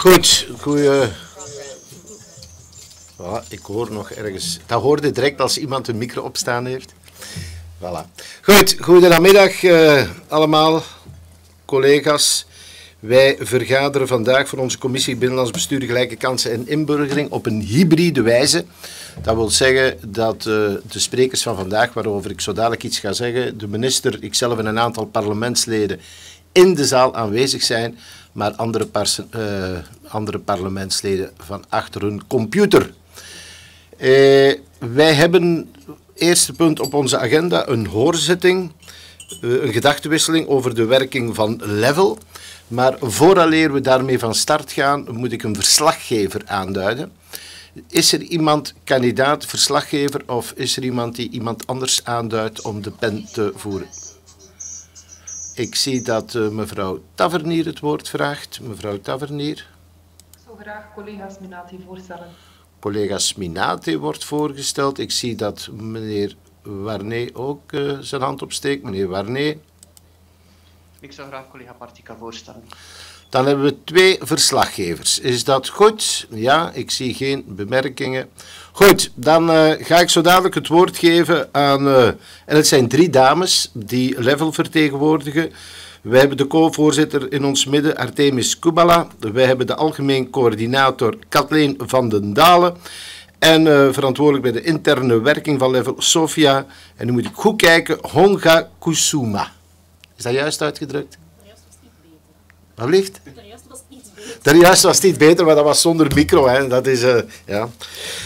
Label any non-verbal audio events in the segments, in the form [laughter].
Goed, goeie... Voilà, ik hoor nog ergens... Dat hoorde direct als iemand een micro opstaan heeft. Voilà. Goed, goedemiddag uh, allemaal, collega's. Wij vergaderen vandaag voor onze commissie Binnenlands Bestuur, Gelijke Kansen en Inburgering op een hybride wijze. Dat wil zeggen dat uh, de sprekers van vandaag, waarover ik zo dadelijk iets ga zeggen, de minister, ikzelf en een aantal parlementsleden in de zaal aanwezig zijn, maar andere, uh, andere parlementsleden van achter hun computer. Uh, wij hebben, eerste punt op onze agenda, een hoorzitting, een gedachtenwisseling over de werking van Level. Maar vooraleer we daarmee van start gaan, moet ik een verslaggever aanduiden. Is er iemand kandidaat, verslaggever, of is er iemand die iemand anders aanduidt om de pen te voeren? Ik zie dat uh, mevrouw Tavernier het woord vraagt. Mevrouw Tavernier. Ik zou graag collega Sminati voorstellen. Collega Sminati wordt voorgesteld. Ik zie dat meneer Warné ook uh, zijn hand opsteekt. Meneer Warné. Ik zou graag collega Partika voorstellen. Dan hebben we twee verslaggevers. Is dat goed? Ja, ik zie geen bemerkingen. Goed, dan uh, ga ik zo dadelijk het woord geven aan... Uh, en het zijn drie dames die Level vertegenwoordigen. Wij hebben de co-voorzitter in ons midden, Artemis Kubala. Wij hebben de algemeen coördinator Kathleen van den Dalen. En uh, verantwoordelijk bij de interne werking van Level, Sofia. En nu moet ik goed kijken, Honga Kusuma. Is dat juist uitgedrukt? Wat ligt? Daarjuist was het iets beter, maar dat was zonder micro. Hè. Dat is, uh, ja.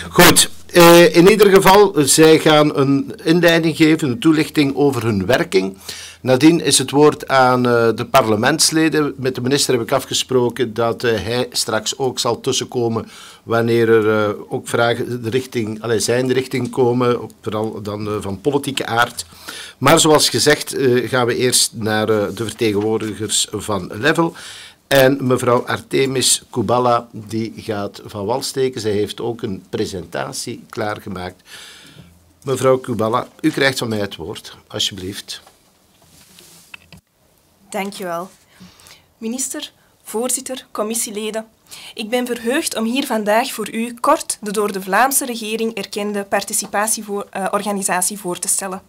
Goed, uh, in ieder geval, zij gaan een inleiding geven, een toelichting over hun werking. Nadien is het woord aan uh, de parlementsleden. Met de minister heb ik afgesproken dat hij straks ook zal tussenkomen wanneer er ook vragen de richting, allez, zijn richting komen, vooral dan van politieke aard. Maar zoals gezegd gaan we eerst naar de vertegenwoordigers van Level. En mevrouw Artemis Kubala die gaat van wal steken. Zij heeft ook een presentatie klaargemaakt. Mevrouw Kubala, u krijgt van mij het woord, alsjeblieft. Dankjewel. Minister, voorzitter, commissieleden. Ik ben verheugd om hier vandaag voor u kort de door de Vlaamse regering erkende participatieorganisatie voor te stellen.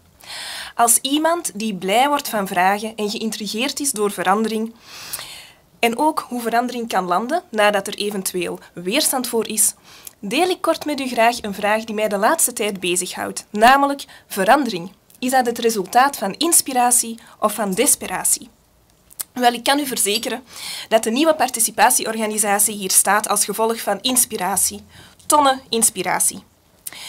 Als iemand die blij wordt van vragen en geïntrigeerd is door verandering, en ook hoe verandering kan landen nadat er eventueel weerstand voor is, deel ik kort met u graag een vraag die mij de laatste tijd bezighoudt, namelijk verandering. Is dat het resultaat van inspiratie of van desperatie? Wel, ik kan u verzekeren dat de nieuwe participatieorganisatie hier staat als gevolg van inspiratie. Tonnen inspiratie.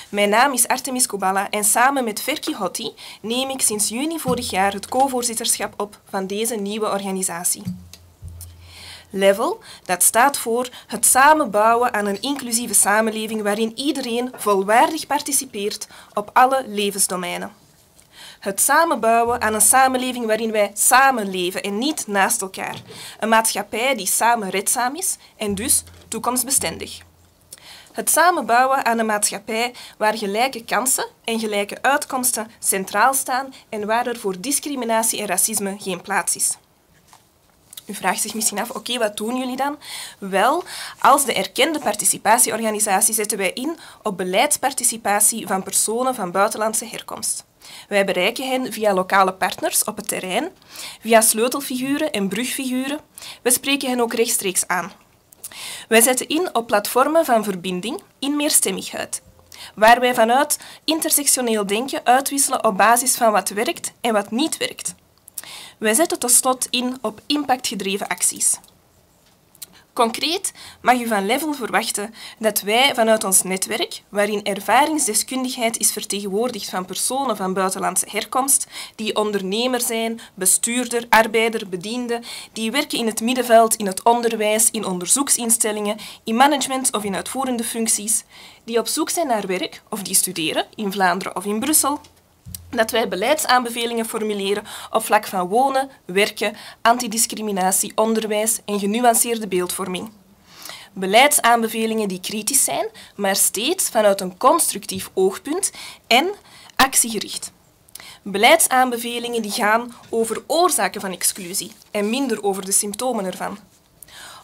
Mijn naam is Artemis Kubala en samen met Ferki Hotti neem ik sinds juni vorig jaar het co-voorzitterschap op van deze nieuwe organisatie. Level, dat staat voor het samenbouwen aan een inclusieve samenleving waarin iedereen volwaardig participeert op alle levensdomeinen. Het samenbouwen aan een samenleving waarin wij samenleven en niet naast elkaar. Een maatschappij die samenredzaam is en dus toekomstbestendig. Het samenbouwen aan een maatschappij waar gelijke kansen en gelijke uitkomsten centraal staan en waar er voor discriminatie en racisme geen plaats is. U vraagt zich misschien af, oké, wat doen jullie dan? Wel, als de erkende participatieorganisatie zetten wij in op beleidsparticipatie van personen van buitenlandse herkomst. Wij bereiken hen via lokale partners op het terrein, via sleutelfiguren en brugfiguren. We spreken hen ook rechtstreeks aan. Wij zetten in op platformen van verbinding in meerstemmigheid, waar wij vanuit intersectioneel denken uitwisselen op basis van wat werkt en wat niet werkt. Wij zetten tot slot in op impactgedreven acties. Concreet mag u van Level verwachten dat wij vanuit ons netwerk, waarin ervaringsdeskundigheid is vertegenwoordigd van personen van buitenlandse herkomst, die ondernemer zijn, bestuurder, arbeider, bediende, die werken in het middenveld, in het onderwijs, in onderzoeksinstellingen, in management of in uitvoerende functies, die op zoek zijn naar werk of die studeren in Vlaanderen of in Brussel, dat wij beleidsaanbevelingen formuleren op vlak van wonen, werken, antidiscriminatie, onderwijs en genuanceerde beeldvorming. Beleidsaanbevelingen die kritisch zijn, maar steeds vanuit een constructief oogpunt en actiegericht. Beleidsaanbevelingen die gaan over oorzaken van exclusie en minder over de symptomen ervan.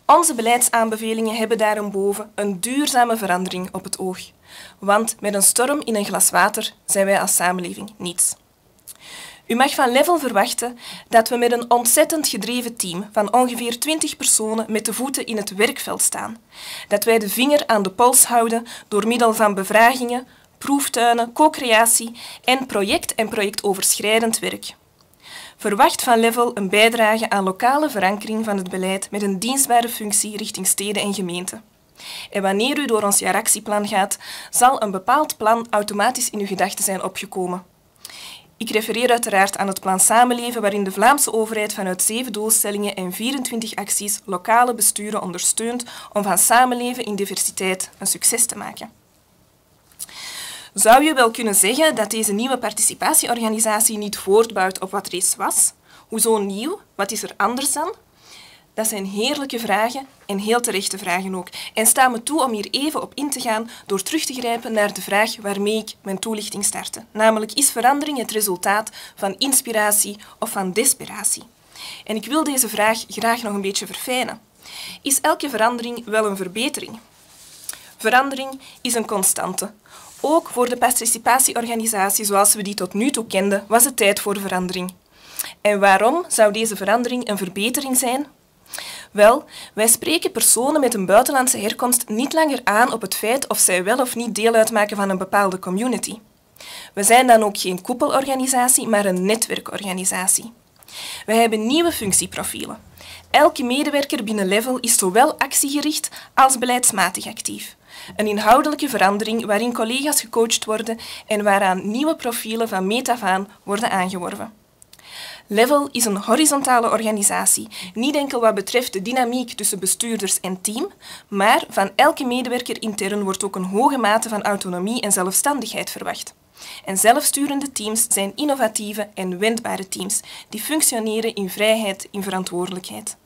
Onze beleidsaanbevelingen hebben daarboven een duurzame verandering op het oog. Want met een storm in een glas water zijn wij als samenleving niets. U mag van Level verwachten dat we met een ontzettend gedreven team van ongeveer 20 personen met de voeten in het werkveld staan. Dat wij de vinger aan de pols houden door middel van bevragingen, proeftuinen, co-creatie en project- en projectoverschrijdend werk. Verwacht van Level een bijdrage aan lokale verankering van het beleid met een dienstbare functie richting steden en gemeenten. En wanneer u door ons jaaractieplan gaat, zal een bepaald plan automatisch in uw gedachten zijn opgekomen. Ik refereer uiteraard aan het plan Samenleven, waarin de Vlaamse overheid vanuit zeven doelstellingen en 24 acties lokale besturen ondersteunt om van samenleven in diversiteit een succes te maken. Zou je wel kunnen zeggen dat deze nieuwe participatieorganisatie niet voortbouwt op wat reeds was? Hoezo nieuw? Wat is er anders dan? Dat zijn heerlijke vragen en heel terechte vragen ook. En sta me toe om hier even op in te gaan door terug te grijpen naar de vraag waarmee ik mijn toelichting startte. Namelijk, is verandering het resultaat van inspiratie of van desperatie? En ik wil deze vraag graag nog een beetje verfijnen. Is elke verandering wel een verbetering? Verandering is een constante. Ook voor de participatieorganisatie zoals we die tot nu toe kenden, was het tijd voor verandering. En waarom zou deze verandering een verbetering zijn? Wel, wij spreken personen met een buitenlandse herkomst niet langer aan op het feit of zij wel of niet deel uitmaken van een bepaalde community. We zijn dan ook geen koepelorganisatie, maar een netwerkorganisatie. Wij hebben nieuwe functieprofielen. Elke medewerker binnen Level is zowel actiegericht als beleidsmatig actief. Een inhoudelijke verandering waarin collega's gecoacht worden en waaraan nieuwe profielen van metafaan worden aangeworven. Level is een horizontale organisatie, niet enkel wat betreft de dynamiek tussen bestuurders en team, maar van elke medewerker intern wordt ook een hoge mate van autonomie en zelfstandigheid verwacht. En zelfsturende teams zijn innovatieve en wendbare teams die functioneren in vrijheid, in verantwoordelijkheid.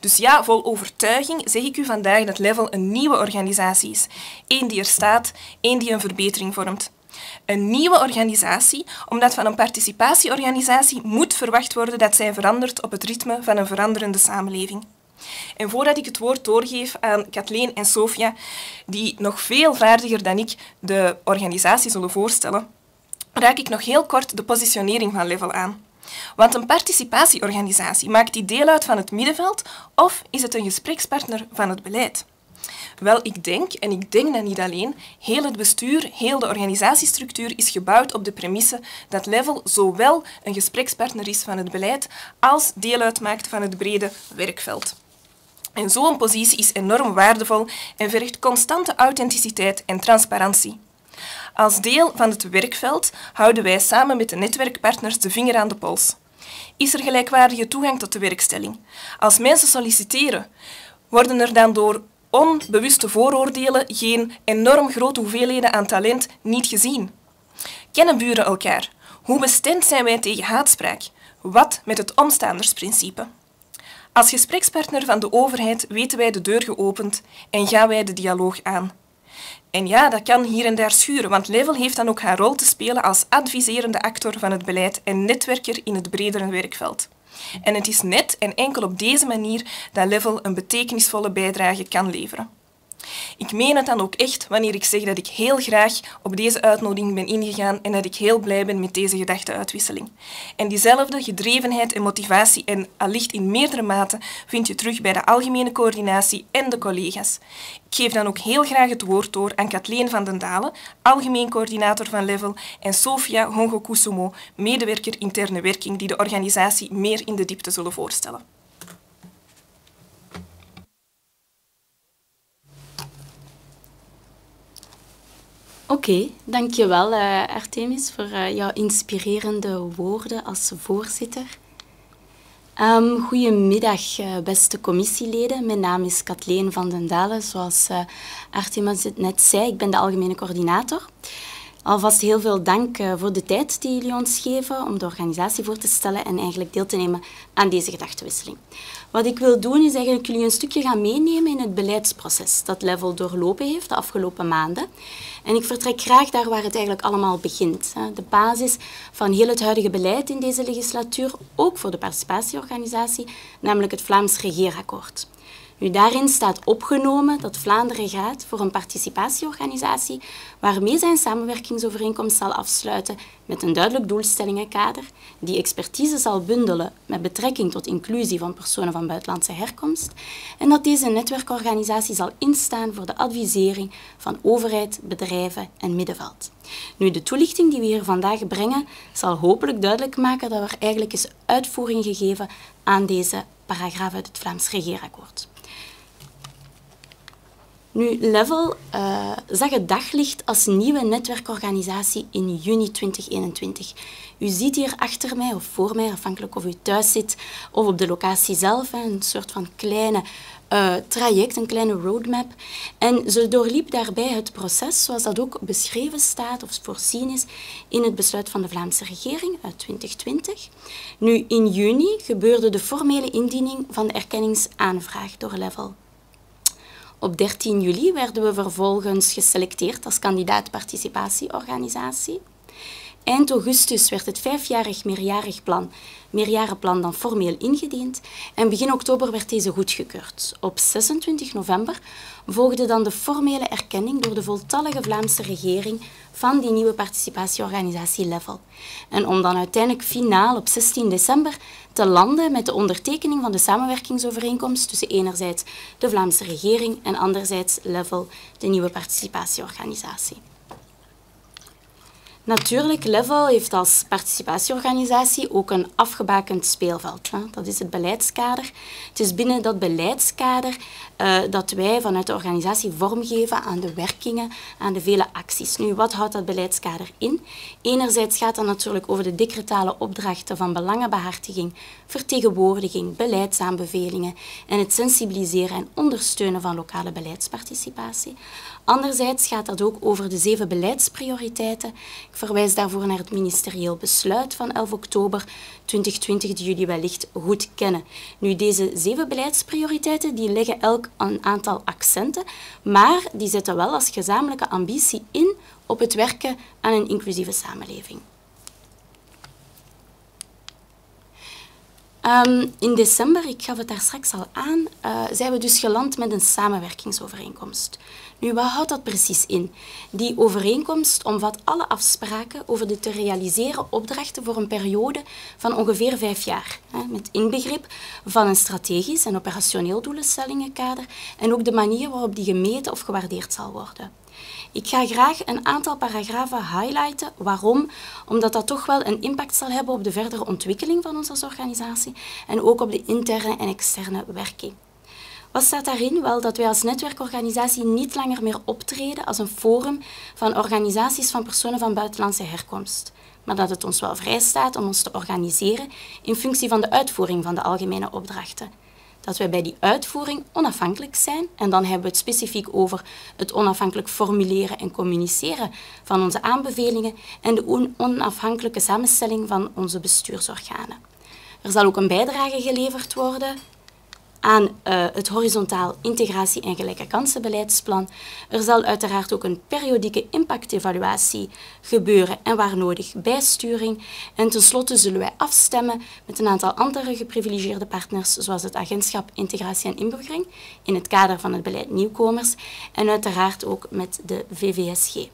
Dus ja, vol overtuiging zeg ik u vandaag dat Level een nieuwe organisatie is. Eén die er staat, één die een verbetering vormt. Een nieuwe organisatie, omdat van een participatieorganisatie moet verwacht worden dat zij verandert op het ritme van een veranderende samenleving. En voordat ik het woord doorgeef aan Kathleen en Sofia, die nog veel vaardiger dan ik de organisatie zullen voorstellen, raak ik nog heel kort de positionering van Level aan. Want een participatieorganisatie, maakt die deel uit van het middenveld of is het een gesprekspartner van het beleid? Wel, ik denk, en ik denk dat niet alleen, heel het bestuur, heel de organisatiestructuur is gebouwd op de premisse dat Level zowel een gesprekspartner is van het beleid als deel uitmaakt van het brede werkveld. En zo'n positie is enorm waardevol en vergt constante authenticiteit en transparantie. Als deel van het werkveld houden wij samen met de netwerkpartners de vinger aan de pols. Is er gelijkwaardige toegang tot de werkstelling? Als mensen solliciteren, worden er dan door onbewuste vooroordelen geen enorm grote hoeveelheden aan talent niet gezien? Kennen buren elkaar? Hoe bestemd zijn wij tegen haatspraak? Wat met het omstaandersprincipe? Als gesprekspartner van de overheid weten wij de deur geopend en gaan wij de dialoog aan. En ja, dat kan hier en daar schuren, want Level heeft dan ook haar rol te spelen als adviserende actor van het beleid en netwerker in het bredere werkveld. En het is net en enkel op deze manier dat Level een betekenisvolle bijdrage kan leveren. Ik meen het dan ook echt wanneer ik zeg dat ik heel graag op deze uitnodiging ben ingegaan en dat ik heel blij ben met deze gedachteuitwisseling. En diezelfde gedrevenheid en motivatie en allicht in meerdere mate vind je terug bij de algemene coördinatie en de collega's. Ik geef dan ook heel graag het woord door aan Kathleen van den Dalen, algemeen coördinator van Level, en Sofia Hongo medewerker interne werking, die de organisatie meer in de diepte zullen voorstellen. Oké, dankjewel uh, Artemis voor uh, jouw inspirerende woorden als voorzitter. Um, goedemiddag, uh, beste commissieleden. Mijn naam is Kathleen van den Dalen. Zoals Artemis het net zei, ik ben de algemene coördinator. Alvast heel veel dank voor de tijd die jullie ons geven om de organisatie voor te stellen en eigenlijk deel te nemen aan deze gedachtenwisseling. Wat ik wil doen is eigenlijk jullie een stukje gaan meenemen in het beleidsproces dat Level doorlopen heeft de afgelopen maanden. En ik vertrek graag daar waar het eigenlijk allemaal begint. De basis van heel het huidige beleid in deze legislatuur, ook voor de participatieorganisatie, namelijk het Vlaams Regeerakkoord. Nu, daarin staat opgenomen dat Vlaanderen gaat voor een participatieorganisatie waarmee zijn samenwerkingsovereenkomst zal afsluiten met een duidelijk doelstellingenkader, die expertise zal bundelen met betrekking tot inclusie van personen van buitenlandse herkomst en dat deze netwerkorganisatie zal instaan voor de advisering van overheid, bedrijven en middenveld. Nu, de toelichting die we hier vandaag brengen zal hopelijk duidelijk maken dat er eigenlijk is uitvoering gegeven aan deze paragraaf uit het Vlaams regeerakkoord. Nu, Level uh, zag het daglicht als nieuwe netwerkorganisatie in juni 2021. U ziet hier achter mij of voor mij, afhankelijk of u thuis zit of op de locatie zelf, een soort van kleine uh, traject, een kleine roadmap. En ze doorliep daarbij het proces zoals dat ook beschreven staat of voorzien is in het besluit van de Vlaamse regering uit 2020. Nu, in juni gebeurde de formele indiening van de erkenningsaanvraag door Level. Op 13 juli werden we vervolgens geselecteerd als kandidaat participatieorganisatie. Eind augustus werd het vijfjarig meerjarig plan, meerjarenplan dan formeel ingediend en begin oktober werd deze goedgekeurd. Op 26 november volgde dan de formele erkenning door de voltallige Vlaamse regering van die nieuwe participatieorganisatie Level. En om dan uiteindelijk finaal op 16 december te landen met de ondertekening van de samenwerkingsovereenkomst tussen enerzijds de Vlaamse regering en anderzijds Level, de nieuwe participatieorganisatie. Natuurlijk, Level heeft als participatieorganisatie ook een afgebakend speelveld. Dat is het beleidskader. Het is binnen dat beleidskader uh, dat wij vanuit de organisatie vormgeven aan de werkingen, aan de vele acties. Nu, wat houdt dat beleidskader in? Enerzijds gaat het natuurlijk over de decretale opdrachten van belangenbehartiging, vertegenwoordiging, beleidsaanbevelingen en het sensibiliseren en ondersteunen van lokale beleidsparticipatie. Anderzijds gaat dat ook over de zeven beleidsprioriteiten. Ik verwijs daarvoor naar het ministerieel besluit van 11 oktober 2020, die jullie wellicht goed kennen. Nu, deze zeven beleidsprioriteiten die leggen elk een aantal accenten, maar die zetten wel als gezamenlijke ambitie in op het werken aan een inclusieve samenleving. Um, in december, ik gaf het daar straks al aan, uh, zijn we dus geland met een samenwerkingsovereenkomst. Nu, wat houdt dat precies in? Die overeenkomst omvat alle afspraken over de te realiseren opdrachten voor een periode van ongeveer vijf jaar, met inbegrip van een strategisch en operationeel doelenstellingenkader en ook de manier waarop die gemeten of gewaardeerd zal worden. Ik ga graag een aantal paragrafen highlighten. Waarom? Omdat dat toch wel een impact zal hebben op de verdere ontwikkeling van ons als organisatie en ook op de interne en externe werking. Wat staat daarin? Wel dat wij als netwerkorganisatie niet langer meer optreden als een forum van organisaties van personen van buitenlandse herkomst, maar dat het ons wel vrij staat om ons te organiseren in functie van de uitvoering van de algemene opdrachten. Dat wij bij die uitvoering onafhankelijk zijn, en dan hebben we het specifiek over het onafhankelijk formuleren en communiceren van onze aanbevelingen en de onafhankelijke samenstelling van onze bestuursorganen. Er zal ook een bijdrage geleverd worden aan uh, het horizontaal integratie- en gelijke kansenbeleidsplan. Er zal uiteraard ook een periodieke impactevaluatie gebeuren en waar nodig bijsturing. En tenslotte zullen wij afstemmen met een aantal andere geprivilegeerde partners, zoals het Agentschap Integratie en Inburgering in het kader van het beleid Nieuwkomers en uiteraard ook met de VVSG.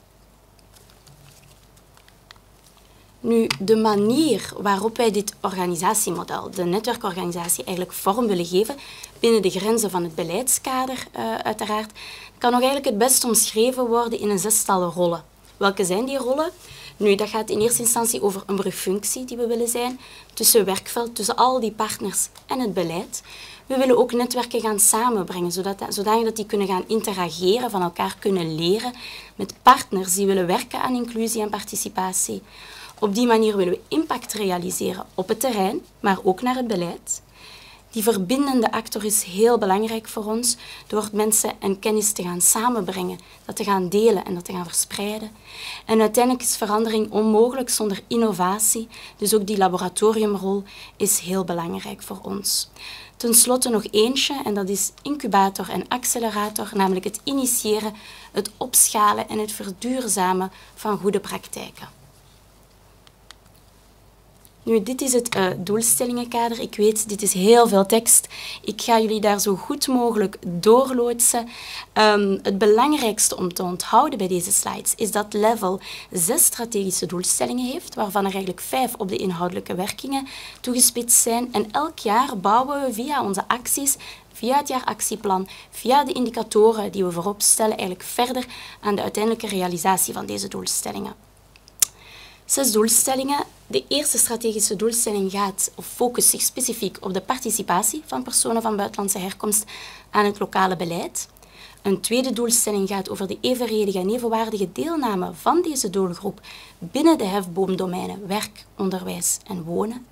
Nu, de manier waarop wij dit organisatiemodel, de netwerkorganisatie, eigenlijk vorm willen geven, binnen de grenzen van het beleidskader uh, uiteraard, kan nog eigenlijk het best omschreven worden in een zestal rollen. Welke zijn die rollen? Nu, dat gaat in eerste instantie over een brugfunctie die we willen zijn tussen werkveld, tussen al die partners en het beleid. We willen ook netwerken gaan samenbrengen, zodat, zodat die kunnen gaan interageren, van elkaar kunnen leren met partners die willen werken aan inclusie en participatie. Op die manier willen we impact realiseren op het terrein, maar ook naar het beleid. Die verbindende actor is heel belangrijk voor ons door mensen en kennis te gaan samenbrengen, dat te gaan delen en dat te gaan verspreiden. En uiteindelijk is verandering onmogelijk zonder innovatie, dus ook die laboratoriumrol is heel belangrijk voor ons. Ten slotte nog eentje, en dat is incubator en accelerator, namelijk het initiëren, het opschalen en het verduurzamen van goede praktijken. Nu, dit is het uh, doelstellingenkader. Ik weet, dit is heel veel tekst. Ik ga jullie daar zo goed mogelijk doorloodsen. Um, het belangrijkste om te onthouden bij deze slides is dat Level zes strategische doelstellingen heeft, waarvan er eigenlijk vijf op de inhoudelijke werkingen toegespitst zijn. En elk jaar bouwen we via onze acties via het jaaractieplan, via de indicatoren die we voorop stellen, eigenlijk verder aan de uiteindelijke realisatie van deze doelstellingen. Zes doelstellingen. De eerste strategische doelstelling gaat of focust zich specifiek op de participatie van personen van buitenlandse herkomst aan het lokale beleid. Een tweede doelstelling gaat over de evenredige en evenwaardige deelname van deze doelgroep binnen de hefboomdomeinen werk, onderwijs en wonen.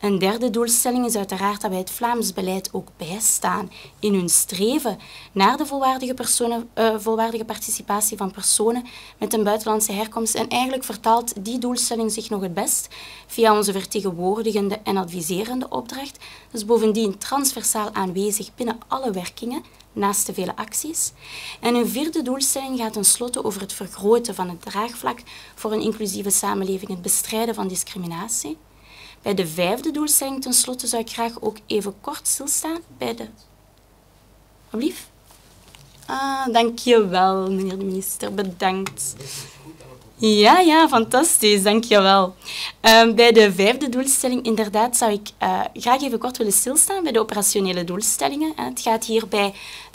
Een derde doelstelling is uiteraard dat wij het Vlaams beleid ook bijstaan in hun streven naar de volwaardige, personen, uh, volwaardige participatie van personen met een buitenlandse herkomst. En eigenlijk vertaalt die doelstelling zich nog het best via onze vertegenwoordigende en adviserende opdracht. Dus bovendien transversaal aanwezig binnen alle werkingen naast de vele acties. En een vierde doelstelling gaat tenslotte over het vergroten van het draagvlak voor een inclusieve samenleving, het bestrijden van discriminatie. Bij de vijfde doelstelling tenslotte zou ik graag ook even kort stilstaan bij de... Alblieft? Ah, dankjewel, meneer de minister. Bedankt. Ja, ja, fantastisch. Dankjewel. Um, bij de vijfde doelstelling inderdaad zou ik uh, graag even kort willen stilstaan bij de operationele doelstellingen. Het gaat hierbij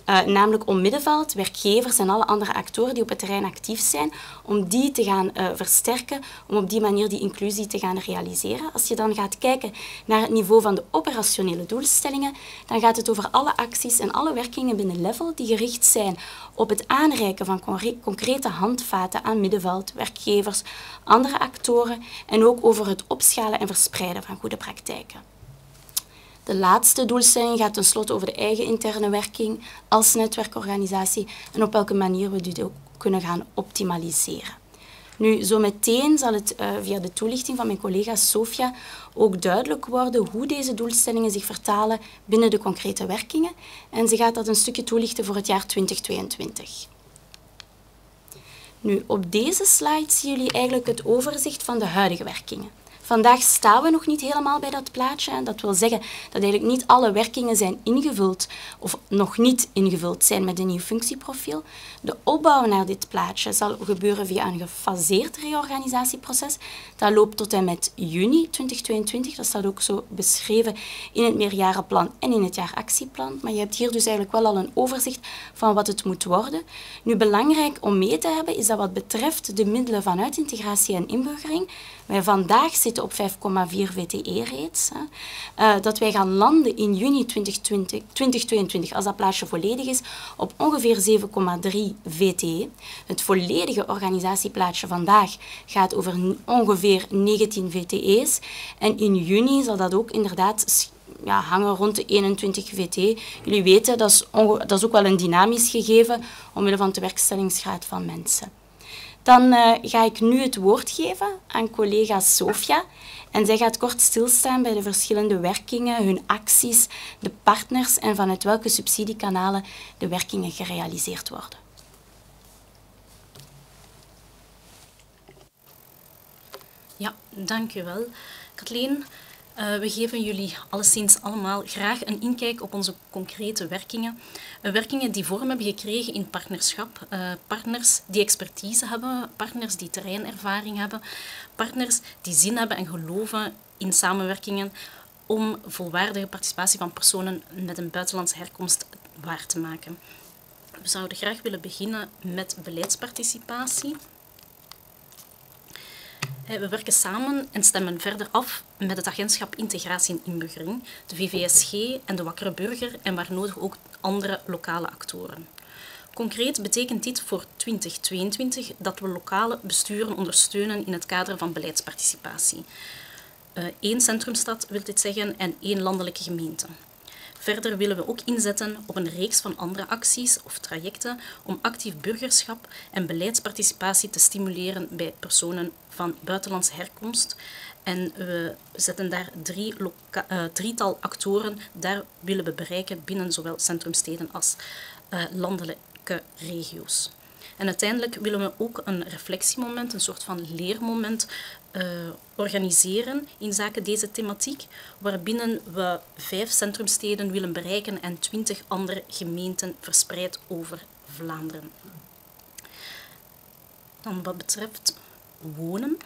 uh, namelijk om middenveld, werkgevers en alle andere actoren die op het terrein actief zijn, om die te gaan uh, versterken, om op die manier die inclusie te gaan realiseren. Als je dan gaat kijken naar het niveau van de operationele doelstellingen, dan gaat het over alle acties en alle werkingen binnen Level die gericht zijn op het aanreiken van concrete handvaten aan middenveld, werkgevers, andere actoren en ook over het opschalen en verspreiden van goede praktijken. De laatste doelstelling gaat tenslotte over de eigen interne werking als netwerkorganisatie en op welke manier we die ook kunnen gaan optimaliseren. Nu, zo meteen zal het uh, via de toelichting van mijn collega Sofia ook duidelijk worden hoe deze doelstellingen zich vertalen binnen de concrete werkingen. En ze gaat dat een stukje toelichten voor het jaar 2022. Nu, op deze slide zien jullie eigenlijk het overzicht van de huidige werkingen. Vandaag staan we nog niet helemaal bij dat plaatje. Dat wil zeggen dat eigenlijk niet alle werkingen zijn ingevuld of nog niet ingevuld zijn met een nieuw functieprofiel. De opbouw naar dit plaatje zal gebeuren via een gefaseerd reorganisatieproces. Dat loopt tot en met juni 2022. Dat staat ook zo beschreven in het meerjarenplan en in het jaaractieplan. Maar je hebt hier dus eigenlijk wel al een overzicht van wat het moet worden. Nu, belangrijk om mee te hebben is dat wat betreft de middelen vanuit integratie en inburgering, wij vandaag zitten op 5,4 VTE reeds. Hè. Uh, dat wij gaan landen in juni 2020, 2022, als dat plaatje volledig is, op ongeveer 7,3 VTE. Het volledige organisatieplaatje vandaag gaat over ongeveer 19 VTE's. En in juni zal dat ook inderdaad ja, hangen rond de 21 VT. Jullie weten, dat is, dat is ook wel een dynamisch gegeven omwille van de werkstellingsgraad van mensen. Dan uh, ga ik nu het woord geven aan collega Sofia. En zij gaat kort stilstaan bij de verschillende werkingen, hun acties, de partners en vanuit welke subsidiekanalen de werkingen gerealiseerd worden. Ja, dank u wel. Kathleen, uh, we geven jullie alleszins allemaal graag een inkijk op onze concrete werkingen. Uh, werkingen die vorm hebben gekregen in partnerschap. Uh, partners die expertise hebben, partners die terreinervaring hebben, partners die zin hebben en geloven in samenwerkingen om volwaardige participatie van personen met een buitenlandse herkomst waar te maken. We zouden graag willen beginnen met beleidsparticipatie. We werken samen en stemmen verder af met het agentschap Integratie en Inburgering, de VVSG en de Wakkere Burger en waar nodig ook andere lokale actoren. Concreet betekent dit voor 2022 dat we lokale besturen ondersteunen in het kader van beleidsparticipatie. Eén uh, centrumstad wil dit zeggen en één landelijke gemeente. Verder willen we ook inzetten op een reeks van andere acties of trajecten om actief burgerschap en beleidsparticipatie te stimuleren bij personen van buitenlandse herkomst. En we zetten daar drie uh, drietal actoren, daar willen we bereiken binnen zowel centrumsteden als uh, landelijke regio's. En uiteindelijk willen we ook een reflectiemoment, een soort van leermoment uh, organiseren in zaken deze thematiek, waarbinnen we vijf centrumsteden willen bereiken en twintig andere gemeenten verspreid over Vlaanderen. Dan wat betreft wonen.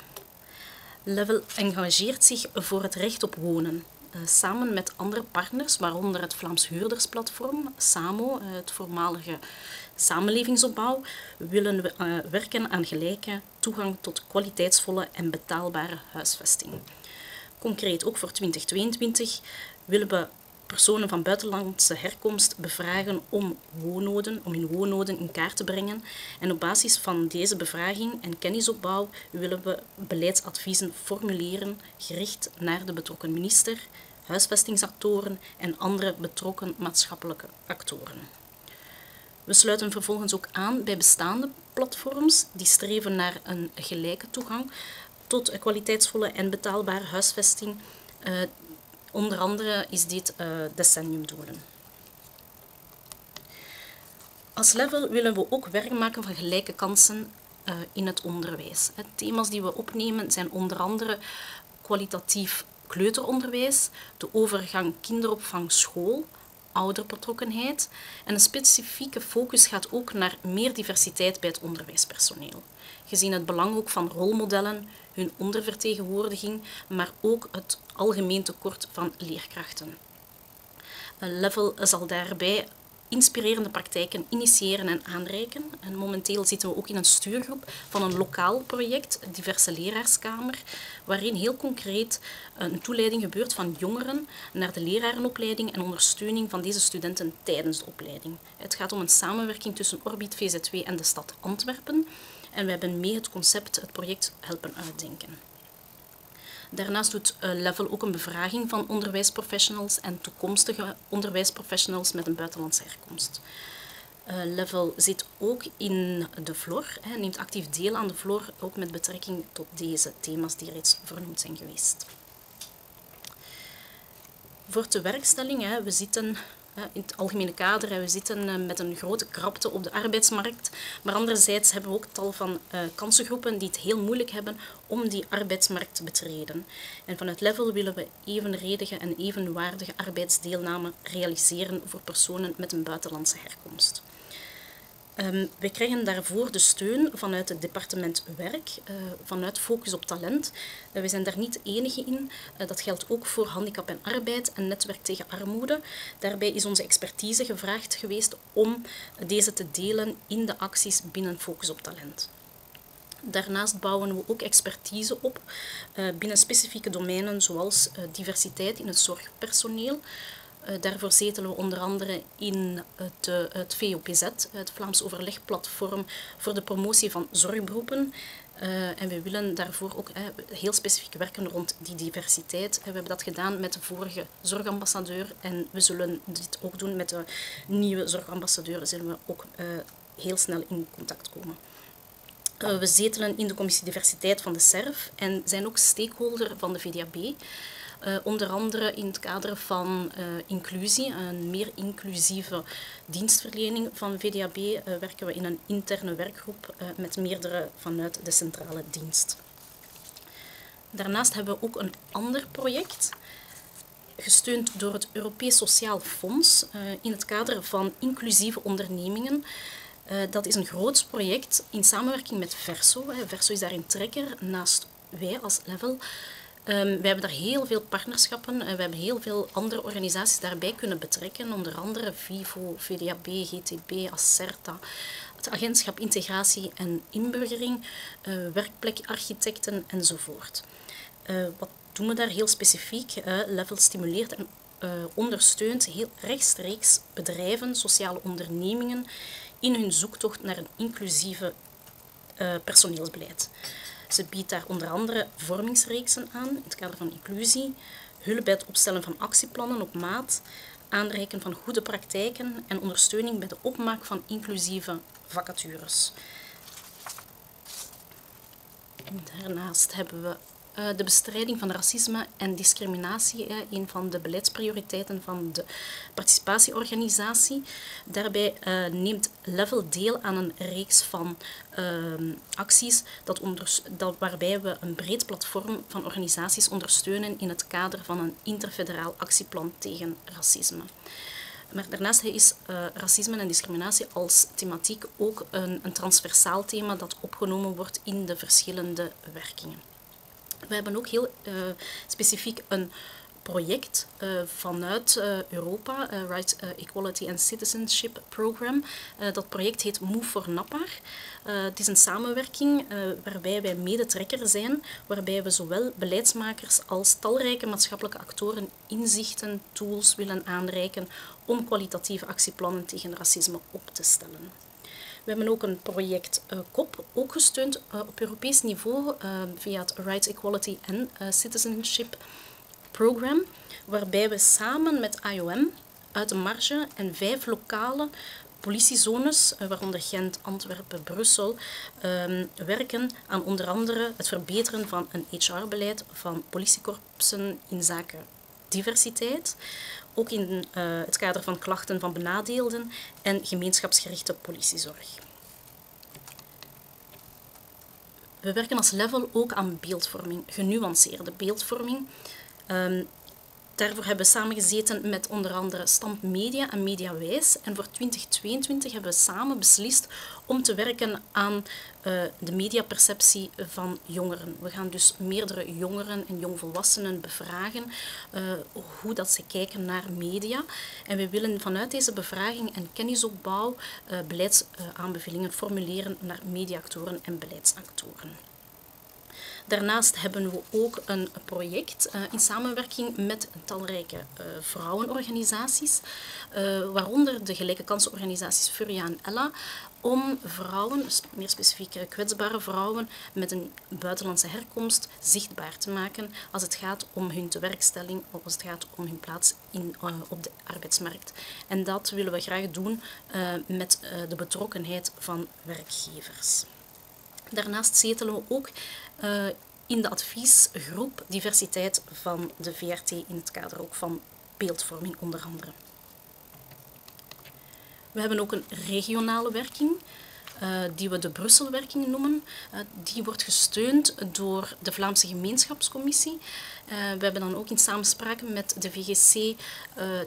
Level engageert zich voor het recht op wonen. Uh, samen met andere partners, waaronder het Vlaams Huurdersplatform, SAMO, uh, het voormalige samenlevingsopbouw, willen we uh, werken aan gelijke toegang tot kwaliteitsvolle en betaalbare huisvesting. Concreet ook voor 2022 willen we personen van buitenlandse herkomst bevragen om woonnoden, om hun woonnoden in kaart te brengen. En op basis van deze bevraging en kennisopbouw willen we beleidsadviezen formuleren gericht naar de betrokken minister, huisvestingsactoren en andere betrokken maatschappelijke actoren. We sluiten vervolgens ook aan bij bestaande platforms die streven naar een gelijke toegang tot kwaliteitsvolle en betaalbare huisvesting. Uh, onder andere is dit uh, decenniumdoelen. Als level willen we ook werk maken van gelijke kansen uh, in het onderwijs. Thema's die we opnemen zijn onder andere kwalitatief kleuteronderwijs, de overgang kinderopvang-school, ouderbetrokkenheid en een specifieke focus gaat ook naar meer diversiteit bij het onderwijspersoneel. Gezien het belang ook van rolmodellen, hun ondervertegenwoordiging, maar ook het algemeen tekort van leerkrachten. Level zal daarbij inspirerende praktijken initiëren en aanreiken. En momenteel zitten we ook in een stuurgroep van een lokaal project, Diverse Leraarskamer, waarin heel concreet een toeleiding gebeurt van jongeren naar de lerarenopleiding en ondersteuning van deze studenten tijdens de opleiding. Het gaat om een samenwerking tussen Orbit VZW en de stad Antwerpen. En we hebben mee het concept, het project helpen uitdenken. Daarnaast doet eh, Level ook een bevraging van onderwijsprofessionals en toekomstige onderwijsprofessionals met een buitenlandse herkomst. Uh, Level zit ook in de FLOR, hè, neemt actief deel aan de FLOR, ook met betrekking tot deze thema's die reeds vernoemd zijn geweest. Voor de werkstelling, hè, we zitten in het algemene kader. We zitten eh, met een grote krapte op de arbeidsmarkt. Maar anderzijds hebben we ook tal van uh, kansengroepen die het heel moeilijk hebben om die arbeidsmarkt te betreden. En vanuit Level willen we evenredige en evenwaardige arbeidsdeelname realiseren voor personen met een buitenlandse herkomst. Um, wij krijgen daarvoor de steun vanuit het departement werk, uh, vanuit Focus op Talent. We zijn daar niet de enige in. Uh, dat geldt ook voor handicap en arbeid en netwerk tegen armoede. Daarbij is onze expertise gevraagd geweest om deze te delen in de acties binnen Focus op Talent. Daarnaast bouwen we ook expertise op binnen specifieke domeinen zoals diversiteit in het zorgpersoneel, daarvoor zetelen we onder andere in het, uh, het VOPZ, het Vlaams Overlegplatform voor de promotie van zorgberoepen. Uh, en we willen daarvoor ook heel specifiek werken rond die diversiteit. we hebben dat gedaan met de vorige zorgambassadeur en we zullen dit ook doen met de nieuwe zorgambassadeur. Zullen we ook heel snel in contact komen. we zetelen in de commissie diversiteit van de SERF en zijn ook stakeholder van de VDAB. Uh, onder andere in het kader van uh, inclusie, een meer inclusieve dienstverlening van VDAB, eh, werken we in een interne werkgroep met meerdere vanuit de centrale dienst. Daarnaast hebben we ook een ander project, gesteund door het Europees Sociaal Fonds in het kader van inclusieve ondernemingen. dat is een groot project in samenwerking met Verso. Verso is daarin trekker naast wij als Level. Um, we hebben daar heel veel partnerschappen en we hebben heel veel andere organisaties daarbij kunnen betrekken, onder andere Vivo, VDAB, GTB, Acerta, het agentschap Integratie en Inburgering, uh, werkplekarchitecten enzovoort. Uh, wat doen we daar heel specifiek? Uh, Level stimuleert en ondersteunt heel rechtstreeks bedrijven, sociale ondernemingen in hun zoektocht naar een inclusieve personeelsbeleid. Ze biedt daar onder andere vormingsreeksen aan in het kader van inclusie, hulp bij het opstellen van actieplannen op maat, aanreiken van goede praktijken en ondersteuning bij de opmaak van inclusieve vacatures. daarnaast hebben we de bestrijding van racisme en discriminatie, een van de beleidsprioriteiten van de participatieorganisatie. Daarbij uh, neemt Level deel aan een reeks van ehm, acties dat dat, waarbij we een breed platform van organisaties ondersteunen in het kader van een interfederaal actieplan tegen racisme. Maar daarnaast is uh, racisme en discriminatie als thematiek ook een, een transversaal thema dat opgenomen wordt in de verschillende werkingen. We hebben ook heel uh, specifiek een project uh, vanuit uh, Europa, Rights Equality and Citizenship Program. dat project heet Move for Napar. het is een samenwerking waarbij wij medetrekker zijn, waarbij we zowel beleidsmakers als talrijke maatschappelijke actoren inzichten, tools willen aanreiken om kwalitatieve actieplannen tegen racisme op te stellen. We hebben ook een project uh, COP, ook gesteund uh, op Europees niveau uh, via het Rights, Equality and Citizenship Program, waarbij we samen met IOM uit de marge en vijf lokale politiezones, waaronder Gent, Antwerpen, Brussel, um, werken aan onder andere het verbeteren van een HR-beleid van politiekorpsen in zaken diversiteit, ook in uh, het kader van klachten van benadeelden en gemeenschapsgerichte politiezorg. We werken als level ook aan beeldvorming, genuanceerde beeldvorming. Um, daarvoor hebben we samengezeten met onder andere Stamp Media en Mediawijs. En voor 2022 hebben we samen beslist om te werken aan uh, de mediaperceptie van jongeren. We gaan dus meerdere jongeren en jongvolwassenen bevragen uh, hoe dat ze kijken naar media. En we willen vanuit deze bevraging en kennisopbouw uh, beleidsaanbevelingen formuleren naar mediaactoren en beleidsactoren. Daarnaast hebben we ook een project uh, in samenwerking met talrijke uh, vrouwenorganisaties, uh, waaronder de gelijke kansenorganisaties Furia en Ella, om vrouwen, meer specifiek kwetsbare vrouwen met een buitenlandse herkomst, zichtbaar te maken als het gaat om hun tewerkstelling of als het gaat om hun plaats in, op de arbeidsmarkt. En dat willen we graag doen met de betrokkenheid van werkgevers. Daarnaast zetelen we ook uh, in de adviesgroep diversiteit van de VRT in het kader ook van beeldvorming onder andere. We hebben ook een regionale werking die we de Brusselwerking noemen. Uh, die wordt gesteund door de Vlaamse Gemeenschapscommissie. Uh, we hebben dan ook in samenspraak met de VGC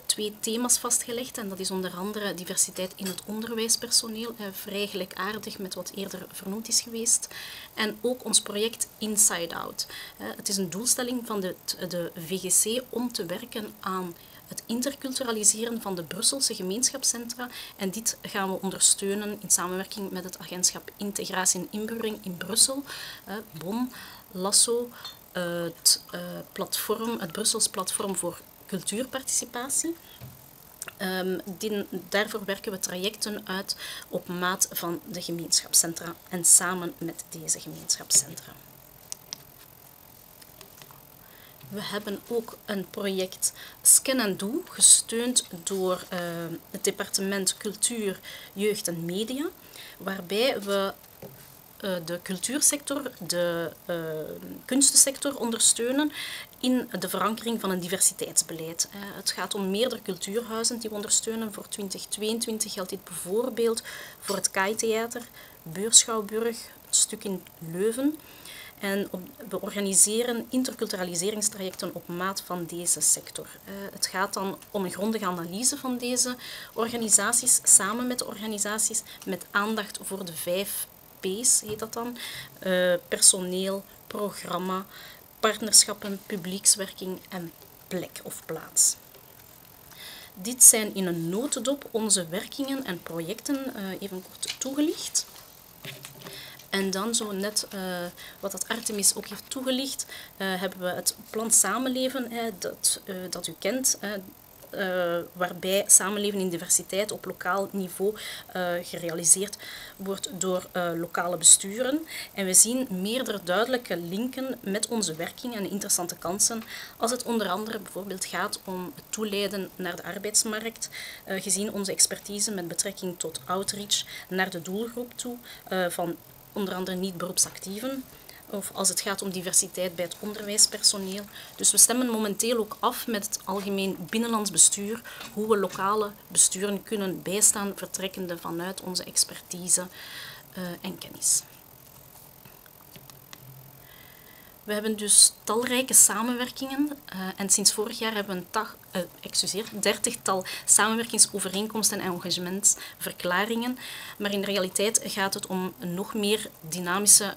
twee thema's vastgelegd. En dat is onder andere diversiteit in het onderwijspersoneel, vrij gelijkaardig met wat eerder vernoemd is geweest. En ook ons project Inside Out. het is een doelstelling van de, de VGC om te werken aan het interculturaliseren van de Brusselse gemeenschapscentra. En dit gaan we ondersteunen in samenwerking met het agentschap Integratie en Inburgering in Brussel, eh, Bonn, Lasso, het, uh, platform, het Brussels platform voor cultuurparticipatie. Die, daarvoor werken we trajecten uit op maat van de gemeenschapscentra en samen met deze gemeenschapscentra. We hebben ook een project Scan and Do, gesteund door uh, het departement Cultuur, Jeugd en Media, waarbij we uh, de cultuursector, de uh, kunstensector ondersteunen in de verankering van een diversiteitsbeleid. het gaat om meerdere cultuurhuizen die we ondersteunen. Voor 2022 geldt dit bijvoorbeeld voor het KAI-theater, Beurschouwburg, het stuk in Leuven. En we organiseren interculturaliseringstrajecten op maat van deze sector. Uh, het gaat dan om een grondige analyse van deze organisaties, samen met de organisaties, met aandacht voor de vijf P's, heet dat dan. Uh, personeel, programma, partnerschappen, publiekswerking en plek of plaats. Dit zijn in een notendop onze werkingen en projecten uh, even kort toegelicht. En dan zo net uh, wat dat Artemis ook heeft toegelicht, uh, hebben we het plan Samenleven, hè, dat, uh, dat u kent. waarbij samenleven in diversiteit op lokaal niveau gerealiseerd wordt door lokale besturen. En we zien meerdere duidelijke linken met onze werking en interessante kansen, als het onder andere bijvoorbeeld gaat om het toeleiden naar de arbeidsmarkt, gezien onze expertise met betrekking tot outreach naar de doelgroep toe, van onder andere niet-beroepsactieven. of als het gaat om diversiteit bij het onderwijspersoneel. Dus we stemmen momenteel ook af met het algemeen binnenlands bestuur hoe we lokale besturen kunnen bijstaan vertrekkende vanuit onze expertise uh, en kennis. We hebben dus talrijke samenwerkingen uh, en sinds vorig jaar hebben we een tag, uh, dertigtal samenwerkingsovereenkomsten en engagementsverklaringen. Maar in de realiteit gaat het om nog meer dynamische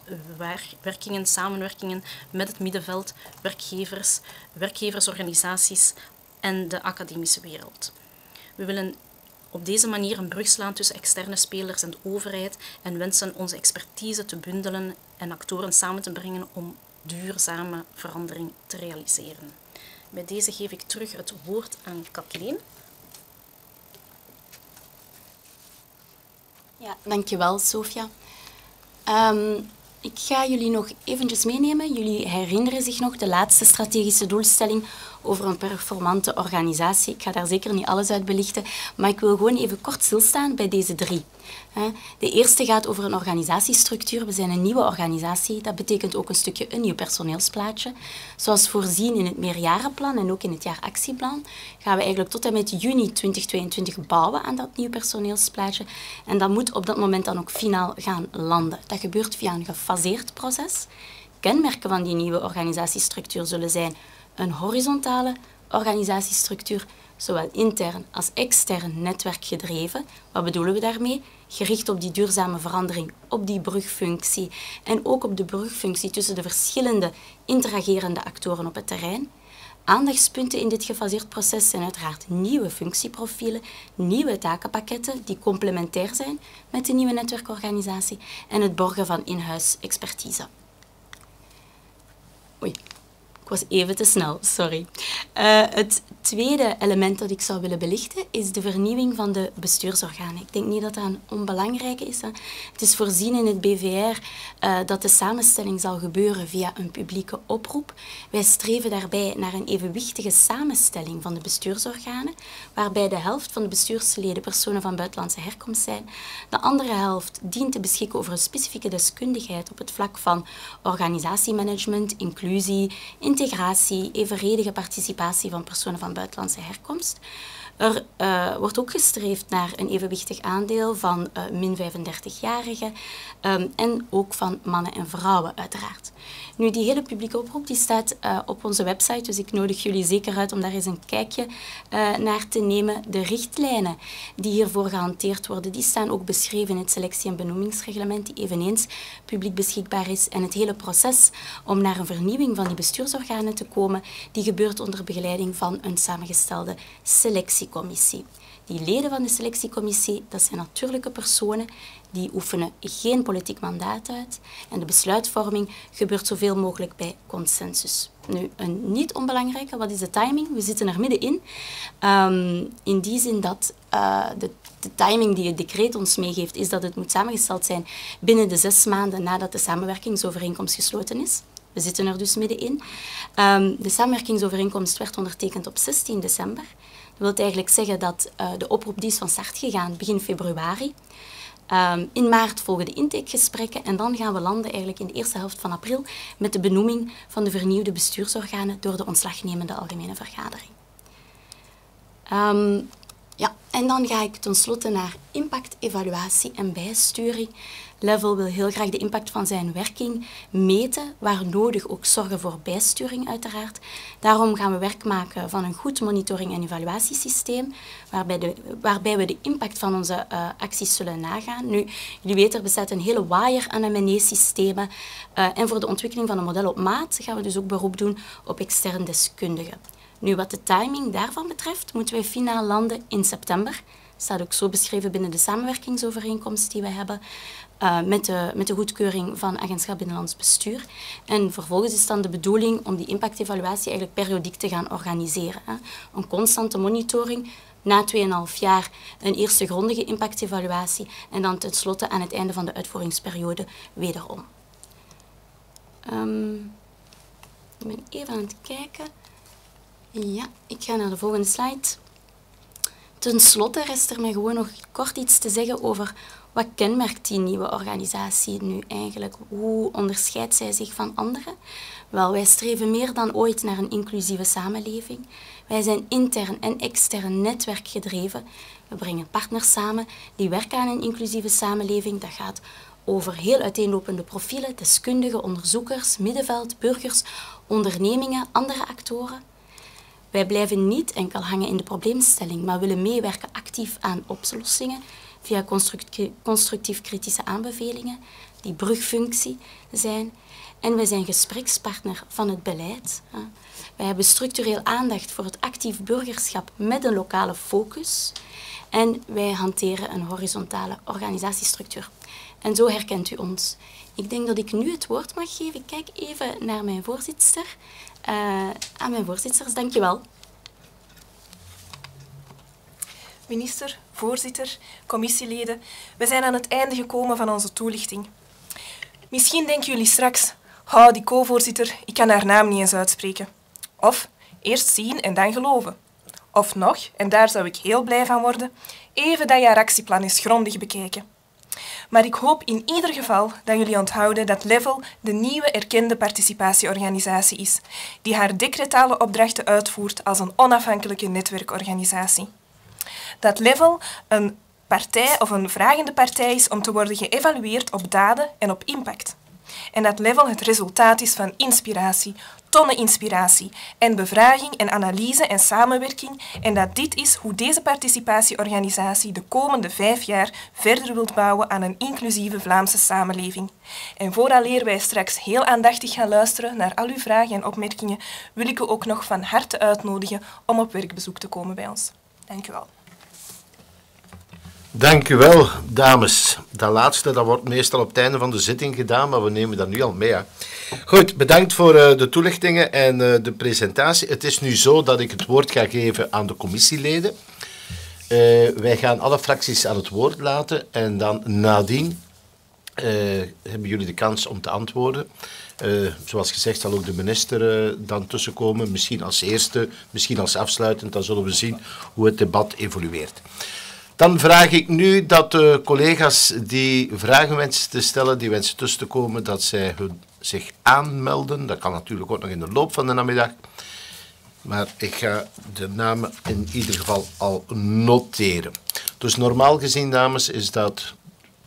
werkingen, samenwerkingen met het middenveld, werkgevers, werkgeversorganisaties en de academische wereld. We willen op deze manier een brug slaan tussen externe spelers en de overheid en wensen onze expertise te bundelen en actoren samen te brengen om duurzame verandering te realiseren. Bij deze geef ik terug het woord aan Kathleen. Ja, dankjewel, Sofia. Um, ik ga jullie nog eventjes meenemen. Jullie herinneren zich nog de laatste strategische doelstelling over een performante organisatie. Ik ga daar zeker niet alles uit belichten, maar ik wil gewoon even kort stilstaan bij deze drie. De eerste gaat over een organisatiestructuur. We zijn een nieuwe organisatie. Dat betekent ook een stukje een nieuw personeelsplaatje. Zoals voorzien in het meerjarenplan en ook in het jaaractieplan gaan we eigenlijk tot en met juni 2022 bouwen aan dat nieuwe personeelsplaatje. En dat moet op dat moment dan ook finaal gaan landen. Dat gebeurt via een gefaseerd proces. Kenmerken van die nieuwe organisatiestructuur zullen zijn een horizontale organisatiestructuur, zowel intern als extern netwerkgedreven. Wat bedoelen we daarmee? Gericht op die duurzame verandering, op die brugfunctie en ook op de brugfunctie tussen de verschillende interagerende actoren op het terrein. Aandachtspunten in dit gefaseerd proces zijn uiteraard nieuwe functieprofielen, nieuwe takenpakketten die complementair zijn met de nieuwe netwerkorganisatie en het borgen van in-huis expertise. Oei, ik was even te snel, sorry. Uh, het tweede element dat ik zou willen belichten is de vernieuwing van de bestuursorganen. Ik denk niet dat dat een onbelangrijke is. Het is voorzien in het BVR eh, dat de samenstelling zal gebeuren via een publieke oproep. Wij streven daarbij naar een evenwichtige samenstelling van de bestuursorganen, waarbij de helft van de bestuursleden personen van buitenlandse herkomst zijn. De andere helft dient te beschikken over een specifieke deskundigheid op het vlak van organisatiemanagement, inclusie, integratie, evenredige participatie van personen van buitenlandse herkomst. Er uh, wordt ook gestreefd naar een evenwichtig aandeel van uh, min 35-jarigen um, ehm, en ook van mannen en vrouwen uiteraard. Nu, die hele publieke oproep die staat uh, op onze website, dus ik nodig jullie zeker uit om daar eens een kijkje naar te nemen. De richtlijnen die hiervoor gehanteerd worden, die staan ook beschreven in het selectie- en benoemingsreglement, die eveneens publiek beschikbaar is. En het hele proces om naar een vernieuwing van die bestuursorganen te komen, die gebeurt onder begeleiding van een samengestelde selectie selectiecommissie. Die leden van de selectiecommissie, dat zijn natuurlijke personen, die oefenen geen politiek mandaat uit en de besluitvorming gebeurt zoveel mogelijk bij consensus. Nu, een niet onbelangrijke, wat is de timing? We zitten er middenin. Um, in die zin dat uh, de, de, timing die het decreet ons meegeeft, is dat het moet samengesteld zijn binnen de zes maanden nadat de samenwerkingsovereenkomst gesloten is. We zitten er dus middenin. Um, de samenwerkingsovereenkomst werd ondertekend op 16 december. Dat wil eigenlijk zeggen dat uh, de oproep die is van start gegaan begin februari. Um, in maart volgen de intakegesprekken en dan gaan we landen eigenlijk in de eerste helft van april met de benoeming van de vernieuwde bestuursorganen door de ontslagnemende algemene vergadering. Um, ja, en dan ga ik tenslotte naar impact, evaluatie en bijsturing. Level wil heel graag de impact van zijn werking meten, waar nodig ook zorgen voor bijsturing uiteraard. Daarom gaan we werk maken van een goed monitoring- en evaluatiesysteem, waarbij, de, waarbij we de impact van onze uh, acties zullen nagaan. Nu, jullie weten, er bestaat een hele waaier aan M&E-systemen uh, en voor de ontwikkeling van een model op maat gaan we dus ook beroep doen op externe deskundigen. Nu, wat de timing daarvan betreft, moeten wij finaal landen in september. Dat staat ook zo beschreven binnen de samenwerkingsovereenkomst die we hebben. Uh, met, de, met de goedkeuring van Agentschap Binnenlands Bestuur. En vervolgens is dan de bedoeling om die impactevaluatie eigenlijk periodiek te gaan organiseren. Hè. Een constante monitoring, na 2,5 jaar een eerste grondige impactevaluatie en dan tenslotte aan het einde van de uitvoeringsperiode wederom. Um, ik ben even aan het kijken. Ja, ik ga naar de volgende slide. Ten slotte rest er mij gewoon nog kort iets te zeggen over Wat kenmerkt die nieuwe organisatie nu eigenlijk? Hoe onderscheidt zij zich van anderen? Wel, wij streven meer dan ooit naar een inclusieve samenleving. Wij zijn intern en extern netwerkgedreven. We brengen partners samen die werken aan een inclusieve samenleving. Dat gaat over heel uiteenlopende profielen, deskundigen, onderzoekers, middenveld, burgers, ondernemingen, andere actoren. Wij blijven niet enkel hangen in de probleemstelling, maar willen meewerken actief aan oplossingen via constructief kritische aanbevelingen, die brugfunctie zijn. En wij zijn gesprekspartner van het beleid. Wij hebben structureel aandacht voor het actief burgerschap met een lokale focus. En wij hanteren een horizontale organisatiestructuur. En zo herkent u ons. Ik denk dat ik nu het woord mag geven. Ik kijk even naar mijn voorzitter. Uh, aan mijn voorzitters, dankjewel. Minister, voorzitter, commissieleden, we zijn aan het einde gekomen van onze toelichting. Misschien denken jullie straks, hou die co-voorzitter, ik kan haar naam niet eens uitspreken. Of eerst zien en dan geloven. Of nog, en daar zou ik heel blij van worden, even dat je haar actieplan is grondig bekijken. Maar ik hoop in ieder geval dat jullie onthouden dat Level de nieuwe erkende participatieorganisatie is, die haar decretale opdrachten uitvoert als een onafhankelijke netwerkorganisatie. Dat Level een partij of een vragende partij is om te worden geëvalueerd op daden en op impact. En dat level het resultaat is van inspiratie, tonnen inspiratie en bevraging en analyse en samenwerking en dat dit is hoe deze participatieorganisatie de komende vijf jaar verder wilt bouwen aan een inclusieve Vlaamse samenleving. En vooraleer wij straks heel aandachtig gaan luisteren naar al uw vragen en opmerkingen, wil ik u ook nog van harte uitnodigen om op werkbezoek te komen bij ons. Dank u wel. Dank u wel, dames. Dat laatste dat wordt meestal op het einde van de zitting gedaan, maar we nemen dat nu al mee. Hè. Goed, bedankt voor uh, de toelichtingen en uh, de presentatie. Het is nu zo dat ik het woord ga geven aan de commissieleden. Uh, wij gaan alle fracties aan het woord laten en dan nadien hebben jullie de kans om te antwoorden. zoals gezegd zal ook de minister dan tussenkomen, misschien als eerste, misschien als afsluitend. Dan zullen we zien hoe het debat evolueert. Dan vraag ik nu dat de collega's die vragen wensen te stellen, die wensen tussen te komen, dat zij hun, zich aanmelden. Dat kan natuurlijk ook nog in de loop van de namiddag. Maar ik ga de namen in ieder geval al noteren. Dus normaal gezien, dames, is dat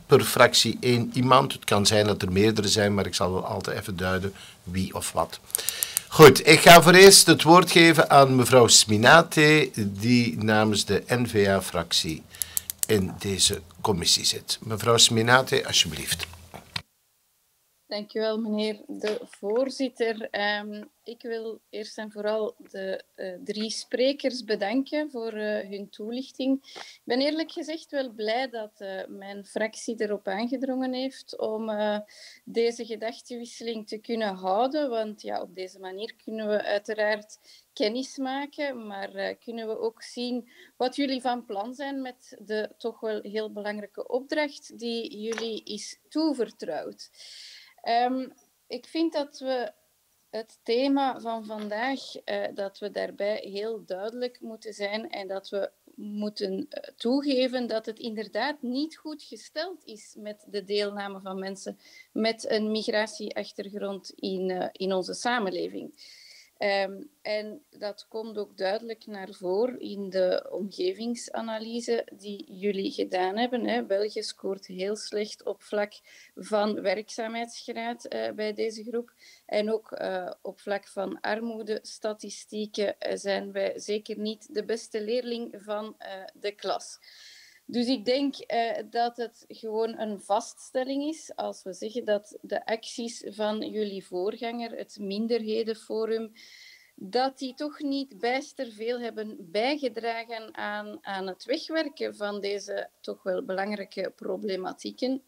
per fractie één iemand. Het kan zijn dat er meerdere zijn, maar ik zal wel altijd even duiden wie of wat. Goed, ik ga voor eerst het woord geven aan mevrouw Sminate, die namens de N-VA-fractie in deze commissie zit. Mevrouw Sminate, alsjeblieft. Dankjewel, meneer de voorzitter. Um, ik wil eerst en vooral de uh, drie sprekers bedanken voor uh, hun toelichting. Ik ben eerlijk gezegd wel blij dat uh, mijn fractie erop aangedrongen heeft om deze gedachtenwisseling te kunnen houden. Want ja, op deze manier kunnen we uiteraard kennis maken, maar kunnen we ook zien wat jullie van plan zijn met de toch wel heel belangrijke opdracht die jullie is toevertrouwd. Um, ik vind dat we het thema van vandaag, uh, dat we daarbij heel duidelijk moeten zijn en dat we moeten uh, toegeven dat het inderdaad niet goed gesteld is met de deelname van mensen met een migratieachtergrond in, in onze samenleving. Um, en dat komt ook duidelijk naar voren in de omgevingsanalyse die jullie gedaan hebben. Hè. België scoort heel slecht op vlak van werkzaamheidsgraad uh, bij deze groep. En ook uh, op vlak van armoedestatistieken uh, zijn wij zeker niet de beste leerling van de klas. Dus ik denk uh, dat het gewoon een vaststelling is als we zeggen dat de acties van jullie voorganger, het Minderhedenforum, dat die toch niet bijster veel hebben bijgedragen aan, aan het wegwerken van deze toch wel belangrijke problematieken.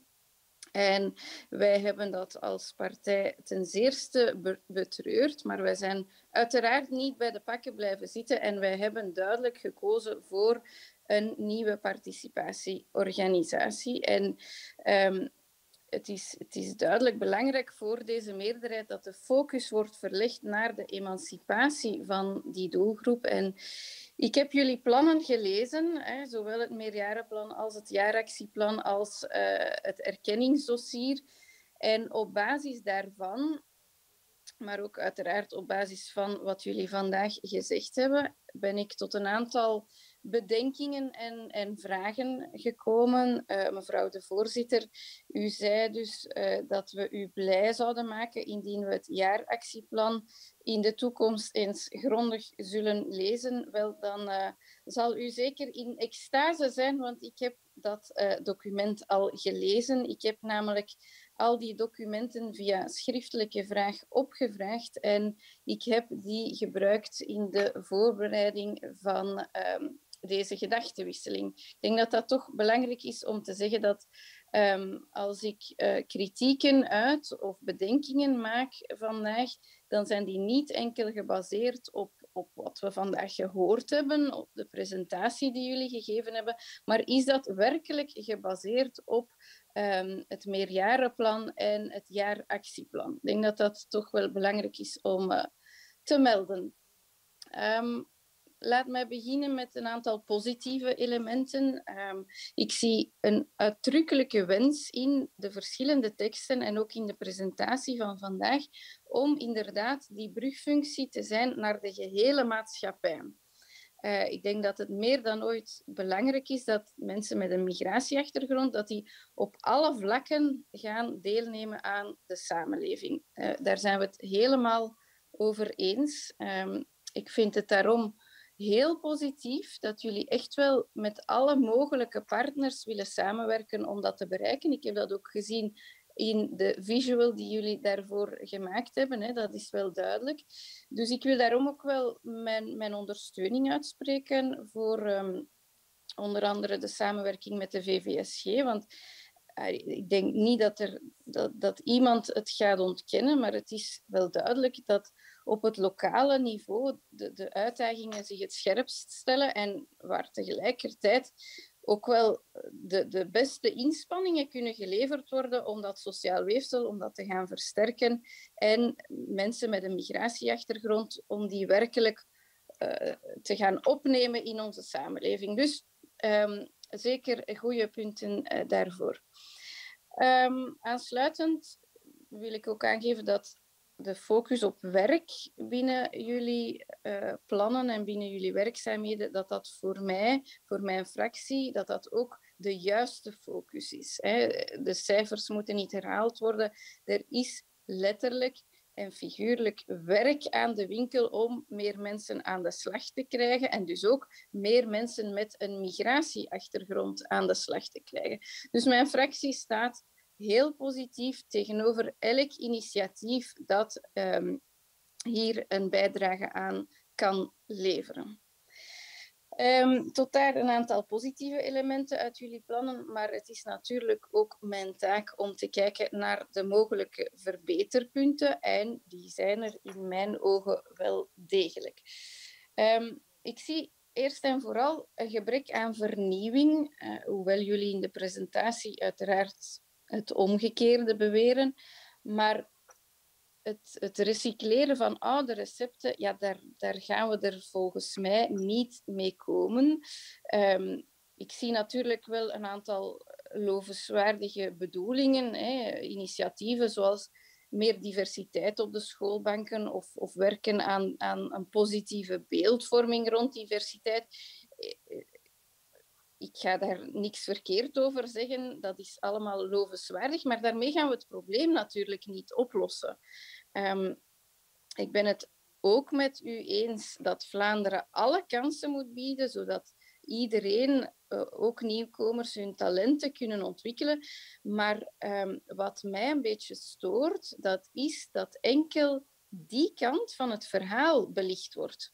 En wij hebben dat als partij ten zeerste betreurd, maar wij zijn uiteraard niet bij de pakken blijven zitten en wij hebben duidelijk gekozen voor een nieuwe participatieorganisatie. En um, het, is, het is duidelijk belangrijk voor deze meerderheid dat de focus wordt verlegd naar de emancipatie van die doelgroep. En ik heb jullie plannen gelezen, hè, zowel het meerjarenplan als het jaaractieplan als uh, het erkenningsdossier. En op basis daarvan, maar ook uiteraard op basis van wat jullie vandaag gezegd hebben, ben ik tot een aantal bedenkingen en, en vragen gekomen. Uh, mevrouw de voorzitter, u zei dus uh, dat we u blij zouden maken indien we het jaaractieplan in de toekomst eens grondig zullen lezen. Wel, dan uh, zal u zeker in extase zijn, want ik heb dat document al gelezen. Ik heb namelijk al die documenten via schriftelijke vraag opgevraagd en ik heb die gebruikt in de voorbereiding van um, deze gedachtenwisseling. Ik denk dat dat toch belangrijk is om te zeggen dat um, als ik uh, kritieken uit of bedenkingen maak vandaag, dan zijn die niet enkel gebaseerd op, op wat we vandaag gehoord hebben, op de presentatie die jullie gegeven hebben, maar is dat werkelijk gebaseerd op um, het meerjarenplan en het jaaractieplan? Ik denk dat dat toch wel belangrijk is om uh, te melden. Um, laat mij beginnen met een aantal positieve elementen. Um, ik zie een uitdrukkelijke wens in de verschillende teksten en ook in de presentatie van vandaag om inderdaad die brugfunctie te zijn naar de gehele maatschappij. Uh, ik denk dat het meer dan ooit belangrijk is dat mensen met een migratieachtergrond dat die op alle vlakken gaan deelnemen aan de samenleving. Uh, daar zijn we het helemaal over eens. Um, ik vind het daarom heel positief dat jullie echt wel met alle mogelijke partners willen samenwerken om dat te bereiken. Ik heb dat ook gezien in de visual die jullie daarvoor gemaakt hebben. Hè. Dat is wel duidelijk. Dus ik wil daarom ook wel mijn, mijn ondersteuning uitspreken voor um, onder andere de samenwerking met de VVSG. Want uh, ik denk niet dat, er, dat iemand het gaat ontkennen, maar het is wel duidelijk dat op het lokale niveau de, de uitdagingen zich het scherpst stellen en waar tegelijkertijd ook wel de, de beste inspanningen kunnen geleverd worden om dat sociaal weefsel, om dat te gaan versterken en mensen met een migratieachtergrond, om die werkelijk uh, te gaan opnemen in onze samenleving. Dus um, zeker goede punten uh, daarvoor. Um, aansluitend wil ik ook aangeven dat de focus op werk binnen jullie uh, plannen en binnen jullie werkzaamheden, dat dat voor mij, voor mijn fractie, dat dat ook de juiste focus is. Hè. De cijfers moeten niet herhaald worden. Er is letterlijk en figuurlijk werk aan de winkel om meer mensen aan de slag te krijgen en dus ook meer mensen met een migratieachtergrond aan de slag te krijgen. Dus mijn fractie staat heel positief tegenover elk initiatief dat um, hier een bijdrage aan kan leveren. Um, tot daar een aantal positieve elementen uit jullie plannen, maar het is natuurlijk ook mijn taak om te kijken naar de mogelijke verbeterpunten en die zijn er in mijn ogen wel degelijk. Um, ik zie eerst en vooral een gebrek aan vernieuwing, uh, hoewel jullie in de presentatie uiteraard het omgekeerde beweren. Maar het, het recycleren van oude recepten, ja, daar, daar gaan we er volgens mij niet mee komen. Um, ik zie natuurlijk wel een aantal lovenswaardige bedoelingen, hè, initiatieven zoals meer diversiteit op de schoolbanken of, of werken aan, aan een positieve beeldvorming rond diversiteit ik ga daar niks verkeerd over zeggen. Dat is allemaal lovenswaardig, maar daarmee gaan we het probleem natuurlijk niet oplossen. Um, ik ben het ook met u eens dat Vlaanderen alle kansen moet bieden, zodat iedereen, uh, ook nieuwkomers, hun talenten kunnen ontwikkelen. Maar um, wat mij een beetje stoort, dat is dat enkel die kant van het verhaal belicht wordt.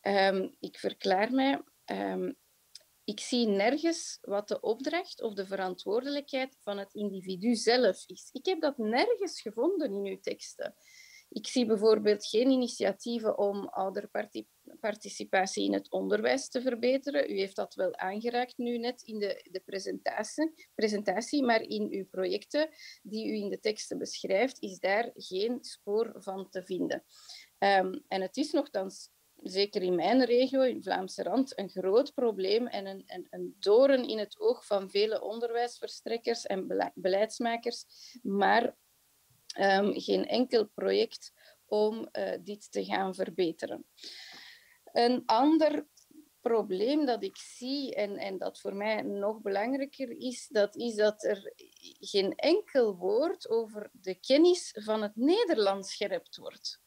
Um, ik verklaar mij. Ik zie nergens wat de opdracht of de verantwoordelijkheid van het individu zelf is. Ik heb dat nergens gevonden in uw teksten. Ik zie bijvoorbeeld geen initiatieven om ouderparticipatie in het onderwijs te verbeteren. U heeft dat wel aangeraakt nu net in de, de presentatie, presentatie, maar in uw projecten die u in de teksten beschrijft, is daar geen spoor van te vinden. Um, en het is nogthans zeker in mijn regio, in Vlaamse Rand, een groot probleem en een, een, een doren in het oog van vele onderwijsverstrekkers en beleidsmakers, maar um, geen enkel project om uh, dit te gaan verbeteren. Een ander probleem dat ik zie en, en dat voor mij nog belangrijker is, dat is dat er geen enkel woord over de kennis van het Nederlands scherpt wordt.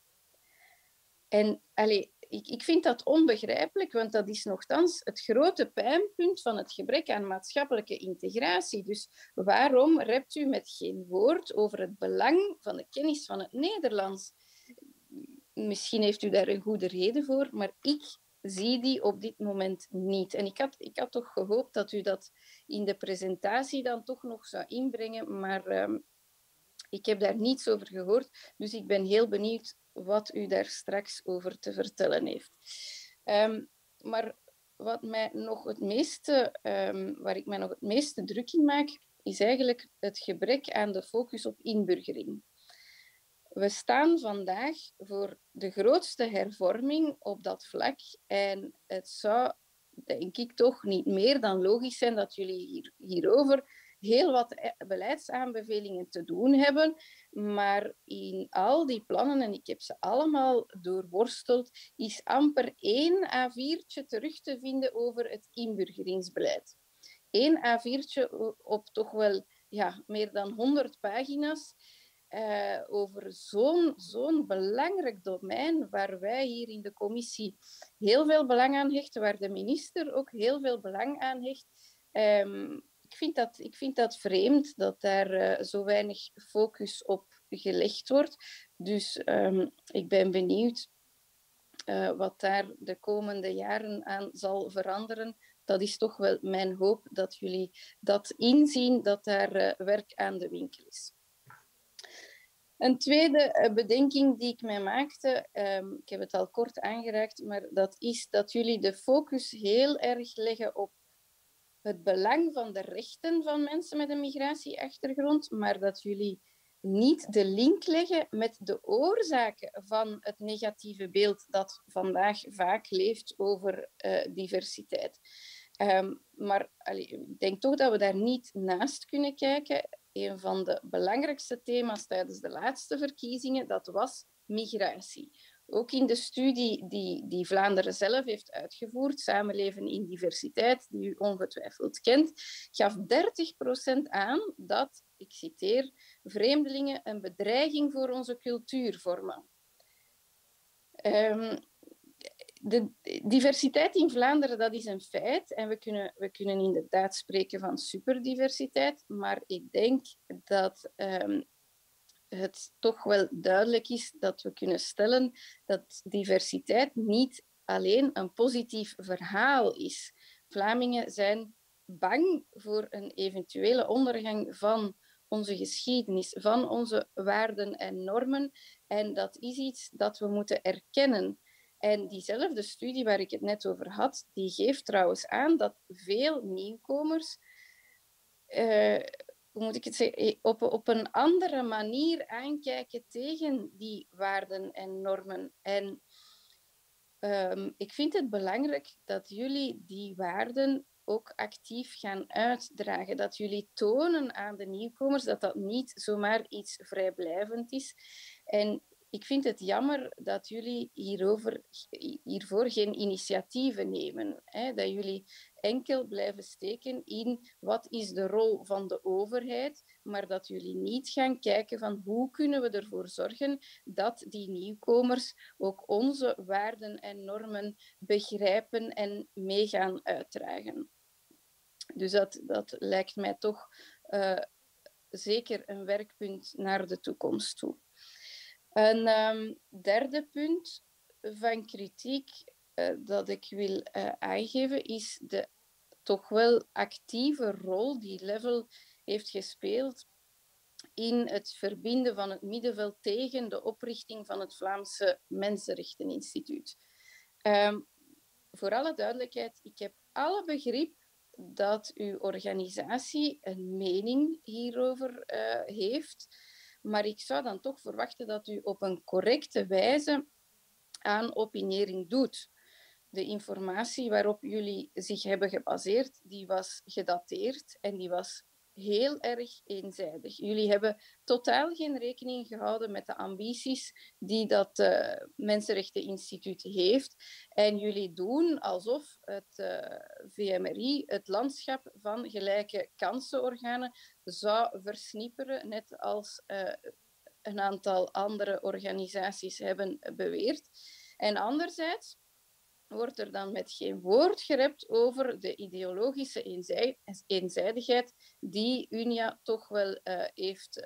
En allee, ik, ik vind dat onbegrijpelijk, want dat is nogthans het grote pijnpunt van het gebrek aan maatschappelijke integratie. Dus waarom rept u met geen woord over het belang van de kennis van het Nederlands? Misschien heeft u daar een goede reden voor, maar ik zie die op dit moment niet. En ik had, ik had toch gehoopt dat u dat in de presentatie dan toch nog zou inbrengen, maar um, ik heb daar niets over gehoord. Dus ik ben heel benieuwd wat u daar straks over te vertellen heeft. Um, maar wat mij nog het meeste, um, waar ik mij nog het meeste druk in maak, is eigenlijk het gebrek aan de focus op inburgering. We staan vandaag voor de grootste hervorming op dat vlak en het zou, denk ik, toch niet meer dan logisch zijn dat jullie hier, hierover heel wat eh, beleidsaanbevelingen te doen hebben. Maar in al die plannen, en ik heb ze allemaal doorworsteld, is amper één A4'tje terug te vinden over het inburgeringsbeleid. Eén A4'tje op toch wel ja, meer dan 100 pagina's. Uh, over zo'n zo'n belangrijk domein waar wij hier in de commissie heel veel belang aan hechten, waar de minister ook heel veel belang aan hecht. Ik, vind dat, ik vind dat vreemd dat daar uh, zo weinig focus op gelegd wordt. Dus um, ik ben benieuwd uh, wat daar de komende jaren aan zal veranderen. Dat is toch wel mijn hoop dat jullie dat inzien, dat daar uh, werk aan de winkel is. Een tweede bedenking die ik mij maakte, um, ik heb het al kort aangeraakt, maar dat is dat jullie de focus heel erg leggen op het belang van de rechten van mensen met een migratieachtergrond, maar dat jullie niet de link leggen met de oorzaken van het negatieve beeld dat vandaag vaak leeft over uh, diversiteit. Um, maar ik denk toch dat we daar niet naast kunnen kijken. Een van de belangrijkste thema's tijdens de laatste verkiezingen, dat was migratie. Ook in de studie die, die Vlaanderen zelf heeft uitgevoerd, Samenleven in diversiteit, die u ongetwijfeld kent, gaf 30% aan dat, ik citeer, vreemdelingen een bedreiging voor onze cultuur vormen. Um, de diversiteit in Vlaanderen, dat is een feit. En we kunnen, we kunnen inderdaad spreken van superdiversiteit. Maar ik denk dat um, het toch wel duidelijk is dat we kunnen stellen dat diversiteit niet alleen een positief verhaal is. Vlamingen zijn bang voor een eventuele ondergang van onze geschiedenis, van onze waarden en normen. En dat is iets dat we moeten erkennen. En diezelfde studie waar ik het net over had, die geeft trouwens aan dat veel nieuwkomers uh, hoe moet ik het zeggen, eh, op, op een andere manier aankijken tegen die waarden en normen. En um, ik vind het belangrijk dat jullie die waarden ook actief gaan uitdragen. Dat jullie tonen aan de nieuwkomers dat dat niet zomaar iets vrijblijvend is. En ik vind het jammer dat jullie hierover, hiervoor geen initiatieven nemen. Hè? Dat jullie enkel blijven steken in wat is de rol van de overheid, maar dat jullie niet gaan kijken van hoe kunnen we ervoor zorgen dat die nieuwkomers ook onze waarden en normen begrijpen en mee gaan uitdragen. Dus dat, dat lijkt mij toch uh, zeker een werkpunt naar de toekomst toe. Een um, derde punt van kritiek dat ik wil uh, aangeven is de toch wel actieve rol die Level heeft gespeeld in het verbinden van het middenveld tegen de oprichting van het Vlaamse Mensenrechteninstituut. Um, voor alle duidelijkheid, ik heb alle begrip dat uw organisatie een mening hierover uh, heeft, maar ik zou dan toch verwachten dat u op een correcte wijze aan opiniëring doet. De informatie waarop jullie zich hebben gebaseerd, die was gedateerd en die was heel erg eenzijdig. Jullie hebben totaal geen rekening gehouden met de ambities die dat uh, Mensenrechteninstituut heeft. En jullie doen alsof het eh, VMRI het landschap van gelijke kansenorganen zou versnipperen, net als uh, een aantal andere organisaties hebben beweerd. En anderzijds wordt er dan met geen woord gerept over de ideologische eenzijdigheid die Unia toch wel uh, heeft uh,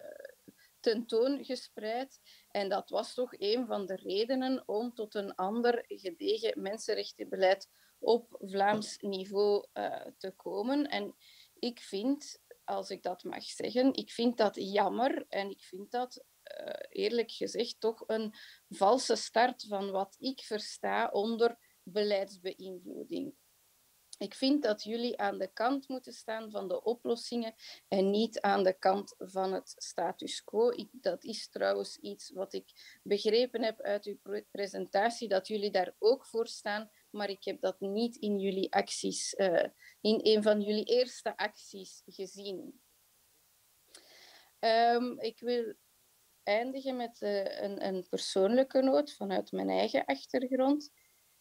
tentoongespreid. En dat was toch een van de redenen om tot een ander gedegen mensenrechtenbeleid op Vlaams niveau uh, te komen. En ik vind, als ik dat mag zeggen, ik vind dat jammer en ik vind dat eerlijk gezegd toch een valse start van wat ik versta onder beleidsbeïnvloeding. Ik vind dat jullie aan de kant moeten staan van de oplossingen en niet aan de kant van het status quo. Ik, dat is trouwens iets wat ik begrepen heb uit uw presentatie, dat jullie daar ook voor staan, maar ik heb dat niet in jullie acties, uh, in een van jullie eerste acties gezien. Um, ik wil eindigen met uh, een, een persoonlijke noot vanuit mijn eigen achtergrond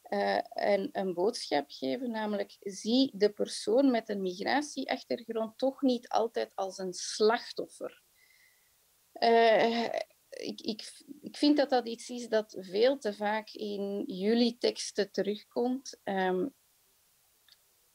uh, en een boodschap geven, namelijk zie de persoon met een migratieachtergrond toch niet altijd als een slachtoffer. Uh, ik, ik, vind dat dat iets is dat veel te vaak in jullie teksten terugkomt. Um,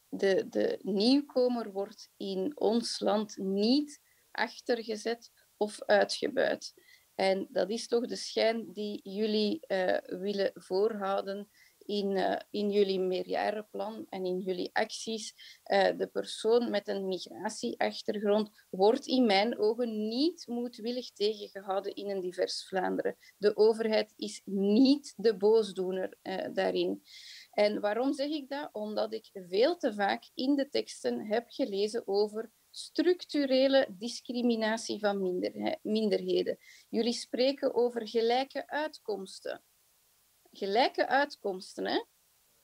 de, de nieuwkomer wordt in ons land niet achtergezet of uitgebuit. En dat is toch de schijn die jullie uh, willen voorhouden in, uh, in jullie meerjarenplan en in jullie acties. Uh, de persoon met een migratieachtergrond wordt in mijn ogen niet moedwillig tegengehouden in een divers Vlaanderen. De overheid is niet de boosdoener uh, daarin. En waarom zeg ik dat? Omdat ik veel te vaak in de teksten heb gelezen over structurele discriminatie van minder, minderheden. Jullie spreken over gelijke uitkomsten gelijke uitkomsten. Hè?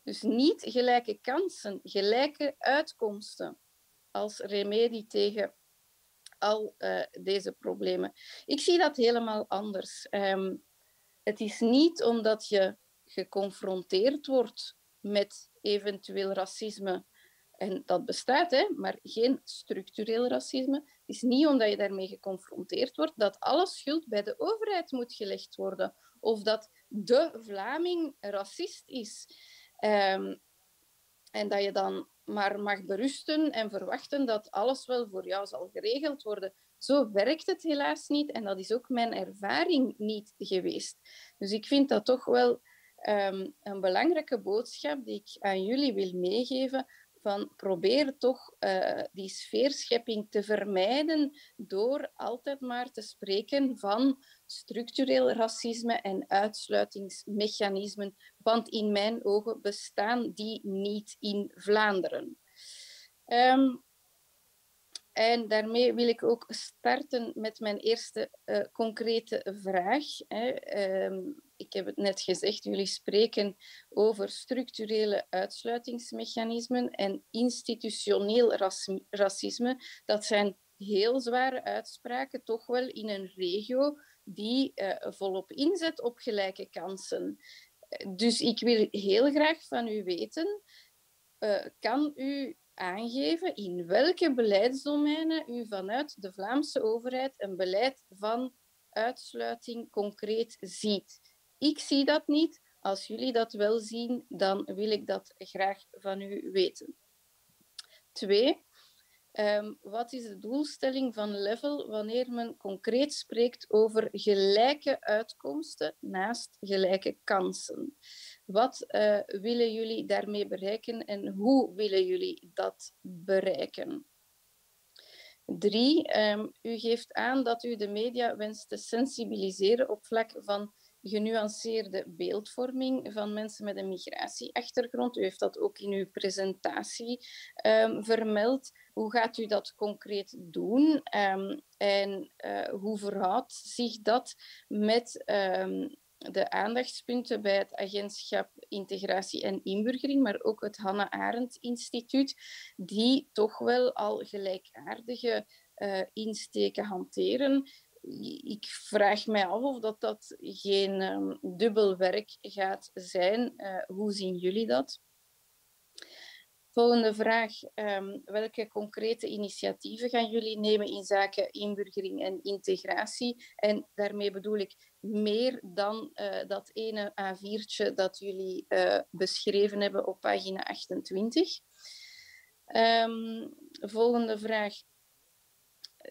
Dus niet gelijke kansen, gelijke uitkomsten als remedie tegen al uh, deze problemen. Ik zie dat helemaal anders. Um, het is niet omdat je geconfronteerd wordt met eventueel racisme, en dat bestaat, hè, maar geen structureel racisme. Het is niet omdat je daarmee geconfronteerd wordt dat alle schuld bij de overheid moet gelegd worden of dat de Vlaming racist is. Um, en dat je dan maar mag berusten en verwachten dat alles wel voor jou zal geregeld worden. Zo werkt het helaas niet en dat is ook mijn ervaring niet geweest. Dus ik vind dat toch wel um, een belangrijke boodschap die ik aan jullie wil meegeven van probeer toch uh, die sfeerschepping te vermijden door altijd maar te spreken van structureel racisme en uitsluitingsmechanismen, want in mijn ogen bestaan die niet in Vlaanderen. Um, en daarmee wil ik ook starten met mijn eerste uh, concrete vraag. Hè. Um, ik heb het net gezegd, jullie spreken over structurele uitsluitingsmechanismen en institutioneel racisme. Dat zijn heel zware uitspraken, toch wel in een regio die uh, volop inzet op gelijke kansen. Dus ik wil heel graag van u weten, uh, kan u aangeven in welke beleidsdomeinen u vanuit de Vlaamse overheid een beleid van uitsluiting concreet ziet. Ik zie dat niet. Als jullie dat wel zien, dan wil ik dat graag van u weten. Twee, um, wat is de doelstelling van Level wanneer men concreet spreekt over gelijke uitkomsten naast gelijke kansen? Wat uh, willen jullie daarmee bereiken en hoe willen jullie dat bereiken? Drie, um, u geeft aan dat u de media wenst te sensibiliseren op vlak van genuanceerde beeldvorming van mensen met een migratieachtergrond. U heeft dat ook in uw presentatie um, vermeld. Hoe gaat u dat concreet doen? Um, en uh, hoe verhoudt zich dat met um, de aandachtspunten bij het agentschap Integratie en Inburgering, maar ook het Hannah Arendt Instituut, die toch wel al gelijkaardige uh, insteken hanteren ik vraag mij af of dat, dat geen um, dubbel werk gaat zijn. Uh, hoe zien jullie dat? Volgende vraag. Um, welke concrete initiatieven gaan jullie nemen in zaken inburgering en integratie? En daarmee bedoel ik meer dan uh, dat ene A4'tje dat jullie uh, beschreven hebben op pagina 28. Um, ehm, volgende vraag.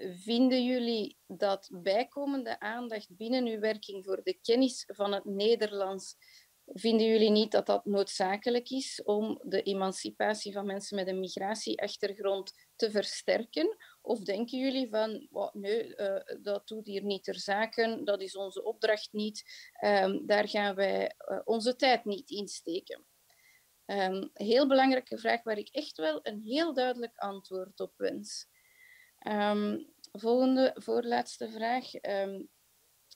Vinden jullie dat bijkomende aandacht binnen uw werking voor de kennis van het Nederlands, vinden jullie niet dat dat noodzakelijk is om de emancipatie van mensen met een migratieachtergrond te versterken? Of denken jullie van, oh, nee, uh, dat doet hier niet ter zake, dat is onze opdracht niet, um, daar gaan wij uh, onze tijd niet in steken? Um, heel belangrijke vraag waar ik echt wel een heel duidelijk antwoord op wens. Um, volgende, voorlaatste vraag. Um,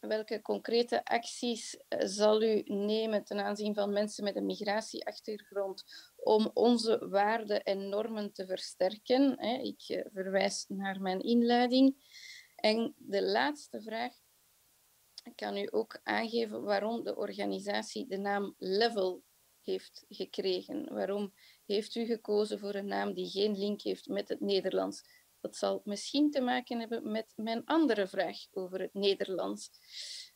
welke concrete acties uh, zal u nemen ten aanzien van mensen met een migratieachtergrond om onze waarden en normen te versterken? Ik uh, verwijs naar mijn inleiding. En de laatste vraag. Kan u ook aangeven waarom de organisatie de naam Level heeft gekregen? Waarom heeft u gekozen voor een naam die geen link heeft met het Nederlands? Dat zal misschien te maken hebben met mijn andere vraag over het Nederlands.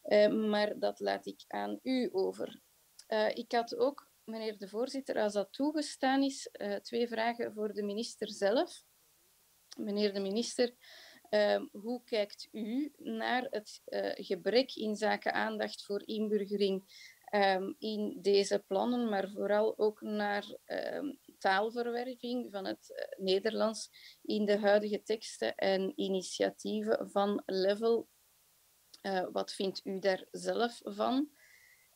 Uh, maar dat laat ik aan u over. Uh, ik had ook, meneer de voorzitter, als dat toegestaan is, uh, twee vragen voor de minister zelf. Meneer de minister, hoe kijkt u naar het gebrek in zaken aandacht voor inburgering um, in deze plannen, maar vooral ook naar um, taalverwerving van het uh, Nederlands in de huidige teksten en initiatieven van Level. Uh, wat vindt u daar zelf van?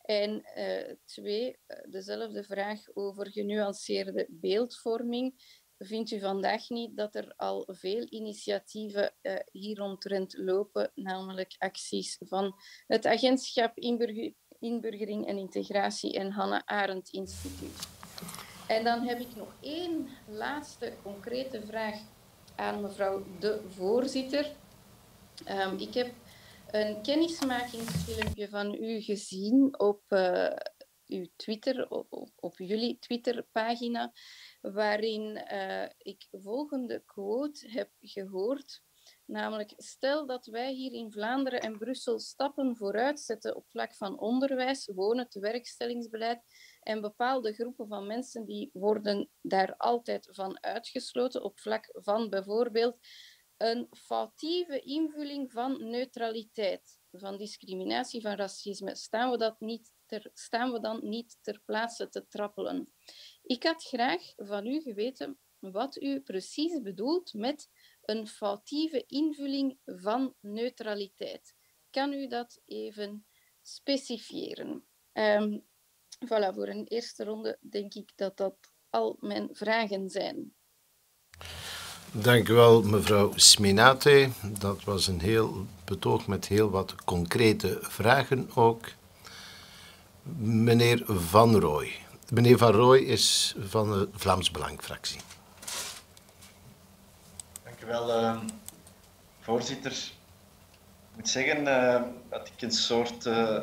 En uh, twee, dezelfde vraag over genuanceerde beeldvorming. Vindt u vandaag niet dat er al veel initiatieven uh, hieromtrent lopen, namelijk acties van het agentschap Inburger Inburgering en Integratie en Hannah Arendt Instituut. En dan heb ik nog één laatste concrete vraag aan mevrouw de voorzitter. Um, ik heb een kennismakingsfilmpje van u gezien op uh, uw Twitter, op, op jullie Twitterpagina, waarin uh, ik volgende quote heb gehoord. Namelijk, stel dat wij hier in Vlaanderen en Brussel stappen vooruit zetten op vlak van onderwijs, wonen, tewerkstellingsbeleid en bepaalde groepen van mensen die worden daar altijd van uitgesloten op vlak van bijvoorbeeld een foutieve invulling van neutraliteit, van discriminatie, van racisme. Staan we, dat niet ter, staan we dan niet ter plaatse te trappelen? Ik had graag van u geweten wat u precies bedoelt met een foutieve invulling van neutraliteit. Kan u dat even specifiëren? Um, voilà, voor een eerste ronde denk ik dat dat al mijn vragen zijn. Dank u wel, mevrouw Sminate. Dat was een heel betoog met heel wat concrete vragen ook. Meneer Van Rooij. Meneer Van Rooij is van de Vlaams Belang-fractie wel, uh, voorzitter. Ik moet zeggen uh, dat ik een soort uh,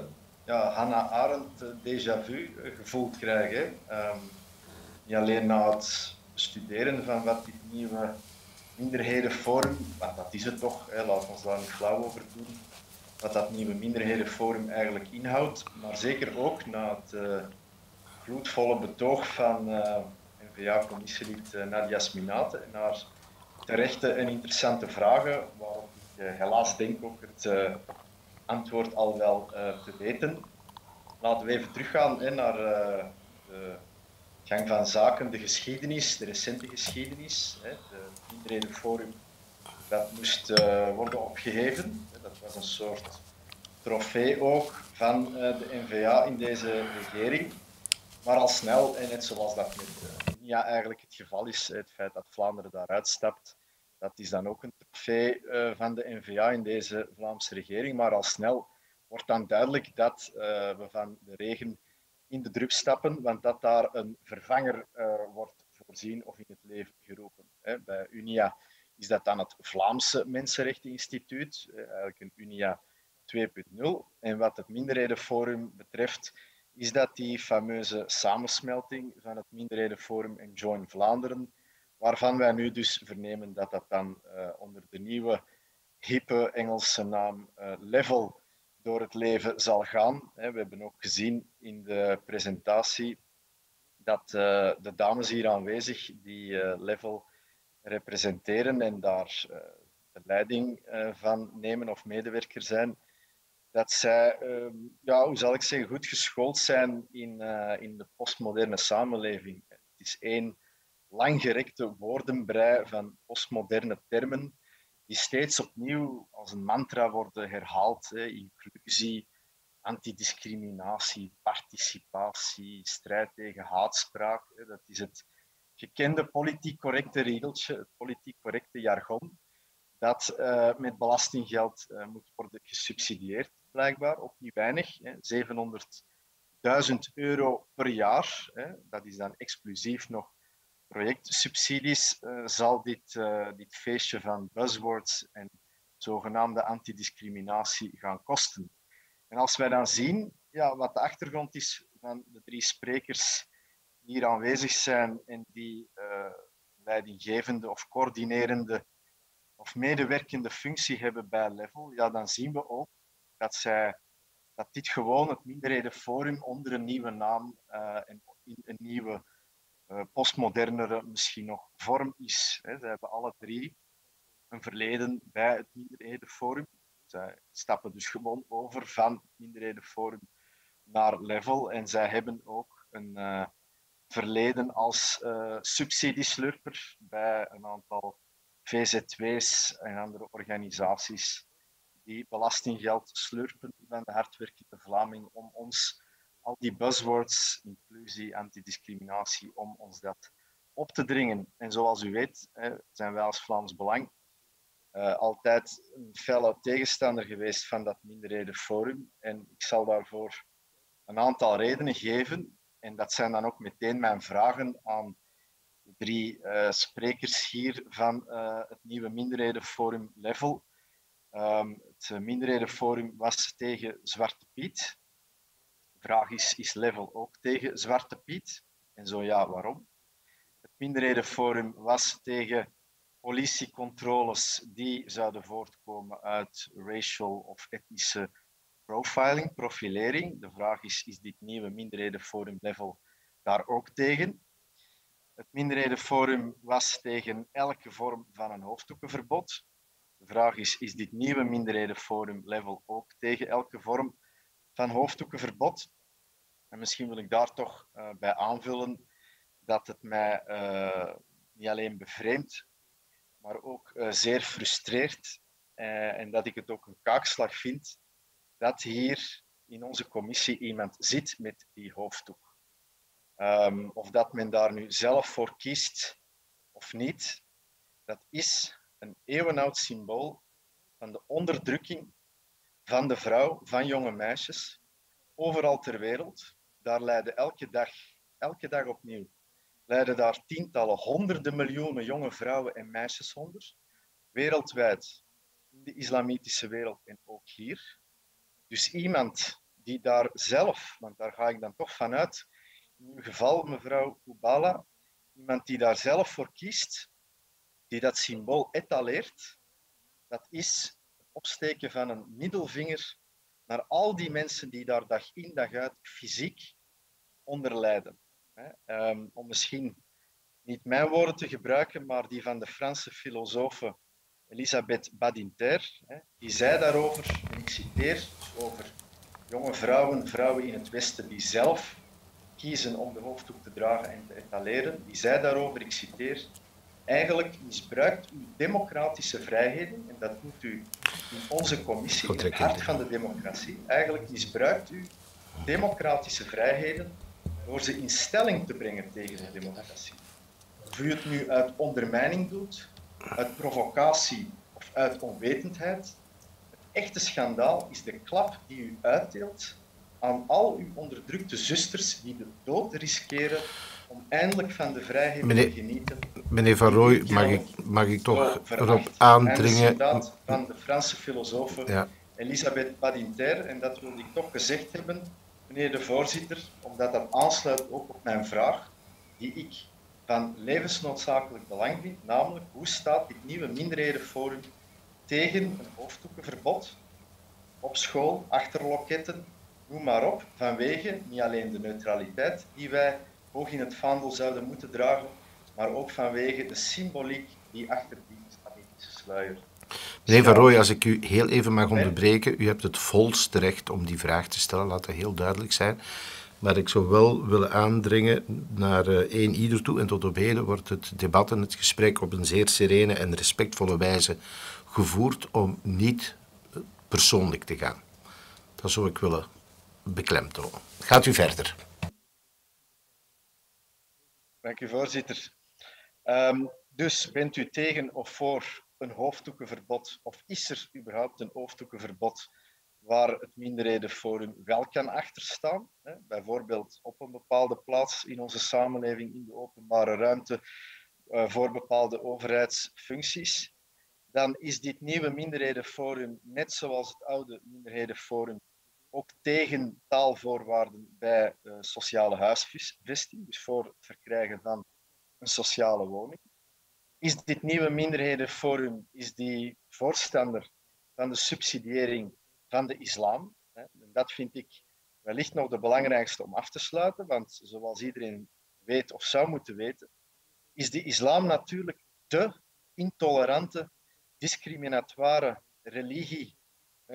ja, Hannah Arendt déjà vu gevoeld krijg. Hè. Um, niet alleen na het bestuderen van wat dit nieuwe minderhedenforum, want dat is het toch, hè, laat ons daar niet flauw over doen, wat dat nieuwe minderhedenforum eigenlijk inhoudt, maar zeker ook na het gloedvolle betoog van N-VA-commissielid Nadia Sminate en haar terechte en interessante vragen, waarop ik uh, helaas denk ook het uh, antwoord al wel uh, te weten. Laten we even teruggaan hè, naar de gang van zaken, de geschiedenis, de recente geschiedenis. Hè, de Forum Dat moest uh, worden opgeheven. Dat was een soort trofee ook van de NVA in deze regering. Maar al snel, en net zoals dat met ja, eigenlijk het geval is, het feit dat Vlaanderen daaruit stapt, dat is dan ook een trofee uh, van de NVA in deze Vlaamse regering. Maar al snel wordt dan duidelijk dat we van de regen in de drup stappen, want dat daar een vervanger wordt voorzien of in het leven geroepen. Hè. Bij UNIA is dat dan het Vlaamse Mensenrechteninstituut, eigenlijk een UNIA 2.0. En wat het Minderhedenforum betreft, is dat die fameuze samensmelting van het Minderhedenforum en Join Vlaanderen, waarvan wij nu dus vernemen dat dat dan uh, onder de nieuwe hippe Engelse naam uh, Level door het leven zal gaan. We hebben ook gezien in de presentatie dat uh, de dames hier aanwezig die Level representeren en daar de leiding van nemen of medewerker zijn, dat zij, ehm, ja, hoe zal ik zeggen, goed geschoold zijn in, in de postmoderne samenleving. Het is één langgerekte woordenbrei van postmoderne termen die steeds opnieuw als een mantra worden herhaald. Hè. Inclusie, antidiscriminatie, participatie, strijd tegen haatspraak. Hè. Dat is het gekende politiek correcte regeltje, het politiek correcte jargon dat uh, met belastinggeld uh, moet worden gesubsidieerd, blijkbaar. Ook niet weinig, 700.000 euro per jaar. Hè. Dat is dan exclusief nog projectsubsidies. Uh, zal dit, dit feestje van buzzwords en zogenaamde antidiscriminatie gaan kosten. En als wij dan zien ja, wat de achtergrond is van de drie sprekers die hier aanwezig zijn en die leidinggevende of coördinerende of medewerkende functie hebben bij Level, ja, dan zien we ook dat, zij, dat dit gewoon het minderhedenforum onder een nieuwe naam en in een nieuwe, postmodernere misschien nog vorm is. Hè. Zij hebben alle drie een verleden bij het minderhedenforum. Zij stappen dus gewoon over van het minderhedenforum naar Level en zij hebben ook een uh, verleden als subsidieslurper bij een aantal VZW's en andere organisaties die belastinggeld slurpen van de hardwerkende Vlaming om ons al die buzzwords, inclusie, antidiscriminatie, om ons dat op te dringen. En zoals u weet, zijn wij als Vlaams Belang uh, altijd een felle tegenstander geweest van dat minderhedenforum. En ik zal daarvoor een aantal redenen geven. En dat zijn dan ook meteen mijn vragen aan drie uh, sprekers hier van uh, het nieuwe minderhedenforum Level. Um, het minderhedenforum was tegen Zwarte Piet. Vraag is, is Level ook tegen Zwarte Piet? En zo ja, waarom? Het minderhedenforum was tegen politiecontroles die zouden voortkomen uit racial of etnische profiling, profilering. De vraag is, is dit nieuwe minderhedenforum Level daar ook tegen? Het minderhedenforum was tegen elke vorm van een hoofddoekenverbod. De vraag is, is dit nieuwe minderhedenforum level ook tegen elke vorm van hoofddoekenverbod? En misschien wil ik daar toch uh, bij aanvullen dat het mij uh, niet alleen bevreemdt, maar ook uh, zeer frustreert en dat ik het ook een kaakslag vind dat hier in onze commissie iemand zit met die hoofddoek. Um, of dat men daar nu zelf voor kiest of niet, dat is een eeuwenoud symbool van de onderdrukking van de vrouw, van jonge meisjes, overal ter wereld. Daar lijden elke dag, elke dag opnieuw, lijden daar tientallen, honderden miljoenen jonge vrouwen en meisjes onder, wereldwijd, in de islamitische wereld en ook hier. Dus iemand die daar zelf, want daar ga ik dan toch vanuit, in uw geval mevrouw Kubala, iemand die daar zelf voor kiest, die dat symbool etaleert, dat is opsteken van een middelvinger naar al die mensen die daar dag in dag uit fysiek onder lijden. Um, om misschien niet mijn woorden te gebruiken, maar die van de Franse filosofe Elisabeth Badinter, die zei daarover, en ik citeer, over jonge vrouwen, vrouwen in het Westen die zelf kiezen om de hoofddoek te dragen en te etaleren, die zei daarover, ik citeer, Eigenlijk misbruikt u democratische vrijheden, en dat doet u in onze commissie, in het hart van de democratie. Eigenlijk misbruikt u democratische vrijheden door ze in stelling te brengen tegen de democratie. Of u het nu uit ondermijning doet, uit provocatie of uit onwetendheid, het echte schandaal is de klap die u uitdeelt aan al uw onderdrukte zusters die de dood riskeren om eindelijk van de vrijheid te genieten. Meneer Van Rooij, mag ik, mag ik toch erop aandringen... van de Franse filosoof ja. Elisabeth Badinter, en dat wil ik toch gezegd hebben, meneer de voorzitter, omdat dat aansluit ook op mijn vraag, die ik van levensnoodzakelijk belang vind, namelijk hoe staat dit nieuwe minderhedenforum tegen een hoofddoekenverbod op school, achter loketten, noem maar op, vanwege niet alleen de neutraliteit die wij hoog in het vaandel zouden moeten dragen, maar ook vanwege de symboliek die achter die islamitische sluier. Meneer Van Rooij, als ik u heel even mag onderbreken, u hebt het volste recht om die vraag te stellen, laat dat heel duidelijk zijn. Maar ik zou wel willen aandringen naar uh, één ieder toe. En tot op heden wordt het debat en het gesprek op een zeer serene en respectvolle wijze gevoerd om niet persoonlijk te gaan. Dat zou ik willen beklemtonen. Gaat u verder. Dank u, voorzitter. Um, dus bent u tegen of voor een hoofddoekenverbod? Of is er überhaupt een hoofddoekenverbod waar het minderhedenforum wel kan achterstaan? Hè? Bijvoorbeeld op een bepaalde plaats in onze samenleving, in de openbare ruimte, uh, voor bepaalde overheidsfuncties. Dan is dit nieuwe minderhedenforum, net zoals het oude minderhedenforum, ook tegen taalvoorwaarden bij uh, sociale huisvesting, dus voor het verkrijgen van een sociale woning. Is dit nieuwe minderhedenforum is die voorstander van de subsidiëring van de islam? Hè? En dat vind ik wellicht nog de belangrijkste om af te sluiten, want zoals iedereen weet of zou moeten weten, is de islam natuurlijk de intolerante, discriminatoire religie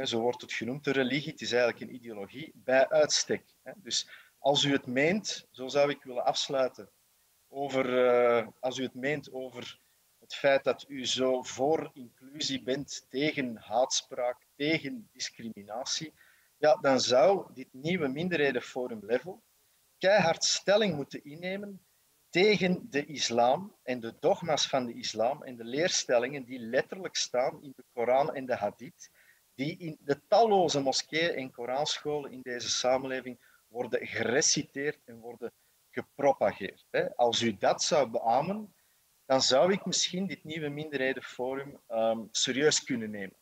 zo wordt het genoemd, de religie. Het is eigenlijk een ideologie bij uitstek. Dus als u het meent, zo zou ik willen afsluiten, over, uh, als u het meent over het feit dat u zo voor inclusie bent, tegen haatspraak, tegen discriminatie, ja, dan zou dit nieuwe minderhedenforum level keihard stelling moeten innemen tegen de islam en de dogma's van de islam en de leerstellingen die letterlijk staan in de Koran en de Hadith die in de talloze moskeeën en Koranscholen in deze samenleving worden gereciteerd en worden gepropageerd. Als u dat zou beamen, dan zou ik misschien dit nieuwe minderhedenforum um, serieus kunnen nemen.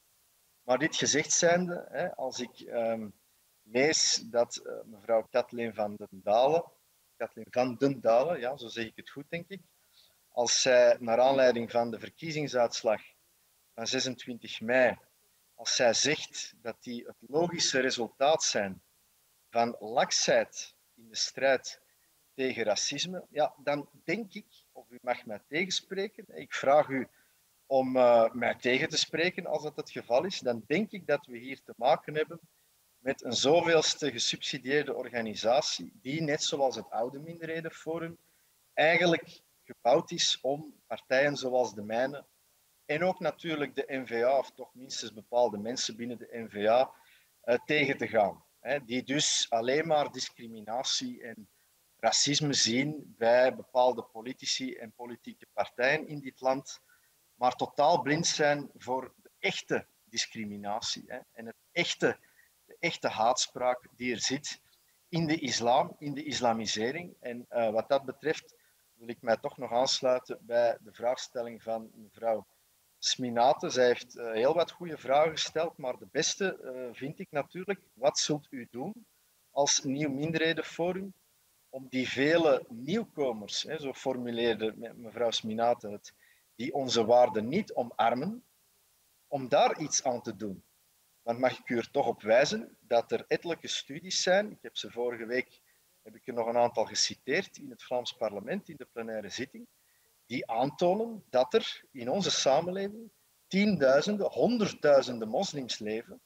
Maar dit gezegd zijnde, als ik ehm, lees dat uh, mevrouw Kathleen van den Dalen, Kathleen van den Dalen, ja, zo zeg ik het goed denk ik, als zij naar aanleiding van de verkiezingsuitslag van 26 mei als zij zegt dat die het logische resultaat zijn van laksheid in de strijd tegen racisme, ja, dan denk ik, of u mag mij tegenspreken, ik vraag u om uh, mij tegen te spreken als dat het geval is, dan denk ik dat we hier te maken hebben met een zoveelste gesubsidieerde organisatie die, net zoals het oude minderhedenforum, eigenlijk gebouwd is om partijen zoals de mijne en ook natuurlijk de NVA, of toch minstens bepaalde mensen binnen de NVA, uh, eh, tegen te gaan. Hè, die dus alleen maar discriminatie en racisme zien bij bepaalde politici en politieke partijen in dit land, maar totaal blind zijn voor de echte discriminatie hè, en het echte, de echte haatspraak die er zit in de islam, in de islamisering. En uh, wat dat betreft wil ik mij toch nog aansluiten bij de vraagstelling van mevrouw Sminate. Zij heeft uh, heel wat goede vragen gesteld, maar de beste uh, vind ik natuurlijk, wat zult u doen als nieuw minderhedenforum om die vele nieuwkomers, hè, zo formuleerde mevrouw Sminate het, die onze waarden niet omarmen, om daar iets aan te doen. Dan mag ik u er toch op wijzen dat er ettelijke studies zijn. Ik heb ze vorige week heb ik er nog een aantal geciteerd in het Vlaams parlement in de plenaire zitting die aantonen dat er in onze samenleving tienduizenden, honderdduizenden moslims leven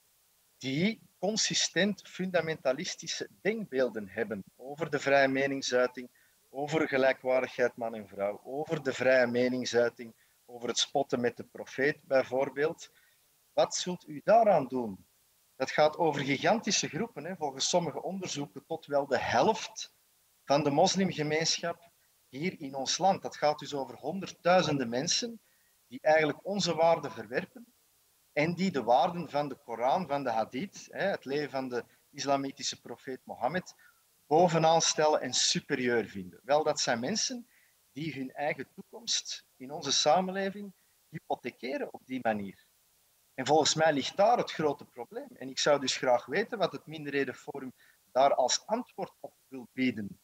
die consistent fundamentalistische denkbeelden hebben over de vrije meningsuiting, over gelijkwaardigheid man en vrouw, over de vrije meningsuiting, over het spotten met de profeet bijvoorbeeld. Wat zult u daaraan doen? Dat gaat over gigantische groepen. Hè. Volgens sommige onderzoeken tot wel de helft van de moslimgemeenschap hier in ons land. Dat gaat dus over honderdduizenden mensen die eigenlijk onze waarden verwerpen en die de waarden van de Koran, van de Hadith, het leven van de islamitische profeet Mohammed, bovenaan stellen en superieur vinden. Wel, dat zijn mensen die hun eigen toekomst in onze samenleving hypothekeren op die manier. En volgens mij ligt daar het grote probleem. En ik zou dus graag weten wat het Minderhedenforum daar als antwoord op wil bieden.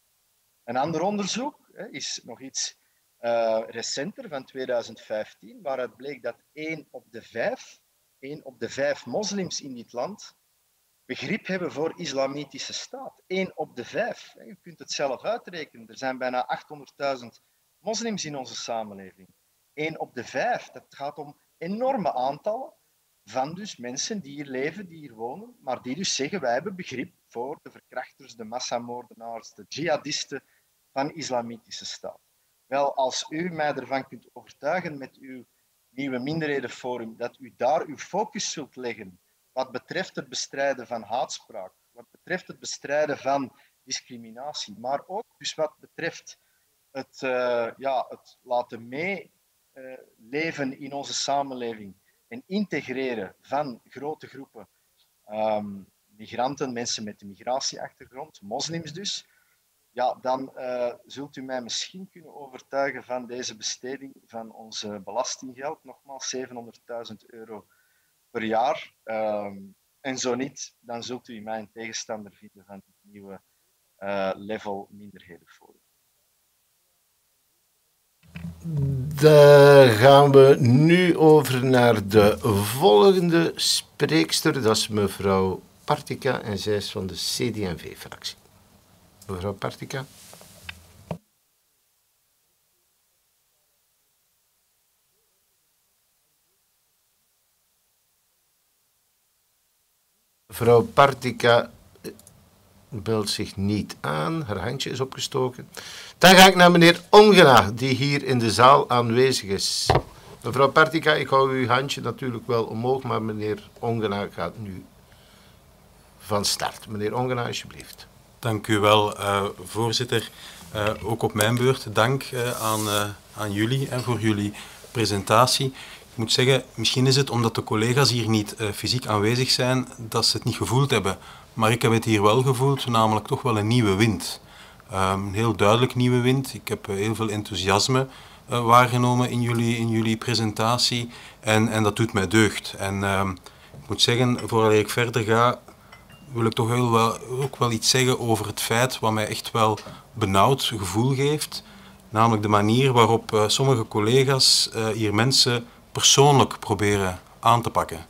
Een ander onderzoek is nog iets uh, recenter, van 2015, waaruit bleek dat één op de vijf, één op de vijf moslims in dit land begrip hebben voor islamitische staat. Eén op de vijf. Je kunt het zelf uitrekenen. Er zijn bijna 800.000 moslims in onze samenleving. Eén op de vijf. Dat gaat om enorme aantallen van dus mensen die hier leven, die hier wonen, maar die dus zeggen wij hebben begrip voor de verkrachters, de massamoordenaars, de jihadisten van islamitische staat. Wel, als u mij ervan kunt overtuigen met uw nieuwe minderhedenforum dat u daar uw focus zult leggen wat betreft het bestrijden van haatspraak, wat betreft het bestrijden van discriminatie, maar ook dus wat betreft het, uh, ja, het laten meeleven uh, in onze samenleving en integreren van grote groepen um, migranten, mensen met een migratieachtergrond, moslims dus, ja, dan uh, zult u mij misschien kunnen overtuigen van deze besteding van ons belastinggeld, nogmaals 700.000 euro per jaar. Um, en zo niet, dan zult u mij een tegenstander vinden van het nieuwe uh, level minderhedenforum. Dan gaan we nu over naar de volgende spreekster. Dat is mevrouw Partica en zij is van de CD&V-fractie. Mevrouw Partica. Mevrouw Partica belt zich niet aan. Haar handje is opgestoken. Dan ga ik naar meneer Ongena, die hier in de zaal aanwezig is. Mevrouw Partica, ik hou uw handje natuurlijk wel omhoog, maar meneer Ongena gaat nu van start. Meneer Ongena, alsjeblieft. Dank u wel, uh, voorzitter. Uh, ook op mijn beurt dank uh, aan, aan jullie en voor jullie presentatie. Ik moet zeggen, misschien is het omdat de collega's hier niet fysiek aanwezig zijn, dat ze het niet gevoeld hebben. Maar ik heb het hier wel gevoeld, namelijk toch wel een nieuwe wind. Um, een heel duidelijk nieuwe wind. Ik heb heel veel enthousiasme waargenomen in jullie, in jullie presentatie en, en dat doet mij deugd. En um, ik moet zeggen, voordat ik verder ga, wil ik toch heel wel, ook wel iets zeggen over het feit wat mij echt wel benauwd gevoel geeft. Namelijk de manier waarop uh, sommige collega's uh, hier mensen persoonlijk proberen aan te pakken.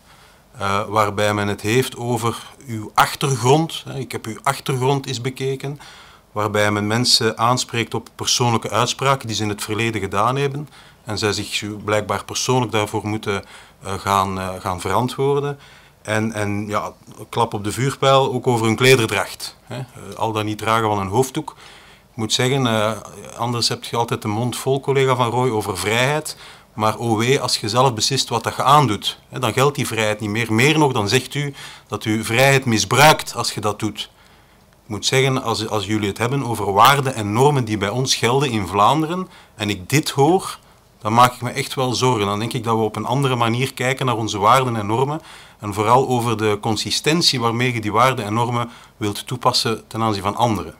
Uh, waarbij men het heeft over uw achtergrond. Ik heb uw achtergrond eens bekeken. Waarbij men mensen aanspreekt op persoonlijke uitspraken die ze in het verleden gedaan hebben. En zij zich blijkbaar persoonlijk daarvoor moeten gaan, gaan verantwoorden. En, en ja, klap op de vuurpijl ook over hun klederdracht. Hè. Al dan niet dragen van een hoofddoek. Ik moet zeggen, anders heb je altijd de mond vol, collega Van Rooij, over vrijheid. Maar oh als je zelf beslist wat dat je aandoet, dan geldt die vrijheid niet meer. Meer nog, dan zegt u dat u vrijheid misbruikt als je dat doet. Ik moet zeggen, als, als jullie het hebben over waarden en normen die bij ons gelden in Vlaanderen, en ik dit hoor, dan maak ik me echt wel zorgen. Dan denk ik dat we op een andere manier kijken naar onze waarden en normen. En vooral over de consistentie waarmee je die waarden en normen wilt toepassen ten aanzien van anderen.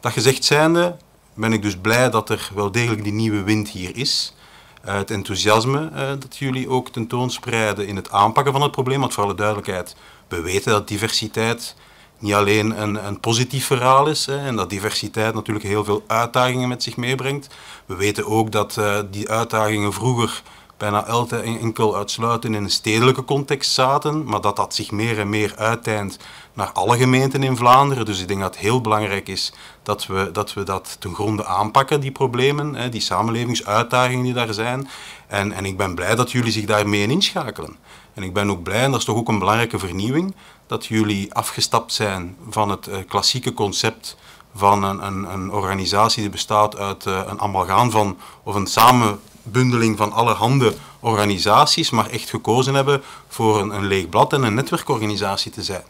Dat gezegd zijnde, ben ik dus blij dat er wel degelijk die nieuwe wind hier is het enthousiasme uh, dat jullie ook tentoonspreiden in het aanpakken van het probleem. Want voor alle duidelijkheid, we weten dat diversiteit niet alleen een, een positief verhaal is hè, en dat diversiteit natuurlijk heel veel uitdagingen met zich meebrengt. We weten ook dat uh, die uitdagingen vroeger bijna altijd enkel uitsluitend in een stedelijke context zaten, maar dat dat zich meer en meer uiteindt naar alle gemeenten in Vlaanderen. Dus ik denk dat het heel belangrijk is dat we dat, we dat ten gronde aanpakken, die problemen, die samenlevingsuitdagingen die daar zijn. En, en ik ben blij dat jullie zich daarmee in inschakelen. En ik ben ook blij, en dat is toch ook een belangrijke vernieuwing, dat jullie afgestapt zijn van het eh, klassieke concept van een, een, een organisatie die bestaat uit uh, een amalgaan van, of een samenbundeling van allerhande organisaties, maar echt gekozen hebben voor een, een leeg blad en een netwerkorganisatie te zijn.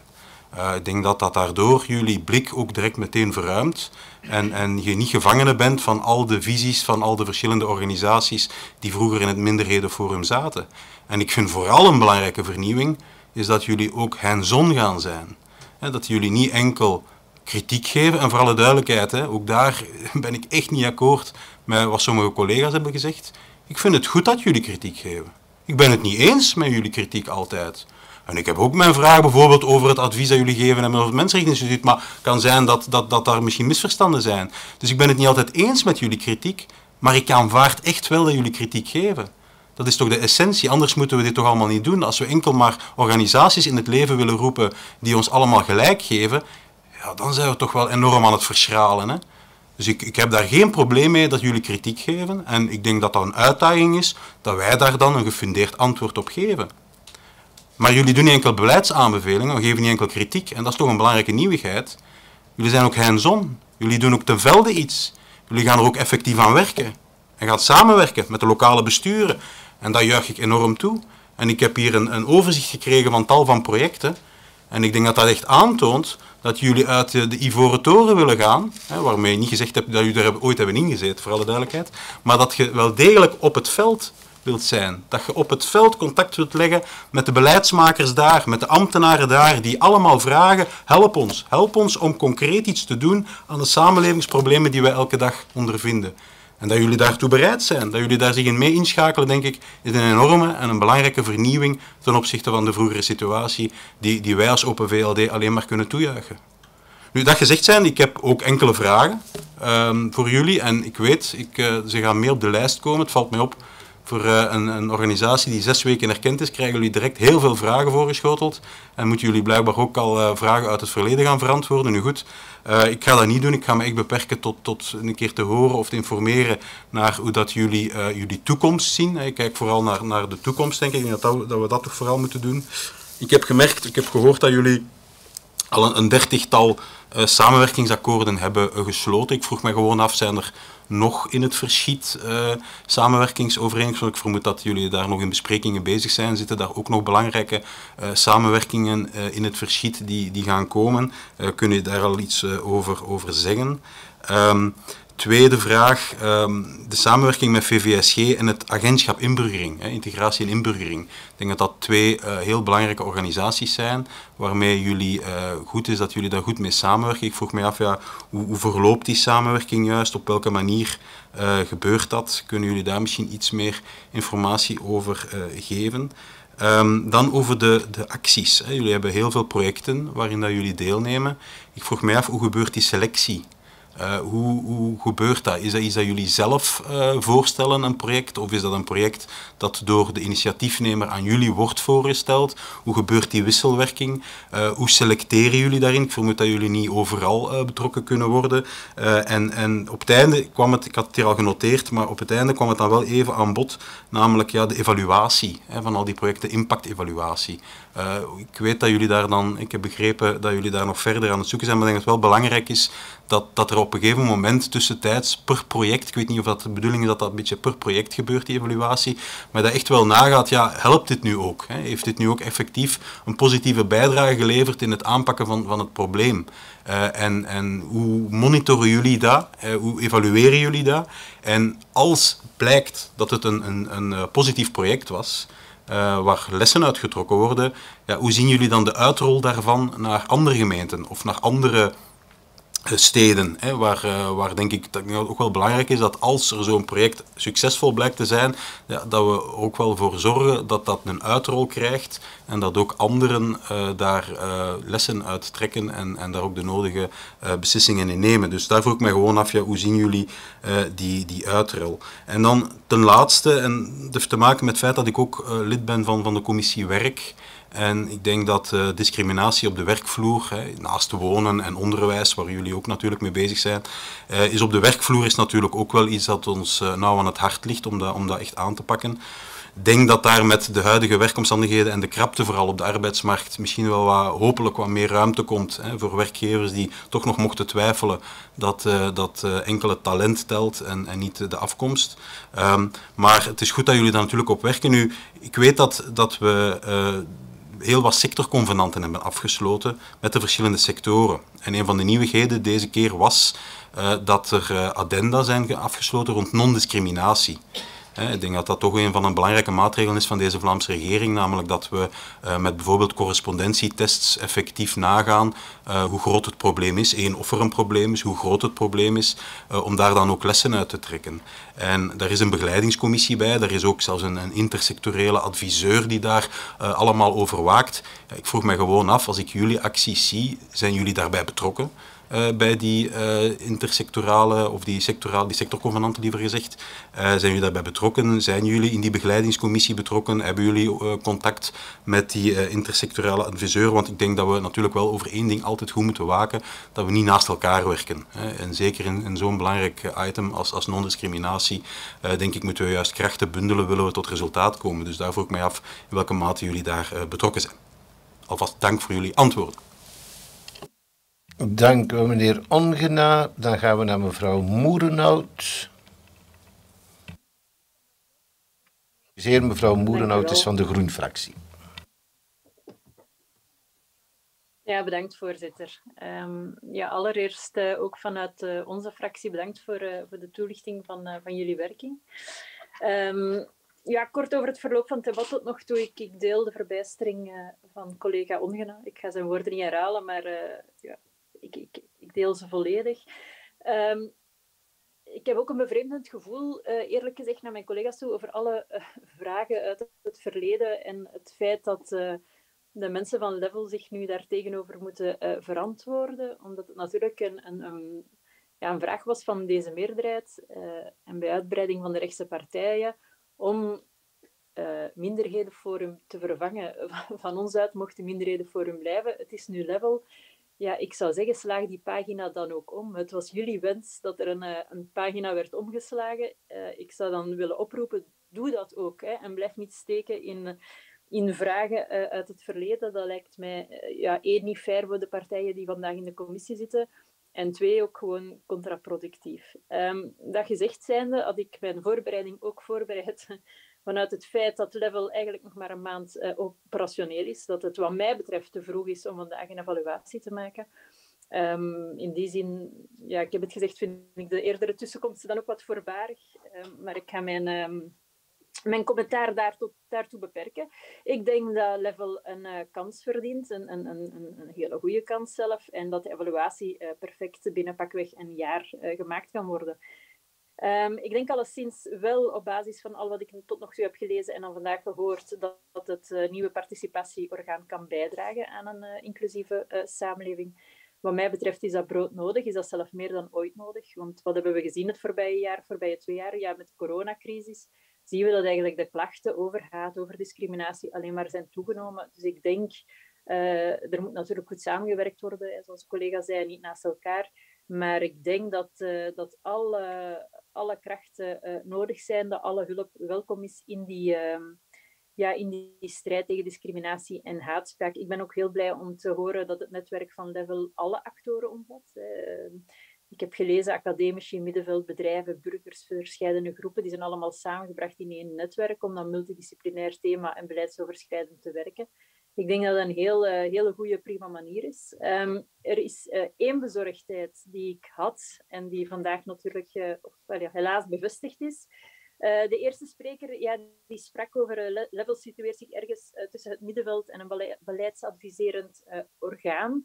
Uh, ik denk dat dat daardoor jullie blik ook direct meteen verruimt en, en je niet gevangenen bent van al de visies van al de verschillende organisaties die vroeger in het minderhedenforum zaten. En ik vind vooral een belangrijke vernieuwing is dat jullie ook hands-on gaan zijn. dat jullie niet enkel kritiek geven, en voor alle duidelijkheid, ook daar ben ik echt niet akkoord met wat sommige collega's hebben gezegd. Ik vind het goed dat jullie kritiek geven. Ik ben het niet eens met jullie kritiek altijd. En ik heb ook mijn vraag bijvoorbeeld over het advies dat jullie geven hebben over het Mensenrechteninstituut, maar het kan zijn dat, dat, dat daar misschien misverstanden zijn. Dus ik ben het niet altijd eens met jullie kritiek, maar ik aanvaard echt wel dat jullie kritiek geven. Dat is toch de essentie, anders moeten we dit toch allemaal niet doen. Als we enkel maar organisaties in het leven willen roepen die ons allemaal gelijk geven, ja, dan zijn we toch wel enorm aan het verschralen. Hè? Dus ik, ik heb daar geen probleem mee dat jullie kritiek geven. En ik denk dat dat een uitdaging is, dat wij daar dan een gefundeerd antwoord op geven. Maar jullie doen niet enkel beleidsaanbevelingen, we geven niet enkel kritiek. En dat is toch een belangrijke nieuwigheid. Jullie zijn ook hands-on. Jullie doen ook ten velde iets. Jullie gaan er ook effectief aan werken. En gaan samenwerken met de lokale besturen. En dat juich ik enorm toe. En ik heb hier een, een overzicht gekregen van tal van projecten. En ik denk dat dat echt aantoont dat jullie uit de, Ivoren Toren willen gaan, hè, waarmee je niet gezegd hebt dat jullie er ooit hebben ingezeten, voor alle duidelijkheid, maar dat je wel degelijk op het veld wilt zijn. Dat je op het veld contact wilt leggen met de beleidsmakers daar, met de ambtenaren daar, die allemaal vragen, help ons, help ons om concreet iets te doen aan de samenlevingsproblemen die wij elke dag ondervinden. En dat jullie daartoe bereid zijn, dat jullie daar zich in mee inschakelen, denk ik, is een enorme en een belangrijke vernieuwing ten opzichte van de vroegere situatie die, die wij als Open VLD alleen maar kunnen toejuichen. Nu, dat gezegd zijn, ik heb ook enkele vragen um, voor jullie. En ik weet, ik, uh, ze gaan meer op de lijst komen. Het valt mij op, voor uh, een, een, organisatie die zes weken erkend is, krijgen jullie direct heel veel vragen voorgeschoteld. En moeten jullie blijkbaar ook al uh, vragen uit het verleden gaan verantwoorden. Nu goed, uh, ik ga dat niet doen. Ik ga me echt beperken tot, tot een keer te horen of te informeren naar hoe dat jullie jullie toekomst zien. Ik kijk vooral naar, naar de toekomst, denk ik. Dat, dat, we dat toch vooral moeten doen. Ik heb gemerkt, ik heb gehoord dat jullie al een, een dertigtal samenwerkingsakkoorden hebben gesloten. Ik vroeg me gewoon af, zijn er nog in het verschiet uh, samenwerkingsovereenkomsten. Ik vermoed dat jullie daar nog in besprekingen bezig zijn. Zitten daar ook nog belangrijke uh, samenwerkingen uh, in het verschiet die, die gaan komen? kun je daar al iets over, over zeggen? Um, Tweede vraag, um, de samenwerking met VVSG en het agentschap inburgering, integratie en inburgering. Ik denk dat dat twee uh, heel belangrijke organisaties zijn, waarmee jullie uh, goed is dat jullie daar goed mee samenwerken. Ik vroeg me af, ja, hoe, verloopt die samenwerking juist? Op welke manier uh, gebeurt dat? Kunnen jullie daar misschien iets meer informatie over geven? Um, dan over de, de acties. Hè. Jullie hebben heel veel projecten waarin dat jullie deelnemen. Ik vroeg me af, hoe gebeurt die selectie? Uh, hoe, hoe, gebeurt dat? Is dat iets dat jullie zelf uh, voorstellen, een project? Of is dat een project dat door de initiatiefnemer aan jullie wordt voorgesteld? Hoe gebeurt die wisselwerking? Uh, hoe selecteren jullie daarin? Ik vermoed dat jullie niet overal betrokken kunnen worden. en, en op het einde kwam het, ik had het hier al genoteerd, maar op het einde kwam het dan wel even aan bod, namelijk ja, de evaluatie hè, van al die projecten, impactevaluatie. Ik weet dat jullie daar dan, ik heb begrepen dat jullie daar nog verder aan het zoeken zijn, maar ik denk dat het wel belangrijk is dat, dat er op een gegeven moment tussentijds per project, ik weet niet of dat de bedoeling is dat dat een beetje per project gebeurt, die evaluatie, maar dat echt wel nagaat, ja, helpt dit nu ook? Hè? Heeft dit nu ook effectief een positieve bijdrage geleverd in het aanpakken van, van het probleem? Uh, en, en hoe monitoren jullie dat? Uh, hoe evalueren jullie dat? En als blijkt dat het een, een, een eh, positief project was, uh, waar lessen uitgetrokken worden, ja, hoe zien jullie dan de uitrol daarvan naar andere gemeenten of naar andere eh, steden, hè, waar, uh, waar denk ik dat ook wel belangrijk is dat als er zo'n project succesvol blijkt te zijn, dat we ook wel voor zorgen dat dat een uitrol krijgt en dat ook anderen uh, daar lessen uit trekken en, en daar ook de nodige beslissingen in nemen. Dus daar vroeg ik mij gewoon af, ja, hoe zien jullie die, die uitrol? En dan ten laatste, en dat heeft te maken met het feit dat ik ook lid ben van, van de commissie Werk, en ik denk dat uh, discriminatie op de werkvloer, hè, naast wonen en onderwijs, waar jullie ook natuurlijk mee bezig zijn, uh, is op de werkvloer is natuurlijk ook wel iets dat ons uh, nauw aan het hart ligt om dat, om dat echt aan te pakken. denk dat daar met de huidige werkomstandigheden en de krapte vooral op de arbeidsmarkt misschien wel wat, hopelijk wat meer ruimte komt hè, voor werkgevers die toch nog mochten twijfelen dat, uh, dat enkele talent telt en, en niet de afkomst. Um, maar het is goed dat jullie daar natuurlijk op werken. Nu, ik weet dat, dat we heel wat sectorconvenanten hebben afgesloten met de verschillende sectoren. En een van de nieuwigheden deze keer was uh, dat er uh, addenda zijn afgesloten rond non-discriminatie. Ik denk dat dat toch een van de belangrijke maatregelen is van deze Vlaamse regering, namelijk dat we uh, met bijvoorbeeld correspondentietests effectief nagaan uh, hoe groot het probleem is. Eén, of er een probleem is, hoe groot het probleem is, uh, om daar dan ook lessen uit te trekken. En daar is een begeleidingscommissie bij, daar is ook zelfs een, een intersectorele adviseur die daar allemaal over waakt. ik vroeg mij gewoon af, als ik jullie acties zie, zijn jullie daarbij betrokken? Uh, bij die uh, intersectorale of die, sectorale, die sectorconvenanten liever gezegd. Uh, zijn jullie daarbij betrokken? Zijn jullie in die begeleidingscommissie betrokken? Hebben jullie contact met die intersectorale adviseur? Want ik denk dat we natuurlijk wel over één ding altijd goed moeten waken, dat we niet naast elkaar werken. En zeker in, in zo'n belangrijk item als, als non-discriminatie, denk ik, moeten we juist krachten bundelen, willen we tot resultaat komen. Dus daar vroeg ik mij af in welke mate jullie daar betrokken zijn. Alvast dank voor jullie antwoorden. Dank u, meneer Ongena. Dan gaan we naar mevrouw Moerenhout. Zeer mevrouw Moerenhout is van de Groen-fractie. Ja, bedankt voorzitter. Um, ja, allereerst uh, ook vanuit uh, onze fractie bedankt voor, uh, voor de toelichting van, van jullie werking. Um, ja, kort over het verloop van het debat tot nog toe. Ik, ik deel de verbijstering van collega Ongena. Ik ga zijn woorden niet herhalen, maar ja, ik, ik, deel ze volledig. Um, ik heb ook een bevreemdend gevoel, uh, eerlijk gezegd, naar mijn collega's toe over alle uh, vragen uit het verleden en het feit dat uh, de mensen van Level zich nu daar tegenover moeten verantwoorden, omdat het natuurlijk een, een, ja, een vraag was van deze meerderheid en bij uitbreiding van de rechtse partijen om minderhedenforum te vervangen. [laughs] Van ons uit mocht de minderhedenforum blijven. Het is nu Level. Ja, ik zou zeggen, slaag die pagina dan ook om. Het was jullie wens dat er een, eh, een pagina werd omgeslagen. Uh, ik zou dan willen oproepen, doe dat ook. Hè, en blijf niet steken in, in vragen uh, uit het verleden. Dat lijkt mij ja, één, niet fair voor de partijen die vandaag in de commissie zitten. En twee, ook gewoon contraproductief. Um, dat gezegd zijnde, had ik mijn voorbereiding ook voorbereid [laughs] vanuit het feit dat Level eigenlijk nog maar een maand uh, operationeel is, dat het wat mij betreft te vroeg is om vandaag een evaluatie te maken. Um, in die zin, ja, ik heb het gezegd, vind ik de eerdere tussenkomsten dan ook wat voorbarig. Um, maar ik ga mijn, um, mijn commentaar daartoe, daartoe beperken. Ik denk dat Level een uh, kans verdient, een, een, een, een hele goede kans zelf, en dat de evaluatie uh, perfect binnen pakweg een jaar gemaakt kan worden. Um, ik denk alleszins wel op basis van al wat ik tot nog toe heb gelezen en dan vandaag gehoord, dat, het uh, nieuwe participatieorgaan kan bijdragen aan een uh, inclusieve uh, samenleving. Wat mij betreft is dat brood nodig, is dat zelf meer dan ooit nodig. Want wat hebben we gezien het voorbije jaar, voorbije twee jaar? Ja, met de coronacrisis zien we dat eigenlijk de klachten over haat, over discriminatie alleen maar zijn toegenomen. Dus ik denk, er moet natuurlijk goed samengewerkt worden, zoals de collega zei, niet naast elkaar. Maar ik denk dat, uh, dat alle, alle krachten uh, nodig zijn, dat alle hulp welkom is in die, uh, ja, in die strijd tegen discriminatie en haatspraak. Ik ben ook heel blij om te horen dat het netwerk van Level alle actoren omvat. Ehm, ik heb gelezen, academici, middenveld, bedrijven, burgers, verschillende groepen, die zijn allemaal samengebracht in één netwerk om dan multidisciplinair thema en beleidsoverschrijdend te werken. Ik denk dat dat een heel, uh, hele goede, prima manier is. Um, er is uh, één bezorgdheid die ik had en die vandaag natuurlijk ja, helaas bevestigd is. de eerste spreker ja, die sprak over level situeert zich ergens tussen het middenveld en een beleidsadviserend orgaan.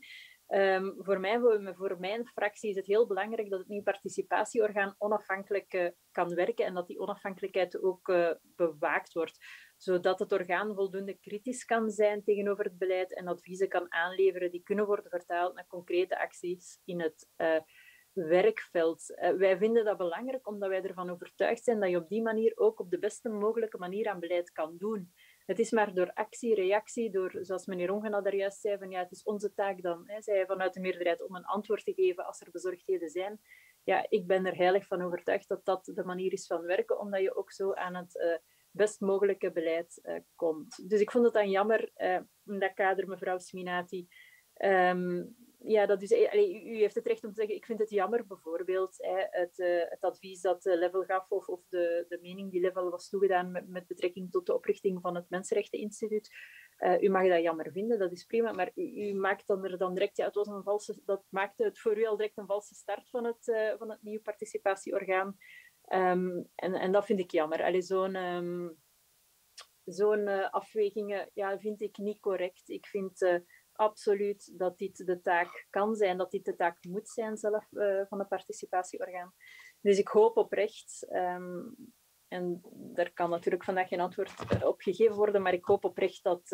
Um, voor, mij, voor, mijn fractie is het heel belangrijk dat het nieuw participatieorgaan onafhankelijk kan werken en dat die onafhankelijkheid ook bewaakt wordt, zodat het orgaan voldoende kritisch kan zijn tegenover het beleid en adviezen kan aanleveren die kunnen worden vertaald naar concrete acties in het uh, werkveld. wij vinden dat belangrijk omdat wij ervan overtuigd zijn dat je op die manier ook op de beste mogelijke manier aan beleid kan doen. Het is maar door actie, reactie, door, zoals meneer Ongena daar juist zei, van ja, het is onze taak dan, hè, zij vanuit de meerderheid, om een antwoord te geven als er bezorgdheden zijn. Ja, ik ben er heilig van overtuigd dat dat de manier is van werken, omdat je ook zo aan het uh, best mogelijke beleid uh, komt. Dus ik vond het dan jammer, uh, in dat kader, mevrouw Sminati, um, ja, dat is, allee, u, heeft het recht om te zeggen, ik vind het jammer, bijvoorbeeld hè, het, het advies dat Level gaf of, of de, de mening die Level was toegedaan met, met betrekking tot de oprichting van het Mensenrechteninstituut. Uh, u mag dat jammer vinden, dat is prima, maar u, maakt dan er dan direct, ja, het was een valse, dat maakte het voor u al direct een valse start van het, van het nieuwe participatieorgaan. Um, en, en dat vind ik jammer. Zo'n um, zo'n uh, afwegingen ja, vind ik niet correct. Ik vind uh, absoluut dat dit de taak kan zijn, dat dit de taak moet zijn zelf uh, van het participatieorgaan. Dus ik hoop oprecht, um, en daar kan natuurlijk vandaag geen antwoord op gegeven worden, maar ik hoop oprecht dat,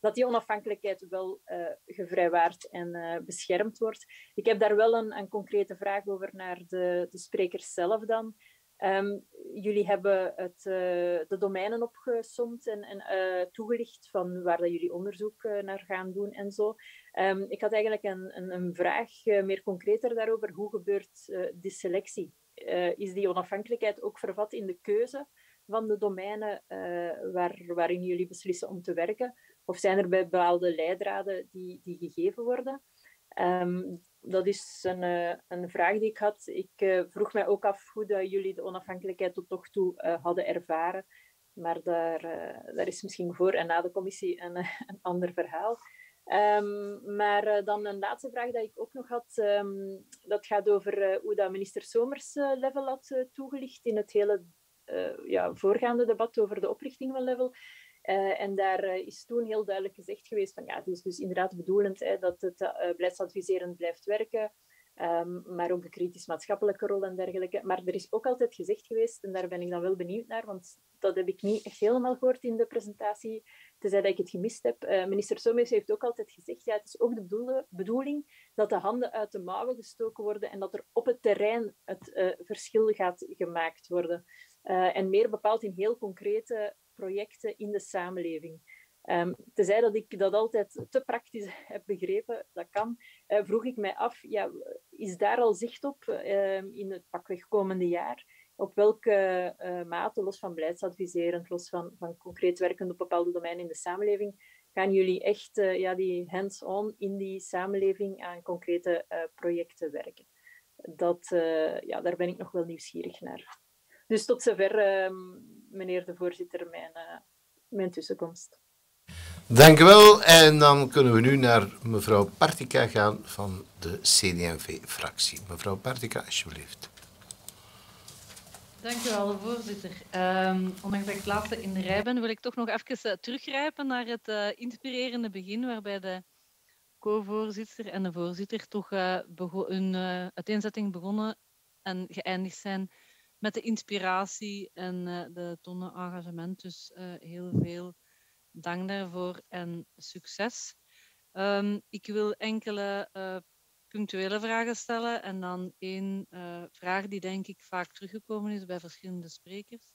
dat die onafhankelijkheid wel gevrijwaard en beschermd wordt. Ik heb daar wel een, een concrete vraag over naar de, de sprekers zelf dan. Um, jullie hebben het, uh, de domeinen opgesomd en, en uh, toegelicht van waar dat jullie onderzoek uh, naar gaan doen en zo. Um, ik had eigenlijk een, een, een vraag meer concreter daarover. Hoe gebeurt die selectie? is die onafhankelijkheid ook vervat in de keuze van de domeinen waar, waarin jullie beslissen om te werken? Of zijn er bepaalde leidraden die, die gegeven worden? Um, dat is een, uh, een vraag die ik had. Ik uh, vroeg mij ook af hoe dat jullie de onafhankelijkheid tot nog toe uh, hadden ervaren. Maar daar, daar is misschien voor en na de commissie een, [laughs] een ander verhaal. Um, maar dan een laatste vraag die ik ook nog had. Um, dat gaat over hoe dat minister Somers Level had toegelicht in het hele ja, voorgaande debat over de oprichting van Level. Uh, en daar uh, is toen heel duidelijk gezegd geweest van ja, het is dus inderdaad bedoelend hè, dat het uh, blijft werken, um, maar ook een kritisch maatschappelijke rol en dergelijke. Maar er is ook altijd gezegd geweest, en daar ben ik dan wel benieuwd naar, want dat heb ik niet echt helemaal gehoord in de presentatie, tenzij dat ik het gemist heb. minister Somers heeft ook altijd gezegd, ja, het is ook de bedoeling dat de handen uit de mouwen gestoken worden en dat er op het terrein het verschil gaat gemaakt worden. en meer bepaald in heel concrete projecten in de samenleving. Um, tenzij dat ik dat altijd te praktisch [laughs] heb begrepen, dat kan, uh, vroeg ik mij af, ja, is daar al zicht op uh, in het pakweg komende jaar? Op welke uh, mate, los van beleidsadviserend, los van, van concreet werkend op bepaalde domeinen in de samenleving, gaan jullie echt uh, ja, die hands-on in die samenleving aan concrete projecten werken? Dat, ja, daar ben ik nog wel nieuwsgierig naar. Dus tot zover, uh, meneer de voorzitter, mijn, uh, mijn tussenkomst. Dank u wel. En dan kunnen we nu naar mevrouw Partika gaan van de CD&V-fractie. Mevrouw Partika, alsjeblieft. Dank u wel, voorzitter. Um, ondanks dat ik laatste in de rij ben, wil ik toch nog even uh, teruggrijpen naar het uh, inspirerende begin, waarbij de co-voorzitter en de voorzitter toch uh, hun uiteenzetting begonnen en geëindigd zijn met de inspiratie en uh, de tonnen engagement. Dus uh, heel veel dank daarvoor en succes. Um, ik wil enkele uh, punctuele vragen stellen en dan één vraag die denk ik vaak teruggekomen is bij verschillende sprekers.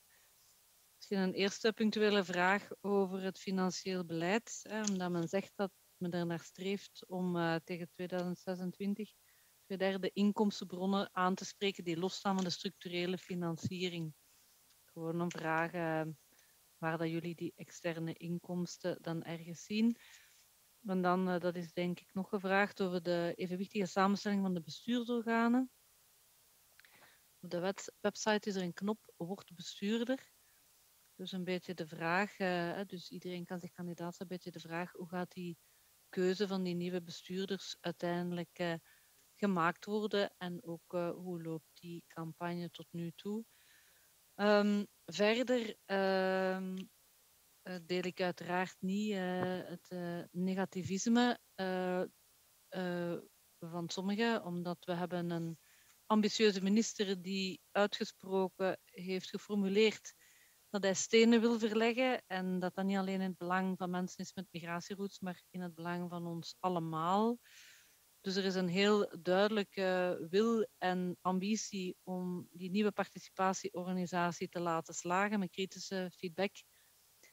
Misschien een eerste punctuele vraag over het financieel beleid, hè, omdat men zegt dat men er naar streeft om tegen 2026 derde inkomstenbronnen aan te spreken die losstaan van de structurele financiering. Gewoon een vraag uh, waar dat jullie die externe inkomsten dan ergens zien. En dan, uh, dat is denk ik nog gevraagd over de evenwichtige samenstelling van de bestuursorganen. Op de website is er een knop Word bestuurder. Dus een beetje de vraag, uh, dus iedereen kan zich kandidaat zijn, een beetje de vraag hoe gaat die keuze van die nieuwe bestuurders uiteindelijk gemaakt worden en ook uh, hoe loopt die campagne tot nu toe. Um, verder um, deel ik uiteraard niet uh, het negativisme van sommigen, omdat we hebben een ambitieuze minister die uitgesproken heeft geformuleerd dat hij stenen wil verleggen en dat dat niet alleen in het belang van mensen is met migratieroutes, maar in het belang van ons allemaal. Dus er is een heel duidelijke wil en ambitie om die nieuwe participatieorganisatie te laten slagen met kritische feedback,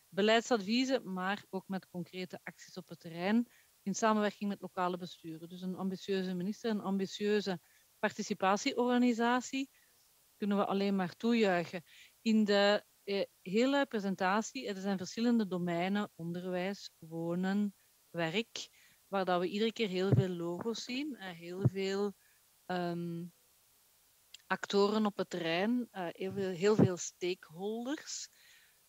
beleidsadviezen, maar ook met concrete acties op het terrein in samenwerking met lokale besturen. Dus een ambitieuze minister, een ambitieuze participatieorganisatie kunnen we alleen maar toejuichen. In de eh, hele presentatie, er zijn verschillende domeinen, onderwijs, wonen, werk, waar dat we iedere keer heel veel logo's zien, en heel veel ehm, actoren op het terrein, uh, heel, veel, stakeholders.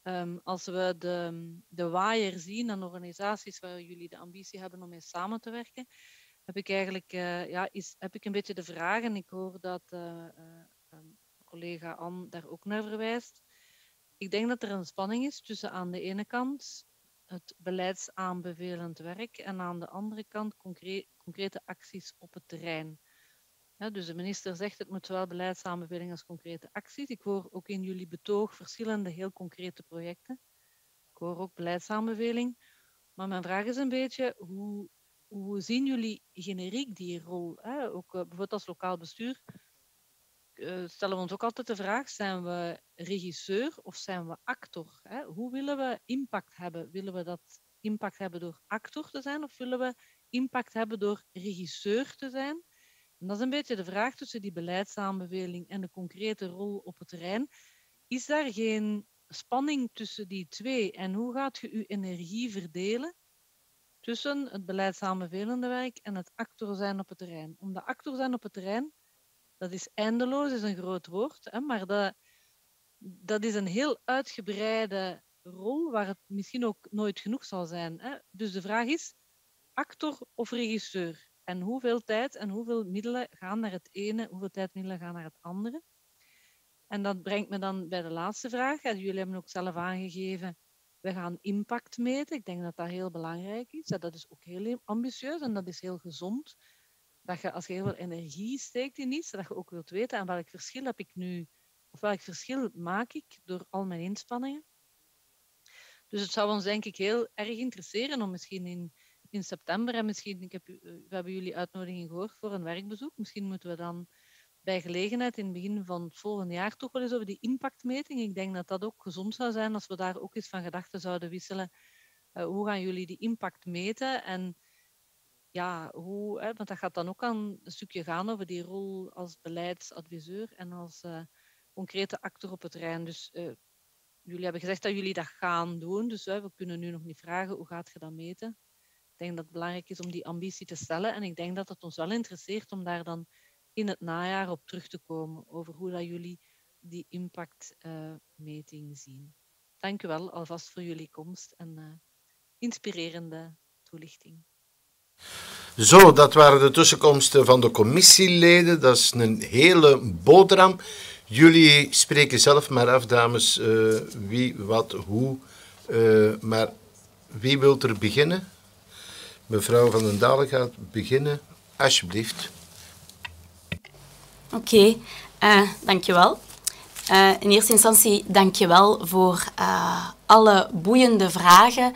Um, als we de, de waaier zien aan organisaties waar jullie de ambitie hebben om mee samen te werken, heb ik eigenlijk uh, ja, is, heb ik een beetje de vraag, en ik hoor dat uh, um, collega Anne daar ook naar verwijst. Ik denk dat er een spanning is tussen aan de ene kant het beleidsaanbevelend werk en aan de andere kant concre concrete acties op het terrein. Dus de minister zegt het moet wel beleidsaanbevelingen als concrete acties. Ik hoor ook in jullie betoog verschillende heel concrete projecten. Ik hoor ook beleidsaanbeveling. Maar mijn vraag is een beetje, hoe, hoe zien jullie generiek die rol? Hè? Ook uh, bijvoorbeeld als lokaal bestuur stellen we ons ook altijd de vraag, zijn we regisseur of zijn we actor? Hè? Hoe willen we impact hebben? Willen we dat impact hebben door actor te zijn of willen we impact hebben door regisseur te zijn? Dat is een beetje de vraag tussen die beleidsaanbeveling en de concrete rol op het terrein. Is daar geen spanning tussen die twee en hoe gaat je je energie verdelen tussen het beleidsaanbevelende werk en het actor zijn op het terrein? Om de actor zijn op het terrein dat is eindeloos, is een groot woord, hè, maar dat, dat is een heel uitgebreide rol waar het misschien ook nooit genoeg zal zijn. Hè. Dus de vraag is, actor of regisseur? En hoeveel tijd en hoeveel middelen gaan naar het ene, hoeveel tijdmiddelen gaan naar het andere? En dat brengt me dan bij de laatste vraag. Jullie hebben ook zelf aangegeven, we gaan impact meten. Ik denk dat dat heel belangrijk is. Dat is ook heel ambitieus en dat is heel gezond dat je als je heel veel energie steekt in iets, dat je ook wilt weten aan welk verschil heb ik nu, of welk verschil maak ik door al mijn inspanningen. Dus het zou ons denk ik heel erg interesseren om misschien in, in september, en misschien, ik heb, eh, we hebben jullie uitnodiging gehoord voor een werkbezoek, misschien moeten we dan bij gelegenheid in het begin van het volgende jaar toch wel eens over die impactmeting. Ik denk dat dat ook gezond zou zijn als we daar ook eens van gedachten zouden wisselen. Uh, hoe gaan jullie die impact meten? En ja, hoe, hè, want dat gaat dan ook aan een stukje gaan over die rol als beleidsadviseur en als uh, concrete actor op het terrein. Dus uh, jullie hebben gezegd dat jullie dat gaan doen, dus we kunnen nu nog niet vragen hoe gaat je dat meten. Ik denk dat het belangrijk is om die ambitie te stellen en ik denk dat het ons wel interesseert om daar dan in het najaar op terug te komen over hoe dat jullie die impactmeting zien. Dank u wel alvast voor jullie komst en inspirerende toelichting. Zo, dat waren de tussenkomsten van de commissieleden. Dat is een hele boterham. Jullie spreken zelf maar af, dames, uh, wie, wat, hoe. Uh, maar wie wil er beginnen? Mevrouw van den Dalen gaat beginnen. Alsjeblieft. Oké, okay, uh, dankjewel. Uh, in eerste instantie dankjewel voor alle boeiende vragen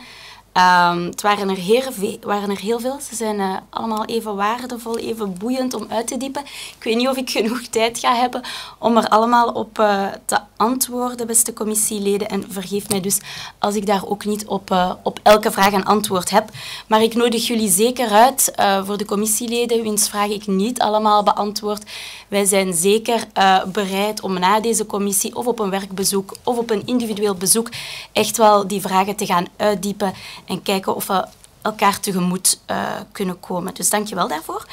Um, het waren er, heel, waren er heel veel. Ze zijn uh, allemaal even waardevol, even boeiend om uit te diepen. Ik weet niet of ik [laughs] genoeg tijd ga hebben om er allemaal op uh, te antwoorden, beste commissieleden. En vergeef mij dus als ik daar ook niet op, uh, op elke vraag een antwoord heb. Maar ik nodig jullie zeker uit voor de commissieleden, wiens vraag ik niet allemaal beantwoord. Wij zijn zeker bereid om na deze commissie of op een werkbezoek of op een individueel bezoek echt wel die vragen te gaan uitdiepen en kijken of we elkaar tegemoet uh, kunnen komen. Dus dank je wel daarvoor.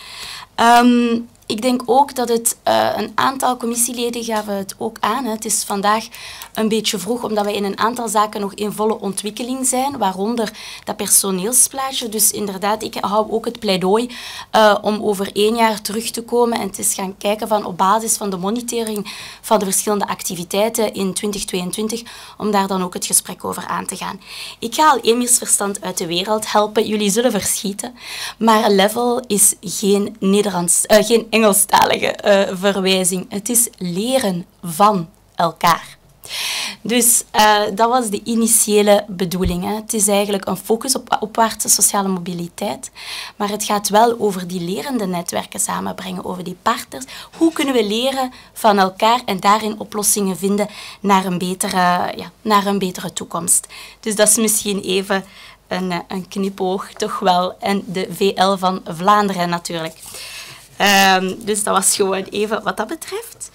Um, ik denk ook dat het uh, een aantal commissieleden gaven het ook aan. Hè. Het is vandaag een beetje vroeg, omdat we in een aantal zaken nog in volle ontwikkeling zijn, waaronder dat personeelsplaatje. Dus inderdaad, ik hou ook het pleidooi uh, om over één jaar terug te komen en te gaan kijken van op basis van de monitoring van de verschillende activiteiten in 2022, om daar dan ook het gesprek over aan te gaan. Ik ga al één misverstand uit de wereld helpen. Jullie zullen verschieten, maar level is geen Nederlands, uh, geen Engels Engelstalige uh, verwijzing. Het is leren van elkaar. Dus uh, dat was de initiële bedoeling. Hè. Het is eigenlijk een focus op opwaartse sociale mobiliteit, maar het gaat wel over die lerende netwerken samenbrengen, over die partners. Hoe kunnen we leren van elkaar en daarin oplossingen vinden naar een betere, ja, naar een betere toekomst? Dus dat is misschien even een, een knipoog, toch wel. En de VL van Vlaanderen natuurlijk. Um, dus dat was gewoon even wat dat betreft.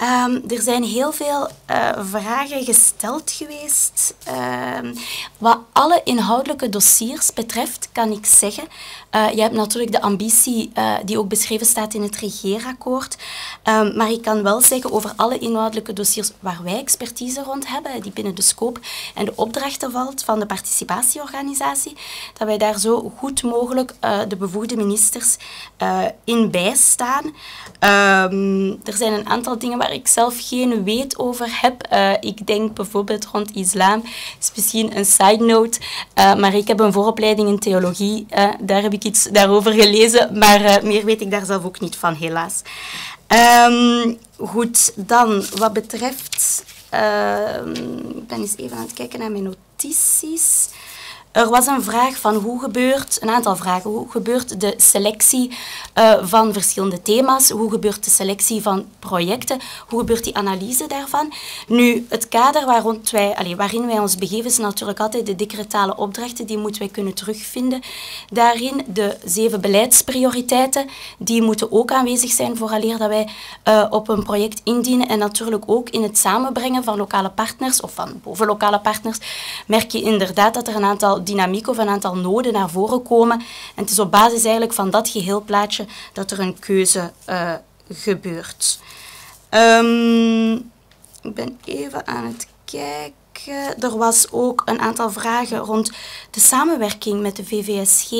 Ehm, er zijn heel veel uh, vragen gesteld geweest. Ehm, wat alle inhoudelijke dossiers betreft, kan ik zeggen. Uh, je hebt natuurlijk de ambitie uh, die ook beschreven staat in het regeerakkoord. Um, maar ik kan wel zeggen over alle inhoudelijke dossiers waar wij expertise rond hebben, die binnen de scope en de opdrachten valt van de participatieorganisatie, dat wij daar zo goed mogelijk de bevoegde ministers in bijstaan. Um, er zijn een aantal dingen waar ik zelf geen weet over heb. Uh, ik denk bijvoorbeeld rond islam, is misschien een side note, uh, maar ik heb een vooropleiding in theologie. Uh, daar heb ik iets daarover gelezen, maar meer weet ik daar zelf ook niet van, helaas. Um, goed, dan wat betreft. Ehm, ik ben eens even aan het kijken naar mijn notities. Er was een vraag van hoe gebeurt, een aantal vragen, hoe gebeurt de selectie uh, van verschillende thema's, hoe gebeurt de selectie van projecten, hoe gebeurt die analyse daarvan. Nu, het kader waarin wij ons begeven is natuurlijk altijd de decretale opdrachten, die moeten wij kunnen terugvinden. Daarin. De zeven beleidsprioriteiten, die moeten ook aanwezig zijn vooraleer dat wij uh, op een project indienen. En natuurlijk ook in het samenbrengen van lokale partners of van bovenlokale partners merk je inderdaad dat er een aantal dynamiek of een aantal noden naar voren komen. En het is op basis eigenlijk van dat geheelplaatje dat er een keuze uh, gebeurt. Um, ik ben even aan het kijken. Er was ook een aantal vragen rond de samenwerking met de VVSG,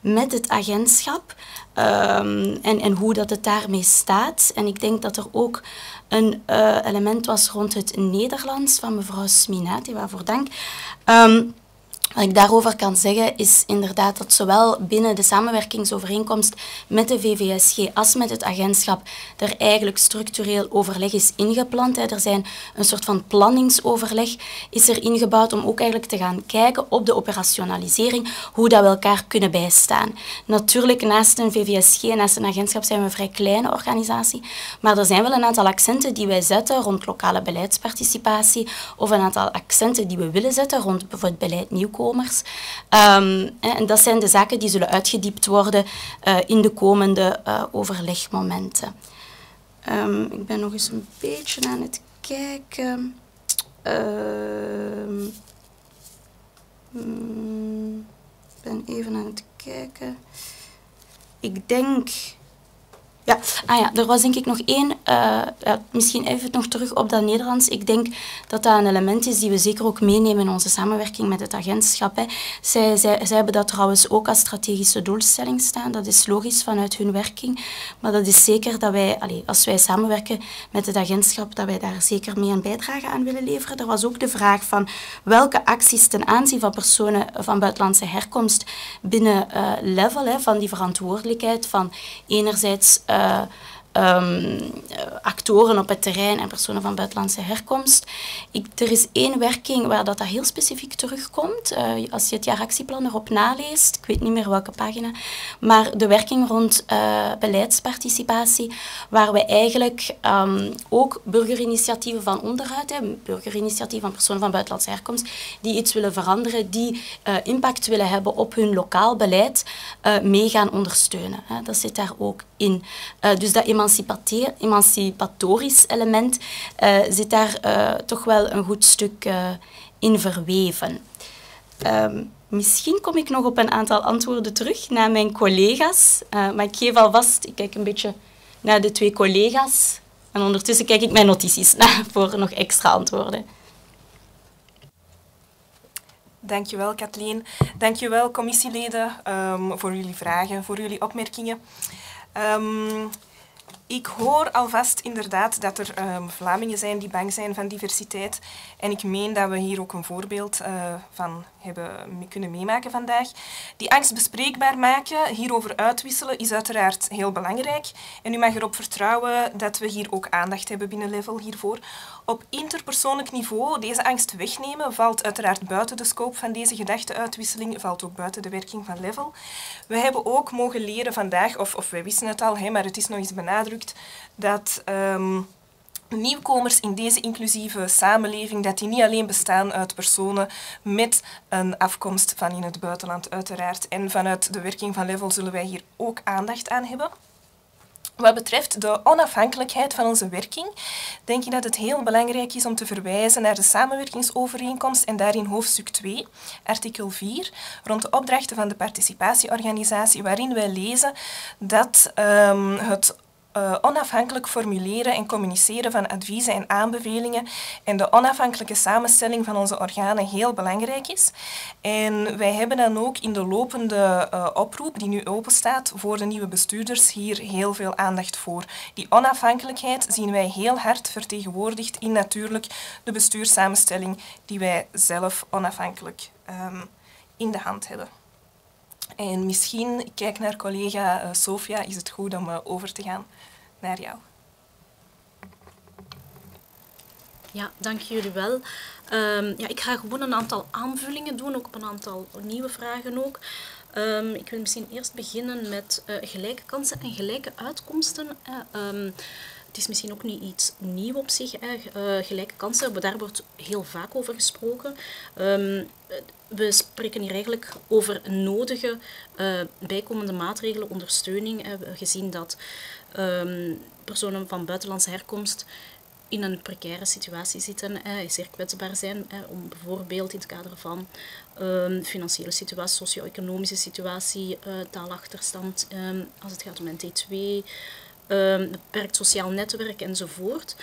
met het agentschap um, en, en hoe dat het daarmee staat. En ik denk dat er ook een uh, element was rond het Nederlands van mevrouw Sminati, waarvoor dank. Um, wat ik daarover kan zeggen is inderdaad dat zowel binnen de samenwerkingsovereenkomst met de VVSG als met het agentschap er eigenlijk structureel overleg is ingepland. Er zijn een soort van planningsoverleg is er ingebouwd om ook eigenlijk te gaan kijken op de operationalisering, hoe dat we elkaar kunnen bijstaan. Natuurlijk, naast een VVSG en naast een agentschap zijn we een vrij kleine organisatie, maar er zijn wel een aantal accenten die wij zetten rond lokale beleidsparticipatie of een aantal accenten die we willen zetten rond bijvoorbeeld beleid Um, en dat zijn de zaken die zullen uitgediept worden uh, in de komende uh, overlegmomenten. Um, ik ben nog eens een beetje aan het kijken. Uh, ben even aan het kijken. Ik denk ja, ah ja, er was denk ik nog één, uh, uh, misschien even nog terug op dat Nederlands. Ik denk dat dat een element is die we zeker ook meenemen in onze samenwerking met het agentschap. Hè. Zij, zij, zij hebben dat trouwens ook als strategische doelstelling staan. Dat is logisch vanuit hun werking. Maar dat is zeker dat wij, allez, als wij samenwerken met het agentschap, dat wij daar zeker mee een bijdrage aan willen leveren. Er was ook de vraag van welke acties ten aanzien van personen van buitenlandse herkomst binnen uh, level, hè, van die verantwoordelijkheid van enerzijds uh, uh, um, actoren op het terrein en personen van buitenlandse herkomst. Ik, er is één werking waar dat, dat heel specifiek terugkomt. Uh, als je het jaaractieplan erop naleest, ik weet niet meer welke pagina, maar de werking rond uh, beleidsparticipatie, waar we eigenlijk um, ook burgerinitiatieven van onderuit hebben, burgerinitiatieven van personen van buitenlandse herkomst, die iets willen veranderen, die uh, impact willen hebben op hun lokaal beleid, mee gaan ondersteunen. Dat zit daar ook in. dus dat emancipatorisch element uh, zit daar uh, toch wel een goed stuk uh, in verweven. Um, misschien kom ik nog op een aantal antwoorden terug naar mijn collega's. maar ik geef alvast, ik kijk een beetje naar de twee collega's. En ondertussen kijk ik mijn notities [laughs] na voor nog extra antwoorden. Dankjewel, Kathleen. Dankjewel, commissieleden, um, voor jullie vragen, voor jullie opmerkingen. Um, ik hoor alvast inderdaad dat er um, Vlamingen zijn die bang zijn van diversiteit. En ik meen dat we hier ook een voorbeeld uh, van hebben kunnen meemaken vandaag. Die angst bespreekbaar maken, hierover uitwisselen, is uiteraard heel belangrijk. En u mag erop vertrouwen dat we hier ook aandacht hebben binnen Level hiervoor. Op interpersoonlijk niveau deze angst wegnemen valt uiteraard buiten de scope van deze gedachteuitwisseling, valt ook buiten de werking van Level. We hebben ook mogen leren vandaag, of, of wisten het al, hè, maar het is nog eens benadrukt, dat... Um, nieuwkomers in deze inclusieve samenleving, dat die niet alleen bestaan uit personen met een afkomst van in het buitenland uiteraard. En vanuit de werking van Level zullen wij hier ook aandacht aan hebben. Wat betreft de onafhankelijkheid van onze werking, denk ik dat het heel belangrijk is om te verwijzen naar de samenwerkingsovereenkomst en daarin hoofdstuk 2, artikel 4, rond de opdrachten van de participatieorganisatie, waarin wij lezen dat um, het uh, onafhankelijk formuleren en communiceren van adviezen en aanbevelingen en de onafhankelijke samenstelling van onze organen heel belangrijk is. En wij hebben dan ook in de lopende uh, oproep die nu openstaat voor de nieuwe bestuurders hier heel veel aandacht voor. Die onafhankelijkheid zien wij heel hard vertegenwoordigd in natuurlijk de bestuurssamenstelling die wij zelf onafhankelijk um, in de hand hebben. En misschien, kijk naar collega uh, Sofia, is het goed om over te gaan naar jou. Ja, dank jullie wel. Um, ja, ik ga gewoon een aantal aanvullingen doen, ook op een aantal nieuwe vragen ook. Um, ik wil misschien eerst beginnen met uh, gelijke kansen en gelijke uitkomsten. Um, het is misschien ook niet iets nieuw op zich, uh, gelijke kansen, daar wordt heel vaak over gesproken. We spreken hier eigenlijk over nodige uh, bijkomende maatregelen, ondersteuning. Gezien dat um, personen van buitenlandse herkomst in een precaire situatie zitten, eh, zeer kwetsbaar zijn, eh, om bijvoorbeeld in het kader van um, financiële situatie, socio-economische situatie, uh, taalachterstand, um, als het gaat om NT2, um, beperkt sociaal netwerk enzovoort.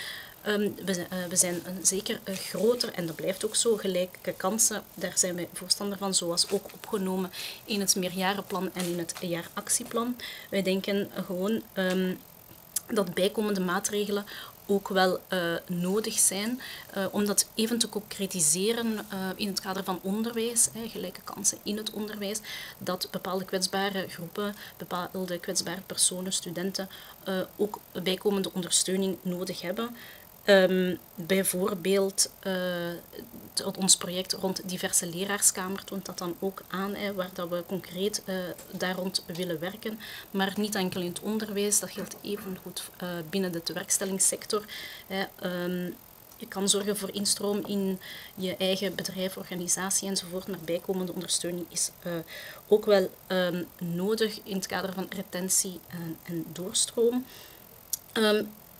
Um, we, uh, we, zijn een zeker uh, groter, en dat blijft ook zo, gelijke kansen. Daar zijn wij voorstander van, zoals ook opgenomen in het meerjarenplan en in het jaaractieplan. Wij denken gewoon um, dat bijkomende maatregelen ook wel uh, nodig zijn om dat even te concretiseren in het kader van onderwijs, hè, gelijke kansen in het onderwijs, dat bepaalde kwetsbare groepen, bepaalde kwetsbare personen, studenten ook bijkomende ondersteuning nodig hebben. Um, bijvoorbeeld uh, ons project rond diverse leraarskamer toont dat dan ook aan, hè, waar dat we concreet uh, daar rond willen werken. Maar niet enkel in het onderwijs, dat geldt evengoed uh, binnen de werkstellingssector. Hè. Um, je kan zorgen voor instroom in je eigen bedrijf, organisatie enzovoort, maar bijkomende ondersteuning is ook wel um, nodig in het kader van retentie en, en doorstroom.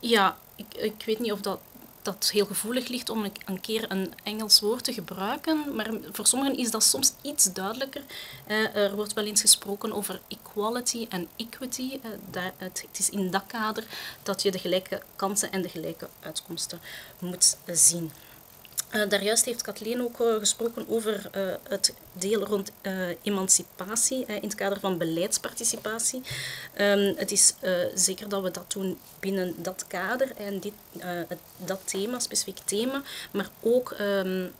Ja, ik, ik weet niet of dat, dat heel gevoelig ligt om een, keer een Engels woord te gebruiken, maar voor sommigen is dat soms iets duidelijker. Uh, er wordt wel eens gesproken over equality en equity. Het, het, is in dat kader dat je de gelijke kansen en de gelijke uitkomsten moet zien. Uh, daarjuist heeft Kathleen ook uh, gesproken over uh, het deel rond emancipatie in het kader van beleidsparticipatie. Um, het is zeker dat we dat doen binnen dat kader en dit, dat thema, specifiek thema, maar ook um,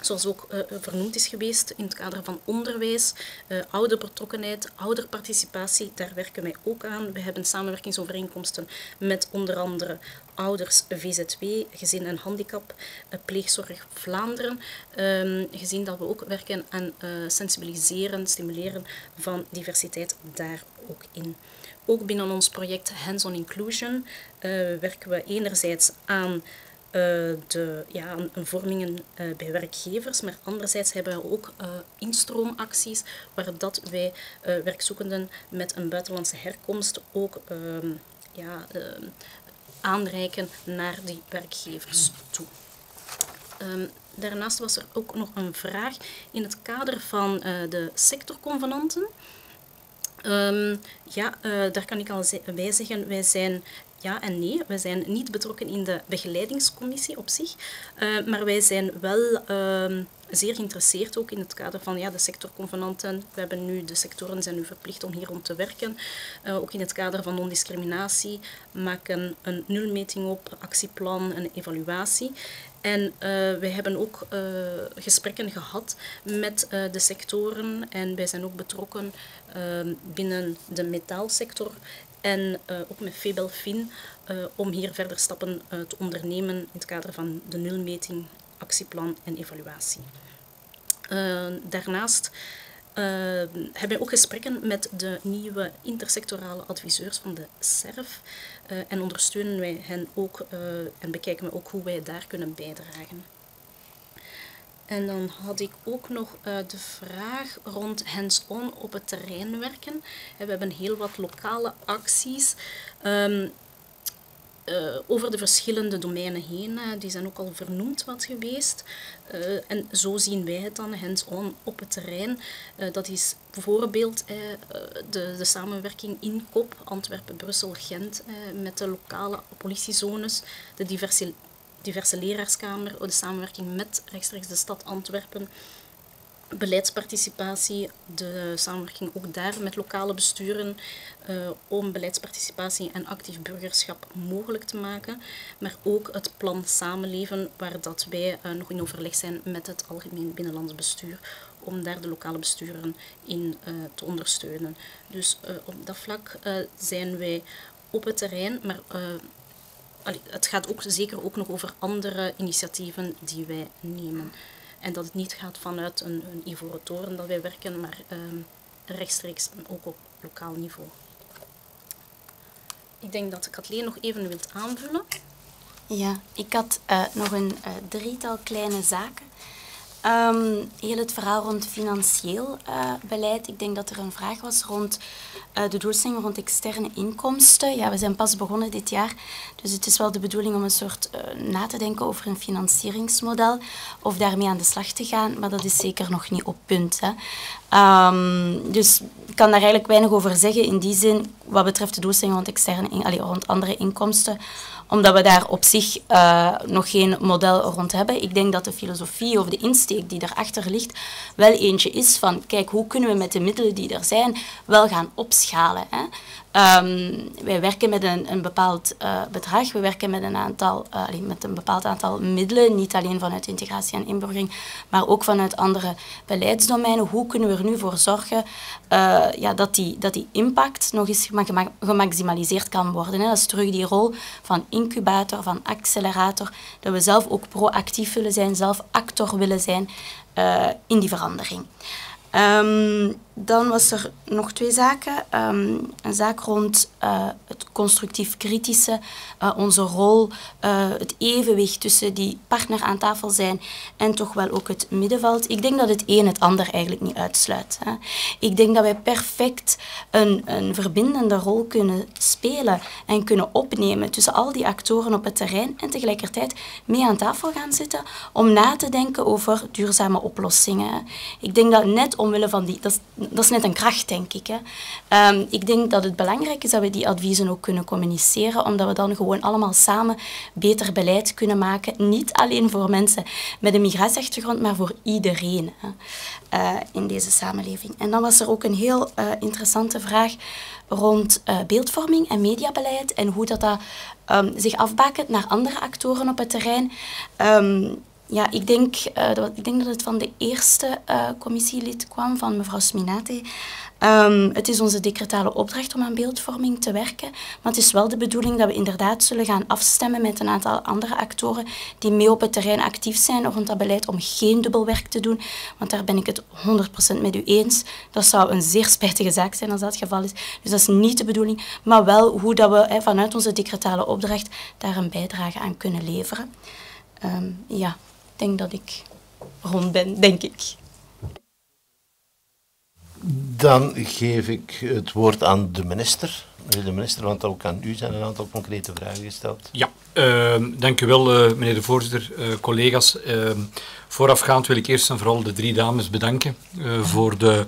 zoals ook uh, vernoemd is geweest in het kader van onderwijs, uh, ouderbetrokkenheid, ouderparticipatie, daar werken wij ook aan. We hebben samenwerkingsovereenkomsten met onder andere ouders VZW, gezin en handicap, pleegzorg Vlaanderen. Um, gezien dat we ook werken aan sensibiliseren, stimuleren van diversiteit daar ook in. Ook binnen ons project Hands-on Inclusion werken we enerzijds aan de, ja, een vormingen uh, bij werkgevers, maar anderzijds hebben we ook uh, instroomacties waar dat wij werkzoekenden met een buitenlandse herkomst ook ehm, ja, aanreiken naar die werkgevers toe. Um, daarnaast was er ook nog een vraag in het kader van de sectorconvenanten. Um, ja, daar kan ik al bij zeggen, wij zijn ja en nee. We zijn niet betrokken in de begeleidingscommissie op zich, uh, maar wij zijn wel uh, zeer geïnteresseerd ook in het kader van ja, de sectorconvenanten. We hebben nu, de sectoren zijn nu verplicht om hier rond te werken. Uh, ook in het kader van non-discriminatie maken een nulmeting op, actieplan en evaluatie. En uh, wij hebben ook gesprekken gehad met de sectoren en wij zijn ook betrokken binnen de metaalsector en uh, ook met Febelfin uh, om hier verder stappen uh, te ondernemen in het kader van de nulmeting, actieplan en evaluatie. daarnaast hebben we ook gesprekken met de nieuwe intersectorale adviseurs van de SERF en ondersteunen wij hen ook en bekijken we ook hoe wij daar kunnen bijdragen. En dan had ik ook nog uh, de vraag rond hands-on op het terrein werken. We hebben heel wat lokale acties. Um, uh, over de verschillende domeinen heen. Die zijn ook al vernoemd wat geweest. Uh, en zo zien wij het dan hands-on op het terrein. dat is bijvoorbeeld de, de samenwerking in KOP, Antwerpen, Brussel, Gent, met de lokale politiezones, de diverse, diverse leraarskamer, de samenwerking met rechtstreeks de stad Antwerpen beleidsparticipatie, de samenwerking ook daar met lokale besturen uh, om beleidsparticipatie en actief burgerschap mogelijk te maken. Maar ook het plan Samenleven, waar dat wij uh, nog in overleg zijn met het Algemeen Binnenlands Bestuur, om daar de lokale besturen in uh, te ondersteunen. Dus op dat vlak zijn wij op het terrein, maar het gaat ook zeker ook nog over andere initiatieven die wij nemen. En dat het niet gaat vanuit een, een ivoren toren dat wij werken, maar ehm, rechtstreeks en ook op lokaal niveau. Ik denk dat Kathleen nog even wilt aanvullen. Ja, ik had uh, nog een uh, drietal kleine zaken. Um, heel het verhaal rond financieel uh, beleid. Ik denk dat er een vraag was rond uh, de doelstelling rond externe inkomsten. Ja, we zijn pas begonnen dit jaar, dus het is wel de bedoeling om een soort uh, na te denken over een financieringsmodel of daarmee aan de slag te gaan, maar dat is zeker nog niet op punt. Hè. Um, dus ik kan daar eigenlijk weinig over zeggen in die zin wat betreft de doelstelling rond, externe in, rond andere inkomsten omdat we daar op zich uh, nog geen model rond hebben. Ik denk dat de filosofie of de insteek die daarachter ligt wel eentje is van, kijk, hoe kunnen we met de middelen die er zijn wel gaan opschalen. Hè? Um, wij werken met een, een bepaald uh, bedrag, we werken met een, aantal, uh, met een bepaald aantal middelen, niet alleen vanuit integratie en inburgering, maar ook vanuit andere beleidsdomeinen. Hoe kunnen we er nu voor zorgen uh, ja, dat, die, dat die impact nog eens gemaximaliseerd kan worden? Hè? Dat is terug die rol van incubator, van accelerator, dat we zelf ook proactief willen zijn, zelf actor willen zijn in die verandering. Um, dan was er nog twee zaken. Um, een zaak rond uh, het constructief kritische, uh, onze rol, uh, het evenwicht tussen die partner aan tafel zijn en toch wel ook het middenveld. Ik denk dat het een het ander eigenlijk niet uitsluit. Hè. Ik denk dat wij perfect een, een verbindende rol kunnen spelen en kunnen opnemen tussen al die actoren op het terrein en tegelijkertijd mee aan tafel gaan zitten om na te denken over duurzame oplossingen. Ik denk dat net omwille van die... Dat dat is net een kracht, denk ik. Hè. Um, ik denk dat het belangrijk is dat we die adviezen ook kunnen communiceren, omdat we dan gewoon allemaal samen beter beleid kunnen maken. Niet alleen voor mensen met een migratieachtergrond, maar voor iedereen hè, uh, in deze samenleving. En dan was er ook een heel uh, interessante vraag rond uh, beeldvorming en mediabeleid en hoe dat, dat um, zich afbakent naar andere actoren op het terrein. Um, ja, ik denk, uh, dat, ik denk dat het van de eerste uh, commissielid kwam, van mevrouw Sminati. Um, het is onze decretale opdracht om aan beeldvorming te werken. Maar het is wel de bedoeling dat we inderdaad zullen gaan afstemmen met een aantal andere actoren die mee op het terrein actief zijn rond dat beleid om geen dubbelwerk te doen. Want daar ben ik het 100% met u eens. Dat zou een zeer spijtige zaak zijn als dat het geval is. Dus dat is niet de bedoeling. Maar wel hoe dat we he, vanuit onze decretale opdracht daar een bijdrage aan kunnen leveren. Um, ja denk dat ik rond ben, denk ik. Dan geef ik het woord aan de minister. De minister, want ook aan u zijn een aantal concrete vragen gesteld. Ja, uh, dank u wel, uh, meneer de voorzitter, uh, collega's. Uh, voorafgaand wil ik eerst en vooral de drie dames bedanken uh, voor de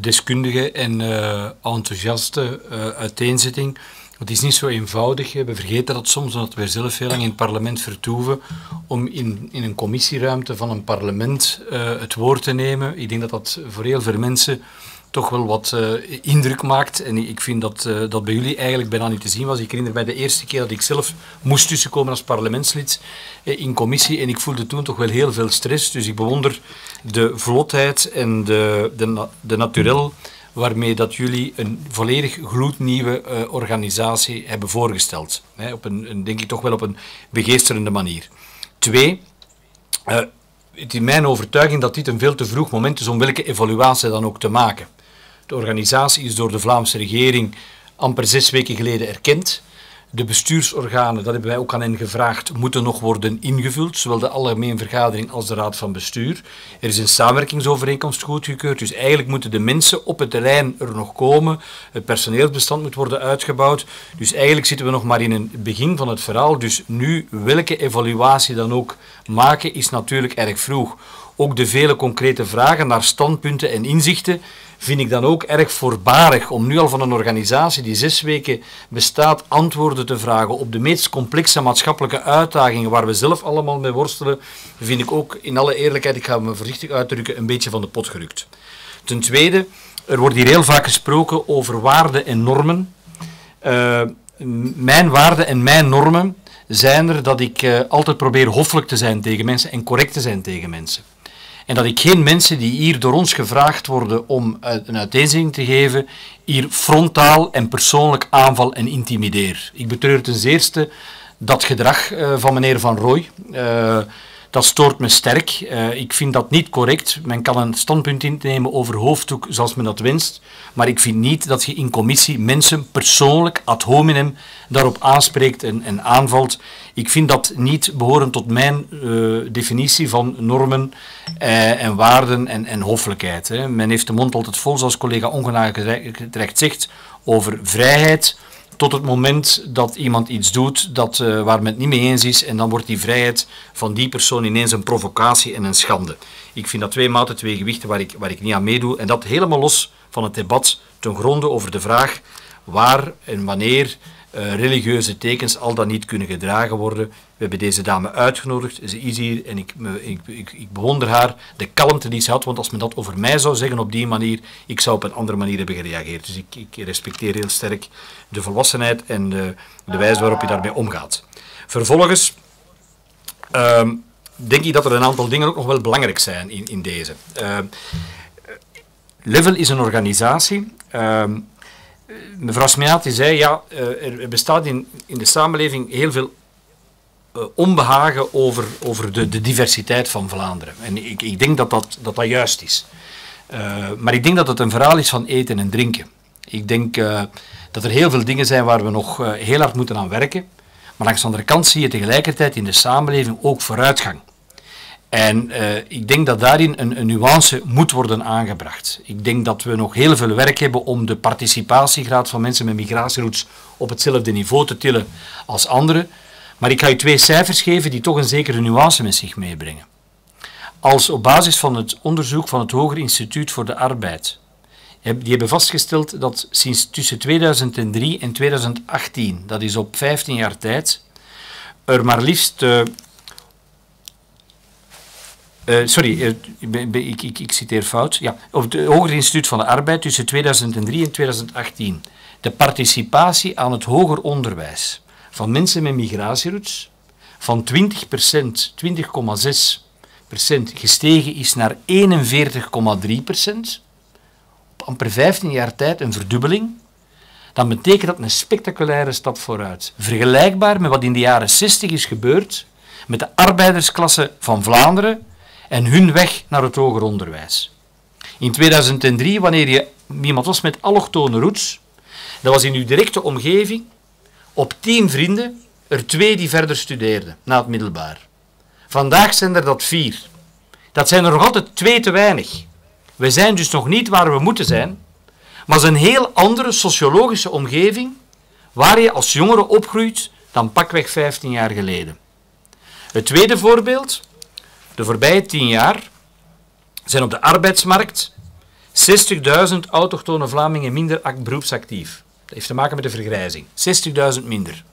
deskundige en uh, enthousiaste uh, uiteenzetting. Het is niet zo eenvoudig. We vergeten dat soms, omdat we zelf heel lang in het parlement vertoeven, om in, in een commissieruimte van een parlement uh, het woord te nemen. Ik denk dat dat voor heel veel mensen toch wel wat uh, indruk maakt. En ik vind dat uh, dat bij jullie eigenlijk bijna niet te zien was. Ik herinner mij de eerste keer dat ik zelf moest tussenkomen als parlementslid in commissie. En ik voelde toen toch wel heel veel stress. Dus ik bewonder de vlotheid en de, de, de naturel waarmee dat jullie een volledig gloednieuwe uh, organisatie hebben voorgesteld. Hè, op een, een, denk ik toch wel op een begeesterende manier. Twee, uh, het is mijn overtuiging dat dit een veel te vroeg moment is om welke evaluatie dan ook te maken. De organisatie is door de Vlaamse regering amper zes weken geleden erkend. De bestuursorganen, dat hebben wij ook aan hen gevraagd, moeten nog worden ingevuld, zowel de algemene vergadering als de raad van bestuur. Er is een samenwerkingsovereenkomst goedgekeurd, dus eigenlijk moeten de mensen op het terrein er nog komen. Het personeelsbestand moet worden uitgebouwd. Dus eigenlijk zitten we nog maar in een begin van het verhaal. Dus nu, welke evaluatie dan ook maken, is natuurlijk erg vroeg. Ook de vele concrete vragen naar standpunten en inzichten vind ik dan ook erg voorbarig om nu al van een organisatie die zes weken bestaat antwoorden te vragen op de meest complexe maatschappelijke uitdagingen waar we zelf allemaal mee worstelen, vind ik ook in alle eerlijkheid, ik ga me voorzichtig uitdrukken, een beetje van de pot gerukt. Ten tweede, er wordt hier heel vaak gesproken over waarden en normen. Uh, mijn waarden en mijn normen zijn er dat ik uh, altijd probeer hoffelijk te zijn tegen mensen en correct te zijn tegen mensen. En dat ik geen mensen die hier door ons gevraagd worden om een uiteenzetting te geven, hier frontaal en persoonlijk aanval en intimideer. Ik betreur ten zeerste dat gedrag uh, van meneer Van Rooij. Dat stoort me sterk. Uh, ik vind dat niet correct. Men kan een standpunt innemen over hoofddoek zoals men dat wenst. Maar ik vind niet dat je in commissie mensen persoonlijk ad hominem daarop aanspreekt en, en aanvalt. Ik vind dat niet behorend tot mijn uh, definitie van normen uh, en waarden en, en hoffelijkheid. Hè. Men heeft de mond altijd vol, zoals collega Ongenaken terecht zegt, over vrijheid tot het moment dat iemand iets doet dat, uh, waar men het niet mee eens is en dan wordt die vrijheid van die persoon ineens een provocatie en een schande. Ik vind dat twee maten, twee gewichten waar ik, waar ik niet aan meedoe en dat helemaal los van het debat ten gronde over de vraag waar en wanneer uh, religieuze tekens al dan niet kunnen gedragen worden. We hebben deze dame uitgenodigd, ze is hier en ik, ik, ik, ik, bewonder haar, de kalmte die ze had, want als men dat over mij zou zeggen op die manier, ik zou op een andere manier hebben gereageerd. Dus ik, ik respecteer heel sterk de volwassenheid en de, de wijze waarop je daarmee omgaat. Vervolgens uh, denk ik dat er een aantal dingen ook nog wel belangrijk zijn in, in deze. Uh, Level is een organisatie ehm, mevrouw Smeat zei, ja, eh, er bestaat in, in de samenleving heel veel uh, onbehagen over, over de, de, diversiteit van Vlaanderen. En ik, ik denk dat dat, dat, dat juist is. Uh, maar ik denk dat het een verhaal is van eten en drinken. Ik denk dat er heel veel dingen zijn waar we nog heel hard moeten aan werken. Maar langs de andere kant zie je tegelijkertijd in de samenleving ook vooruitgang. En uh, ik denk dat daarin een, een, nuance moet worden aangebracht. Ik denk dat we nog heel veel werk hebben om de participatiegraad van mensen met migratieroutes op hetzelfde niveau te tillen als anderen. Maar ik ga u twee cijfers geven die toch een zekere nuance met zich meebrengen. Als op basis van het onderzoek van het Hoger Instituut voor de Arbeid, die hebben vastgesteld dat sinds tussen 2003 en 2018, dat is op 15 jaar tijd, er maar liefst uh, uh, sorry, uh, ik, ik, ik, citeer fout. Ja, op het Hoger Instituut van de Arbeid tussen 2003 en 2018. De participatie aan het hoger onderwijs van mensen met migratieroutes van 20%, 20,6% gestegen is naar 41,3%. Op amper 15 jaar tijd een verdubbeling. Dan betekent dat een spectaculaire stap vooruit. Vergelijkbaar met wat in de jaren 60 is gebeurd met de arbeidersklasse van Vlaanderen en hun weg naar het hoger onderwijs. In 2003, wanneer je iemand was met allochtone roots, dat was in uw directe omgeving, op tien vrienden, er twee die verder studeerden na het middelbaar. Vandaag zijn er dat vier. Dat zijn er nog altijd twee te weinig. We zijn dus nog niet waar we moeten zijn, maar het is een heel andere sociologische omgeving waar je als jongere opgroeit dan pakweg 15 jaar geleden. Het tweede voorbeeld, de voorbije tien jaar zijn op de arbeidsmarkt 60.000 autochtone Vlamingen minder beroepsactief. Dat heeft te maken met de vergrijzing. 60.000 minder.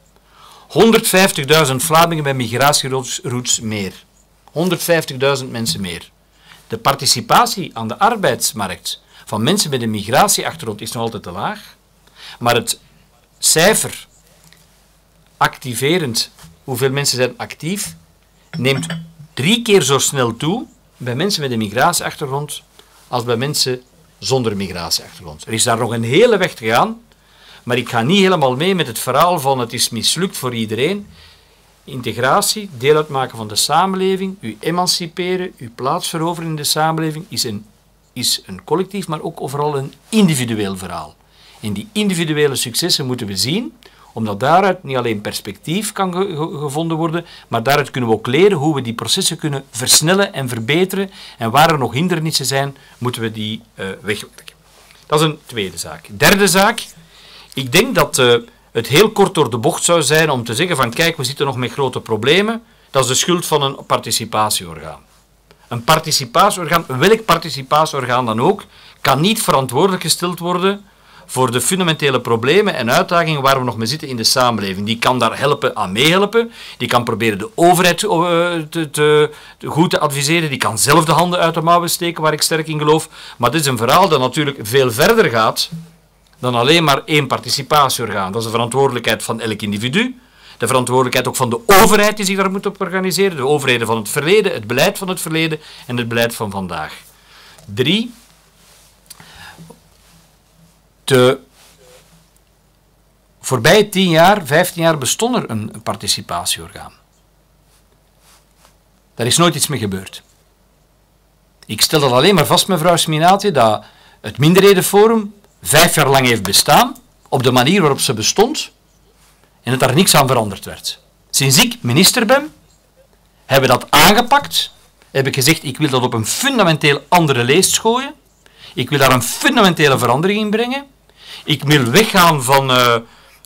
150.000 Vlamingen met migratieroutes meer. 150.000 mensen meer. De participatie aan de arbeidsmarkt van mensen met een migratieachtergrond is nog altijd te laag. Maar het cijfer activerend, hoeveel mensen zijn actief, neemt drie keer zo snel toe bij mensen met een migratieachtergrond als bij mensen zonder migratieachtergrond. Er is daar nog een hele weg te gaan, maar ik ga niet helemaal mee met het verhaal van het is mislukt voor iedereen. Integratie, deel uitmaken van de samenleving, u emanciperen, uw plaats veroveren in de samenleving is een, is een collectief, maar ook overal een individueel verhaal. En die individuele successen moeten we zien omdat daaruit niet alleen perspectief kan gevonden worden, maar daaruit kunnen we ook leren hoe we die processen kunnen versnellen en verbeteren. En waar er nog hindernissen zijn, moeten we die uh, wegwerken. Dat is een tweede zaak. Derde zaak. Ik denk dat uh, het heel kort door de bocht zou zijn om te zeggen van kijk, we zitten nog met grote problemen. Dat is de schuld van een participatieorgaan. Een participatieorgaan, welk participatieorgaan dan ook, kan niet verantwoordelijk gesteld worden voor de fundamentele problemen en uitdagingen waar we nog mee zitten in de samenleving. Die kan daar helpen aan meehelpen. Die kan proberen de overheid uh, te, te, goed te adviseren. Die kan zelf de handen uit de mouwen steken, waar ik sterk in geloof. Maar dit is een verhaal dat natuurlijk veel verder gaat dan alleen maar één participatieorgaan. Dat is de verantwoordelijkheid van elk individu. De verantwoordelijkheid ook van de overheid die zich daar moet op organiseren. De overheden van het verleden, het beleid van het verleden en het beleid van vandaag. Drie, de voorbije 10 jaar, 15 jaar bestond er een, participatieorgaan. Daar is nooit iets mee gebeurd. Ik stel dat alleen maar vast, mevrouw Sminati, dat het Minderhedenforum vijf jaar lang heeft bestaan, op de manier waarop ze bestond, en dat daar niks aan veranderd werd. Sinds ik minister ben, hebben we dat aangepakt, heb ik gezegd, ik wil dat op een fundamenteel andere leest gooien, ik wil daar een fundamentele verandering in brengen, ik wil weggaan van uh,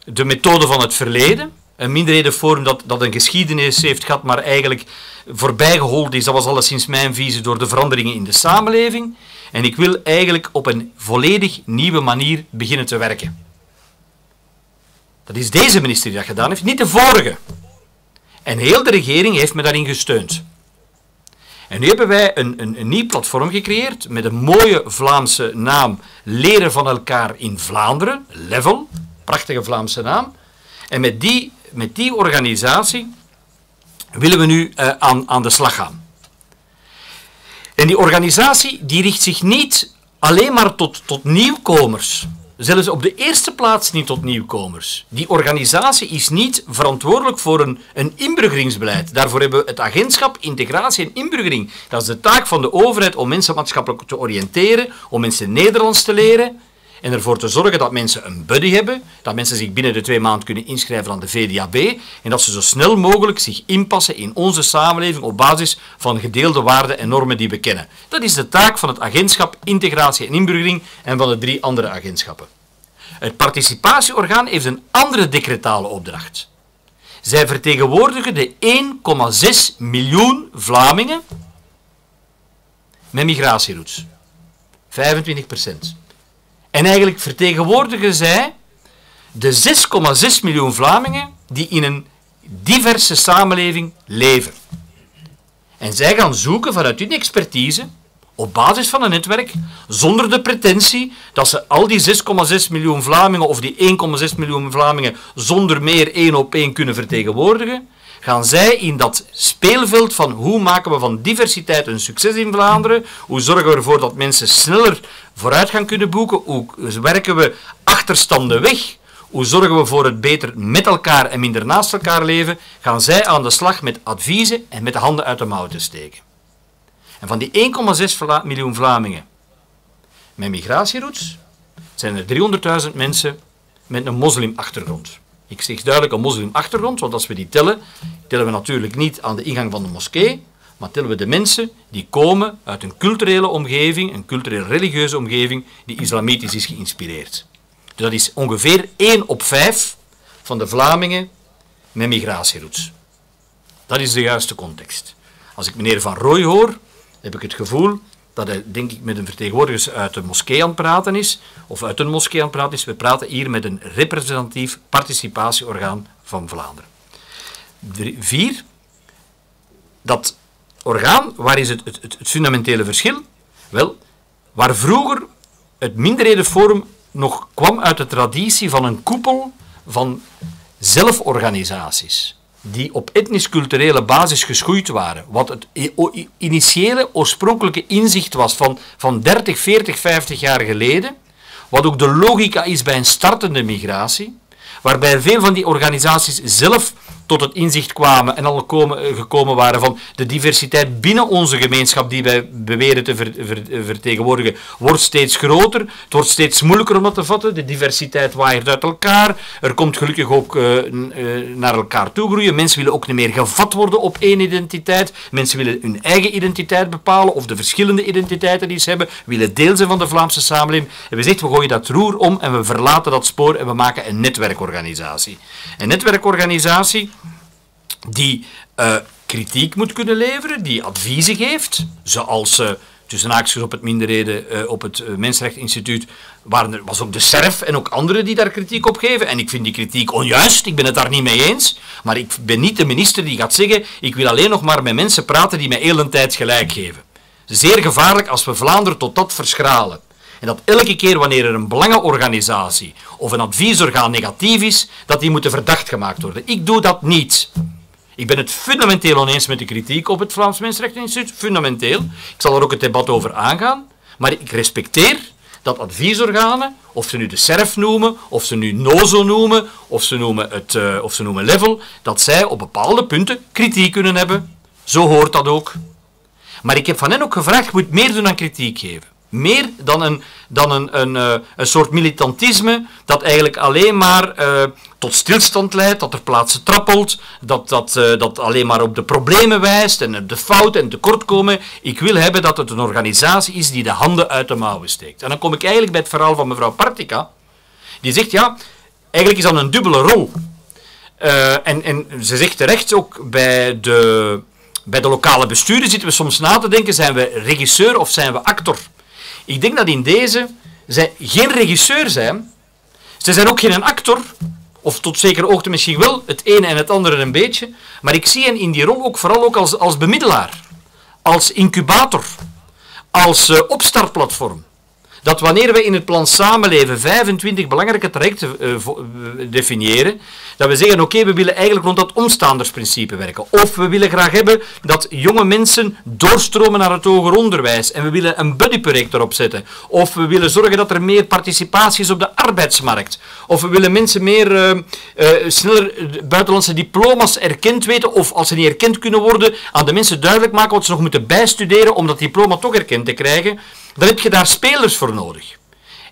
de methode van het verleden. Een minderhedenforum dat, dat een geschiedenis heeft gehad, maar eigenlijk voorbijgehold is. Dat was alleszins mijn visie door de veranderingen in de samenleving. En ik wil eigenlijk op een volledig nieuwe manier beginnen te werken. Dat is deze minister die dat gedaan heeft, niet de vorige. En heel de regering heeft me daarin gesteund. En nu hebben wij een, een, een nieuw platform gecreëerd met een mooie Vlaamse naam, Leren van elkaar in Vlaanderen, Level, prachtige Vlaamse naam. En met die, met die organisatie willen we nu uh, aan, aan de slag gaan. En die organisatie die richt zich niet alleen maar tot, tot nieuwkomers zelfs op de eerste plaats niet tot nieuwkomers. Die organisatie is niet verantwoordelijk voor een, een inburgeringsbeleid. Daarvoor hebben we het agentschap Integratie en Inburgering. Dat is de taak van de overheid om mensen maatschappelijk te oriënteren, om mensen Nederlands te leren en ervoor te zorgen dat mensen een buddy hebben, dat mensen zich binnen de twee maanden kunnen inschrijven aan de VDAB en dat ze zo snel mogelijk zich inpassen in onze samenleving op basis van gedeelde waarden en normen die we kennen. Dat is de taak van het agentschap Integratie en Inburgering en van de drie andere agentschappen. Het participatieorgaan heeft een andere decretale opdracht. Zij vertegenwoordigen de 1,6 miljoen Vlamingen met migratieroutes. 25 procent. En eigenlijk vertegenwoordigen zij de 6,6 miljoen Vlamingen die in een diverse samenleving leven. En zij gaan zoeken vanuit hun expertise, op basis van een netwerk, zonder de pretentie dat ze al die 6,6 miljoen Vlamingen of die 1,6 miljoen Vlamingen zonder meer één op één kunnen vertegenwoordigen, gaan zij in dat speelveld van hoe maken we van diversiteit een succes in Vlaanderen, hoe zorgen we ervoor dat mensen sneller vooruitgang kunnen boeken, hoe werken we achterstanden weg, hoe zorgen we voor het beter met elkaar en minder naast elkaar leven, gaan zij aan de slag met adviezen en met de handen uit de mouw te steken. En van die 1,6 miljoen Vlamingen met migratieroutes zijn er 300.000 mensen met een moslimachtergrond. Ik zeg duidelijk een moslimachtergrond, want als we die tellen, tellen we natuurlijk niet aan de ingang van de moskee, maar tellen we de mensen die komen uit een culturele omgeving, een cultureel-religieuze omgeving, die islamitisch is geïnspireerd. Dus dat is ongeveer 1 op 5 van de Vlamingen met migratieroutes. Dat is de juiste context. Als ik meneer Van Rooij hoor, heb ik het gevoel dat hij, denk ik, met een vertegenwoordiger uit de moskee aan het praten is, of uit een moskee aan het praten is. We praten hier met een representatief participatieorgaan van Vlaanderen. vier, dat orgaan, waar is het, het, het, fundamentele verschil? Wel, waar vroeger het minderhedenforum nog kwam uit de traditie van een koepel van zelforganisaties die op etnisch-culturele basis geschoeid waren, wat het initiële oorspronkelijke inzicht was van, van 30, 40, 50 jaar geleden, wat ook de logica is bij een startende migratie, waarbij veel van die organisaties zelf tot het inzicht kwamen en al komen, eh, gekomen waren van de diversiteit binnen onze gemeenschap die wij beweren te ver, ver, vertegenwoordigen, wordt steeds groter. Het wordt steeds moeilijker om dat te vatten. De diversiteit waait uit elkaar. Er komt gelukkig ook uh, naar elkaar toe groeien. Mensen willen ook niet meer gevat worden op één identiteit. Mensen willen hun eigen identiteit bepalen of de verschillende identiteiten die ze hebben. Willen deel zijn van de Vlaamse samenleving. En we zeggen, we gooien dat roer om en we verlaten dat spoor en we maken een netwerkorganisatie. Een netwerkorganisatie die uh, kritiek moet kunnen leveren, die adviezen geeft, zoals uh, tussen op het minderheden, uh, op het Mensenrechteninstituut, waren er, was ook de SERF en ook anderen die daar kritiek op geven. En ik vind die kritiek onjuist, ik ben het daar niet mee eens. Maar ik ben niet de minister die gaat zeggen, ik wil alleen nog maar met mensen praten die mij heel een gelijk geven. Zeer gevaarlijk als we Vlaanderen tot dat verschralen. En dat elke keer wanneer er een belangenorganisatie of een adviesorgaan negatief is, dat die moeten verdacht gemaakt worden. Ik doe dat niet. Ik ben het fundamenteel oneens met de kritiek op het Vlaams Mensenrechteninstituut. Fundamenteel. Ik zal er ook het debat over aangaan. Maar ik respecteer dat adviesorganen, of ze nu de SERF noemen, of ze nu NOZO noemen, of ze noemen, het, uh, of ze noemen Level, dat zij op bepaalde punten kritiek kunnen hebben. Zo hoort dat ook. Maar ik heb van hen ook gevraagd, je moet meer doen dan kritiek geven. Meer dan een, dan een, een, een, een soort militantisme dat eigenlijk alleen maar uh, tot stilstand leidt, dat er plaatsen trappelt, dat, dat, uh, dat alleen maar op de problemen wijst en de fouten en tekortkomen. Ik wil hebben dat het een organisatie is die de handen uit de mouwen steekt. En dan kom ik eigenlijk bij het verhaal van mevrouw Partica. Die zegt, ja, eigenlijk is dat een dubbele rol. En, en ze zegt terecht ook bij de, bij de lokale besturen zitten we soms na te denken, zijn we regisseur of zijn we actor? Ik denk dat in deze zij geen regisseur zijn. Ze zijn ook geen actor. Of tot zekere hoogte misschien wel, het ene en het andere een beetje. Maar ik zie hen in die rol ook vooral ook als, als bemiddelaar. Als incubator. Als uh, opstartplatform. Dat wanneer we in het plan samenleven 25 belangrijke trajecten uh, definiëren, dat we zeggen, oké, we willen eigenlijk rond dat omstaandersprincipe werken. Of we willen graag hebben dat jonge mensen doorstromen naar het hoger onderwijs. En we willen een buddyproject erop zetten. Of we willen zorgen dat er meer participatie is op de arbeidsmarkt. Of we willen mensen meer uh, sneller buitenlandse diploma's erkend weten. Of als ze niet erkend kunnen worden, aan de mensen duidelijk maken wat ze nog moeten bijstuderen om dat diploma toch erkend te krijgen. Dan heb je daar spelers voor nodig.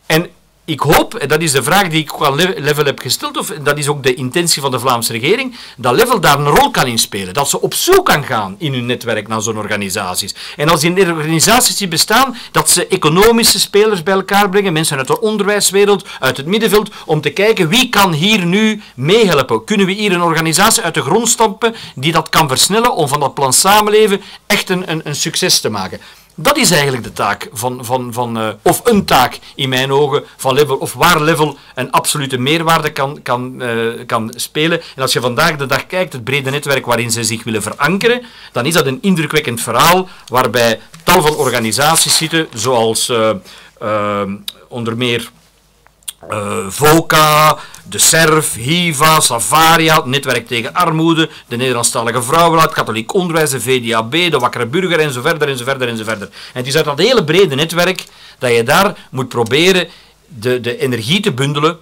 En ik hoop, en dat is de vraag die ik aan Level heb gesteld, of dat is ook de intentie van de Vlaamse regering, dat Level daar een rol kan inspelen. Dat ze op zoek kan gaan in hun netwerk naar zo'n organisaties. En als die organisaties die bestaan, dat ze economische spelers bij elkaar brengen, mensen uit de onderwijswereld, uit het middenveld, om te kijken wie kan hier nu meehelpen. Kunnen we hier een organisatie uit de grond stampen die dat kan versnellen om van dat plan samenleven echt een, een, een succes te maken. Dat is eigenlijk de taak van, van, van uh, of een taak in mijn ogen van Level, of waar Level een absolute meerwaarde kan, kan, uh, kan spelen. En als je vandaag de dag kijkt, het brede netwerk waarin ze zich willen verankeren, dan is dat een indrukwekkend verhaal waarbij tal van organisaties zitten, zoals uh, onder meer uh, VOCA, de SERF, HIVA, Savaria, het Netwerk tegen Armoede, de Nederlandstalige Vrouwenraad, Katholiek Onderwijs, de VDAB, de Wakkere Burger en zo verder en zo verder en zo verder. En het is uit dat hele brede netwerk dat je daar moet proberen de, de energie te bundelen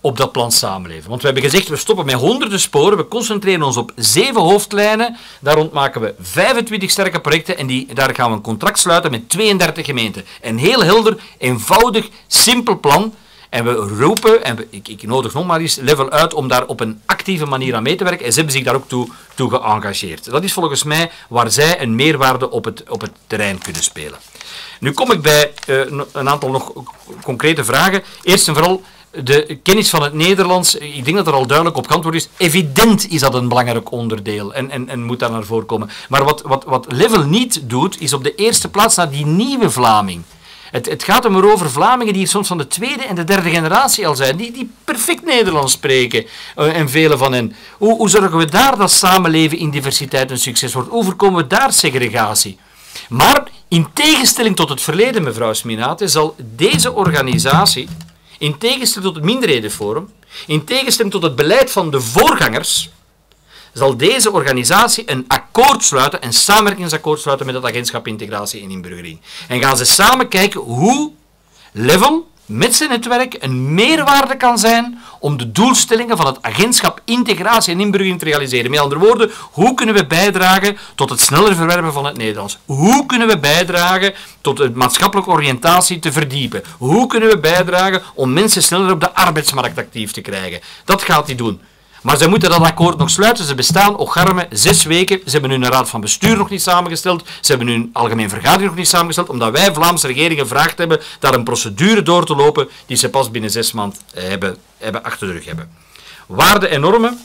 op dat plan samenleven. Want we hebben gezegd, we stoppen met honderden sporen, we concentreren ons op zeven hoofdlijnen, daar maken we 25 sterke projecten en die, daar gaan we een contract sluiten met 32 gemeenten. Een heel helder, eenvoudig, simpel plan en we roepen, en ik, ik, nodig nog maar eens level uit om daar op een actieve manier aan mee te werken. En ze hebben zich daar ook toe, toe geëngageerd. Dat is volgens mij waar zij een meerwaarde op het, op het terrein kunnen spelen. Nu kom ik bij uh, een aantal nog concrete vragen. Eerst en vooral de kennis van het Nederlands. Ik denk dat er al duidelijk op geantwoord is. Evident is dat een belangrijk onderdeel en, en, en moet daar naar voren komen. Maar wat, wat, wat Level niet doet, is op de eerste plaats naar die nieuwe Vlaming. Het, het gaat er over Vlamingen die soms van de tweede en de derde generatie al zijn, die, die perfect Nederlands spreken, uh, en vele van hen. Hoe, hoe zorgen we daar dat samenleven in diversiteit een succes wordt? Hoe voorkomen we daar segregatie? Maar in tegenstelling tot het verleden, mevrouw Sminate, zal deze organisatie, in tegenstelling tot het Minderhedenforum, in tegenstelling tot het beleid van de voorgangers, zal deze organisatie een akkoord sluiten, een samenwerkingsakkoord sluiten met het agentschap Integratie en Inburgering. En gaan ze samen kijken hoe Level met zijn netwerk een meerwaarde kan zijn om de doelstellingen van het agentschap integratie en inburgering te realiseren. Met andere woorden, hoe kunnen we bijdragen tot het sneller verwerven van het Nederlands? Hoe kunnen we bijdragen tot de maatschappelijke oriëntatie te verdiepen? Hoe kunnen we bijdragen om mensen sneller op de arbeidsmarkt actief te krijgen? Dat gaat hij doen. Maar ze moeten dat akkoord nog sluiten. Ze bestaan, ocharme, zes weken. Ze hebben hun raad van bestuur nog niet samengesteld. Ze hebben hun algemeen vergadering nog niet samengesteld, omdat wij Vlaamse regering gevraagd hebben daar een procedure door te lopen die ze pas binnen zes maanden hebben, hebben achter de rug hebben. Waarden en normen.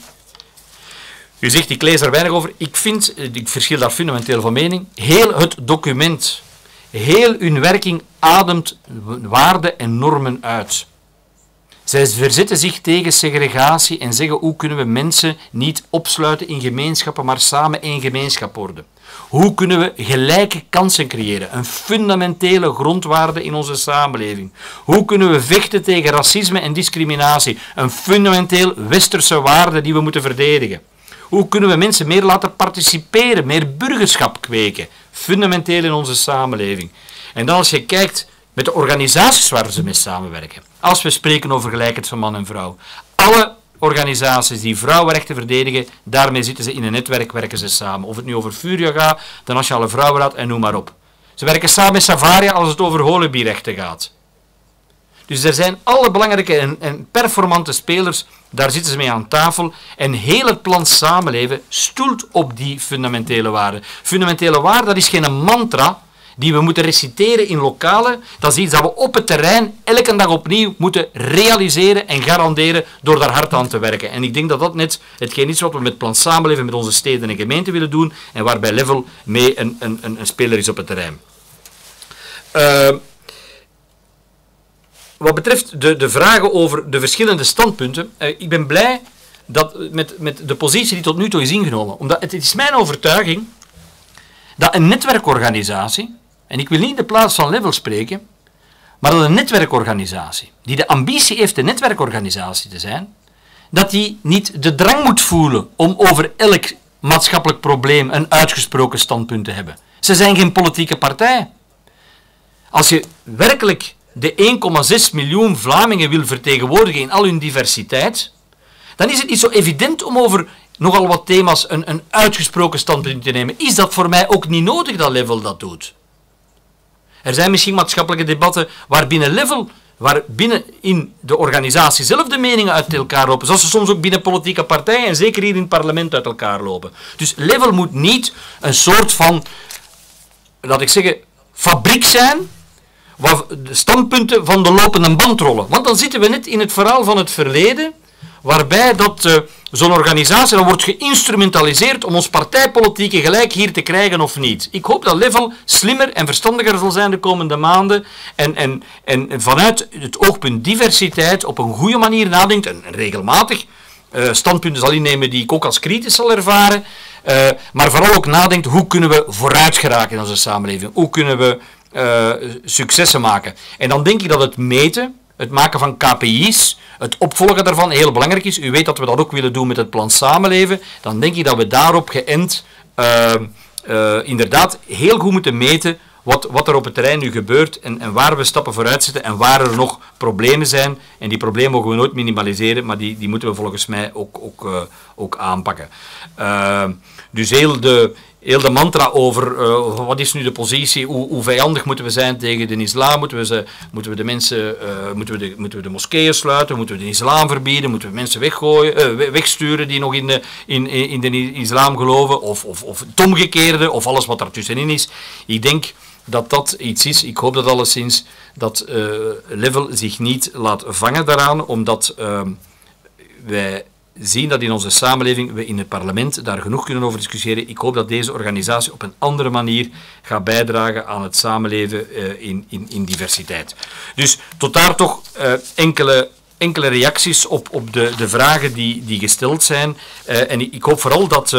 U zegt, ik lees er weinig over. Ik vind, ik verschil daar fundamenteel van mening, heel het document, heel hun werking ademt waarden en normen uit. Zij verzetten zich tegen segregatie en zeggen hoe kunnen we mensen niet opsluiten in gemeenschappen, maar samen één gemeenschap worden. Hoe kunnen we gelijke kansen creëren? Een fundamentele grondwaarde in onze samenleving. Hoe kunnen we vechten tegen racisme en discriminatie? Een fundamenteel westerse waarde die we moeten verdedigen. Hoe kunnen we mensen meer laten participeren, meer burgerschap kweken? Fundamenteel in onze samenleving. En dan als je kijkt met de organisaties waar ze mee samenwerken. Als we spreken over gelijkheid van man en vrouw. Alle organisaties die vrouwenrechten verdedigen, daarmee zitten ze in een netwerk, werken ze samen. Of het nu over Furia gaat, de Nationale Vrouwenraad en noem maar op. Ze werken samen met Savaria als het over holibi-rechten gaat. Dus er zijn alle belangrijke en, en, performante spelers, daar zitten ze mee aan tafel. En heel het plan samenleven stoelt op die fundamentele waarden. Fundamentele waarden, dat is geen mantra, die we moeten reciteren in lokalen, dat is iets dat we op het terrein elke dag opnieuw moeten realiseren en garanderen door daar hard aan te werken. En ik denk dat dat net hetgeen is wat we met plan samenleven met onze steden en gemeenten willen doen en waarbij Level mee een, een, een speler is op het terrein. Uh, wat betreft de, de vragen over de verschillende standpunten, uh, ik ben blij dat met, met de positie die tot nu toe is ingenomen. Omdat het is mijn overtuiging dat een netwerkorganisatie en ik wil niet in de plaats van level spreken, maar dat een netwerkorganisatie, die de ambitie heeft een netwerkorganisatie te zijn, dat die niet de drang moet voelen om over elk maatschappelijk probleem een uitgesproken standpunt te hebben. Ze zijn geen politieke partij. Als je werkelijk de 1,6 miljoen Vlamingen wil vertegenwoordigen in al hun diversiteit, dan is het niet zo evident om over nogal wat thema's een, een uitgesproken standpunt te nemen. Is dat voor mij ook niet nodig dat Level dat doet? Er zijn misschien maatschappelijke debatten waar binnen level, waar binnen in de organisatie zelf de meningen uit elkaar lopen. Zoals ze soms ook binnen politieke partijen en zeker hier in het parlement uit elkaar lopen. Dus level moet niet een soort van, laat ik zeggen, fabriek zijn waar de standpunten van de lopende band rollen. Want dan zitten we net in het verhaal van het verleden, waarbij dat uh, zo'n organisatie dan wordt geïnstrumentaliseerd om ons partijpolitieke gelijk hier te krijgen of niet. Ik hoop dat Level slimmer en verstandiger zal zijn de komende maanden en, en, en vanuit het oogpunt diversiteit op een goede manier nadenkt en, regelmatig uh, standpunten zal innemen die ik ook als kritisch zal ervaren, uh, maar vooral ook nadenkt hoe kunnen we vooruit geraken in onze samenleving, hoe kunnen we successen maken. En dan denk ik dat het meten, het maken van KPI's, het opvolgen daarvan heel belangrijk is. U weet dat we dat ook willen doen met het plan samenleven. Dan denk ik dat we daarop geënt uh, uh, inderdaad heel goed moeten meten wat, wat er op het terrein nu gebeurt en, en waar we stappen vooruit zetten en waar er nog problemen zijn. En die problemen mogen we nooit minimaliseren, maar die, die moeten we volgens mij ook, ook, uh, ook aanpakken. dus heel de, heel de mantra over uh, wat is nu de positie, hoe, hoe, vijandig moeten we zijn tegen de islam, moeten we, ze, moeten we de mensen, uh, moeten, we de, moeten we de moskeeën sluiten, moeten we de islam verbieden, moeten we mensen weggooien, uh, wegsturen die nog in de, in, in de islam geloven, of, of, of het omgekeerde, of alles wat daartussenin is. Ik denk dat dat iets is, ik hoop dat alleszins, dat Level zich niet laat vangen daaraan, omdat ehm, wij zien dat in onze samenleving we in het parlement daar genoeg kunnen over discussiëren. Ik hoop dat deze organisatie op een andere manier gaat bijdragen aan het samenleven uh, in, in, in, diversiteit. Dus tot daar toch uh, enkele, enkele reacties op, op de, de vragen die, die gesteld zijn. Uh, en ik hoop vooral dat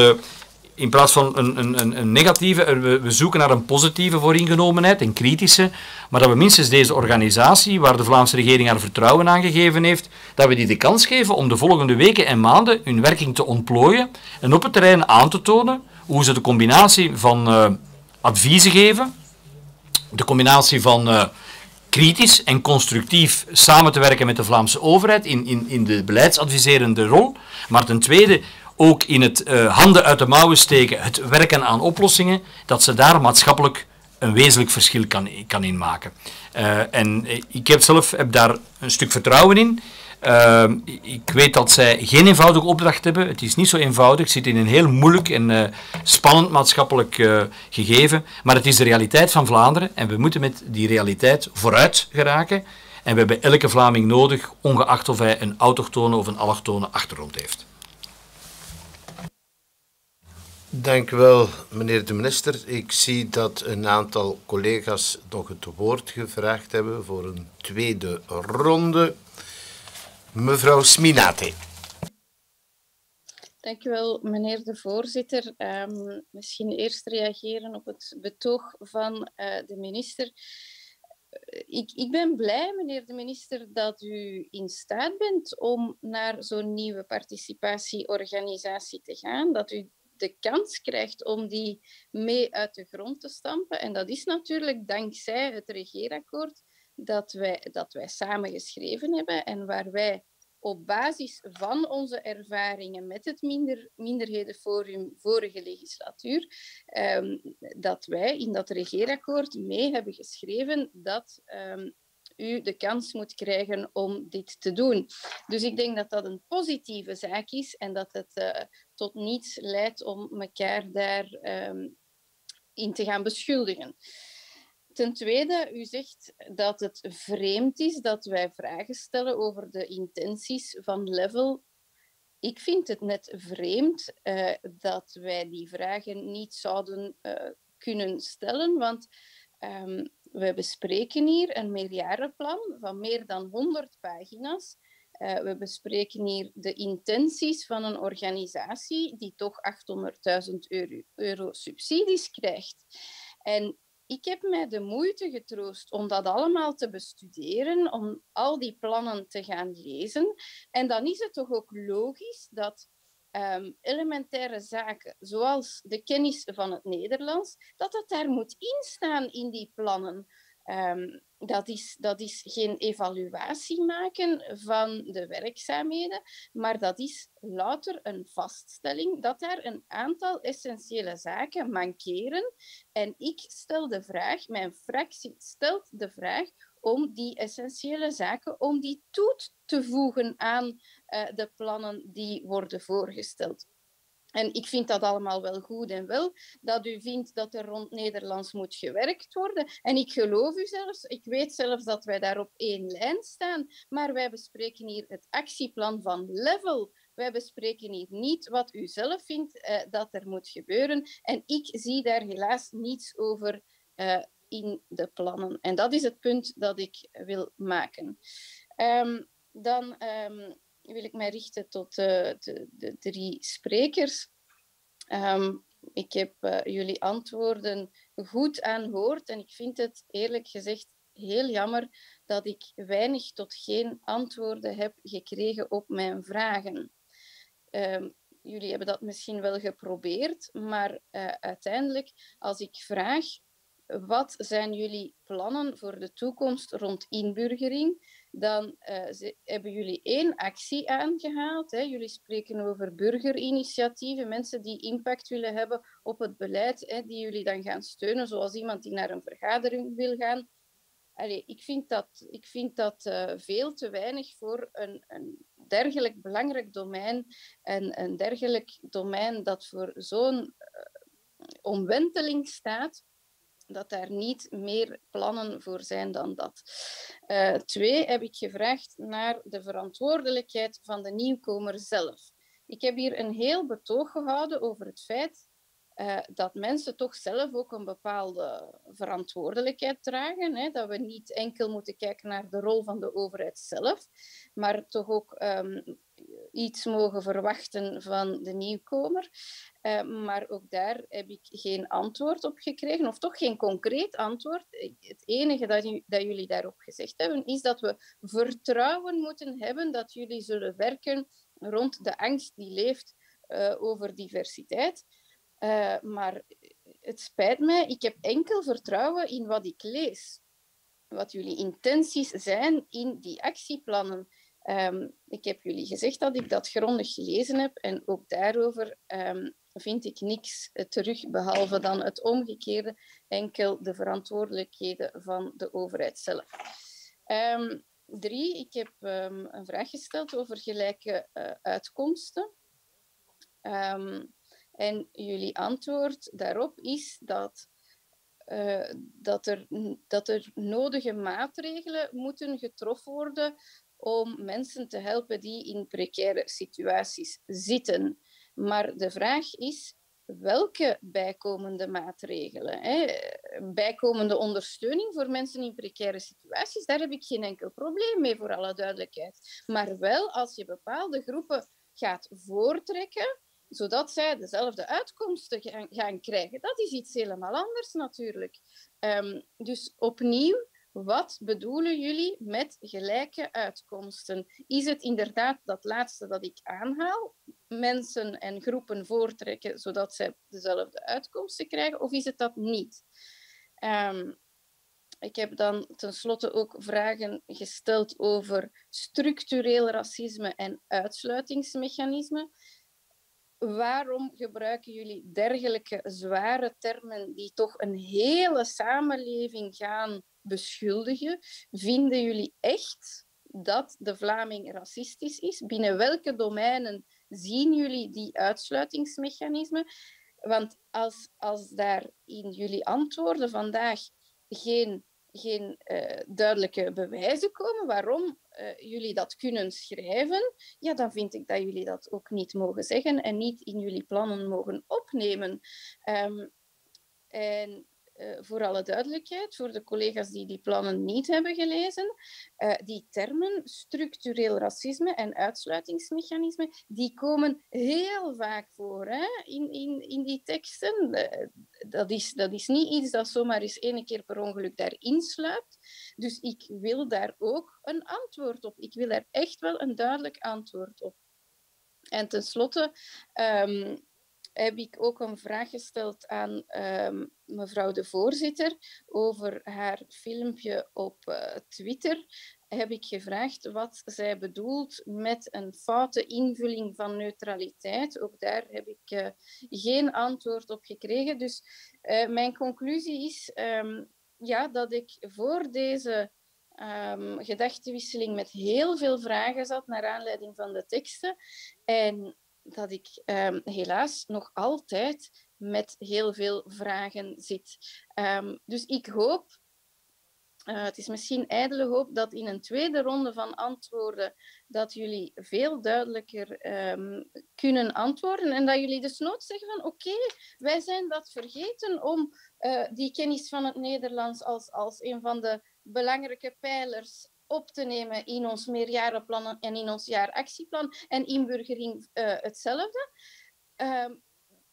in plaats van een, een, een negatieve, we, we, zoeken naar een positieve vooringenomenheid, een kritische, maar dat we minstens deze organisatie, waar de Vlaamse regering haar vertrouwen aan gegeven heeft, dat we die de kans geven om de volgende weken en maanden hun werking te ontplooien en op het terrein aan te tonen hoe ze de combinatie van uh, adviezen geven, de combinatie van uh, kritisch en constructief samen te werken met de Vlaamse overheid in, in, in de beleidsadviserende rol. Maar ten tweede ook in het uh, handen uit de mouwen steken, het werken aan oplossingen, dat ze daar maatschappelijk een wezenlijk verschil kan, kan in maken. Uh, en ik heb zelf heb daar een stuk vertrouwen in. Ik weet dat zij geen eenvoudige opdracht hebben. Het is niet zo eenvoudig. Het zit in een heel moeilijk en spannend maatschappelijk gegeven. Maar het is de realiteit van Vlaanderen en we moeten met die realiteit vooruit geraken. En we hebben elke Vlaming nodig, ongeacht of hij een autochtone of een allochtone achtergrond heeft. Dank u wel, meneer de minister. Ik zie dat een aantal collega's nog het woord gevraagd hebben voor een tweede ronde. Mevrouw Sminate. Dank u wel, meneer de voorzitter. Um, misschien eerst reageren op het betoog van uh, de minister. Ik, ik, ben blij, meneer de minister, dat u in staat bent om naar zo'n nieuwe participatieorganisatie te gaan. Dat u de kans krijgt om die mee uit de grond te stampen. En dat is natuurlijk dankzij het regeerakkoord dat wij, dat wij samen geschreven hebben en waar wij op basis van onze ervaringen met het minder, Minderhedenforum vorige legislatuur, um, dat wij in dat regeerakkoord mee hebben geschreven dat um, u de kans moet krijgen om dit te doen. Dus ik denk dat dat een positieve zaak is en dat het uh, tot niets leidt om elkaar daarin um, in te gaan beschuldigen. Ten tweede, u zegt dat het vreemd is dat wij vragen stellen over de intenties van Level. Ik vind het net vreemd uh, dat wij die vragen niet zouden uh, kunnen stellen, want um, we bespreken hier een meerjarenplan van meer dan 100 pagina's. Uh, we bespreken hier de intenties van een organisatie die toch 800.000 euro, subsidies krijgt. En ik heb mij de moeite getroost om dat allemaal te bestuderen, om al die plannen te gaan lezen. En dan is het toch ook logisch dat um, elementaire zaken, zoals de kennis van het Nederlands, dat dat daar moet instaan in die plannen. Um, dat, is, dat is geen evaluatie maken van de werkzaamheden, maar dat is louter een vaststelling dat er een aantal essentiële zaken mankeren. En ik stel de vraag, mijn fractie stelt de vraag om die essentiële zaken, om die toe te voegen aan uh, de plannen die worden voorgesteld. En ik vind dat allemaal wel goed en wel, dat u vindt dat er rond Nederlands moet gewerkt worden. En ik geloof u zelfs, ik weet zelfs dat wij daar op één lijn staan, maar wij bespreken hier het actieplan van Level. Wij bespreken hier niet wat u zelf vindt uh, dat er moet gebeuren. En ik zie daar helaas niets over uh, in de plannen. En dat is het punt dat ik wil maken. Um, dan um, wil ik mij richten tot uh, de, de, drie sprekers. Um, ik heb uh, jullie antwoorden goed aangehoord en ik vind het eerlijk gezegd heel jammer dat ik weinig tot geen antwoorden heb gekregen op mijn vragen. Um, jullie hebben dat misschien wel geprobeerd, maar uh, uiteindelijk, als ik vraag wat zijn jullie plannen voor de toekomst rond inburgering? Dan ze, hebben jullie één actie aangehaald. Hè. Jullie spreken over burgerinitiatieven, mensen die impact willen hebben op het beleid, hè, die jullie dan gaan steunen, zoals iemand die naar een vergadering wil gaan. Allee, ik vind dat, ik vind dat uh, veel te weinig voor een, een dergelijk belangrijk domein en een dergelijk domein dat voor zo'n uh, omwenteling staat dat daar niet meer plannen voor zijn dan dat. Uh, twee, heb ik gevraagd naar de verantwoordelijkheid van de nieuwkomer zelf. Ik heb hier een heel betoog gehouden over het feit uh, dat mensen toch zelf ook een bepaalde verantwoordelijkheid dragen. Hè? Dat we niet enkel moeten kijken naar de rol van de overheid zelf, maar toch ook um, iets mogen verwachten van de nieuwkomer. Uh, maar ook daar heb ik geen antwoord op gekregen, of toch geen concreet antwoord. Het enige dat, dat jullie daarop gezegd hebben, is dat we vertrouwen moeten hebben dat jullie zullen werken rond de angst die leeft uh, over diversiteit. Uh, maar het spijt mij, ik heb enkel vertrouwen in wat ik lees. wat jullie intenties zijn in die actieplannen. Ehm, ik heb jullie gezegd dat ik dat grondig gelezen heb en ook daarover um, vind ik niks terug, behalve dan het omgekeerde, enkel de verantwoordelijkheden van de overheid zelf. Um, drie, ik heb een vraag gesteld over gelijke uh, uitkomsten. En jullie antwoord daarop is dat uh, dat, er, dat er nodige maatregelen moeten getroffen worden om mensen te helpen die in precaire situaties zitten. Maar de vraag is, welke bijkomende maatregelen? Hè? Bijkomende ondersteuning voor mensen in precaire situaties, daar heb ik geen enkel probleem mee, voor alle duidelijkheid. Maar wel als je bepaalde groepen gaat voortrekken zodat zij dezelfde uitkomsten gaan, krijgen. Dat is iets helemaal anders natuurlijk. Um, dus opnieuw, wat bedoelen jullie met gelijke uitkomsten? Is het inderdaad dat laatste dat ik aanhaal? Mensen en groepen voortrekken zodat zij dezelfde uitkomsten krijgen, of is het dat niet? Um, ik heb dan tenslotte ook vragen gesteld over structureel racisme en uitsluitingsmechanismen waarom gebruiken jullie dergelijke zware termen die toch een hele samenleving gaan beschuldigen? Vinden jullie echt dat de Vlaming racistisch is? Binnen welke domeinen zien jullie die uitsluitingsmechanismen? Want als, als daar in jullie antwoorden vandaag geen geen uh, duidelijke bewijzen komen waarom uh, jullie dat kunnen schrijven, ja, dan vind ik dat jullie dat ook niet mogen zeggen en niet in jullie plannen mogen opnemen. Um, en voor alle duidelijkheid, voor de collega's die die plannen niet hebben gelezen, uh, die termen structureel racisme en uitsluitingsmechanisme, die komen heel vaak voor hè, in, in, in die teksten. Uh, dat, is, dat is niet iets dat zomaar eens ene keer per ongeluk daarin sluipt. Dus ik wil daar ook een antwoord op. Ik wil daar echt wel een duidelijk antwoord op. En tenslotte, um, heb ik ook een vraag gesteld aan um, mevrouw de voorzitter over haar filmpje op uh, Twitter. Heb ik gevraagd wat zij bedoelt met een foute invulling van neutraliteit. Ook daar heb ik uh, geen antwoord op gekregen. Dus uh, mijn conclusie is um, ja, dat ik voor deze um, gedachtenwisseling met heel veel vragen zat naar aanleiding van de teksten. En dat ik um, helaas nog altijd met heel veel vragen zit. Um, dus ik hoop, uh, het is misschien ijdele hoop, dat in een tweede ronde van antwoorden dat jullie veel duidelijker um, kunnen antwoorden en dat jullie dus nooit zeggen van oké, wij zijn dat vergeten om uh, die kennis van het Nederlands als, als een van de belangrijke pijlers op te nemen in ons meerjarenplan en in ons jaaractieplan en inburgering uh, hetzelfde. Uh,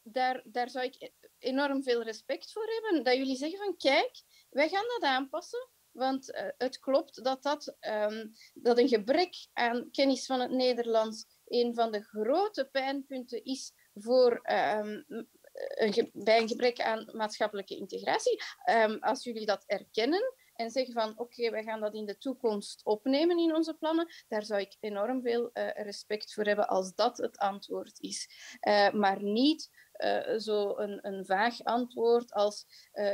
daar, daar zou ik enorm veel respect voor hebben. Dat jullie zeggen van kijk, wij gaan dat aanpassen. Want uh, het klopt dat, dat, um, dat een gebrek aan kennis van het Nederlands een van de grote pijnpunten is voor um, een bij een gebrek aan maatschappelijke integratie. Als jullie dat erkennen, en zeggen van oké, wij gaan dat in de toekomst opnemen in onze plannen, daar zou ik enorm veel uh, respect voor hebben als dat het antwoord is. Uh, maar niet uh, zo een, een, vaag antwoord als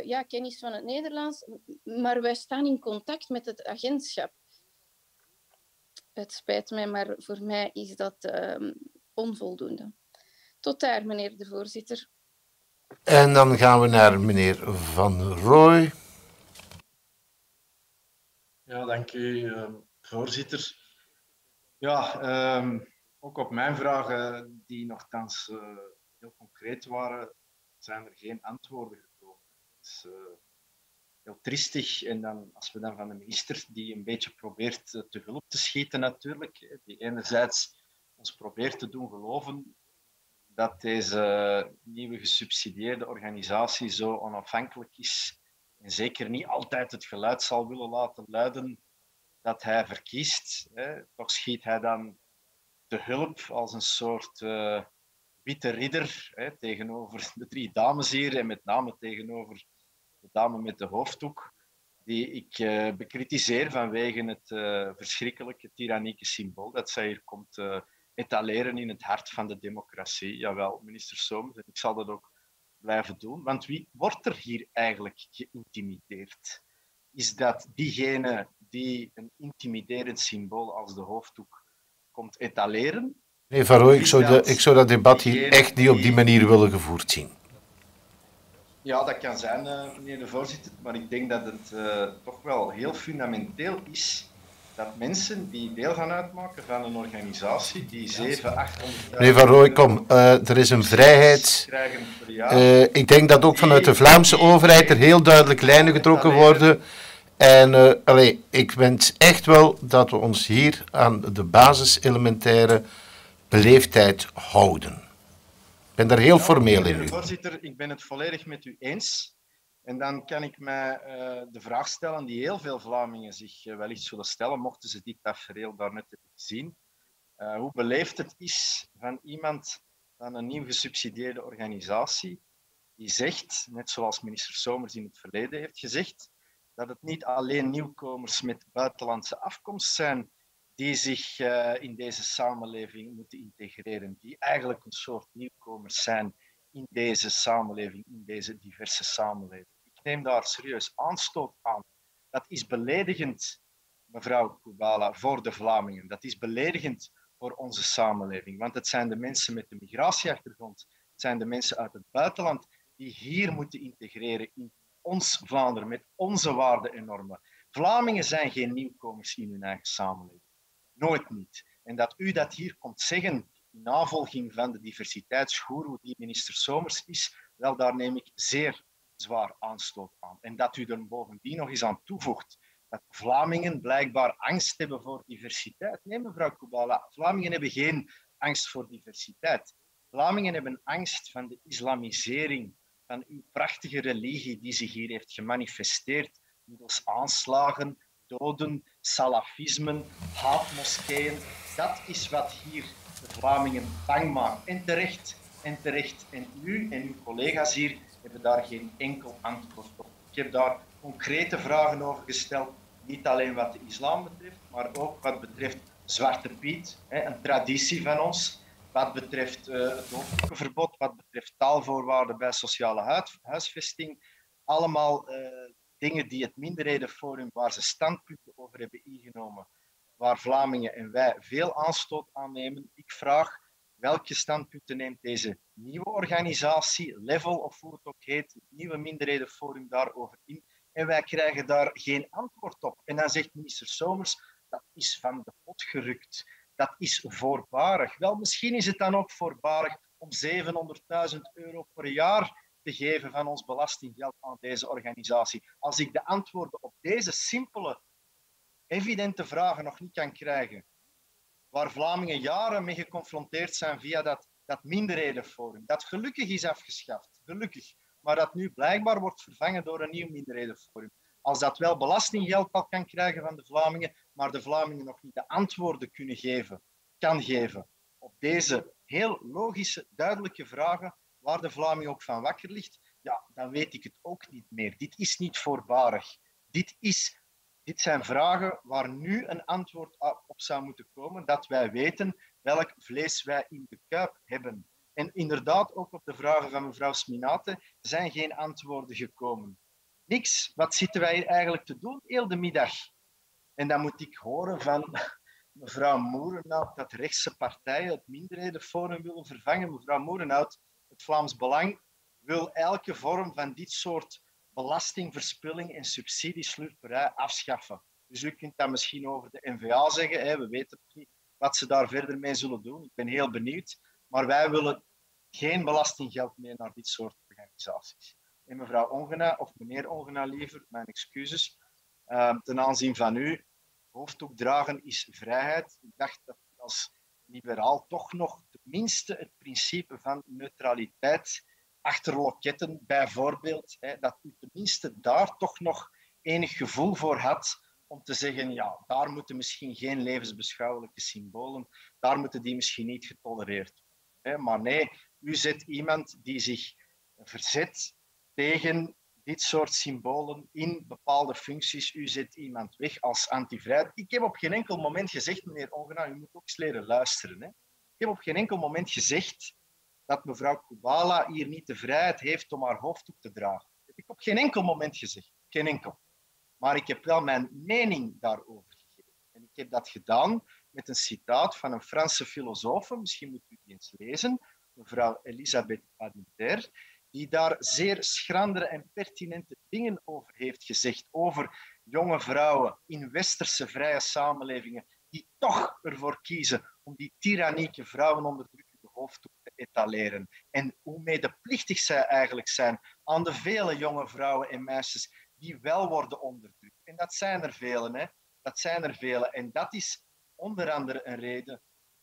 ja, kennis van het Nederlands, maar wij staan in contact met het agentschap. Het spijt mij, maar voor mij is dat ehm, onvoldoende. Tot daar, meneer de voorzitter. En dan gaan we naar meneer Van Rooij. Ja, dank u, uh, voorzitter. Ja, um, ook op mijn vragen, die nogthans uh, heel concreet waren, zijn er geen antwoorden gekomen. Het is uh, heel triestig. En dan, als we dan van de minister, die een beetje probeert te hulp te schieten natuurlijk, die enerzijds ons probeert te doen geloven dat deze nieuwe gesubsidieerde organisatie zo onafhankelijk is en zeker niet altijd het geluid zal willen laten luiden dat hij verkiest. Hè. Toch schiet hij dan de hulp als een soort uh, witte ridder hè, tegenover de drie dames hier en met name tegenover de dame met de hoofddoek. die ik uh, bekritiseer vanwege het uh, verschrikkelijke tyrannieke symbool dat zij hier komt etaleren in het hart van de democratie. Jawel, minister Somers, en ik zal dat ook blijven doen. Want wie wordt er hier eigenlijk geïntimideerd? Is dat diegene die een intimiderend symbool als de hoofddoek komt etaleren? Nee, Varo, ik zou, de, ik zou dat debat hier echt niet op die manier willen gevoerd zien. Ja, dat kan zijn, uh, meneer de voorzitter, maar ik denk dat het uh, toch wel heel fundamenteel is dat mensen die deel gaan uitmaken van een organisatie die 7, 800... Meneer Van Rooij, kom, uh, er is een vrijheid. ik denk dat ook vanuit de Vlaamse overheid er heel duidelijk lijnen getrokken worden. En allee, ik wens echt wel dat we ons hier aan de basiselementaire beleefdheid houden. Ik ben daar heel ja, formeel in. Voorzitter, ik ben het volledig met u eens. En dan kan ik mij uh, de vraag stellen die heel veel Vlamingen zich uh, wellicht zullen stellen, mochten ze dit tafereel daarnet hebben gezien. Uh, hoe beleefd het is van iemand van een nieuw gesubsidieerde organisatie die zegt, net zoals minister Somers in het verleden heeft gezegd, dat het niet alleen nieuwkomers met buitenlandse afkomst zijn die zich in deze samenleving moeten integreren, die eigenlijk een soort nieuwkomers zijn in deze samenleving, in deze diverse samenleving. Neem daar serieus aanstoot aan. Dat is beledigend, mevrouw Kubala, voor de Vlamingen. Dat is beledigend voor onze samenleving, want het zijn de mensen met de migratieachtergrond, het zijn de mensen uit het buitenland die hier moeten integreren in ons Vlaanderen, met onze waarden en normen. Vlamingen zijn geen nieuwkomers in hun eigen samenleving. Nooit niet. En dat u dat hier komt zeggen in navolging van de diversiteitsgoeroe die minister Somers is, wel, daar neem ik zeer zwaar aanstoot aan. En dat u er bovendien nog eens aan toevoegt dat Vlamingen blijkbaar angst hebben voor diversiteit. Nee, mevrouw Kubala, Vlamingen hebben geen angst voor diversiteit. Vlamingen hebben angst van de islamisering van uw prachtige religie die zich hier heeft gemanifesteerd middels aanslagen, doden, salafismen, haatmoskeeën. Dat is wat hier de Vlamingen bang maakt. En terecht, en terecht. En u en uw collega's hier hebben daar geen enkel antwoord op. Ik heb daar concrete vragen over gesteld. Niet alleen wat de islam betreft, maar ook wat betreft Zwarte Piet, een traditie van ons. Wat betreft uh, het hoofddoekenverbod, wat betreft taalvoorwaarden bij sociale huisvesting. Allemaal uh, dingen die het minderhedenforum, waar ze standpunten over hebben ingenomen, waar Vlamingen en wij veel aanstoot aan nemen. Ik vraag welke standpunten neemt deze nieuwe organisatie, Level of hoe het ook heet, het nieuwe minderhedenforum daarover in. En wij krijgen daar geen antwoord op. En dan zegt minister Somers, dat is van de pot gerukt. Dat is voorbarig. Wel, misschien is het dan ook voorbarig om 700.000 euro per jaar te geven van ons belastinggeld aan deze organisatie. Als ik de antwoorden op deze simpele, evidente vragen nog niet kan krijgen, waar Vlamingen jaren mee geconfronteerd zijn via dat, dat minderhedenforum, dat gelukkig is afgeschaft, gelukkig, maar dat nu blijkbaar wordt vervangen door een nieuw minderhedenforum. Als dat wel belastinggeld al kan krijgen van de Vlamingen, maar de Vlamingen nog niet de antwoorden kunnen geven, kan geven op deze heel logische, duidelijke vragen, waar de Vlaming ook van wakker ligt, ja, dan weet ik het ook niet meer. Dit is niet voorbarig. Dit, is, dit zijn vragen waar nu een antwoord op zou moeten komen, dat wij weten welk vlees wij in de kuip hebben. En inderdaad, ook op de vragen van mevrouw Sminate zijn geen antwoorden gekomen. Niks. Wat zitten wij hier eigenlijk te doen heel de middag? En dan moet ik horen van [laughs] mevrouw Moerenhout dat rechtse partijen het minderhedenforum willen vervangen. Mevrouw Moerenhout, het Vlaams Belang wil elke vorm van dit soort belastingverspilling en subsidieslurperij afschaffen. Dus u kunt dat misschien over de NVA zeggen. Hè. We weten niet wat ze daar verder mee zullen doen. Ik ben heel benieuwd. Maar wij willen geen belastinggeld meer naar dit soort organisaties. En mevrouw Ongena, of meneer Ongena liever, mijn excuses, uh, ten aanzien van u, hoofddoek dragen is vrijheid. Ik dacht dat als liberaal toch nog tenminste het principe van neutraliteit achter loketten, bijvoorbeeld, hè, dat u tenminste daar toch nog enig gevoel voor had om te zeggen, ja, daar moeten misschien geen levensbeschouwelijke symbolen, daar moeten die misschien niet getolereerd worden. Maar nee, u zet iemand die zich verzet tegen dit soort symbolen in bepaalde functies. U zet iemand weg als antivrijheid. Ik heb op geen enkel moment gezegd, meneer Ongena, u moet ook eens leren luisteren. Hè? Ik heb op geen enkel moment gezegd dat mevrouw Kubala hier niet de vrijheid heeft om haar hoofddoek te dragen. Dat heb ik op geen enkel moment gezegd. Geen enkel. Maar ik heb wel mijn mening daarover gegeven. En ik heb dat gedaan met een citaat van een Franse filosoof, misschien moet u die eens lezen, mevrouw Elisabeth Badinter, die daar zeer schrandere en pertinente dingen over heeft gezegd, over jonge vrouwen in westerse vrije samenlevingen, die toch ervoor kiezen om die tyrannieke vrouwenonderdrukkende hoofddoek etaleren. En hoe medeplichtig zij eigenlijk zijn aan de vele jonge vrouwen en meisjes die wel worden onderdrukt. En dat zijn er vele, hè. Dat zijn er vele. En dat is onder andere een reden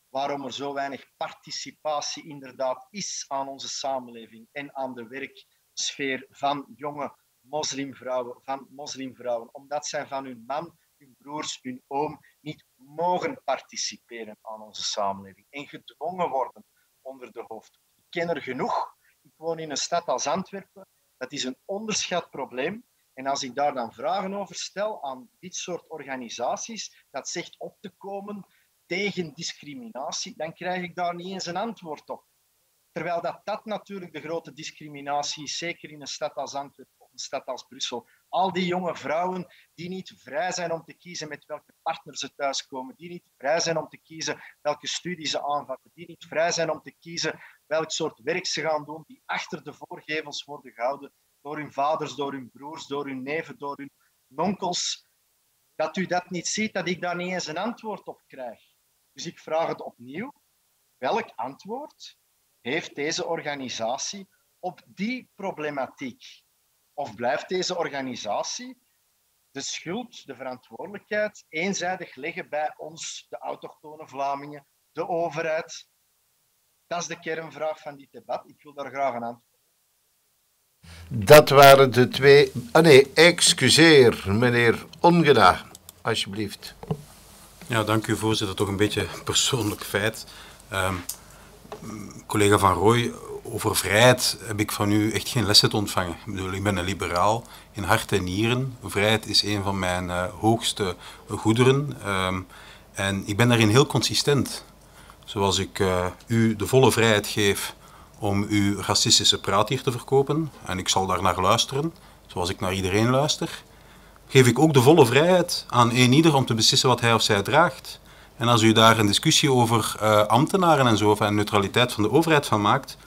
waarom er zo weinig participatie inderdaad is aan onze samenleving en aan de werksfeer van jonge moslimvrouwen, van moslimvrouwen, omdat zij van hun man, hun broers, hun oom niet mogen participeren aan onze samenleving en gedwongen worden onder de hoofd. Ik ken er genoeg. Ik woon in een stad als Antwerpen. Dat is een onderschat probleem. En als ik daar dan vragen over stel aan dit soort organisaties, dat zegt op te komen tegen discriminatie, dan krijg ik daar niet eens een antwoord op. Terwijl dat, dat natuurlijk de grote discriminatie is, zeker in een stad als Antwerpen of een stad als Brussel. Al die jonge vrouwen die niet vrij zijn om te kiezen met welke partner ze thuiskomen, die niet vrij zijn om te kiezen welke studie ze aanvatten, die niet vrij zijn om te kiezen welk soort werk ze gaan doen, die achter de voorgevels worden gehouden door hun vaders, door hun broers, door hun neven, door hun onkels. Dat u dat niet ziet, dat ik daar niet eens een antwoord op krijg. Dus ik vraag het opnieuw. Welk antwoord heeft deze organisatie op die problematiek? Of blijft deze organisatie de schuld, de verantwoordelijkheid eenzijdig leggen bij ons, de autochtone Vlamingen, de overheid? Dat is de kernvraag van dit debat. Ik wil daar graag een antwoord Dat waren de twee... Ah nee, excuseer, meneer Ongena, alsjeblieft. Ja, dank u voorzitter. Toch een beetje persoonlijk feit. Um, collega Van Rooij, over vrijheid heb ik van u echt geen lessen te ontvangen. Ik bedoel, ik ben een liberaal in hart en nieren. Vrijheid is een van mijn uh, hoogste goederen. Um, en ik ben daarin heel consistent. Zoals ik uh, u de volle vrijheid geef om uw racistische praat hier te verkopen, en ik zal daar naar luisteren, zoals ik naar iedereen luister, geef ik ook de volle vrijheid aan een ieder om te beslissen wat hij of zij draagt. En als u daar een discussie over uh, ambtenaren en zo, en neutraliteit van de overheid van maakt,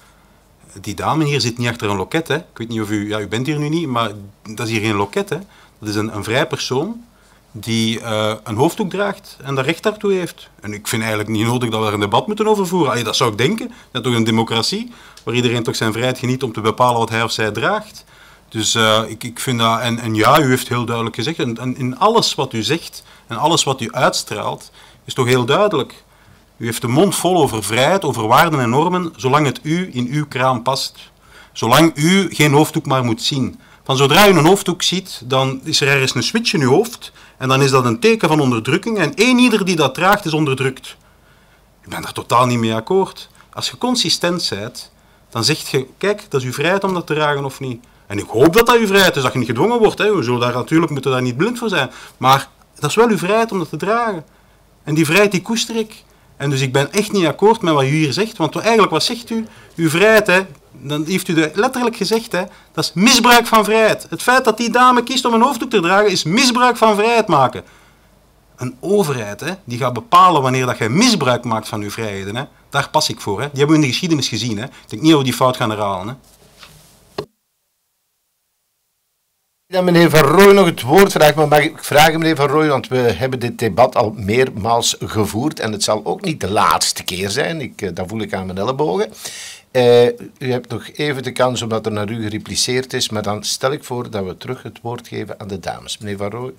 die dame hier zit niet achter een loket. Hè. Ik weet niet of u, ja, u bent hier nu niet, maar dat is hier geen loket. Hè. Dat is een, een vrij persoon die uh, een hoofddoek draagt en daar recht daartoe heeft. En ik vind eigenlijk niet nodig dat we daar een debat moeten over voeren. Allee, dat zou ik denken. Dat is toch een democratie, waar iedereen toch zijn vrijheid geniet om te bepalen wat hij of zij draagt. Dus uh, ik, ik vind dat, en, en ja, u heeft heel duidelijk gezegd, en, en in alles wat u zegt en alles wat u uitstraalt, is toch heel duidelijk. U heeft de mond vol over vrijheid, over waarden en normen, zolang het u in uw kraam past. Zolang u geen hoofddoek maar moet zien. Van zodra u een hoofddoek ziet, dan is er ergens een switch in uw hoofd en dan is dat een teken van onderdrukking en één ieder die dat draagt is onderdrukt. Ik ben daar totaal niet mee akkoord. Als je consistent bent, dan zeg je, kijk, dat is uw vrijheid om dat te dragen of niet. En ik hoop dat dat uw vrijheid is, dat je niet gedwongen wordt. Hè. We zullen daar natuurlijk moeten daar niet blind voor zijn. Maar dat is wel uw vrijheid om dat te dragen. En die vrijheid die koester ik. En dus ik ben echt niet akkoord met wat u hier zegt. Want eigenlijk, wat zegt u? Uw vrijheid, hè, dan heeft u letterlijk gezegd, hè, dat is misbruik van vrijheid. Het feit dat die dame kiest om een hoofddoek te dragen, is misbruik van vrijheid maken. Een overheid, hè, die gaat bepalen wanneer dat jij misbruik maakt van uw vrijheden. Hè. Daar pas ik voor. Hè. Die hebben we in de geschiedenis gezien. Hè. Ik denk niet dat we die fout gaan herhalen. Hè. Dat meneer Van Rooij nog het woord vraagt, maar mag ik vragen, meneer Van Rooij, want we hebben dit debat al meermaals gevoerd en het zal ook niet de laatste keer zijn, ik, eh, dat voel ik aan mijn ellebogen. Uh, u hebt nog even de kans omdat er naar u gerepliceerd is, maar dan stel ik voor dat we terug het woord geven aan de dames. Meneer Van Rooij.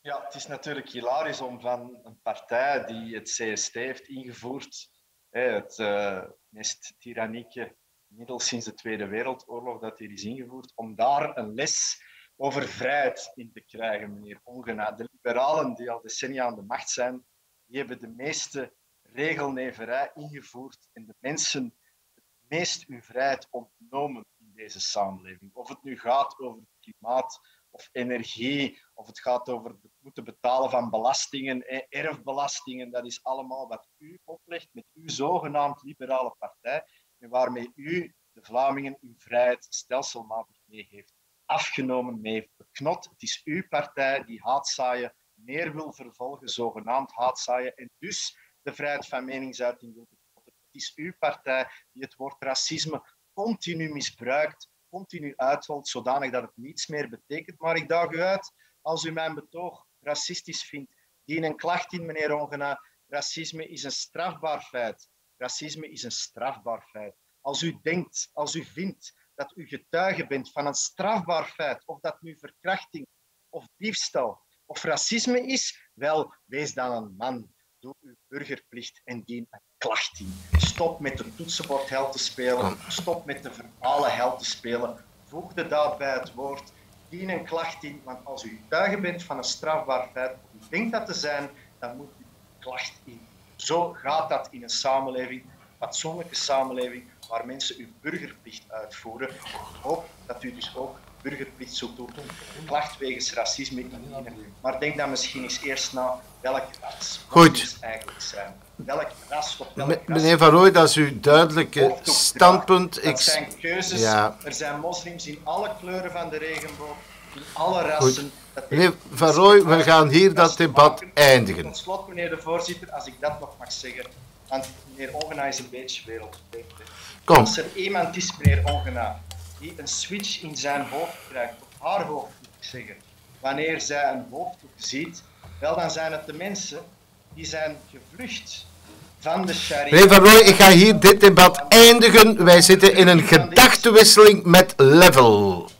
Ja, het is natuurlijk hilarisch om van een partij die het CST heeft ingevoerd, het uh, meest tyrannieke middel sinds de Tweede Wereldoorlog dat hier is ingevoerd, om daar een les over vrijheid in te krijgen, meneer Ongena. De liberalen die al decennia aan de macht zijn, die hebben de meeste regelneverij ingevoerd en de mensen het meest hun vrijheid ontnomen in deze samenleving. Of het nu gaat over klimaat of energie, of het gaat over het moeten betalen van belastingen, erfbelastingen, dat is allemaal wat u oplegt met uw zogenaamd liberale partij en waarmee u de Vlamingen uw vrijheid stelselmatig mee heeft afgenomen, mee heeft beknot. Het is uw partij die haatzaaien meer wil vervolgen, zogenaamd haatzaaien, en dus de vrijheid van meningsuiting wil beknotten. Het is uw partij die het woord racisme continu misbruikt, continu uitholt, zodanig dat het niets meer betekent. Maar ik daag u uit, als u mijn betoog racistisch vindt, dien een klacht in, meneer Ongena. Racisme is een strafbaar feit. Racisme is een strafbaar feit. Als u denkt, als u vindt dat u getuige bent van een strafbaar feit, of dat nu verkrachting of diefstal of racisme is, wel, wees dan een man. Doe uw burgerplicht en dien een klacht in. Stop met de toetsenbordheld te spelen. Stop met de verbale held te spelen. Voeg de daad bij het woord. Dien een klacht in. Want als u getuige bent van een strafbaar feit, of u denkt dat te zijn, dan moet u een klacht in. Zo gaat dat in een samenleving, een fatsoenlijke samenleving, waar mensen uw burgerplicht uitvoeren. Ik hoop dat u dus ook burgerplicht zult doen, klacht wegens racisme indienen. Maar denk dan misschien eens eerst na welk ras Goed. eigenlijk zijn. Welk ras of welk ras. Meneer Van Rooij, dat is uw duidelijke standpunt. Dat Ik... zijn keuzes. Ja. Er zijn moslims in alle kleuren van de regenboog, alle rassen. Meneer Van Rooij, we gaan hier dat debat eindigen. Tot slot, meneer de voorzitter, als ik dat nog mag zeggen, want meneer Ongena is een beetje wereldvreemd. Als er iemand is, meneer Ongena, die een switch in zijn hoofd krijgt, of haar hoofd moet ik zeggen, wanneer zij een hoofddoek ziet, wel dan zijn het de mensen die zijn gevlucht van de sharia. Meneer Van Rooij, ik ga hier dit debat eindigen. Wij zitten in een gedachtenwisseling met level.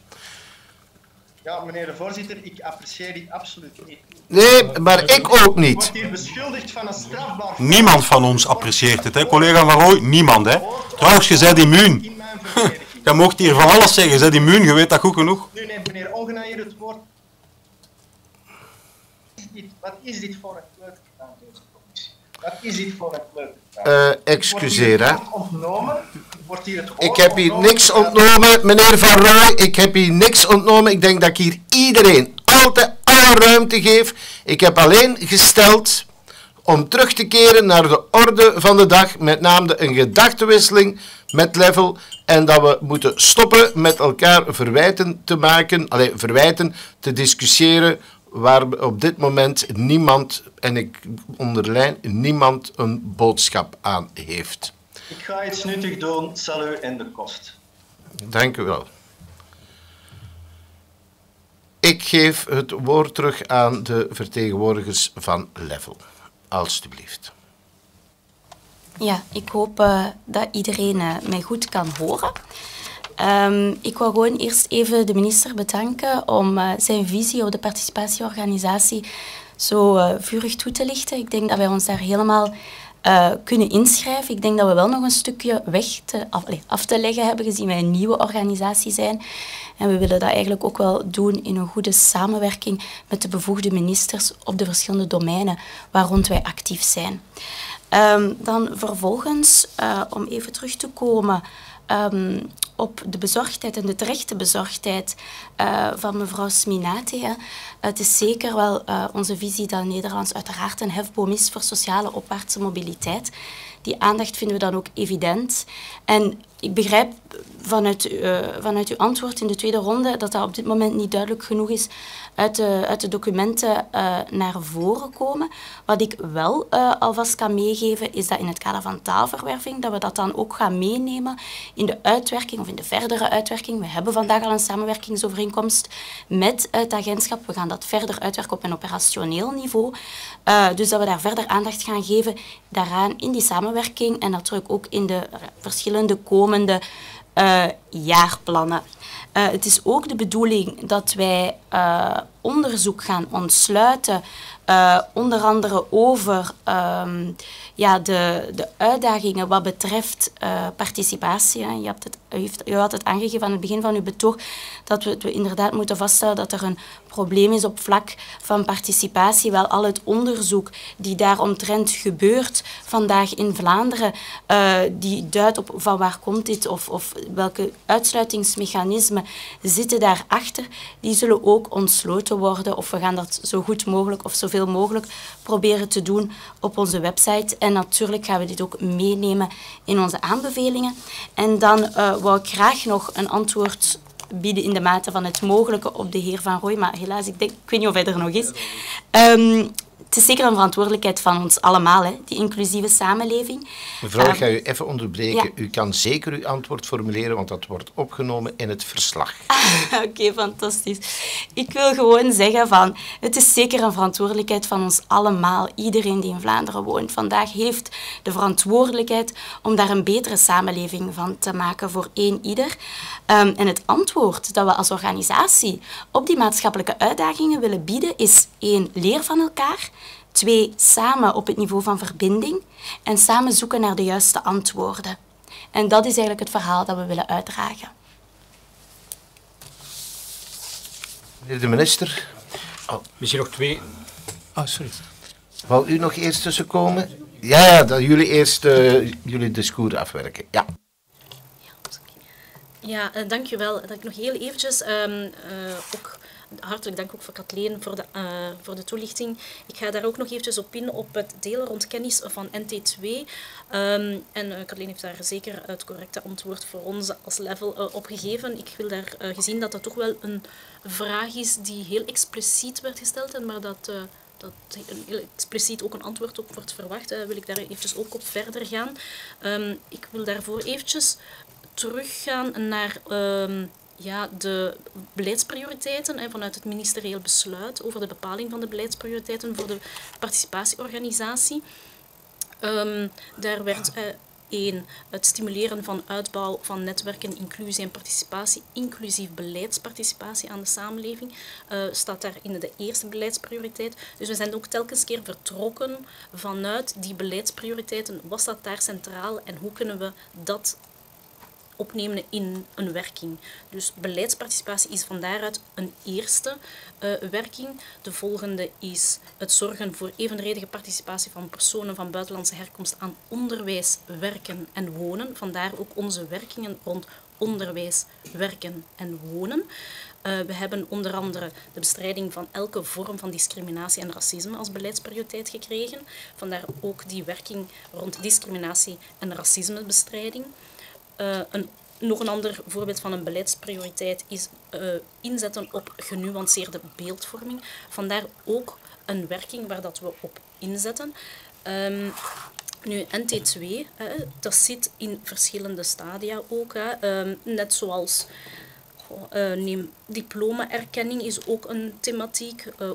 Ja, meneer de voorzitter, ik apprecieer die absoluut niet. Nee, maar ik ook Ik niet. word hier beschuldigd van een strafbaar Niemand van ons apprecieert het, hè, collega Van Rooij? Niemand, hè. Trouwens, je bent immuun. Je mocht hier van alles zeggen, je bent immuun, je weet dat goed genoeg. Nu neemt meneer Ongena hier het woord. Wat is dit, dit voor een kleutertaal, deze commissie? Wat is dit voor een kleutertaal? Eh, excuseer, hè. Wordt ontnomen? Wordt hier het woord Ik heb hier niks ontnomen, meneer Van Rooij. Ik heb hier niks ontnomen. Ik denk dat ik hier iedereen altijd alle ruimte geef. Ik heb alleen gesteld om terug te keren naar de orde van de dag, met name een gedachtenwisseling met level, en dat we moeten stoppen met elkaar verwijten te maken, alleen verwijten te discussiëren, waar op dit moment niemand, en ik onderlijn, niemand een boodschap aan heeft. Ik ga iets nuttig doen, salut en de kost. Dank u wel. Ik geef het woord terug aan de vertegenwoordigers van Level. Alsjeblieft. Ja, ik hoop eh, dat iedereen eh, mij goed kan horen. Ehm, ik wil gewoon eerst even de minister bedanken om eh, zijn visie op de participatieorganisatie zo vurig toe te lichten. Ik denk dat wij ons daar helemaal eh, kunnen inschrijven. Ik denk dat we wel nog een stukje weg te, af, af te leggen hebben, gezien wij een nieuwe organisatie zijn. En we willen dat eigenlijk ook wel doen in een goede samenwerking met de bevoegde ministers op de verschillende domeinen waar rond wij actief zijn. Ehm, dan vervolgens, eh, om even terug te komen ehm, op de bezorgdheid en de terechte bezorgdheid eh, van mevrouw Sminati. Hè. Het is zeker wel eh, onze visie dat Nederlands uiteraard een hefboom is voor sociale opwaartse mobiliteit. Die aandacht vinden we dan ook evident. En ik begrijp vanuit, uh, vanuit uw antwoord in de tweede ronde dat dat op dit moment niet duidelijk genoeg is uit de, uit de documenten uh, naar voren komen. Wat ik wel uh, alvast kan meegeven is dat in het kader van taalverwerving dat we dat dan ook gaan meenemen in de uitwerking of in de verdere uitwerking. We hebben vandaag al een samenwerkingsovereenkomst met het agentschap. We gaan dat verder uitwerken op een operationeel niveau. Dus dat we daar verder aandacht gaan geven daaraan in die samenwerking en natuurlijk ook in de verschillende komende uh, jaarplannen. Uh, het is ook de bedoeling dat wij onderzoek gaan ontsluiten, onder andere over um, ja, de, de uitdagingen wat betreft participatie. Je, hebt het, u had het aangegeven aan het begin van uw betoog dat we, we inderdaad moeten vaststellen dat er een probleem is op vlak van participatie. Wel, al het onderzoek die daaromtrent gebeurt vandaag in Vlaanderen, uh, die duidt op van waar komt dit of, of welke uitsluitingsmechanismen zitten daarachter, die zullen ook ontsloten worden of we gaan dat zo goed mogelijk of zoveel mogelijk proberen te doen op onze website. En natuurlijk gaan we dit ook meenemen in onze aanbevelingen. En dan uh, wou ik graag nog een antwoord bieden in de mate van het mogelijke op de heer Van Rooij. Maar helaas, ik, denk, ik weet niet of hij er nog is. Um, het is zeker een verantwoordelijkheid van ons allemaal, hè, die inclusieve samenleving. Mevrouw, ik ga u even onderbreken. U kan zeker uw antwoord formuleren, want dat wordt opgenomen in het verslag. [laughs] Oké, fantastisch. Ik wil gewoon zeggen van, het is zeker een verantwoordelijkheid van ons allemaal. Iedereen die in Vlaanderen woont vandaag heeft de verantwoordelijkheid om daar een betere samenleving van te maken voor één ieder. Um, en het antwoord dat we als organisatie op die maatschappelijke uitdagingen willen bieden is één, leer van elkaar. Twee, samen op het niveau van verbinding en samen zoeken naar de juiste antwoorden. En dat is eigenlijk het verhaal dat we willen uitdragen. Meneer de minister. Oh. Misschien nog twee. Oh, sorry. Wil u nog eerst tussenkomen? Ja, ja dat jullie eerst uh, jullie discours afwerken. Ja. Ja, uh, dank u wel. Dat ik nog heel eventjes um, uh, ook hartelijk dank ook voor Kathleen voor de, uh, voor de toelichting. Ik ga daar ook nog eventjes op in op het delen rond kennis van NT2. Um, ehm, en uh, Kathleen heeft daar zeker het correcte antwoord voor ons als level uh, op gegeven. Ik wil daar gezien dat dat toch wel een vraag is die heel expliciet werd gesteld, en maar dat dat heel expliciet ook een antwoord op wordt verwacht, wil ik daar eventjes ook op verder gaan. Um, ik wil daarvoor eventjes teruggaan naar um, ja, de beleidsprioriteiten hè, vanuit het ministerieel besluit over de bepaling van de beleidsprioriteiten voor de participatieorganisatie. Um, daar werd uh, één, het stimuleren van uitbouw van netwerken, inclusie en participatie, inclusief beleidsparticipatie aan de samenleving, uh, staat daar in de eerste beleidsprioriteit. Dus we zijn ook telkens keer vertrokken vanuit die beleidsprioriteiten. Wat staat daar centraal en hoe kunnen we dat opnemen in een werking. Dus beleidsparticipatie is van daaruit een eerste uh, werking. De volgende is het zorgen voor evenredige participatie van personen van buitenlandse herkomst aan onderwijs, werken en wonen. Vandaar ook onze werkingen rond onderwijs, werken en wonen. Uh, we hebben onder andere de bestrijding van elke vorm van discriminatie en racisme als beleidsprioriteit gekregen. Vandaar ook die werking rond discriminatie en racismebestrijding. Uh, een, nog een ander voorbeeld van een beleidsprioriteit is uh, inzetten op genuanceerde beeldvorming. Vandaar ook een werking waar dat we op inzetten. Um, nu, NT2, uh, dat zit in verschillende stadia ook. Hè. Um, net zoals uh, neem, diploma-erkenning is ook een thematiek. Uh,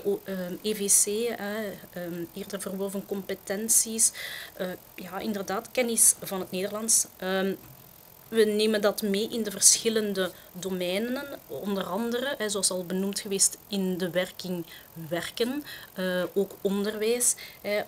EVC, um, eerder verworven competenties. ja, inderdaad, kennis van het Nederlands. Um, we nemen dat mee in de verschillende domeinen, onder andere, zoals al benoemd geweest, in de werking werken, uh, ook onderwijs. Uh,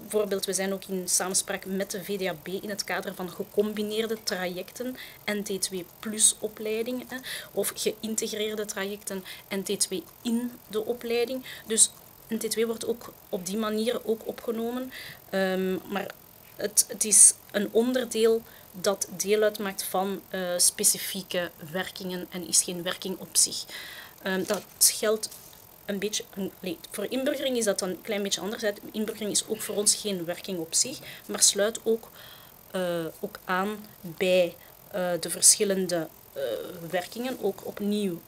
bijvoorbeeld, we zijn ook in samenspraak met de VDAB in het kader van gecombineerde trajecten, NT2 plus opleiding, of geïntegreerde trajecten NT2 in de opleiding. Dus NT2 wordt ook op die manier ook opgenomen, um, maar het, het is een onderdeel dat deel uitmaakt van uh, specifieke werkingen en is geen werking op zich. Um, dat geldt een beetje, nee, voor inburgering is dat dan een klein beetje anders. Inburgering is ook voor ons geen werking op zich, maar sluit ook, uh, ook aan bij uh, de verschillende werkingen, ook opnieuw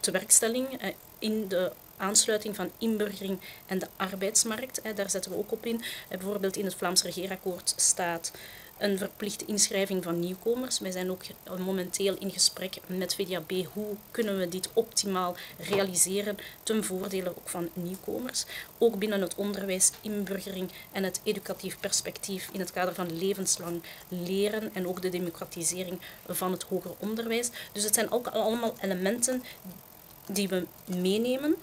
tewerkstelling in de aansluiting van inburgering en de arbeidsmarkt. Daar zetten we ook op in. Bijvoorbeeld in het Vlaams regeerakkoord staat een verplichte inschrijving van nieuwkomers. Wij zijn ook momenteel in gesprek met VDAB hoe kunnen we dit optimaal realiseren ten voordele ook van nieuwkomers. Ook binnen het onderwijs, inburgering en het educatief perspectief in het kader van levenslang leren en ook de democratisering van het hoger onderwijs. Dus het zijn ook allemaal elementen die we meenemen,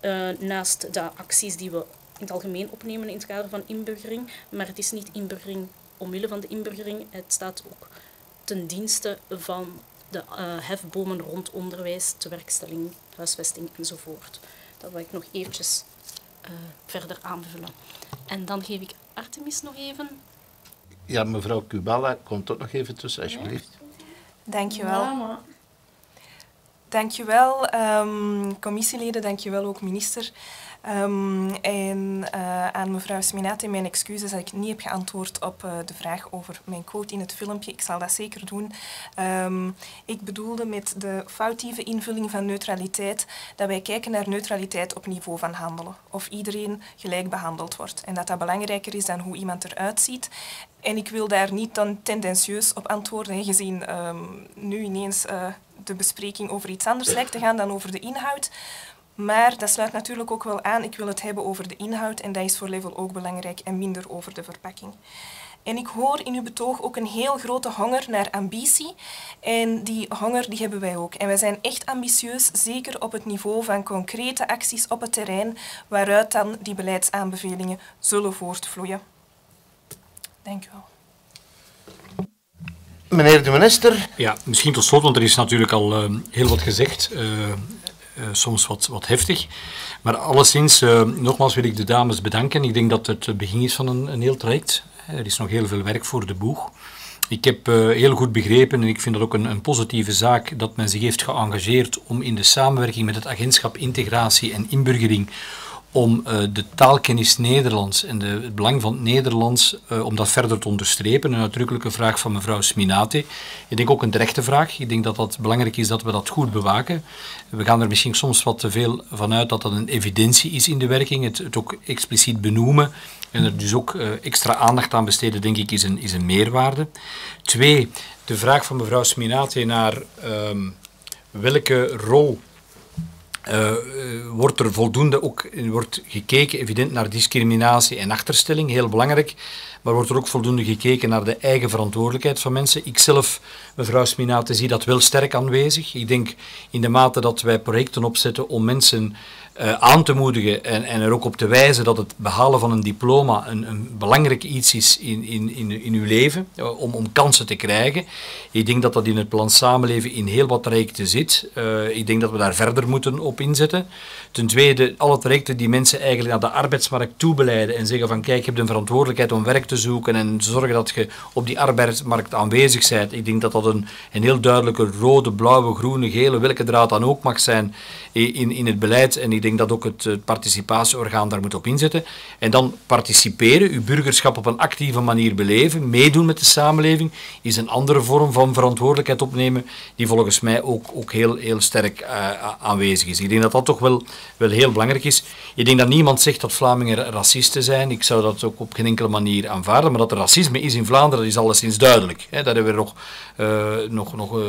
uh, naast de acties die we in het algemeen opnemen in het kader van inburgering. Maar het is niet inburgering omwille van de inburgering, het staat ook ten dienste van de uh, hefbomen rond onderwijs, tewerkstelling, huisvesting enzovoort. Dat wil ik nog eventjes uh, verder aanvullen. En dan geef ik Artemis nog even. Ja, mevrouw Kubala, komt ook nog even tussen, alsjeblieft. Dankjewel. Ja, Dankjewel, um, commissieleden, dankjewel ook minister. Um, en uh, aan mevrouw Sminati mijn excuses dat ik niet heb geantwoord op uh, de vraag over mijn quote in het filmpje. Ik zal dat zeker doen. Um, ik bedoelde met de foutieve invulling van neutraliteit dat wij kijken naar neutraliteit op niveau van handelen. Of iedereen gelijk behandeld wordt. En dat dat belangrijker is dan hoe iemand eruit ziet. En ik wil daar niet dan tendentieus op antwoorden, gezien um, nu ineens uh, de bespreking over iets anders lijkt te gaan dan over de inhoud. Maar dat sluit natuurlijk ook wel aan. Ik wil het hebben over de inhoud en dat is voor Level ook belangrijk en minder over de verpakking. En ik hoor in uw betoog ook een heel grote honger naar ambitie. En die honger die hebben wij ook. En wij zijn echt ambitieus, zeker op het niveau van concrete acties op het terrein, waaruit dan die beleidsaanbevelingen zullen voortvloeien. Dank u wel. Meneer de minister. Ja, misschien tot slot, want er is natuurlijk al uh, heel wat gezegd. Uh, uh, soms wat, wat heftig. Maar alleszins, nogmaals wil ik de dames bedanken. Ik denk dat het begin is van een, een heel traject. Er is nog heel veel werk voor de boeg. Ik heb heel goed begrepen, en ik vind dat ook een, een, positieve zaak, dat men zich heeft geëngageerd om in de samenwerking met het agentschap Integratie en Inburgering om uh, de taalkennis Nederlands en de, het belang van het Nederlands, uh, om dat verder te onderstrepen. Een uitdrukkelijke vraag van mevrouw Sminate. Ik denk ook een terechte vraag. Ik denk dat het belangrijk is dat we dat goed bewaken. We gaan er misschien soms wat te veel van uit dat dat een evidentie is in de werking, het, ook expliciet benoemen en er dus ook uh, extra aandacht aan besteden, denk ik, is een, is een meerwaarde. Twee, de vraag van mevrouw Sminate naar um, welke rol uh, wordt er voldoende ook wordt gekeken, evident, naar discriminatie en achterstelling, heel belangrijk. Maar wordt er ook voldoende gekeken naar de eigen verantwoordelijkheid van mensen. Ikzelf, mevrouw Sminate, zie dat wel sterk aanwezig. Ik denk in de mate dat wij projecten opzetten om mensen uh, aan te moedigen en, en, er ook op te wijzen dat het behalen van een diploma een, een belangrijk iets is in, in, in, in uw leven, uh, om, om kansen te krijgen. Ik denk dat dat in het plan samenleven in heel wat trajecten zit. Uh, ik denk dat we daar verder moeten op inzetten. Ten tweede, alle trajecten die mensen eigenlijk naar de arbeidsmarkt toebeleiden en zeggen van kijk, je hebt een verantwoordelijkheid om werk te zoeken en zorgen dat je op die arbeidsmarkt aanwezig bent. Ik denk dat dat een, een heel duidelijke rode, blauwe, groene, gele, welke draad dan ook mag zijn in, in het beleid. En ik denk dat ook het, participatieorgaan daar moet op inzetten. En dan participeren, uw burgerschap op een actieve manier beleven, meedoen met de samenleving, is een andere vorm van verantwoordelijkheid opnemen die volgens mij ook, ook heel, heel sterk uh, aanwezig is. Ik denk dat dat toch wel wel heel belangrijk is. Ik denk dat niemand zegt dat Vlamingen racisten zijn. Ik zou dat ook op geen enkele manier aanvaarden. Maar dat er racisme is in Vlaanderen, dat is alleszins duidelijk. Daar hebben we nog, uh, nog, nog uh,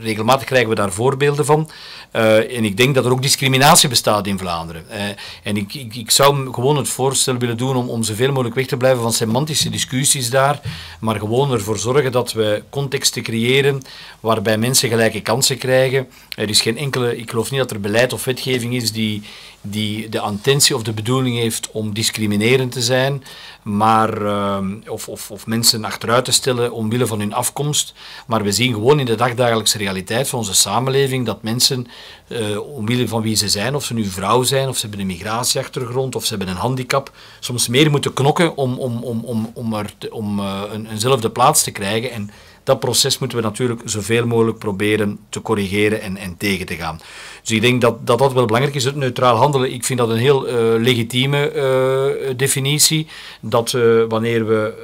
regelmatig krijgen we daar voorbeelden van. Uh, en ik denk dat er ook discriminatie bestaat in Vlaanderen. Uh, en ik, ik, ik, zou gewoon het voorstel willen doen om, om zoveel mogelijk weg te blijven van semantische discussies daar, maar gewoon ervoor zorgen dat we contexten creëren waarbij mensen gelijke kansen krijgen. Er is geen enkele, ik geloof niet dat er beleid of wetgeving is die, die de intentie of de bedoeling heeft om discriminerend te zijn, maar, uh, of, of, of mensen achteruit te stellen omwille van hun afkomst. Maar we zien gewoon in de dagdagelijkse realiteit van onze samenleving dat mensen, uh, omwille van wie ze zijn, of ze nu vrouw zijn, of ze hebben een migratieachtergrond, of ze hebben een handicap, soms meer moeten knokken om, om, om, om, om, er om uh, een, eenzelfde plaats te krijgen. En dat proces moeten we natuurlijk zoveel mogelijk proberen te corrigeren en, en tegen te gaan. Dus ik denk dat, dat dat wel belangrijk is. Het neutraal handelen, ik vind dat een heel uh, legitieme uh, definitie. Dat uh, wanneer we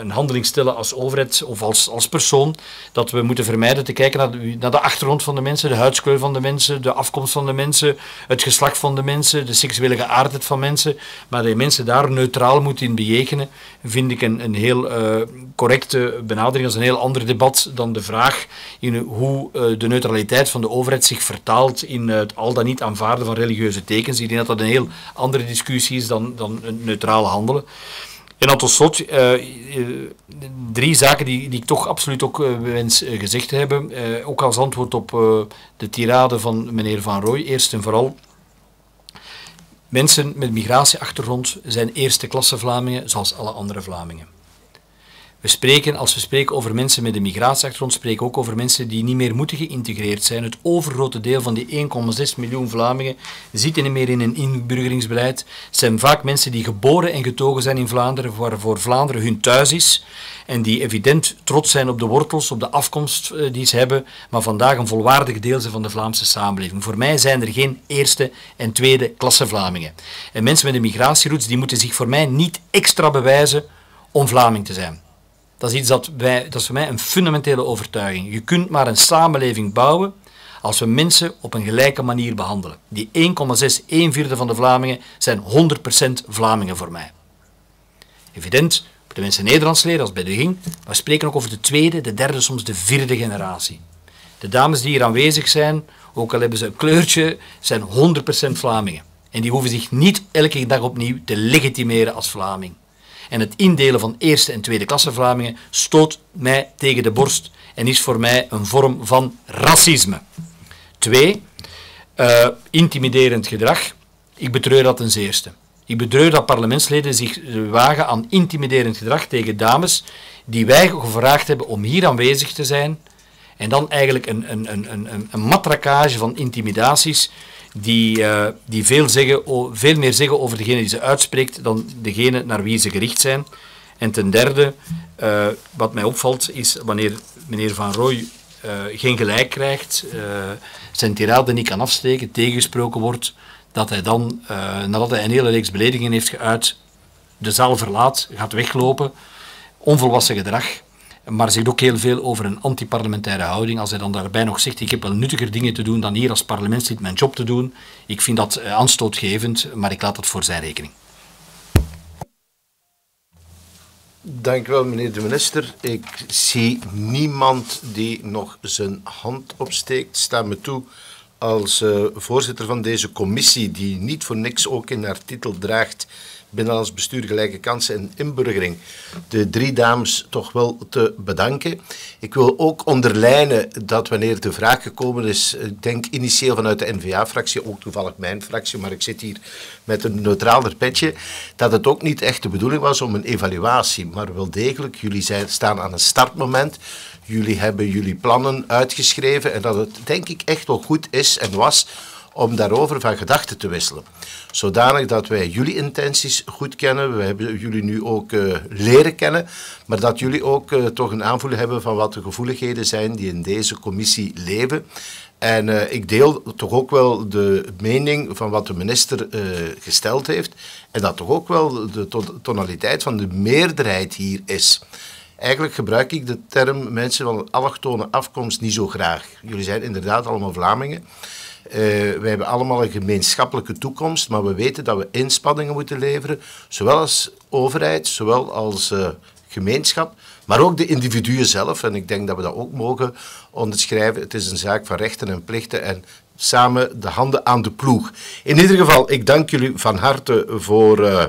een handeling stellen als overheid of als, als persoon, dat we moeten vermijden te kijken naar de, naar de achtergrond van de mensen, de huidskleur van de mensen, de afkomst van de mensen, het geslacht van de mensen, de seksuele geaardheid van mensen. Maar dat je mensen daar neutraal moet in bejegenen, vind ik een, een heel correcte benadering. Is een heel ander debat dan de vraag in hoe de neutraliteit van de overheid zich vertaalt in het al dan niet aanvaarden van religieuze tekens. Ik denk dat dat een heel andere discussie is dan, dan neutraal handelen. En dan tot slot, uh, drie zaken die, die ik toch absoluut ook wens gezegd te hebben. ook als antwoord op de tirade van meneer Van Rooij. Eerst en vooral, mensen met migratieachtergrond zijn eerste klasse Vlamingen, zoals alle andere Vlamingen. We spreken, als we spreken over mensen met een migratieachtergrond, spreken we ook over mensen die niet meer moeten geïntegreerd zijn. Het overgrote deel van die 1,6 miljoen Vlamingen zit niet meer in een inburgeringsbeleid. Het zijn vaak mensen die geboren en getogen zijn in Vlaanderen, waarvoor Vlaanderen hun thuis is. En die evident trots zijn op de wortels, op de afkomst eh, die ze hebben, maar vandaag een volwaardig deel zijn van de Vlaamse samenleving. Voor mij zijn er geen eerste en tweede klasse Vlamingen. En mensen met een migratieroutes die moeten zich voor mij niet extra bewijzen om Vlaming te zijn. Dat is iets dat, wij, dat is voor mij een fundamentele overtuiging. Je kunt maar een samenleving bouwen als we mensen op een gelijke manier behandelen. Die 1,6, 1 vierde van de Vlamingen zijn 100% Vlamingen voor mij. Evident, de mensen Nederlands leren als bij de ging, maar spreken ook over de tweede, de derde, soms de vierde generatie. De dames die hier aanwezig zijn, ook al hebben ze een kleurtje, zijn 100% Vlamingen. En die hoeven zich niet elke dag opnieuw te legitimeren als Vlaming. En het indelen van eerste en tweede klasse Vlamingen stoot mij tegen de borst en is voor mij een vorm van racisme. Twee, uh, intimiderend gedrag. Ik betreur dat ten zeerste. Ik betreur dat parlementsleden zich wagen aan intimiderend gedrag tegen dames die wij gevraagd hebben om hier aanwezig te zijn. En dan eigenlijk een, een, een, een, een matrakage van intimidaties die, uh, die veel, zeggen, veel meer zeggen over degene die ze uitspreekt dan degene naar wie ze gericht zijn. En ten derde, uh, wat mij opvalt, is wanneer meneer Van Rooij uh, geen gelijk krijgt, zijn tirade niet kan afsteken, tegengesproken wordt, dat hij dan, nadat hij een hele reeks beledigingen heeft geuit, de zaal verlaat, gaat weglopen, onvolwassen gedrag maar zegt ook heel veel over een antiparlementaire houding. Als hij dan daarbij nog zegt, ik heb wel nuttiger dingen te doen dan hier als parlementslid mijn job te doen. Ik vind dat eh, aanstootgevend, maar ik laat dat voor zijn rekening. Dank u wel, meneer de minister. Ik zie niemand die nog zijn hand opsteekt. Sta me toe als uh, voorzitter van deze commissie, die niet voor niks ook in haar titel draagt Binnenlands Bestuur Gelijke Kansen en Inburgering de drie dames toch wel te bedanken. Ik wil ook onderlijnen dat wanneer de vraag gekomen is, ik denk initieel vanuit de NVA-fractie, ook toevallig mijn fractie, maar ik zit hier met een neutraler petje, dat het ook niet echt de bedoeling was om een evaluatie, maar wel degelijk, jullie staan aan een startmoment. Jullie hebben jullie plannen uitgeschreven en dat het denk ik echt wel goed is en was om daarover van gedachten te wisselen. Zodanig dat wij jullie intenties goed kennen. We hebben jullie nu ook uh, leren kennen. Maar dat jullie ook uh, toch een aanvoel hebben van wat de gevoeligheden zijn die in deze commissie leven. En uh, ik deel toch ook wel de mening van wat de minister gesteld heeft. En dat toch ook wel de tonaliteit van de meerderheid hier is. Eigenlijk gebruik ik de term mensen van allochtone afkomst niet zo graag. Jullie zijn inderdaad allemaal Vlamingen. Uh, wij hebben allemaal een gemeenschappelijke toekomst, maar we weten dat we inspanningen moeten leveren, zowel als overheid, zowel als uh, gemeenschap, maar ook de individuen zelf. En ik denk dat we dat ook mogen onderschrijven. Het is een zaak van rechten en plichten en samen de handen aan de ploeg. In ieder geval, ik dank jullie van harte voor uh,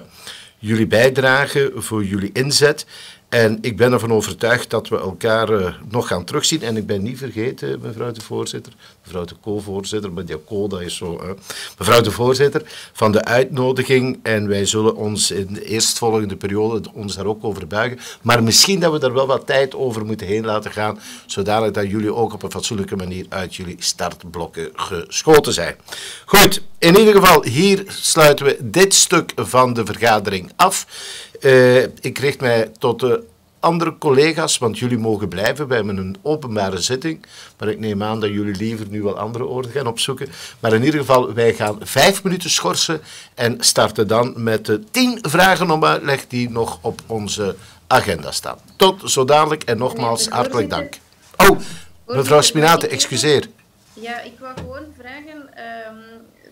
jullie bijdrage, voor jullie inzet. En ik ben ervan overtuigd dat we elkaar uh, nog gaan terugzien. En ik ben niet vergeten, mevrouw de voorzitter, mevrouw de co-voorzitter, maar die co, dat is zo. Mevrouw de voorzitter, van de uitnodiging. En wij zullen ons in de eerstvolgende periode ons daar ook over buigen. Maar misschien dat we er wel wat tijd over moeten heen laten gaan, zodanig dat jullie ook op een fatsoenlijke manier uit jullie startblokken geschoten zijn. Goed, in ieder geval, hier sluiten we dit stuk van de vergadering af. Uh, ik richt mij tot de andere collega's, want jullie mogen blijven. We hebben een openbare zitting, maar ik neem aan dat jullie liever nu wel andere oorden gaan opzoeken. Maar in ieder geval, wij gaan vijf minuten schorsen en starten dan met de tien vragen om uitleg die nog op onze agenda staan. Tot zo dadelijk en nogmaals hartelijk dank. Oh, mevrouw Spinate, excuseer. Ja, ik wou gewoon vragen... Um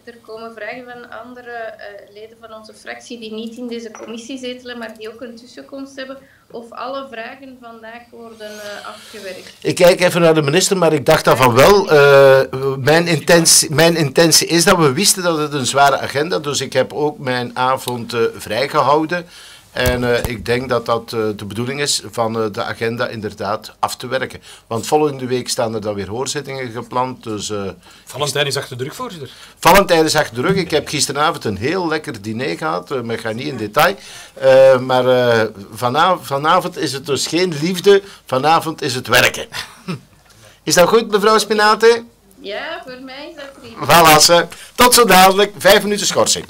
er komen vragen van andere uh, leden van onze fractie die niet in deze commissie zetelen, maar die ook een tussenkomst hebben. Of alle vragen vandaag worden uh, afgewerkt. Ik kijk even naar de minister, maar ik dacht dan van wel. Uh, mijn, intentie, mijn intentie is dat we wisten dat het een zware agenda, dus ik heb ook mijn avond vrijgehouden. En uh, ik denk dat dat uh, de bedoeling is van uh, de agenda inderdaad af te werken. Want volgende week staan er dan weer hoorzittingen gepland. Dus, Valentijn is achter de rug, voorzitter. Valentijn is achter de rug. Ik heb gisteravond een heel lekker diner gehad. Uh, ik ga niet in detail. maar vanavond, vanavond is het dus geen liefde. Vanavond is het werken. Is dat goed, mevrouw Spinate? Ja, voor mij is dat prima. Voilà, tot zo dadelijk. Vijf minuten schorsing.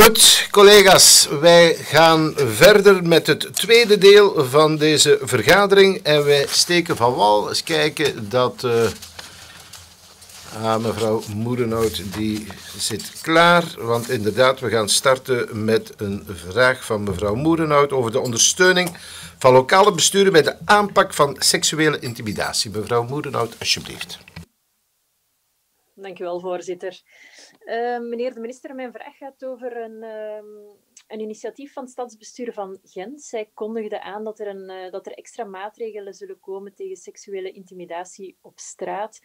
Goed, collega's, wij gaan verder met het tweede deel van deze vergadering en wij steken van wal. Eens kijken dat uh, ah, mevrouw Moerenhout die zit klaar, want inderdaad, we gaan starten met een vraag van mevrouw Moerenhout over de ondersteuning van lokale besturen bij de aanpak van seksuele intimidatie. Mevrouw Moerenhout, alsjeblieft. Dank u wel, voorzitter. Uh, meneer de minister, mijn vraag gaat over een, uh, een initiatief van het stadsbestuur van Gent. Zij kondigde aan dat er, een, uh, dat er extra maatregelen zullen komen tegen seksuele intimidatie op straat,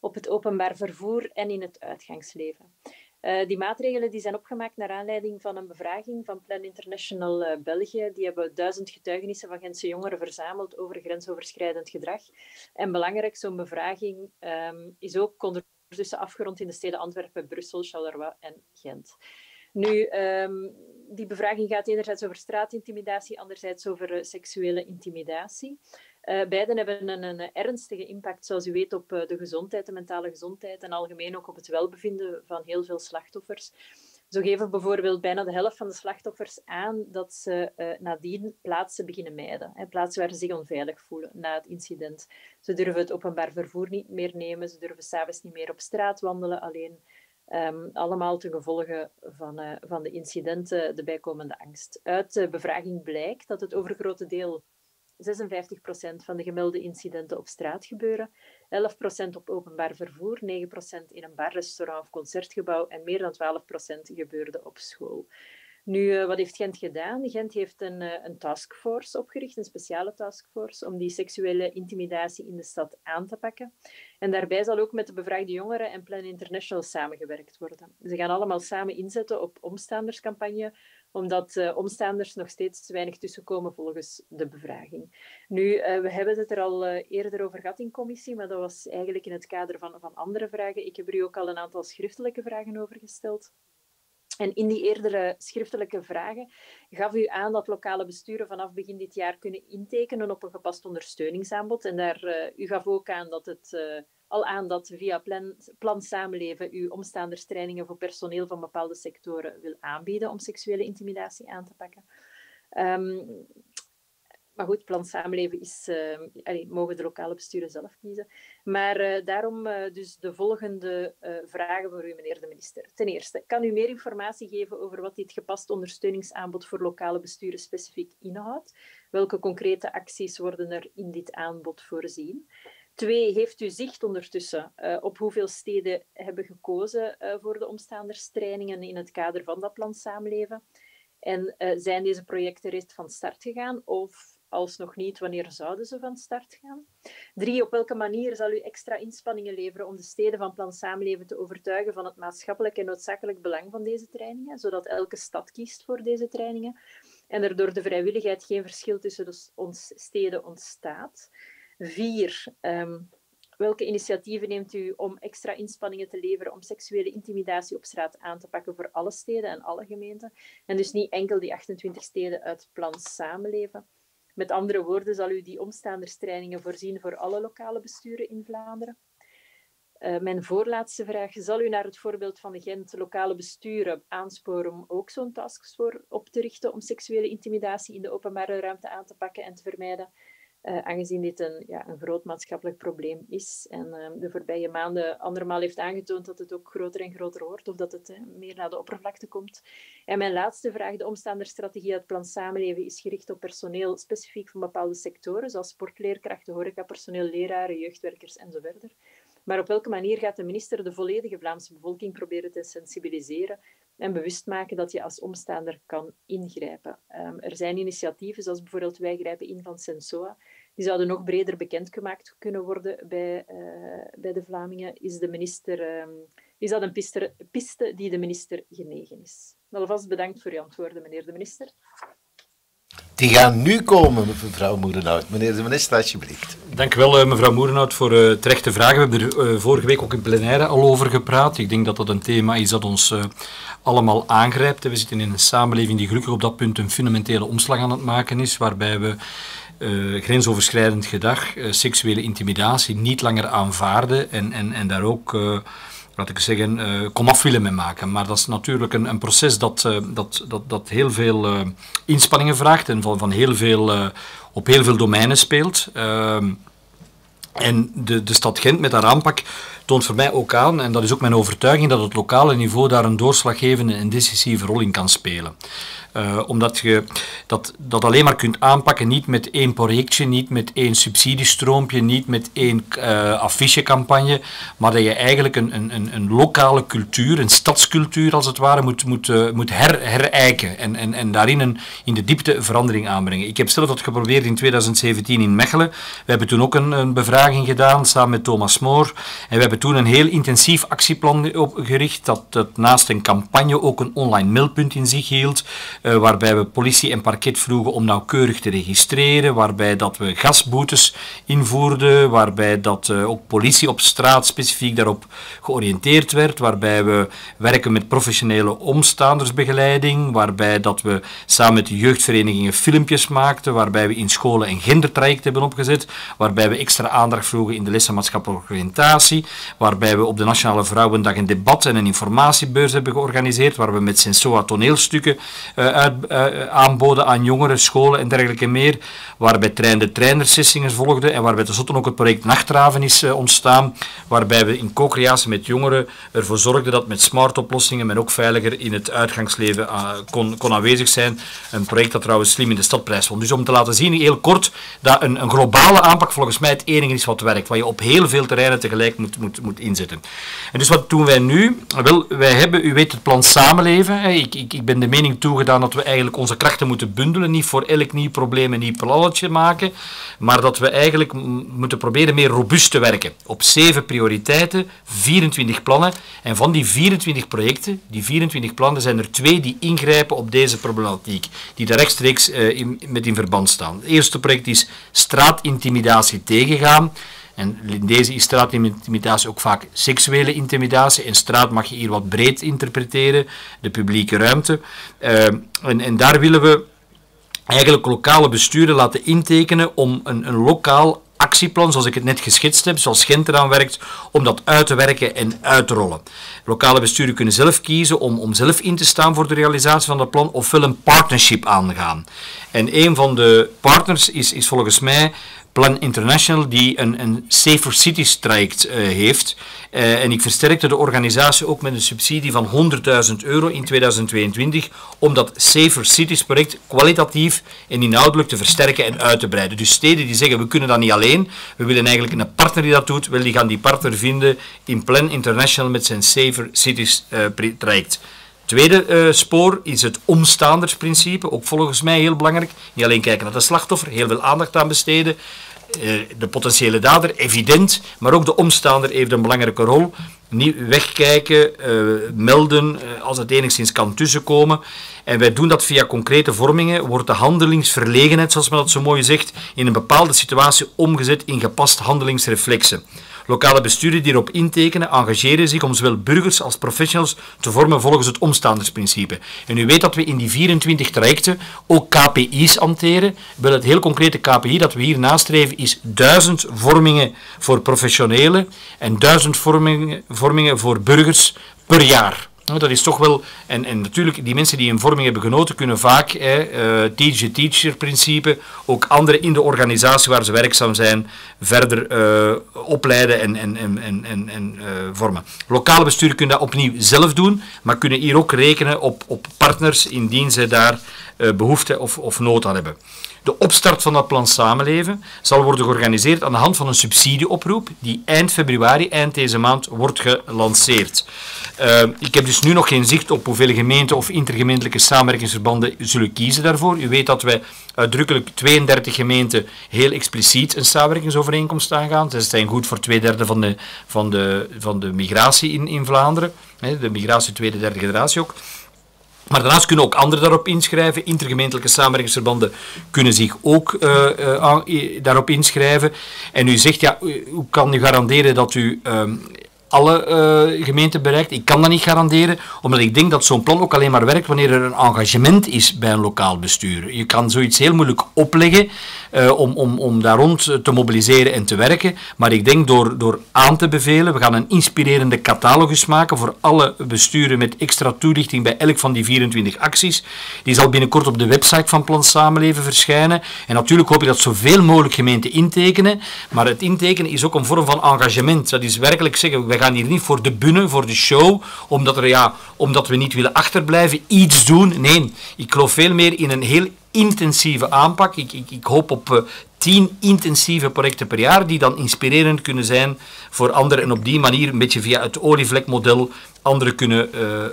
op het openbaar vervoer en in het uitgangsleven. Uh, die maatregelen die zijn opgemaakt naar aanleiding van een bevraging van Plan International uh, België. Die hebben duizend getuigenissen van Gentse jongeren verzameld over grensoverschrijdend gedrag. En belangrijk, zo'n bevraging um, is ook ondertussen afgerond in de steden Antwerpen, Brussel, Charleroi en Gent. Nu, um, die bevraging gaat enerzijds over straatintimidatie, anderzijds over uh, seksuele intimidatie. Uh, beiden hebben een, een, ernstige impact, zoals u weet, op uh, de gezondheid, de mentale gezondheid en algemeen ook op het welbevinden van heel veel slachtoffers. Zo geven bijvoorbeeld bijna de helft van de slachtoffers aan dat ze uh, nadien plaatsen beginnen mijden. Hè, plaatsen waar ze zich onveilig voelen na het incident. Ze durven het openbaar vervoer niet meer nemen, ze durven s'avonds niet meer op straat wandelen alleen. Um, allemaal ten gevolge van, uh, van de incidenten, de bijkomende angst. Uit de bevraging blijkt dat het overgrote deel 56% van de gemelde incidenten op straat gebeuren, 11% op openbaar vervoer, 9% in een bar, restaurant of concertgebouw en meer dan 12% gebeurde op school. Nu, uh, wat heeft Gent gedaan? Gent heeft een, uh, een taskforce opgericht, een speciale taskforce, om die seksuele intimidatie in de stad aan te pakken. En daarbij zal ook met de bevraagde jongeren en Plan International samengewerkt worden. Ze gaan allemaal samen inzetten op omstaanderscampagne, omdat uh, omstaanders nog steeds te weinig tussenkomen volgens de bevraging. Nu, uh, we hebben het er al uh, eerder over gehad in commissie, maar dat was eigenlijk in het kader van, van andere vragen. Ik heb er u ook al een aantal schriftelijke vragen over gesteld. En in die eerdere schriftelijke vragen gaf u aan dat lokale besturen vanaf begin dit jaar kunnen intekenen op een gepast ondersteuningsaanbod. En daar, uh, u gaf ook aan dat het, uh, al aan dat via plan, plan Samenleven u omstaanderstrainingen voor personeel van bepaalde sectoren wil aanbieden om seksuele intimidatie aan te pakken. Um, maar goed, plan samenleven is, allee, mogen de lokale besturen zelf kiezen. Maar uh, daarom uh, dus de volgende vragen voor u, meneer de minister. Ten eerste, kan u meer informatie geven over wat dit gepast ondersteuningsaanbod voor lokale besturen specifiek inhoudt? Welke concrete acties worden er in dit aanbod voorzien? Twee, heeft u zicht ondertussen op hoeveel steden hebben gekozen voor de omstaanderstrainingen in het kader van dat plan Samenleven? En zijn deze projecten reeds van start gegaan of als nog niet, wanneer zouden ze van start gaan? Drie, op welke manier zal u extra inspanningen leveren om de steden van Plan Samenleven te overtuigen van het maatschappelijk en noodzakelijk belang van deze trainingen, zodat elke stad kiest voor deze trainingen en er door de vrijwilligheid geen verschil tussen de ons steden ontstaat? Vier, um, welke initiatieven neemt u om extra inspanningen te leveren om seksuele intimidatie op straat aan te pakken voor alle steden en alle gemeenten? En dus niet enkel die 28 steden uit plan samenleven. Met andere woorden, zal u die omstaanderstrainingen voorzien voor alle lokale besturen in Vlaanderen? Uh, mijn voorlaatste vraag. Zal u naar het voorbeeld van de Gent lokale besturen aansporen om ook zo'n taskforce op te richten om seksuele intimidatie in de openbare ruimte aan te pakken en te vermijden? Uh, aangezien dit een, ja, een groot maatschappelijk probleem is. En uh, de voorbije maanden andermaal heeft aangetoond dat het ook groter en groter wordt, of dat het uh, meer naar de oppervlakte komt. En mijn laatste vraag, de omstaanderstrategie uit Plan Samenleven is gericht op personeel specifiek van bepaalde sectoren, zoals sportleerkrachten, horecapersoneel, leraren, jeugdwerkers enzovoort. Maar op welke manier gaat de minister de volledige Vlaamse bevolking proberen te sensibiliseren en bewust maken dat je als omstaander kan ingrijpen. Um, er zijn initiatieven, zoals bijvoorbeeld Wij grijpen in van Sensoa, die zouden nog breder bekendgemaakt kunnen worden bij, uh, bij de Vlamingen. Is, de minister, um, is dat een piste, piste die de minister genegen is? Alvast bedankt voor uw antwoorden, meneer de minister. Die gaan nu komen, mevrouw Moerenhout. Meneer de minister, alsjeblieft. Dank u wel, eh, mevrouw Moerenhout, voor uh, terechte vragen. We hebben er uh, vorige week ook in plenaire al over gepraat. Ik denk dat dat een thema is dat ons uh, allemaal aangrijpt. We zitten in een samenleving die gelukkig op dat punt een fundamentele omslag aan het maken is, waarbij we uh, grensoverschrijdend gedrag, uh, seksuele intimidatie niet langer aanvaarden en, en, en daar ook uh, laat ik zeggen, willen mee maken. Maar dat is natuurlijk een, een proces dat, dat, dat, dat heel veel inspanningen vraagt en van, van heel veel, op heel veel domeinen speelt. En de, de stad Gent met haar aanpak toont voor mij ook aan, en dat is ook mijn overtuiging, dat het lokale niveau daar een doorslaggevende en decisieve rol in kan spelen. Uh, omdat je dat, dat alleen maar kunt aanpakken, niet met één projectje, niet met één subsidiestroompje, niet met één uh, affichecampagne, maar dat je eigenlijk een, een, een lokale cultuur, een stadscultuur als het ware, moet, moet, uh, moet her, herijken en, en, en daarin een, in de diepte verandering aanbrengen. Ik heb zelf dat geprobeerd in 2017 in Mechelen. We hebben toen ook een, een bevraging gedaan samen met Thomas Moor en we hebben toen een heel intensief actieplan opgericht dat, dat naast een campagne ook een online mailpunt in zich hield. Uh, waarbij we politie en parket vroegen om nauwkeurig te registreren, waarbij dat we gasboetes invoerden, waarbij dat uh, ook politie op straat specifiek daarop georiënteerd werd, waarbij we werken met professionele omstaandersbegeleiding, waarbij dat we samen met de jeugdverenigingen filmpjes maakten, waarbij we in scholen een gendertraject hebben opgezet, waarbij we extra aandacht vroegen in de lessen oriëntatie, waarbij we op de Nationale Vrouwendag een debat en een informatiebeurs hebben georganiseerd, waar we met Sensoa toneelstukken uh, aanboden aan jongeren, scholen en dergelijke meer, waarbij trein de trainersessies volgden en waarbij tenslotte ook het project Nachtraven is uh, ontstaan, waarbij we in co-creatie met jongeren ervoor zorgden dat met smart oplossingen men ook veiliger in het uitgangsleven uh, kon, kon aanwezig zijn. Een project dat trouwens slim in de stadprijs vond. Dus om te laten zien, heel kort, dat een, een globale aanpak volgens mij het enige is wat werkt, wat je op heel veel terreinen tegelijk moet, moet, moet inzetten. En dus wat doen wij nu? Wel, wij hebben, u weet het plan Samenleven. Ik, ik, ik ben de mening toegedaan dat we eigenlijk onze krachten moeten bundelen, niet voor elk nieuw probleem een nieuw plannetje maken, maar dat we eigenlijk moeten proberen meer robuust te werken. Op zeven prioriteiten, 24 plannen, en van die 24 projecten, die 24 plannen, zijn er twee die ingrijpen op deze problematiek, die daar rechtstreeks uh, in, met in verband staan. Het eerste project is straatintimidatie tegengaan. En in deze is straatintimidatie ook vaak seksuele intimidatie. En straat mag je hier wat breed interpreteren, de publieke ruimte. Uh, en, en daar willen we eigenlijk lokale besturen laten intekenen om een, een lokaal actieplan, zoals ik het net geschetst heb, zoals Gent eraan werkt, om dat uit te werken en uit te rollen. Lokale besturen kunnen zelf kiezen om, om zelf in te staan voor de realisatie van dat plan, ofwel een partnership aangaan. En een van de partners is, is volgens mij Plan International, die een, een Safer Cities traject uh, heeft. Uh, en ik versterkte de organisatie ook met een subsidie van 100.000 euro in 2022 om dat Safer Cities project kwalitatief en inhoudelijk te versterken en uit te breiden. Dus steden die zeggen we kunnen dat niet alleen, we willen eigenlijk een partner die dat doet, wel die gaan die partner vinden in Plan International met zijn Safer Cities uh, traject. Tweede spoor is het omstaandersprincipe, ook volgens mij heel belangrijk. Niet alleen kijken naar de slachtoffer, heel veel aandacht aan besteden. Uh, de potentiële dader, evident, maar ook de omstaander heeft een belangrijke rol. Niet wegkijken, uh, melden als het enigszins kan tussenkomen. En wij doen dat via concrete vormingen, wordt de handelingsverlegenheid, zoals men dat zo mooi zegt, in een bepaalde situatie omgezet in gepast handelingsreflexen. Lokale besturen die erop intekenen, engageren zich om zowel burgers als professionals te vormen volgens het omstandersprincipe. En u weet dat we in die 24 trajecten ook KPI's hanteren. Wel het heel concrete KPI dat we hier nastreven is 1000 vormingen voor professionelen en 1000 vormingen, vormingen voor burgers per jaar. Nou, dat is toch wel, en, en natuurlijk, die mensen die een vorming hebben genoten, kunnen vaak, uh, teach-the-teacher principe, ook anderen in de organisatie waar ze werkzaam zijn, verder uh, opleiden en, en, en, en, en uh, vormen. Lokale besturen kunnen dat opnieuw zelf doen, maar kunnen hier ook rekenen op, op partners indien ze daar behoefte of, of nood aan hebben. De opstart van dat plan Samenleven zal worden georganiseerd aan de hand van een subsidieoproep die eind februari, eind deze maand, wordt gelanceerd. Uh, ik heb dus nu nog geen zicht op hoeveel gemeenten of intergemeentelijke samenwerkingsverbanden zullen kiezen daarvoor. U weet dat wij uitdrukkelijk 32 gemeenten heel expliciet een samenwerkingsovereenkomst aangaan. Ze zijn goed voor twee derde van de, van de, van de migratie in, in Vlaanderen. De migratie tweede, derde generatie ook. Maar daarnaast kunnen ook anderen daarop inschrijven. Intergemeentelijke samenwerkingsverbanden kunnen zich ook uh, uh, daarop inschrijven. En u zegt, ja, hoe kan u garanderen dat u uh, alle uh, gemeenten bereikt. Ik kan dat niet garanderen, omdat ik denk dat zo'n plan ook alleen maar werkt wanneer er een engagement is bij een lokaal bestuur. Je kan zoiets heel moeilijk opleggen uh, om, om, om daar rond te mobiliseren en te werken. Maar ik denk door, door aan te bevelen, we gaan een inspirerende catalogus maken voor alle besturen met extra toelichting bij elk van die 24 acties. Die zal binnenkort op de website van Plan Samenleven verschijnen. En natuurlijk hoop ik dat zoveel mogelijk gemeenten intekenen. Maar het intekenen is ook een vorm van engagement. Dat is werkelijk zeggen, wij gaan hier niet voor de bühne, voor de show, omdat, er, ja, omdat we niet willen achterblijven, iets doen. Nee, ik geloof veel meer in een heel intensieve aanpak. Ik, ik, ik hoop op uh, tien intensieve projecten per jaar die dan inspirerend kunnen zijn voor anderen en op die manier een beetje via het olievlekmodel anderen kunnen uh, uh,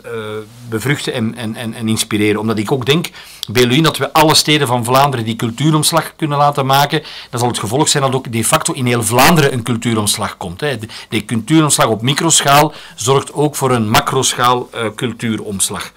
bevruchten en, en, en, en, inspireren. Omdat ik ook denk, Beluin, dat we alle steden van Vlaanderen die cultuuromslag kunnen laten maken, dan zal het gevolg zijn dat ook de facto in heel Vlaanderen een cultuuromslag komt. Hè. De cultuuromslag op microschaal zorgt ook voor een macroschaal cultuuromslag.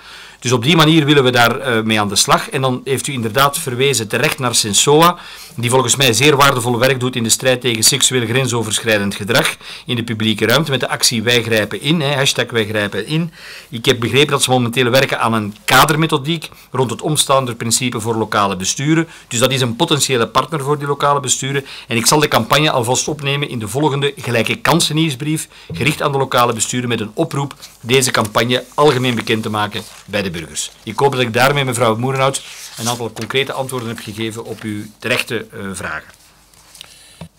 Dus op die manier willen we daar uh, mee aan de slag. En dan heeft u inderdaad verwezen terecht naar Sensoa, die volgens mij zeer waardevol werk doet in de strijd tegen seksueel grensoverschrijdend gedrag in de publieke ruimte met de actie Wij Grijpen In, hè, hashtag Wij Grijpen In. Ik heb begrepen dat ze momenteel werken aan een kadermethodiek rond het omstaander voor lokale besturen. Dus dat is een potentiële partner voor die lokale besturen. En ik zal de campagne alvast opnemen in de volgende gelijke kansennieuwsbrief, gericht aan de lokale besturen met een oproep deze campagne algemeen bekend te maken bij de burgers. Ik hoop dat ik daarmee, mevrouw Moerenhout, een aantal concrete antwoorden heb gegeven op uw terechte uh, vragen.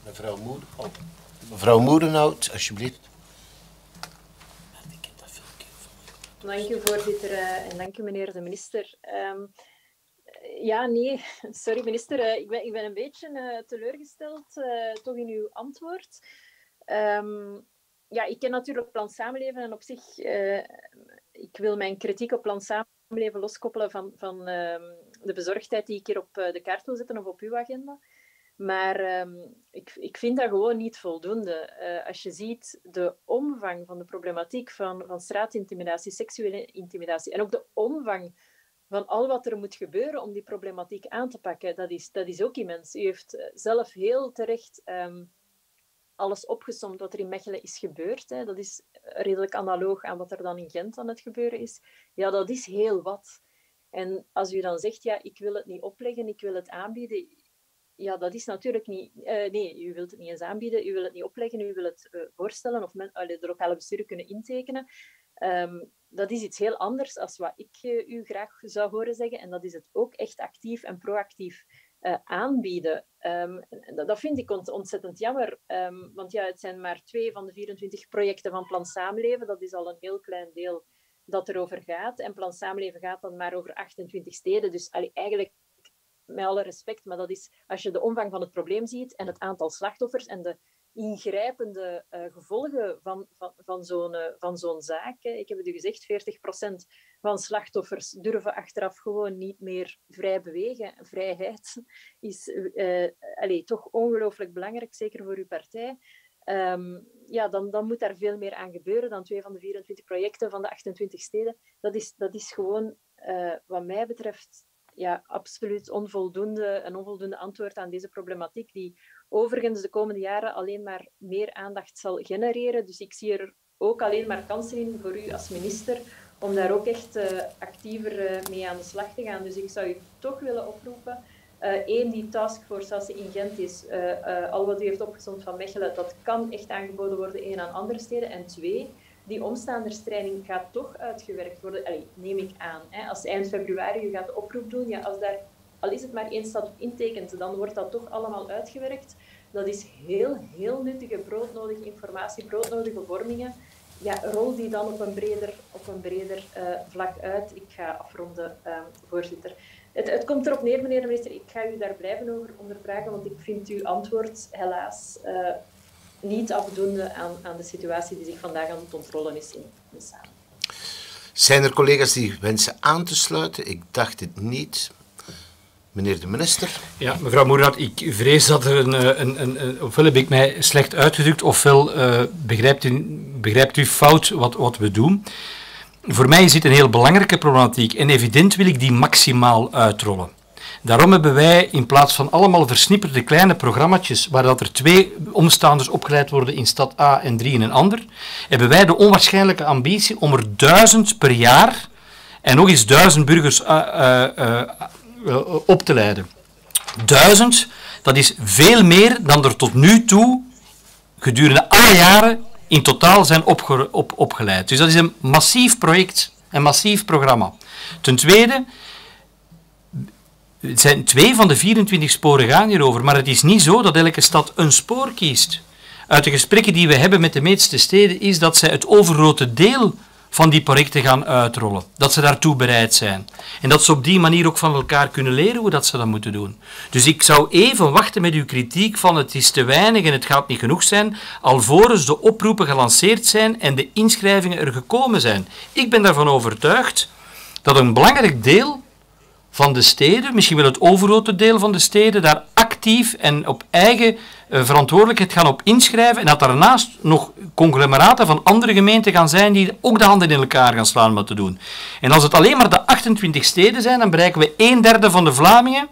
Mevrouw, Moer, oh. mevrouw Moerenhout, alsjeblieft. Dank u, voorzitter, uh, en dank u, meneer de minister. Um, ja, nee, [laughs] sorry minister, uh, ik, ben, ik ben een beetje teleurgesteld toch in uw antwoord. Um, ja, ik ken natuurlijk Plan Samenleven en op zich, uh, ik wil mijn kritiek op Plan Samenleven loskoppelen van, van uh, de bezorgdheid die ik hier op uh, de kaart wil zetten of op uw agenda. Maar um, ik, ik vind dat gewoon niet voldoende. Uh, als je ziet de omvang van de problematiek van, van straatintimidatie, seksuele intimidatie en ook de omvang van al wat er moet gebeuren om die problematiek aan te pakken, dat is, dat is ook immens. U heeft zelf heel terecht um, alles opgesomd wat er in Mechelen is gebeurd. Hè. Dat is redelijk analoog aan wat er dan in Gent aan het gebeuren is. Ja, dat is heel wat. En als u dan zegt, ja, ik wil het niet opleggen, ik wil het aanbieden. Ja, dat is natuurlijk niet... Uh, nee, u wilt het niet eens aanbieden, u wil het niet opleggen, u wil het uh, voorstellen of men, uh, de lokale besturen kunnen intekenen. Um, dat is iets heel anders dan wat ik uh, u graag zou horen zeggen. En dat is het ook echt actief en proactief uh, aanbieden. Um, dat, vind ik ontzettend jammer, um, want ja, het zijn maar twee van de 24 projecten van Plan Samenleven. Dat is al een heel klein deel dat erover gaat. En Plan Samenleven gaat dan maar over 28 steden. Dus eigenlijk, met alle respect, maar dat is als je de omvang van het probleem ziet en het aantal slachtoffers en de ingrijpende uh, gevolgen van, van, van zo'n uh, van zo'n zaak. Ik heb het u gezegd, 40% van slachtoffers durven achteraf gewoon niet meer vrij bewegen. Vrijheid is uh, allez, toch ongelooflijk belangrijk, zeker voor uw partij. Um, ja, dan, dan moet daar veel meer aan gebeuren dan twee van de 24 projecten van de 28 steden. Dat is, dat is gewoon, wat mij betreft, ja, absoluut onvoldoende, een onvoldoende antwoord aan deze problematiek, die overigens de komende jaren alleen maar meer aandacht zal genereren. Dus ik zie er ook alleen maar kansen in voor u als minister om daar ook echt uh, actiever uh, mee aan de slag te gaan. Dus ik zou u toch willen oproepen. Eén, uh, die taskforce als ze in Gent is, al wat u heeft opgezond van Mechelen, dat kan echt aangeboden worden, één aan andere steden. En twee, die omstaanderstraining gaat toch uitgewerkt worden, Allee, neem ik aan. Hè. Als eind februari u gaat de oproep doen, ja, als daar al is het maar één stad intekent, dan wordt dat toch allemaal uitgewerkt. Dat is heel, heel nuttige, broodnodige informatie, broodnodige vormingen. Ja, rol die dan op een breder, op een breder uh, vlak uit. Ik ga afronden, uh, voorzitter. Het, het, komt erop neer, meneer de minister, ik ga u daar blijven over ondervragen, want ik vind uw antwoord helaas uh, niet afdoende aan, aan de situatie die zich vandaag aan het ontrollen is in, in samen. Zijn er collega's die wensen aan te sluiten? Ik dacht het niet. Meneer de minister. Ja, mevrouw Moerad, ik vrees dat er een, eh, een, een, Ofwel heb ik mij slecht uitgedrukt, ofwel uh, begrijpt, u, begrijpt u fout wat, wat we doen. Voor mij is dit een heel belangrijke problematiek en evident wil ik die maximaal uitrollen. Daarom hebben wij in plaats van allemaal versnipperde kleine programma's, waar dat er twee omstaanders opgeleid worden in stad A en drie in een ander, hebben wij de onwaarschijnlijke ambitie om er duizend per jaar en nog eens duizend burgers uh, uh, op te leiden. Duizend, dat is veel meer dan er tot nu toe gedurende alle jaren in totaal zijn op, opgeleid. Dus dat is een massief project, een massief programma. Ten tweede, zijn twee van de 24 sporen gaan hierover, maar het is niet zo dat elke stad een spoor kiest. Uit de gesprekken die we hebben met de meeste steden is dat zij het overgrote deel van die projecten gaan uitrollen. Dat ze daartoe bereid zijn. En dat ze op die manier ook van elkaar kunnen leren hoe dat ze dat moeten doen. Dus ik zou even wachten met uw kritiek van het is te weinig en het gaat niet genoeg zijn, alvorens de oproepen gelanceerd zijn en de inschrijvingen er gekomen zijn. Ik ben daarvan overtuigd dat een belangrijk deel van de steden, misschien wel het overgrote deel van de steden, daar en op eigen uh, verantwoordelijkheid gaan op inschrijven en dat daarnaast nog conglomeraten van andere gemeenten gaan zijn die ook de handen in elkaar gaan slaan om dat te doen. En als het alleen maar de 28 steden zijn, dan bereiken we een derde van de Vlamingen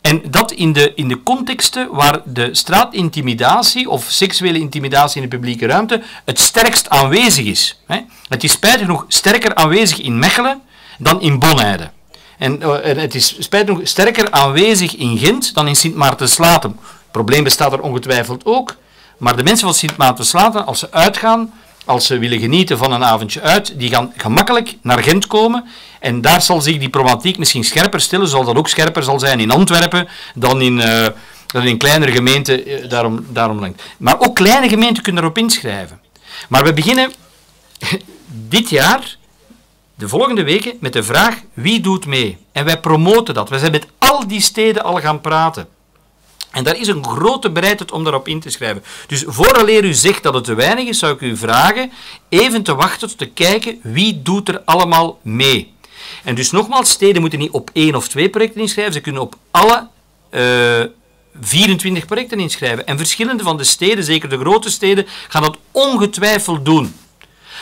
en dat in de, in de contexten waar de straatintimidatie of seksuele intimidatie in de publieke ruimte het sterkst aanwezig is. Het is spijtig genoeg sterker aanwezig in Mechelen dan in Bonheide. En uh, het is spijtig sterker aanwezig in Gent dan in Sint Maarten-Slaten. Het probleem bestaat er ongetwijfeld ook. Maar de mensen van Sint Maarten-Slaten, als ze uitgaan, als ze willen genieten van een avondje uit, die gaan gemakkelijk naar Gent komen. En daar zal zich die problematiek misschien scherper stellen, zoals dat ook scherper zal zijn in Antwerpen dan in, uh, dan in kleinere gemeenten uh, daarom, daarom. Maar ook kleine gemeenten kunnen erop inschrijven. Maar we beginnen [laughs] dit jaar de volgende weken met de vraag wie doet mee. En wij promoten dat. Wij zijn met al die steden al gaan praten. En daar is een grote bereidheid om daarop in te schrijven. Dus vooraleer u zegt dat het te weinig is, zou ik u vragen even te wachten, te kijken wie doet er allemaal mee. En dus nogmaals, steden moeten niet op één of twee projecten inschrijven, ze kunnen op alle uh, 24 projecten inschrijven. En verschillende van de steden, zeker de grote steden, gaan dat ongetwijfeld doen.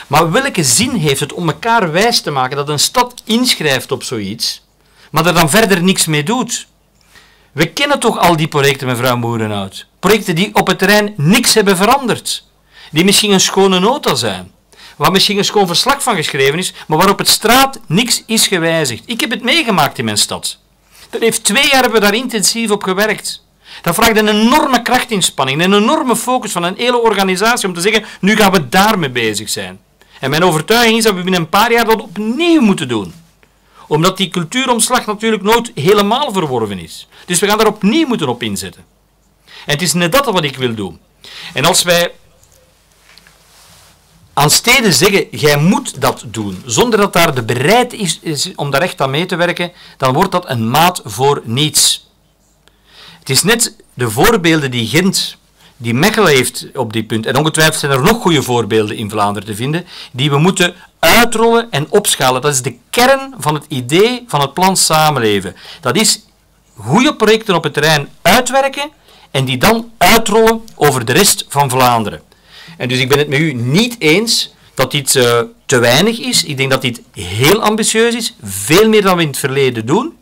Maar welke zin heeft het om elkaar wijs te maken dat een stad inschrijft op zoiets, maar er dan verder niks mee doet? We kennen toch al die projecten, mevrouw Moerenhout. Projecten die op het terrein niks hebben veranderd. Die misschien een schone nota zijn. Waar misschien een schoon verslag van geschreven is, maar waar op het straat niks is gewijzigd. Ik heb het meegemaakt in mijn stad. Dat heeft twee jaar hebben we daar intensief op gewerkt. Dat vraagt een enorme krachtinspanning, een enorme focus van een hele organisatie om te zeggen, nu gaan we daarmee bezig zijn. En mijn overtuiging is dat we binnen een paar jaar dat opnieuw moeten doen. Omdat die cultuuromslag natuurlijk nooit helemaal verworven is. Dus we gaan daar opnieuw moeten op inzetten. En het is net dat wat ik wil doen. En als wij aan steden zeggen, jij moet dat doen, zonder dat daar de bereid is, is, om daar echt aan mee te werken, dan wordt dat een maat voor niets. Het is net de voorbeelden die Gent die Mechelen heeft op die punt, en ongetwijfeld zijn er nog goede voorbeelden in Vlaanderen te vinden, die we moeten uitrollen en opschalen. Dat is de kern van het idee van het plan samenleven. Dat is goede projecten op het terrein uitwerken en die dan uitrollen over de rest van Vlaanderen. En dus ik ben het met u niet eens dat dit uh, te weinig is. Ik denk dat dit heel ambitieus is, veel meer dan we in het verleden doen.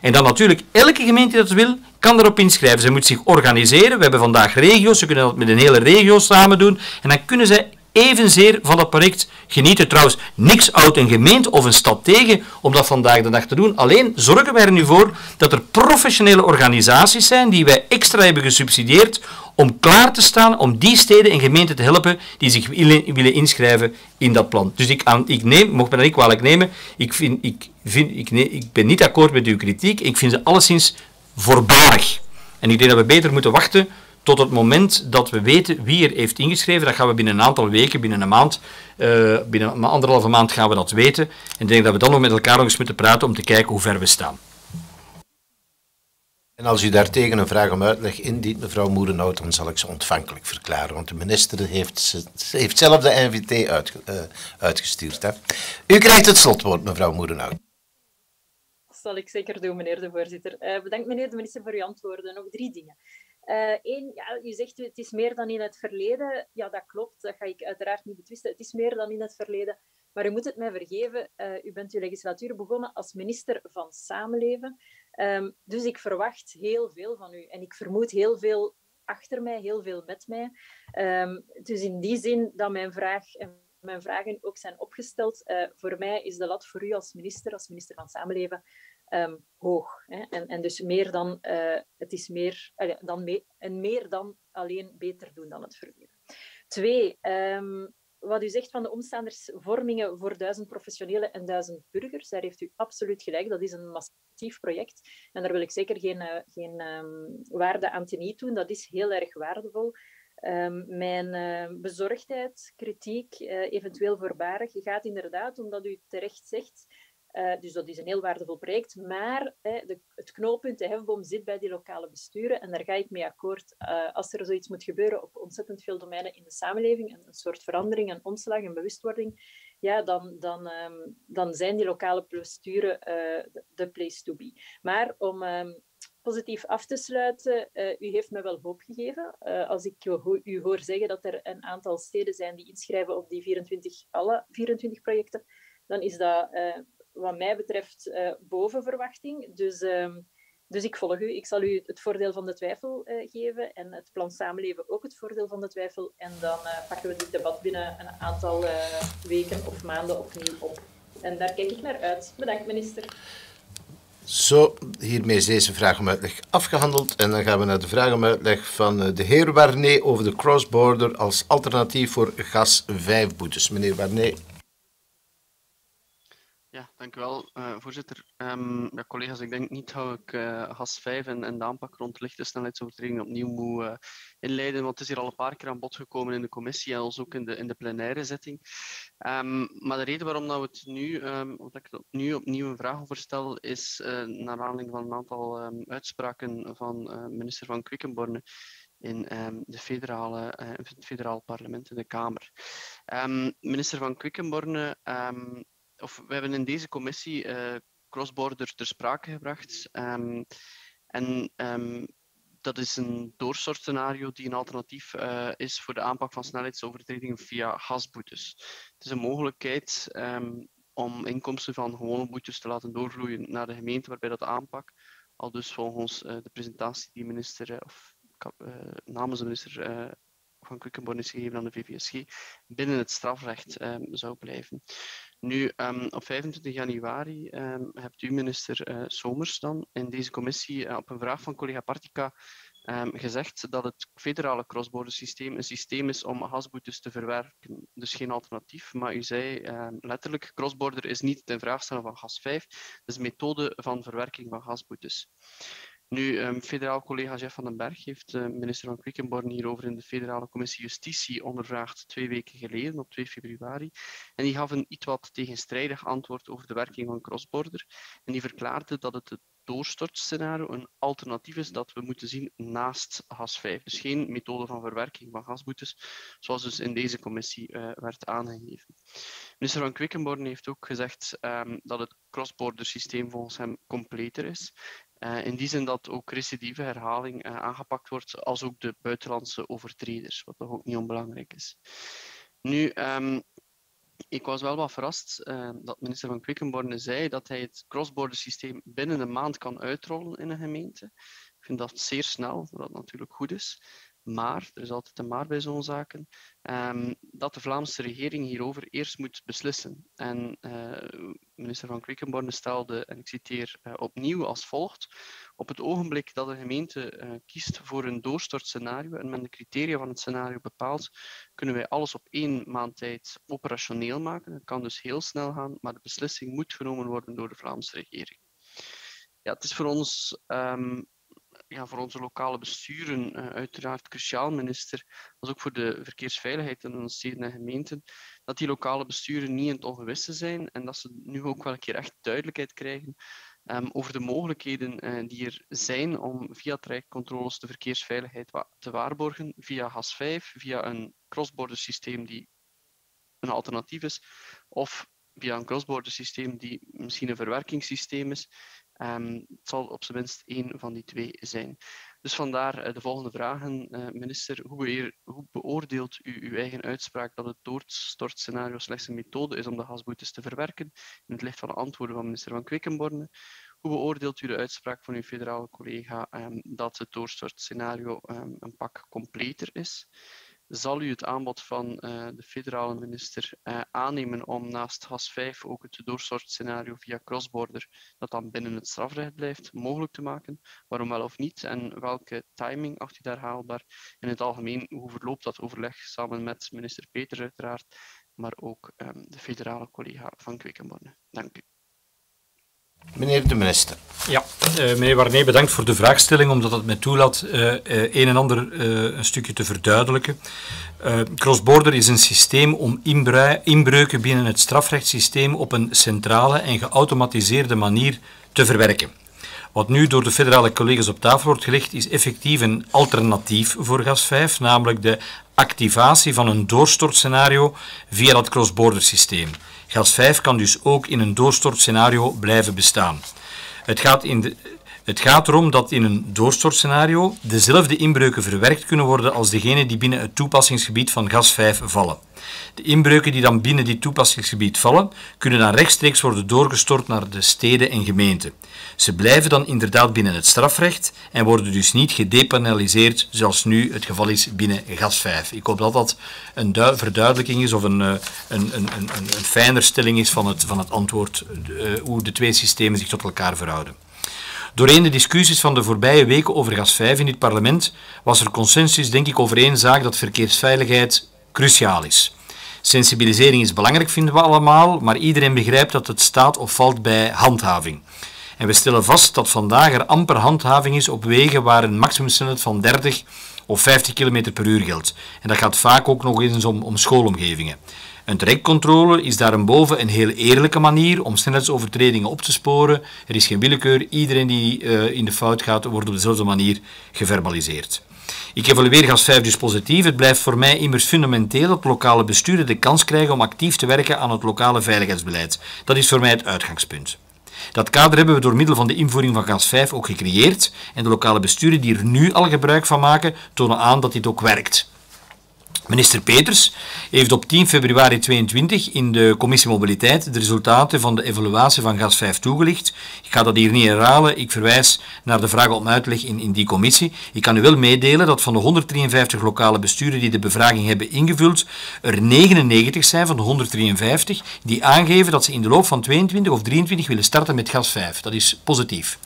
En dan natuurlijk, elke gemeente dat wil, kan erop inschrijven. Ze moet zich organiseren. We hebben vandaag regio's, ze kunnen dat met een hele regio samen doen. En dan kunnen zij evenzeer van dat project genieten. Trouwens, niks houdt een gemeente of een stad tegen om dat vandaag de dag te doen. Alleen zorgen wij er nu voor dat er professionele organisaties zijn die wij extra hebben gesubsidieerd om klaar te staan om die steden en gemeenten te helpen die zich willen inschrijven in dat plan. Dus ik, ik neem, mocht me dat niet kwalijk nemen, ik, vind, ik, vind, ik, nee, ik ben niet akkoord met uw kritiek. Ik vind ze alleszins voorbarig. En ik denk dat we beter moeten wachten tot het moment dat we weten wie er heeft ingeschreven. Dat gaan we binnen een aantal weken, binnen een maand, uh, binnen een anderhalve maand gaan we dat weten. En ik denk dat we dan nog met elkaar nog eens moeten praten om te kijken hoe ver we staan. En als u daartegen een vraag om uitleg indient, mevrouw Moerenhout, dan zal ik ze ontvankelijk verklaren. Want de minister heeft, heeft zelf de NVT uit, uh, uitgestuurd. Hè. U krijgt het slotwoord, mevrouw Moerenhout. Dat zal ik zeker doen, meneer de voorzitter. Uh, bedankt, meneer de minister, voor uw antwoorden. Nog drie dingen. Eén, uh, ja, u zegt het is meer dan in het verleden. Ja, dat klopt. Dat ga ik uiteraard niet betwisten. Het is meer dan in het verleden. Maar u moet het mij vergeven, uh, u bent uw legislatuur begonnen als minister van Samenleven. Um, dus ik verwacht heel veel van u. En ik vermoed heel veel achter mij, heel veel met mij. Um, dus in die zin dat mijn vraag en mijn vragen ook zijn opgesteld. Uh, voor mij is de lat voor u als minister, als minister van Samenleven, um, hoog. Hè? En, en dus meer dan, uh, het is meer, dan en meer dan alleen beter doen dan het verleden. Twee, um, wat u zegt van de omstaandersvormingen voor duizend professionelen en duizend burgers, daar heeft u absoluut gelijk. Dat is een massief project. En daar wil ik zeker geen, uh, geen um, waarde aan teniet doen. Dat is heel erg waardevol. Mijn bezorgdheid, kritiek, uh, eventueel voorbarig, gaat inderdaad, omdat u terecht zegt, uh, dus dat is een heel waardevol project, maar de, het knooppunt, de hefboom, zit bij die lokale besturen en daar ga ik mee akkoord. als er zoiets moet gebeuren op ontzettend veel domeinen in de samenleving, een, een soort verandering, een omslag, een bewustwording, ja, dan, dan, um, dan zijn die lokale besturen de place to be. Maar om um, positief af te sluiten, uh, u heeft me wel hoop gegeven. Uh, als ik u hoor zeggen dat er een aantal steden zijn die inschrijven op die 24, alle 24 projecten, dan is dat uh, wat mij betreft boven verwachting. Dus, um, dus ik volg u. Ik zal u het voordeel van de twijfel geven en het plan Samenleven ook het voordeel van de twijfel. En dan pakken we dit debat binnen een aantal weken of maanden opnieuw op. En daar kijk ik naar uit. Bedankt, minister. Zo, hiermee is deze vraag om uitleg afgehandeld. En dan gaan we naar de vraag om uitleg van eh, de heer Warnee over de cross-border als alternatief voor gas 5-boetes. Meneer Warnee. Ja, dank u wel, uh, voorzitter. Ja, collega's, ik denk niet dat ik uh, GAS 5 en, en de aanpak rond lichte snelheidsovertredingen opnieuw moet uh, inleiden, want het is hier al een paar keer aan bod gekomen in de commissie en ook in de, in de plenaire zitting. Um, maar de reden waarom dat we het nu, um, ik er nu opnieuw een vraag over stel, is naar aanleiding van een aantal uitspraken van minister van Quickenborne in um, de federale, het federaal parlement in de Kamer. Minister van Quickenborne of we hebben in deze commissie uh, crossborder ter sprake gebracht. Um, en um, dat is een doorsortscenario die een alternatief uh, is voor de aanpak van snelheidsovertredingen via gasboetes. Het is een mogelijkheid um, om inkomsten van gewone boetes te laten doorvloeien naar de gemeente waarbij dat aanpak, al dus volgens uh, de presentatie die minister, of namens de minister van Quickenborn is gegeven aan de VVSG, binnen het strafrecht zou blijven. Nu, um, op 25 januari um, hebt u, minister uh, Somers, dan in deze commissie uh, op een vraag van collega Partica um, gezegd dat het federale crossborder systeem een systeem is om gasboetes te verwerken, dus geen alternatief. Maar u zei letterlijk, crossborder is niet in vraag stellen van gas 5, het is methode van verwerking van gasboetes. Nu, um, federaal collega Jeff van den Berg heeft uh, minister van Quickenborn hierover in de federale commissie Justitie ondervraagd twee weken geleden, op 2 februari. En die gaf een iets wat tegenstrijdig antwoord over de werking van crossborder. En die verklaarde dat het het doorstortscenario een alternatief is dat we moeten zien naast gas 5. Dus geen methode van verwerking van gasboetes, zoals dus in deze commissie uh, werd aangegeven. Minister van Quickenborn heeft ook gezegd um, dat het crossborder systeem volgens hem completer is. Uh, in die zin dat ook recidieve herhaling uh, aangepakt wordt, als ook de buitenlandse overtreders, wat toch ook niet onbelangrijk is. Nu, um, ik was wel wat verrast uh, dat minister van Quickenborne zei dat hij het crossborder systeem binnen een maand kan uitrollen in een gemeente. Ik vind dat zeer snel, wat natuurlijk goed is. Maar, er is altijd een maar bij zo'n zaken, um, dat de Vlaamse regering hierover eerst moet beslissen. En uh, minister van Quickenborne stelde, en ik citeer uh, opnieuw als volgt, op het ogenblik dat een gemeente uh, kiest voor een doorstortscenario en men de criteria van het scenario bepaalt, kunnen wij alles op één maand tijd operationeel maken. Het kan dus heel snel gaan, maar de beslissing moet genomen worden door de Vlaamse regering. Ja, het is voor ons um, ja, voor onze lokale besturen uh, uiteraard cruciaal, minister, als ook voor de verkeersveiligheid in onze steden en gemeenten, dat die lokale besturen niet in het ongewisse zijn en dat ze nu ook wel een keer echt duidelijkheid krijgen um, over de mogelijkheden uh, die er zijn om via trajectcontroles de verkeersveiligheid te waarborgen, via HAS 5, via een crossborder systeem die een alternatief is, of via een crossborder systeem die misschien een verwerkingssysteem is, Um, het zal op zijn minst één van die twee zijn. Dus vandaar de volgende vragen, minister. Hoe, hoe beoordeelt u uw eigen uitspraak dat het doorstortscenario slechts een methode is om de gasboetes te verwerken, in het licht van de antwoorden van minister Van Quickenborne? Hoe beoordeelt u de uitspraak van uw federale collega um, dat het doorstortscenario um, een pak completer is? Zal u het aanbod van uh, de federale minister uh, aannemen om naast GAS 5 ook het doorstortscenario via crossborder, dat dan binnen het strafrecht blijft, mogelijk te maken? Waarom wel of niet? En welke timing acht u daar haalbaar? In het algemeen, hoe verloopt dat overleg samen met minister Peters uiteraard, maar ook um, de federale collega van Quickenborne? Dank u. Meneer de minister. Ja, uh, meneer Warnee, bedankt voor de vraagstelling, omdat het mij toelaat uh, een en ander een stukje te verduidelijken. Crossborder is een systeem om inbreuken binnen het strafrechtssysteem op een centrale en geautomatiseerde manier te verwerken. Wat nu door de federale collega's op tafel wordt gelegd, is effectief een alternatief voor GAS 5, namelijk de activatie van een doorstortscenario via dat cross-border systeem. GAS 5 kan dus ook in een doorstortscenario blijven bestaan. Het gaat, in de, het gaat erom dat in een doorstortscenario dezelfde inbreuken verwerkt kunnen worden als degene die binnen het toepassingsgebied van GAS 5 vallen. De inbreuken die dan binnen dit toepassingsgebied vallen, kunnen dan rechtstreeks worden doorgestort naar de steden en gemeenten. Ze blijven dan inderdaad binnen het strafrecht en worden dus niet gedepenaliseerd zoals nu het geval is binnen GAS 5. Ik hoop dat dat een verduidelijking is of een, een, een, een, een fijner stelling is van het, van het antwoord, hoe de twee systemen zich tot elkaar verhouden. Doorheen de discussies van de voorbije weken over gas 5 in dit parlement was er consensus, denk ik, over één zaak dat verkeersveiligheid cruciaal is. Sensibilisering is belangrijk, vinden we allemaal, maar iedereen begrijpt dat het staat of valt bij handhaving. En we stellen vast dat vandaag er amper handhaving is op wegen waar een maximumsnelheid van 30 of 50 km per uur geldt. En dat gaat vaak ook nog eens om, om schoolomgevingen. Een trekcontrole is daarboven een heel eerlijke manier om snelheidsovertredingen op te sporen. Er is geen willekeur. Iedereen die uh, in de fout gaat, wordt op dezelfde manier geverbaliseerd. Ik evalueer gas 5 dus positief. Het blijft voor mij immers fundamenteel dat lokale besturen de kans krijgen om actief te werken aan het lokale veiligheidsbeleid. Dat is voor mij het uitgangspunt. Dat kader hebben we door middel van de invoering van gas 5 ook gecreëerd en de lokale besturen die er nu al gebruik van maken, tonen aan dat dit ook werkt. Minister Peters heeft op 10 februari 2022 in de Commissie Mobiliteit de resultaten van de evaluatie van gas 5 toegelicht. Ik ga dat hier niet herhalen, ik verwijs naar de vraag om uitleg in, in die commissie. Ik kan u wel meedelen dat van de 153 lokale besturen die de bevraging hebben ingevuld, er 99 zijn van de 153 die aangeven dat ze in de loop van 22 of 23 willen starten met gas 5. Dat is positief.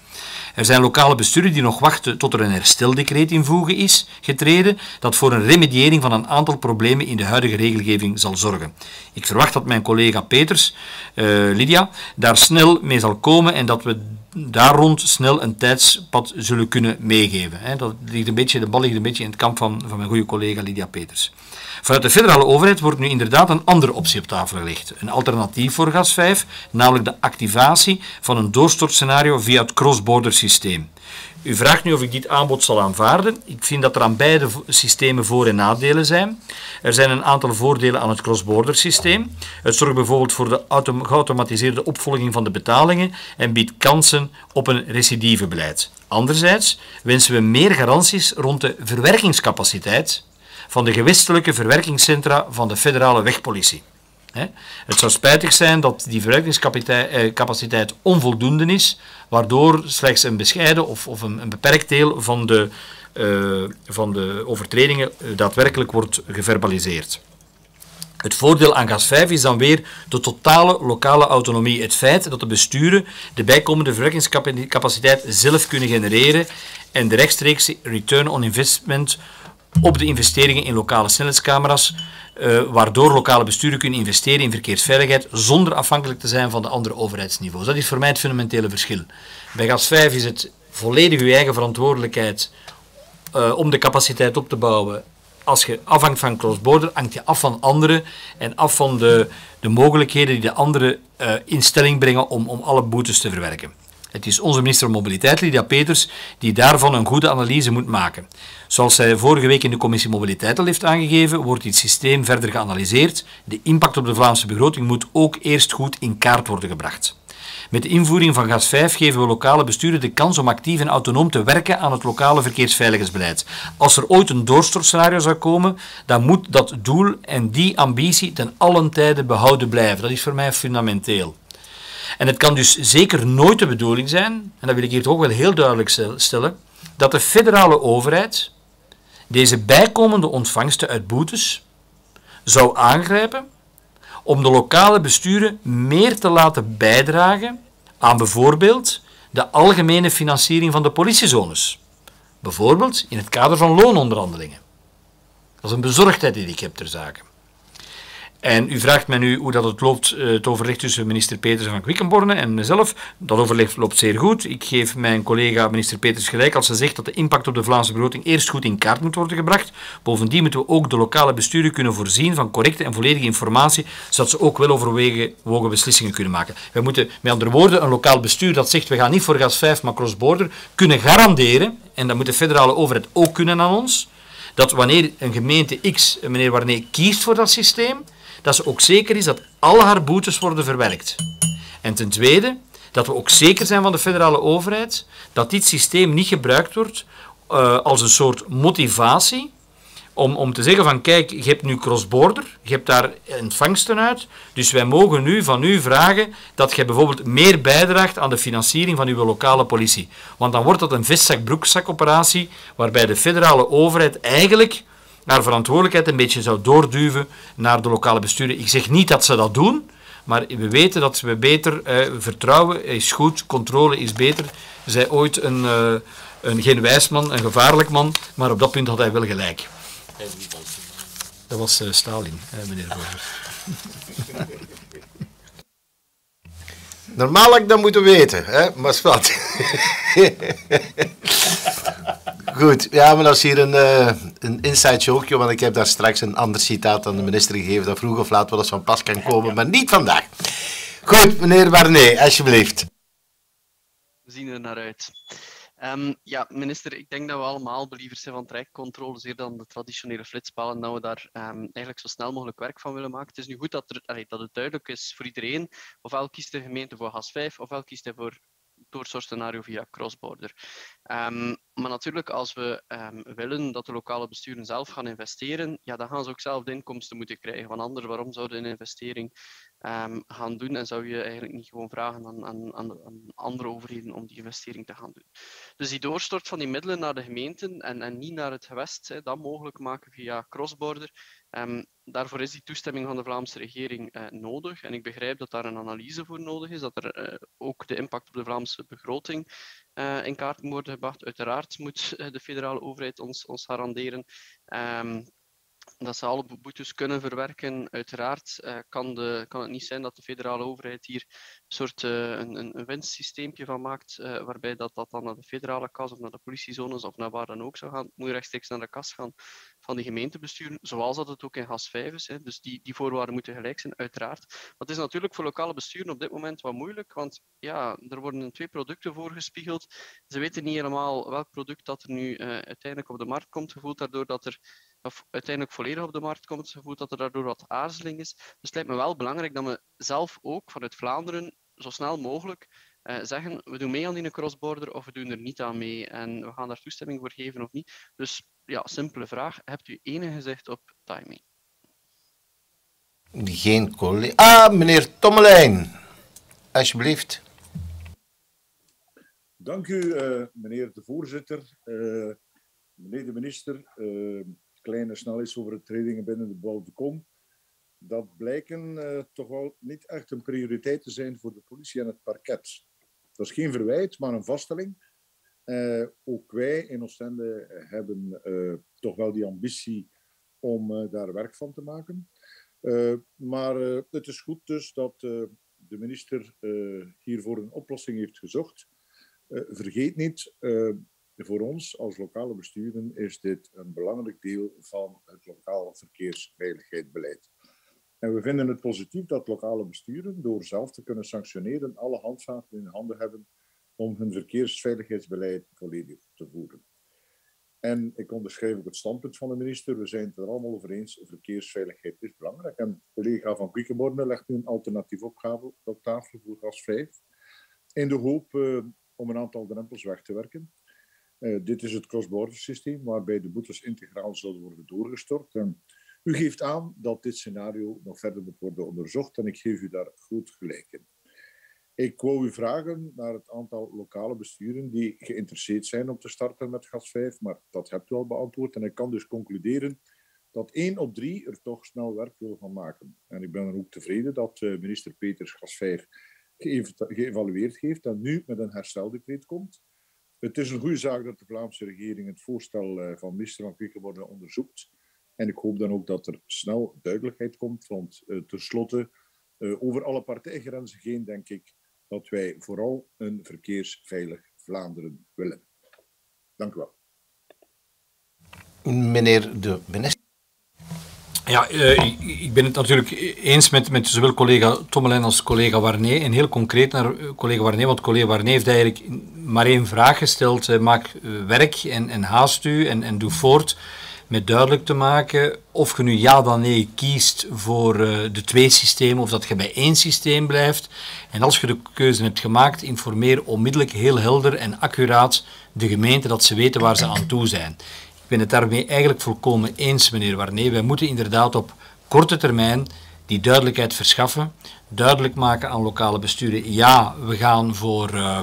Er zijn lokale besturen die nog wachten tot er een hersteldecreet in voegen is getreden dat voor een remediëring van een aantal problemen in de huidige regelgeving zal zorgen. Ik verwacht dat mijn collega Peters, uh, Lydia, daar snel mee zal komen en dat we daar rond snel een tijdspad zullen kunnen meegeven. Dat ligt een beetje, de bal ligt een beetje in het kamp van, van mijn goede collega Lydia Peters. Vanuit de federale overheid wordt nu inderdaad een andere optie op tafel gelegd. Een alternatief voor gas 5, namelijk de activatie van een doorstortscenario via het cross-border systeem. U vraagt nu of ik dit aanbod zal aanvaarden. Ik vind dat er aan beide systemen voor- en nadelen zijn. Er zijn een aantal voordelen aan het cross-border systeem. Het zorgt bijvoorbeeld voor de geautomatiseerde opvolging van de betalingen en biedt kansen op een recidivebeleid. Anderzijds wensen we meer garanties rond de verwerkingscapaciteit van de gewestelijke verwerkingscentra van de federale wegpolitie. Het zou spijtig zijn dat die verwerkingscapaciteit eh, onvoldoende is, waardoor slechts een bescheiden of, of een, beperkt deel van de, uh, van de overtredingen eh, daadwerkelijk wordt geverbaliseerd. Het voordeel aan gas 5 is dan weer de totale lokale autonomie. Het feit dat de besturen de bijkomende verwerkingscapaciteit zelf kunnen genereren en de rechtstreekse return on investment op de investeringen in lokale snelheidscamera's, uh, waardoor lokale besturen kunnen investeren in verkeersveiligheid zonder afhankelijk te zijn van de andere overheidsniveaus. Dat is voor mij het fundamentele verschil. Bij gas 5 is het volledig uw eigen verantwoordelijkheid uh, om de capaciteit op te bouwen. Als je afhangt van cross-border, hangt je af van anderen en af van de, de mogelijkheden die de anderen uh, in stelling brengen om, om alle boetes te verwerken. Het is onze minister van Mobiliteit, Lydia Peters, die daarvan een goede analyse moet maken. Zoals zij vorige week in de commissie Mobiliteit al heeft aangegeven, wordt dit systeem verder geanalyseerd. De impact op de Vlaamse begroting moet ook eerst goed in kaart worden gebracht. Met de invoering van gas 5 geven we lokale besturen de kans om actief en autonoom te werken aan het lokale verkeersveiligheidsbeleid. Als er ooit een doorstortscenario zou komen, dan moet dat doel en die ambitie ten allen tijde behouden blijven. Dat is voor mij fundamenteel. En het kan dus zeker nooit de bedoeling zijn, en dat wil ik hier toch wel heel duidelijk stellen, dat de federale overheid deze bijkomende ontvangsten uit boetes zou aangrijpen om de lokale besturen meer te laten bijdragen aan bijvoorbeeld de algemene financiering van de politiezones. Bijvoorbeeld in het kader van loononderhandelingen. Dat is een bezorgdheid die ik heb ter zake. En u vraagt mij nu hoe dat het loopt, eh, het overleg tussen minister Peters van Quickenborne en mezelf. Dat overleg loopt zeer goed. Ik geef mijn collega minister Peters gelijk als ze zegt dat de impact op de Vlaamse begroting eerst goed in kaart moet worden gebracht. Bovendien moeten we ook de lokale besturen kunnen voorzien van correcte en volledige informatie, zodat ze ook wel overwegen wogen beslissingen kunnen maken. We moeten, met andere woorden, een lokaal bestuur dat zegt we gaan niet voor gas 5, maar cross-border, kunnen garanderen, en dat moet de federale overheid ook kunnen aan ons, dat wanneer een gemeente X, meneer Warnee, kiest voor dat systeem, dat ze ook zeker is dat al haar boetes worden verwerkt. En ten tweede, dat we ook zeker zijn van de federale overheid dat dit systeem niet gebruikt wordt uh, als een soort motivatie om, om te zeggen van kijk, je hebt nu cross-border, je hebt daar ontvangsten uit, dus wij mogen nu van u vragen dat je bijvoorbeeld meer bijdraagt aan de financiering van uw lokale politie. Want dan wordt dat een vestzak-broekzak operatie waarbij de federale overheid eigenlijk naar verantwoordelijkheid een beetje zou doorduwen naar de lokale besturen. Ik zeg niet dat ze dat doen, maar we weten dat we beter eh, vertrouwen is goed, controle is beter. Zij ooit een, uh, een geen wijsman, een gevaarlijk man, maar op dat punt had hij wel gelijk. Dat was uh, Stalin, eh, meneer Roger. Normaal had ik dat moeten weten, hè? maar wat. [laughs] Goed, ja, maar dat is hier een, uh, een inside joke, want ik heb daar straks een ander citaat aan de minister gegeven dat vroeg of laat wel eens van pas kan komen, maar niet vandaag. Goed, meneer Barnet, alsjeblieft. We zien er naar uit. Um, ja, minister, ik denk dat we allemaal believers zijn van trajectcontrole, zeer dan de traditionele flitspalen, dat we daar um, eigenlijk zo snel mogelijk werk van willen maken. Het is nu goed dat, er, dat het duidelijk is voor iedereen, ofwel kiest de gemeente voor gas 5, ofwel kiest hij voor scenario via crossborder. Um, maar natuurlijk, als we um, willen dat de lokale besturen zelf gaan investeren, ja, dan gaan ze ook zelf de inkomsten moeten krijgen. Want anders, waarom zouden een investering um, gaan doen en zou je eigenlijk niet gewoon vragen aan, aan, andere overheden om die investering te gaan doen. Dus die doorstort van die middelen naar de gemeenten en, en niet naar het gewest, dat mogelijk maken via crossborder, daarvoor is die toestemming van de Vlaamse regering uh, nodig. En ik begrijp dat daar een analyse voor nodig is, dat er uh, ook de impact op de Vlaamse begroting uh, in kaart worden gebracht. Uiteraard moet de federale overheid ons, ons garanderen um, dat ze alle boetes kunnen verwerken. Uiteraard uh, kan, de, kan het niet zijn dat de federale overheid hier een soort uh, een, een van maakt, uh, waarbij dat, dat dan naar de federale kas of naar de politiezones of naar waar dan ook zou gaan. Het moet rechtstreeks naar de kas gaan van de gemeentebesturen, zoals dat het ook in GAS 5 is. Hè. Dus die, die voorwaarden moeten gelijk zijn, uiteraard. Het is natuurlijk voor lokale besturen op dit moment wat moeilijk, want ja, er worden twee producten voorgespiegeld. Ze weten niet helemaal welk product dat er nu uiteindelijk op de markt komt. Gevoeld daardoor dat er of uiteindelijk volledig op de markt komt, gevoeld dat er daardoor wat aarzeling is. Dus het lijkt me wel belangrijk dat we zelf ook vanuit Vlaanderen zo snel mogelijk uh, zeggen, we doen mee aan die crossborder of we doen er niet aan mee en we gaan daar toestemming voor geven of niet. Dus ja, simpele vraag, hebt u enige zicht op timing? Geen collega. Ah, meneer Tommelijn, alsjeblieft. Dank u, uh, meneer de voorzitter. Uh, meneer de minister, kleine snelheidsovertredingen binnen de bouw kom, dat blijken uh, toch wel niet echt een prioriteit te zijn voor de politie en het parket. Dat is geen verwijt, maar een vaststelling. Uh, ook wij in Oostende hebben uh, toch wel die ambitie om daar werk van te maken. maar het is goed dus dat de minister hiervoor een oplossing heeft gezocht. vergeet niet, voor ons als lokale besturen is dit een belangrijk deel van het lokale verkeersveiligheidsbeleid. En we vinden het positief dat lokale besturen, door zelf te kunnen sanctioneren, alle handvaten in handen hebben om hun verkeersveiligheidsbeleid volledig te voeren. En ik onderschrijf ook het standpunt van de minister. We zijn het er allemaal over eens. Verkeersveiligheid is belangrijk. En collega van Quickenborne legt nu een alternatieve opgave op tafel voor gas 5. in de hoop om een aantal drempels weg te werken. Dit is het cross-border systeem, waarbij de boetes integraal zullen worden doorgestort. u geeft aan dat dit scenario nog verder moet worden onderzocht en ik geef u daar goed gelijk in. Ik wou u vragen naar het aantal lokale besturen die geïnteresseerd zijn om te starten met gas 5, maar dat hebt u al beantwoord. En ik kan dus concluderen dat één op drie er toch snel werk wil van maken. En ik ben er ook tevreden dat eh, minister Peters gas 5 geëvalueerd heeft en nu met een hersteldecreet komt. Het is een goede zaak dat de Vlaamse regering het voorstel eh, van minister van Quickenborne onderzoekt. En ik hoop dan ook dat er snel duidelijkheid komt, want uh, tenslotte, uh, over alle partijgrenzen heen, denk ik, dat wij vooral een verkeersveilig Vlaanderen willen. Dank u wel. Meneer de minister. Ja, uh, ik ben het natuurlijk eens met, met zowel collega Tommelijn als collega Warné. En heel concreet naar eh, collega Warné, want collega Warné heeft eigenlijk maar één vraag gesteld. Uh, maak werk en, en haast u en, en doe voort met duidelijk te maken of je nu ja dan nee kiest voor de twee systemen of dat je bij één systeem blijft. En als je de keuze hebt gemaakt, informeer onmiddellijk heel helder en accuraat de gemeente dat ze weten waar ze aan toe zijn. Ben het daarmee eigenlijk volkomen eens, meneer Warnee. Wij moeten inderdaad op korte termijn die duidelijkheid verschaffen, duidelijk maken aan lokale besturen, ja, we gaan voor... Uh,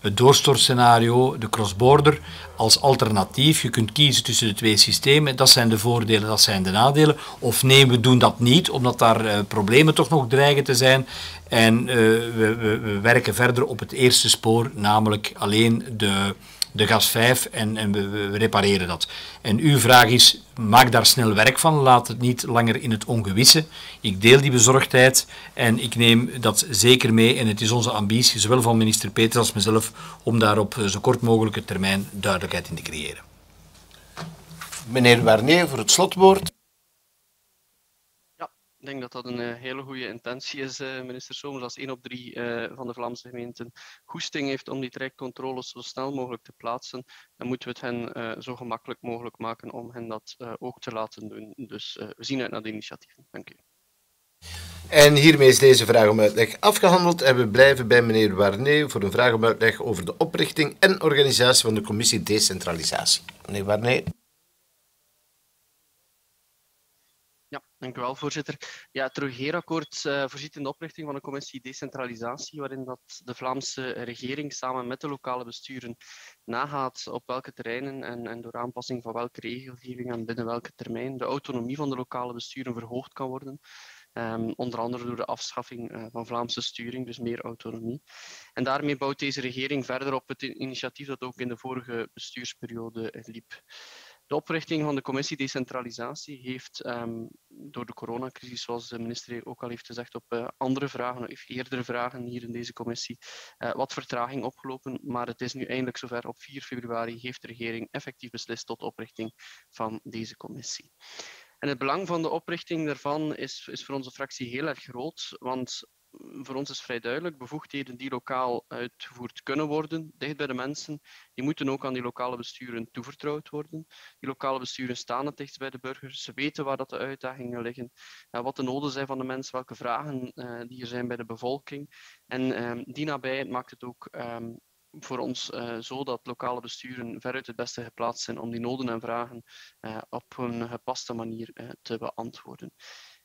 het doorstortscenario, de cross-border, als alternatief. Je kunt kiezen tussen de twee systemen. Dat zijn de voordelen, dat zijn de nadelen. Of nee, we doen dat niet, omdat daar uh, problemen toch nog dreigen te zijn. En we, we, we, werken verder op het eerste spoor, namelijk alleen de de gas 5 en, en we, repareren dat. En uw vraag is, maak daar snel werk van, laat het niet langer in het ongewisse. Ik deel die bezorgdheid en ik neem dat zeker mee en het is onze ambitie, zowel van minister Peters als mezelf, om daar op zo kort mogelijke termijn duidelijkheid in te creëren. Meneer Warnier voor het slotwoord. Denk dat dat een uh, hele goede intentie is, uh, minister Somers. Als één op drie uh, van de Vlaamse gemeenten goesting heeft om die trajectcontroles zo snel mogelijk te plaatsen, dan moeten we het hen zo gemakkelijk mogelijk maken om hen dat ook te laten doen. Dus we zien uit naar de initiatieven. Dank u. En hiermee is deze vraag om uitleg afgehandeld en we blijven bij meneer Warnee voor een vraag om uitleg over de oprichting en organisatie van de commissie decentralisatie. Meneer Warnee. Dank u wel, voorzitter. Ja, het regeerakkoord uh, voorziet in de oprichting van een commissie decentralisatie, waarin dat de Vlaamse regering samen met de lokale besturen nagaat op welke terreinen en, en door aanpassing van welke regelgeving en binnen welke termijn de autonomie van de lokale besturen verhoogd kan worden. Um, onder andere door de afschaffing uh, van Vlaamse sturing, dus meer autonomie. En daarmee bouwt deze regering verder op het initiatief dat ook in de vorige bestuursperiode liep. De oprichting van de commissie decentralisatie heeft um, door de coronacrisis, zoals de minister ook al heeft gezegd, op uh, andere vragen, of eerdere vragen hier in deze commissie, uh, wat vertraging opgelopen. Maar het is nu eindelijk zover. Op 4 februari heeft de regering effectief beslist tot oprichting van deze commissie. En het belang van de oprichting daarvan is, is voor onze fractie heel erg groot, want voor ons is vrij duidelijk, bevoegdheden die lokaal uitgevoerd kunnen worden, dicht bij de mensen, die moeten ook aan die lokale besturen toevertrouwd worden. Die lokale besturen staan het dichtst bij de burgers, ze weten waar dat de uitdagingen liggen, wat de noden zijn van de mensen, welke vragen uh, die er zijn bij de bevolking. En um, die nabijheid maakt het ook um, voor ons uh, zo dat lokale besturen veruit het beste geplaatst zijn om die noden en vragen op een gepaste manier te beantwoorden.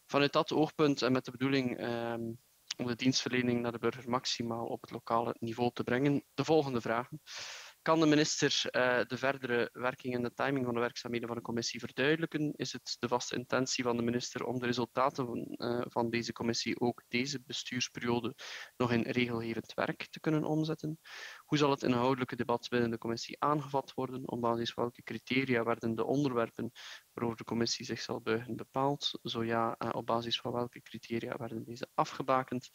Vanuit dat oogpunt en met de bedoeling um, om de dienstverlening naar de burger maximaal op het lokale niveau te brengen. De volgende vragen. Kan de minister uh, de verdere werking en de timing van de werkzaamheden van de commissie verduidelijken? Is het de vaste intentie van de minister om de resultaten van, van deze commissie ook deze bestuursperiode nog in regelgevend werk te kunnen omzetten? Hoe zal het inhoudelijke debat binnen de commissie aangevat worden? Op basis van welke criteria werden de onderwerpen waarover de commissie zich zal buigen bepaald? Zo ja, uh, op basis van welke criteria werden deze afgebakend?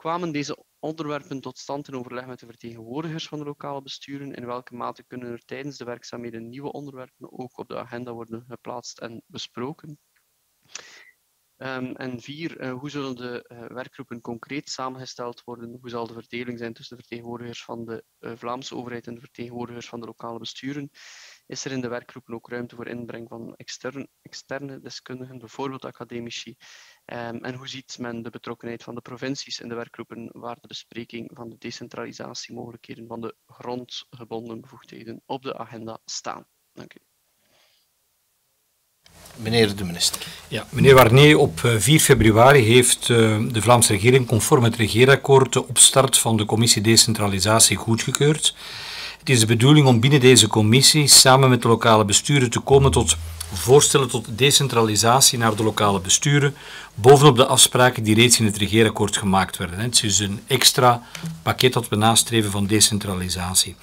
Kwamen deze onderwerpen tot stand in overleg met de vertegenwoordigers van de lokale besturen? In welke mate kunnen er tijdens de werkzaamheden nieuwe onderwerpen ook op de agenda worden geplaatst en besproken? Um, en vier, uh, hoe zullen de uh, werkgroepen concreet samengesteld worden? Hoe zal de verdeling zijn tussen de vertegenwoordigers van de uh, Vlaamse overheid en de vertegenwoordigers van de lokale besturen? Is er in de werkgroepen ook ruimte voor inbreng van externe, externe deskundigen, bijvoorbeeld academici? Um, en hoe ziet men de betrokkenheid van de provincies in de werkgroepen waar de bespreking van de decentralisatiemogelijkheden van de grondgebonden bevoegdheden op de agenda staan? Dank u. Meneer de minister. Ja, meneer Warnier, op 4 eh, februari heeft uh, de Vlaamse regering conform het regeerakkoord de opstart van de commissie decentralisatie goedgekeurd. Het is de bedoeling om binnen deze commissie samen met de lokale besturen te komen tot voorstellen tot decentralisatie naar de lokale besturen, bovenop de afspraken die reeds in het regeerakkoord gemaakt werden. Het is een extra pakket dat we nastreven van decentralisatie.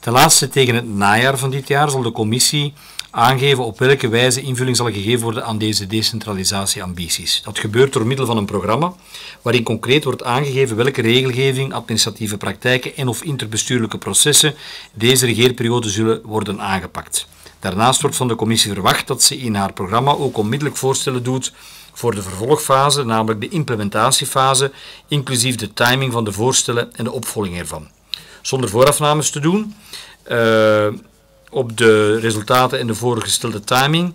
Ten laatste, tegen het najaar van dit jaar zal de commissie aangeven op welke wijze invulling zal gegeven worden aan deze decentralisatieambities. Dat gebeurt door middel van een programma waarin concreet wordt aangegeven welke regelgeving, administratieve praktijken en of interbestuurlijke processen deze regeerperiode zullen worden aangepakt. Daarnaast wordt van de commissie verwacht dat ze in haar programma ook onmiddellijk voorstellen doet voor de vervolgfase, namelijk de implementatiefase, inclusief de timing van de voorstellen en de opvolging ervan. Zonder voorafnames te doen, uh, op de resultaten en de voorgestelde timing,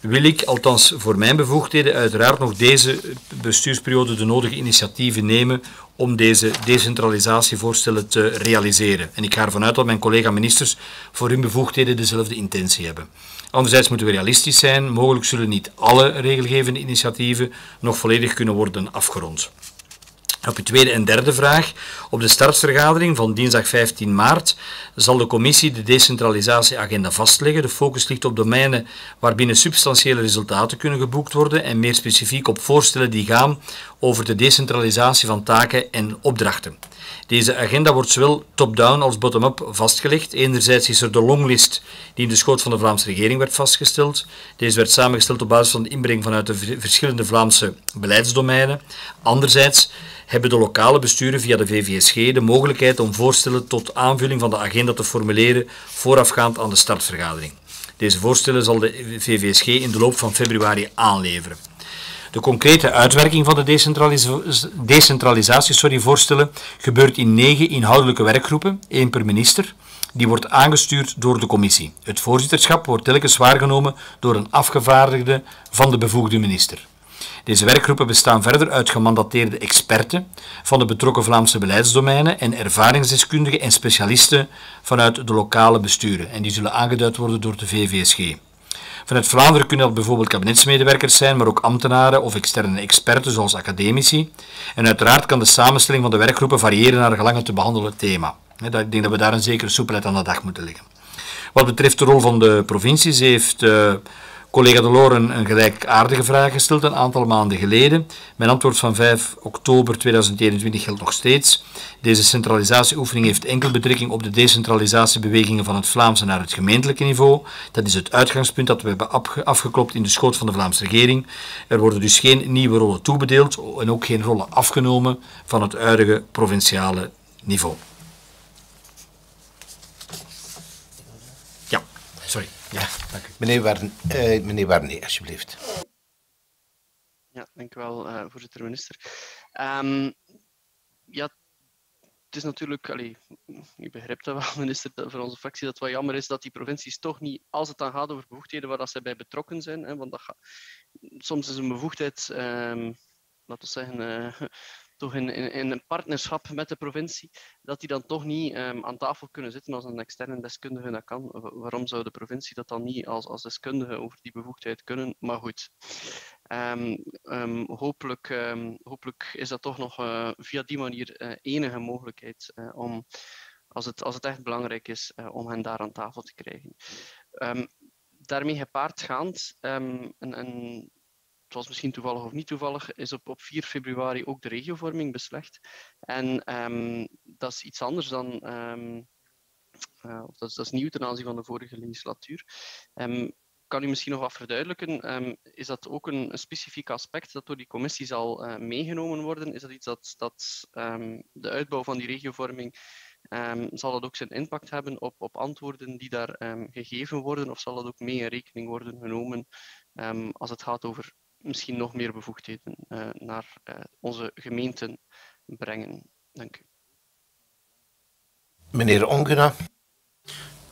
wil ik, althans voor mijn bevoegdheden, uiteraard nog deze bestuursperiode de nodige initiatieven nemen om deze decentralisatievoorstellen te realiseren. En ik ga ervan uit dat mijn collega-ministers voor hun bevoegdheden dezelfde intentie hebben. Anderzijds moeten we realistisch zijn. Mogelijk zullen niet alle regelgevende initiatieven nog volledig kunnen worden afgerond. Op uw tweede en derde vraag. Op de startvergadering van dinsdag 15 maart zal de commissie de decentralisatieagenda vastleggen. De focus ligt op domeinen waarbinnen substantiële resultaten kunnen geboekt worden en meer specifiek op voorstellen die gaan over de decentralisatie van taken en opdrachten. Deze agenda wordt zowel top-down als bottom-up vastgelegd. Enerzijds is er de longlist die in de schoot van de Vlaamse regering werd vastgesteld. Deze werd samengesteld op basis van de inbreng vanuit de verschillende Vlaamse beleidsdomeinen. Anderzijds hebben de lokale besturen via de VVSG de mogelijkheid om voorstellen tot aanvulling van de agenda te formuleren voorafgaand aan de startvergadering. Deze voorstellen zal de VVSG in de loop van februari aanleveren. De concrete uitwerking van de decentralisa decentralisatievoorstellen gebeurt in negen inhoudelijke werkgroepen, één per minister. Die wordt aangestuurd door de commissie. Het voorzitterschap wordt telkens waargenomen door een afgevaardigde van de bevoegde minister. Deze werkgroepen bestaan verder uit gemandateerde experten van de betrokken Vlaamse beleidsdomeinen en ervaringsdeskundigen en specialisten vanuit de lokale besturen. En die zullen aangeduid worden door de VVSG. Vanuit Vlaanderen kunnen dat bijvoorbeeld kabinetsmedewerkers zijn, maar ook ambtenaren of externe experten zoals academici. En uiteraard kan de samenstelling van de werkgroepen variëren naar gelang het te behandelen thema. Ik denk dat we daar een zekere soepelheid aan de dag moeten leggen. Wat betreft de rol van de provincies heeft uh, collega De Loren een gelijkaardige vraag gesteld een aantal maanden geleden. Mijn antwoord van 5 oktober 2021 geldt nog steeds. Deze centralisatieoefening heeft enkel betrekking op de decentralisatiebewegingen van het Vlaamse naar het gemeentelijke niveau. Dat is het uitgangspunt dat we hebben afgeklopt in de schoot van de Vlaamse regering. Er worden dus geen nieuwe rollen toebedeeld en ook geen rollen afgenomen van het huidige provinciale niveau. Ja, sorry. Ja, dank u. Meneer, Warn, uh, meneer alsjeblieft. Ja, dank u wel, uh, voorzitter minister. Um, ja, het is natuurlijk, allee, u begrijpt dat wel, [laughs] minister, voor onze fractie, dat het wel jammer is dat die provincies toch niet, als het dan gaat over bevoegdheden waar dat zij bij betrokken zijn, hè, want dat gaat, soms is een bevoegdheid, um, laten we zeggen, uh, toch in, in, een partnerschap met de provincie, dat die dan toch niet um, aan tafel kunnen zitten als een externe deskundige dat kan. Waarom zou de provincie dat dan niet als, als deskundige over die bevoegdheid kunnen? Maar goed, um, um, hopelijk, hopelijk is dat toch nog uh, via die manier uh, enige mogelijkheid uh, om, als het, als het echt belangrijk is, om hen daar aan tafel te krijgen. daarmee gepaardgaand, en, en het was misschien toevallig of niet toevallig, is op, op 4 februari ook de regiovorming beslecht. En um, dat is iets anders dan, um, dat, is, dat, is, nieuw ten aanzien van de vorige legislatuur. Um, kan u misschien nog wat verduidelijken? is dat ook een, specifiek aspect dat door die commissie zal uh, meegenomen worden? Is dat iets dat, dat de uitbouw van die regiovorming zal dat ook zijn impact hebben op, op antwoorden die daar gegeven worden, of zal dat ook mee in rekening worden genomen als het gaat over misschien nog meer bevoegdheden naar onze gemeenten brengen. Dank u. Meneer Ongena.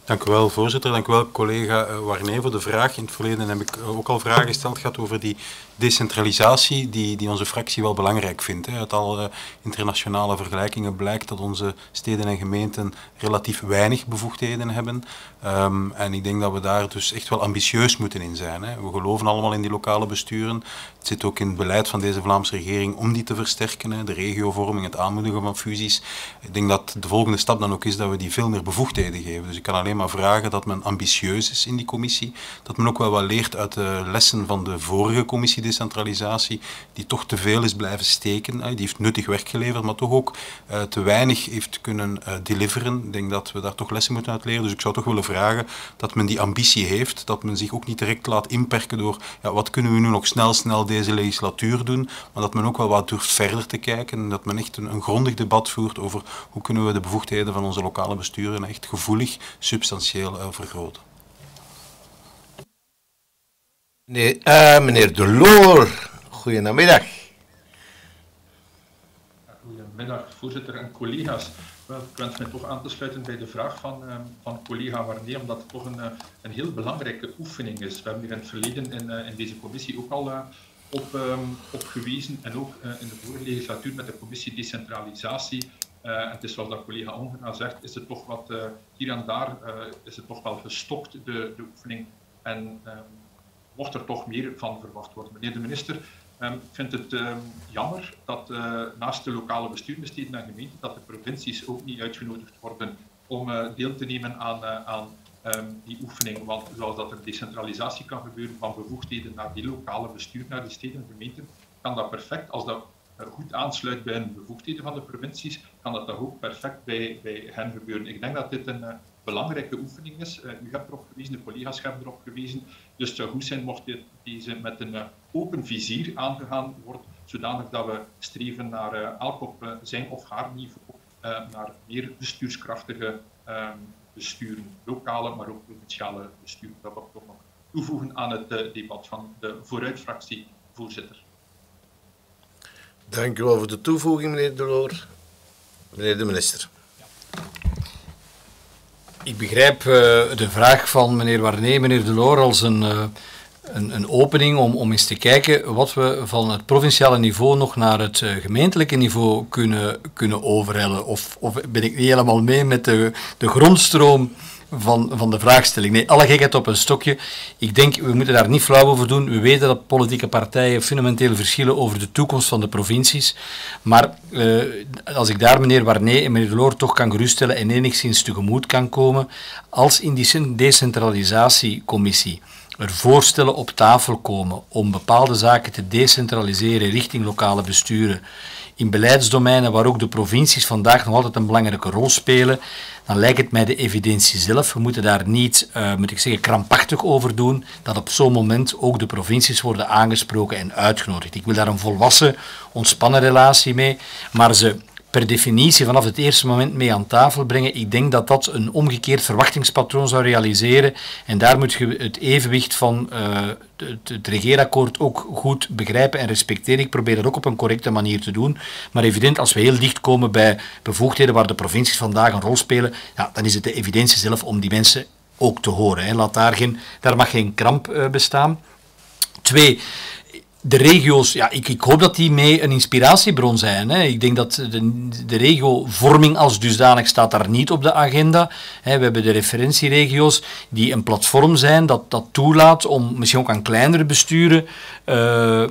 Dank u wel, voorzitter. Dank u wel, collega uh, Warnee, voor de vraag. In het verleden heb ik ook al vragen gesteld gehad over die decentralisatie, die, die onze fractie wel belangrijk vindt. Uit alle internationale vergelijkingen blijkt dat onze steden en gemeenten relatief weinig bevoegdheden hebben. Um, en ik denk dat we daar dus echt wel ambitieus moeten in zijn. We geloven allemaal in die lokale besturen. Het zit ook in het beleid van deze Vlaamse regering om die te versterken. De regiovorming, het aanmoedigen van fusies. Ik denk dat de volgende stap dan ook is dat we die veel meer bevoegdheden geven. Dus ik kan alleen maar vragen dat men ambitieus is in die commissie. Dat men ook wel wat leert uit de lessen van de vorige commissie decentralisatie, die toch te veel is blijven steken. Die heeft nuttig werk geleverd, maar toch ook uh, te weinig heeft kunnen uh, deliveren. Ik denk dat we daar toch lessen moeten uit leren. Dus ik zou toch willen vragen dat men die ambitie heeft, dat men zich ook niet direct laat inperken door ja, wat kunnen we nu nog snel, snel deze legislatuur doen, maar dat men ook wel wat durft verder te kijken en dat men echt een, een grondig debat voert over hoe kunnen we de bevoegdheden van onze lokale besturen echt gevoelig, substantieel uh, vergroten. Nee, uh, meneer De Loor, goedemiddag. Goedemiddag, voorzitter en collega's. Wel, ik wens mij toch aan te sluiten bij de vraag van, uh, van collega Warnee, omdat het toch een, uh, een heel belangrijke oefening is. We hebben hier in het verleden in, uh, in deze commissie ook al op, um, op gewezen en ook in de vorige legislatuur met de commissie decentralisatie. en het is zoals dat collega Ongena zegt, is het toch wat hier en daar is het toch wel gestopt, de, de oefening. En um, mocht er toch meer van verwacht worden. Meneer de minister, um, ik vind het jammer dat uh, naast de lokale besturen, steden en gemeenten, dat de provincies ook niet uitgenodigd worden om uh, deel te nemen aan, uh, aan um, die oefening. Want zoals dat er decentralisatie kan gebeuren van bevoegdheden naar die lokale bestuur, naar die steden en gemeenten, kan dat perfect, als dat goed aansluit bij de bevoegdheden van de provincies, kan dat ook perfect bij, bij hen gebeuren. Ik denk dat dit een belangrijke oefening is. Uh, u hebt erop gewezen, de collega's hebben erop gewezen. Dus het zou goed zijn mocht dit, deze met een uh, open vizier aangegaan worden, zodanig dat we streven naar elk op zijn of haar niveau naar meer bestuurskrachtige ehm, besturen, lokale, maar ook provinciale besturen. Dat wil ik toch nog toevoegen aan het debat van de vooruitfractie, voorzitter. Dank u wel voor de toevoeging, meneer Deloor. Meneer de minister. Ik begrijp uh, de vraag van meneer Warnee, meneer Deloor, als een, uh, een, een, opening om, om eens te kijken wat we van het provinciale niveau nog naar het uh, gemeentelijke niveau kunnen, kunnen overhellen. Of, of ben ik niet helemaal mee met de, de grondstroom van, van de vraagstelling. Nee, alle gekheid op een stokje. Ik denk, we moeten daar niet flauw over doen. We weten dat politieke partijen fundamenteel verschillen over de toekomst van de provincies. Maar uh, als ik daar meneer Warnee en meneer Loor toch kan geruststellen en enigszins tegemoet kan komen, als in die decentralisatiecommissie er voorstellen op tafel komen om bepaalde zaken te decentraliseren richting lokale besturen, in beleidsdomeinen waar ook de provincies vandaag nog altijd een belangrijke rol spelen, dan lijkt het mij de evidentie zelf. We moeten daar niet, uh, moet ik zeggen, krampachtig over doen, dat op zo'n moment ook de provincies worden aangesproken en uitgenodigd. Ik wil daar een volwassen, ontspannen relatie mee, maar ze per definitie vanaf het eerste moment mee aan tafel brengen. Ik denk dat dat een omgekeerd verwachtingspatroon zou realiseren. En daar moet je het evenwicht van uh, het, het regeerakkoord ook goed begrijpen en respecteren. Ik probeer dat ook op een correcte manier te doen. Maar evident, als we heel dicht komen bij bevoegdheden waar de provincies vandaag een rol spelen, ja, dan is het de evidentie zelf om die mensen ook te horen. Hè. Laat daar, geen, daar mag geen kramp uh, bestaan. Twee, de regio's, ja, ik, ik hoop dat die mee een inspiratiebron zijn. Hè. Ik denk dat de, de regiovorming als dusdanig staat daar niet op de agenda. Hè. We hebben de referentieregio's die een platform zijn dat dat toelaat om misschien ook aan kleinere besturen uh, uh,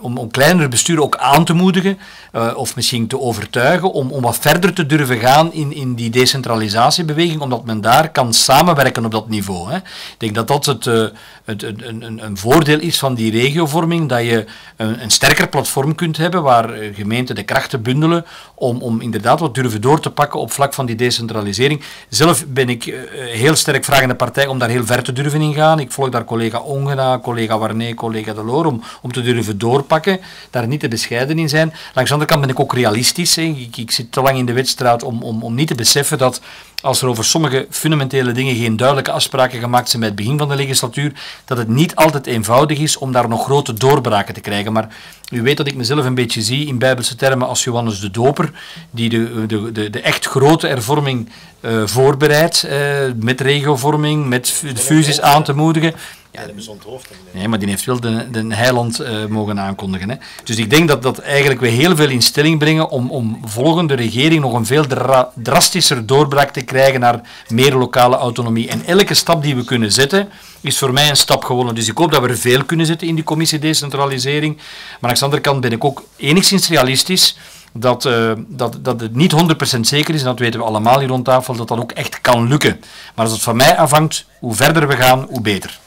om, om kleinere besturen ook aan te moedigen uh, of misschien te overtuigen om, om wat verder te durven gaan in, in die decentralisatiebeweging, omdat men daar kan samenwerken op dat niveau. Hè. Ik denk dat dat het, uh, het, een, een, voordeel is van die regiovorming, dat je een, een sterker platform kunt hebben waar eh, gemeenten de krachten bundelen om, om inderdaad wat durven door te pakken op vlak van die decentralisering. Zelf ben ik heel sterk vragende partij om daar heel ver te durven in gaan. Ik volg daar collega Ongena, collega Warnee, collega Deloor om, om te durven doorpakken, daar niet te bescheiden in zijn. Langs andere kant ben ik ook realistisch. Ik, ik, zit te lang in de wedstrijd om, om, om niet te beseffen dat als er over sommige fundamentele dingen geen duidelijke afspraken gemaakt zijn bij het begin van de legislatuur, dat het niet altijd eenvoudig is om daar nog grote doorbraken te krijgen. Maar u weet dat ik mezelf een beetje zie in bijbelse termen als Johannes de Doper, die de, de, de, de echt grote hervorming uh, voorbereidt, uh, met regiovorming, met fusies aan te moedigen. Ja, dat is onthoofd. Nee, maar die heeft wel de, de heiland uh, mogen aankondigen. Hè. Dus ik denk dat, dat eigenlijk we heel veel in stelling brengen om, om volgende regering nog een veel dra drastischer doorbraak te krijgen naar meer lokale autonomie. En elke stap die we kunnen zetten, is voor mij een stap gewonnen. Dus ik hoop dat we er veel kunnen zetten in die commissie decentralisering. Maar aan de andere kant ben ik ook enigszins realistisch dat, uh, dat, dat het niet 100% zeker is, en dat weten we allemaal hier rond tafel, dat dat ook echt kan lukken. Maar als het van mij afhangt, hoe verder we gaan, hoe beter.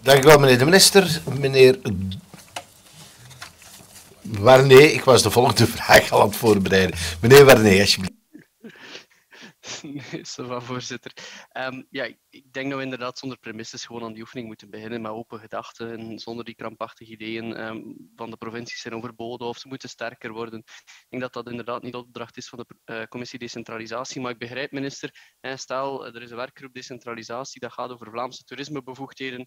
Dank u wel, meneer de minister. Meneer Warnee, ik was de volgende [laughs] vraag al aan het voorbereiden. Meneer Warnee, alsjeblieft. [laughs] Nee, van voorzitter. Um, ja, ik denk dat we inderdaad zonder premisses gewoon aan die oefening moeten beginnen met open gedachten en zonder die krampachtige ideeën um, van de provincies zijn overboden of ze moeten sterker worden. Ik denk dat dat inderdaad niet de opdracht is van de uh, commissie decentralisatie, maar ik begrijp minister, hè, stel er is een werkgroep decentralisatie, dat gaat over Vlaamse toerismebevoegdheden,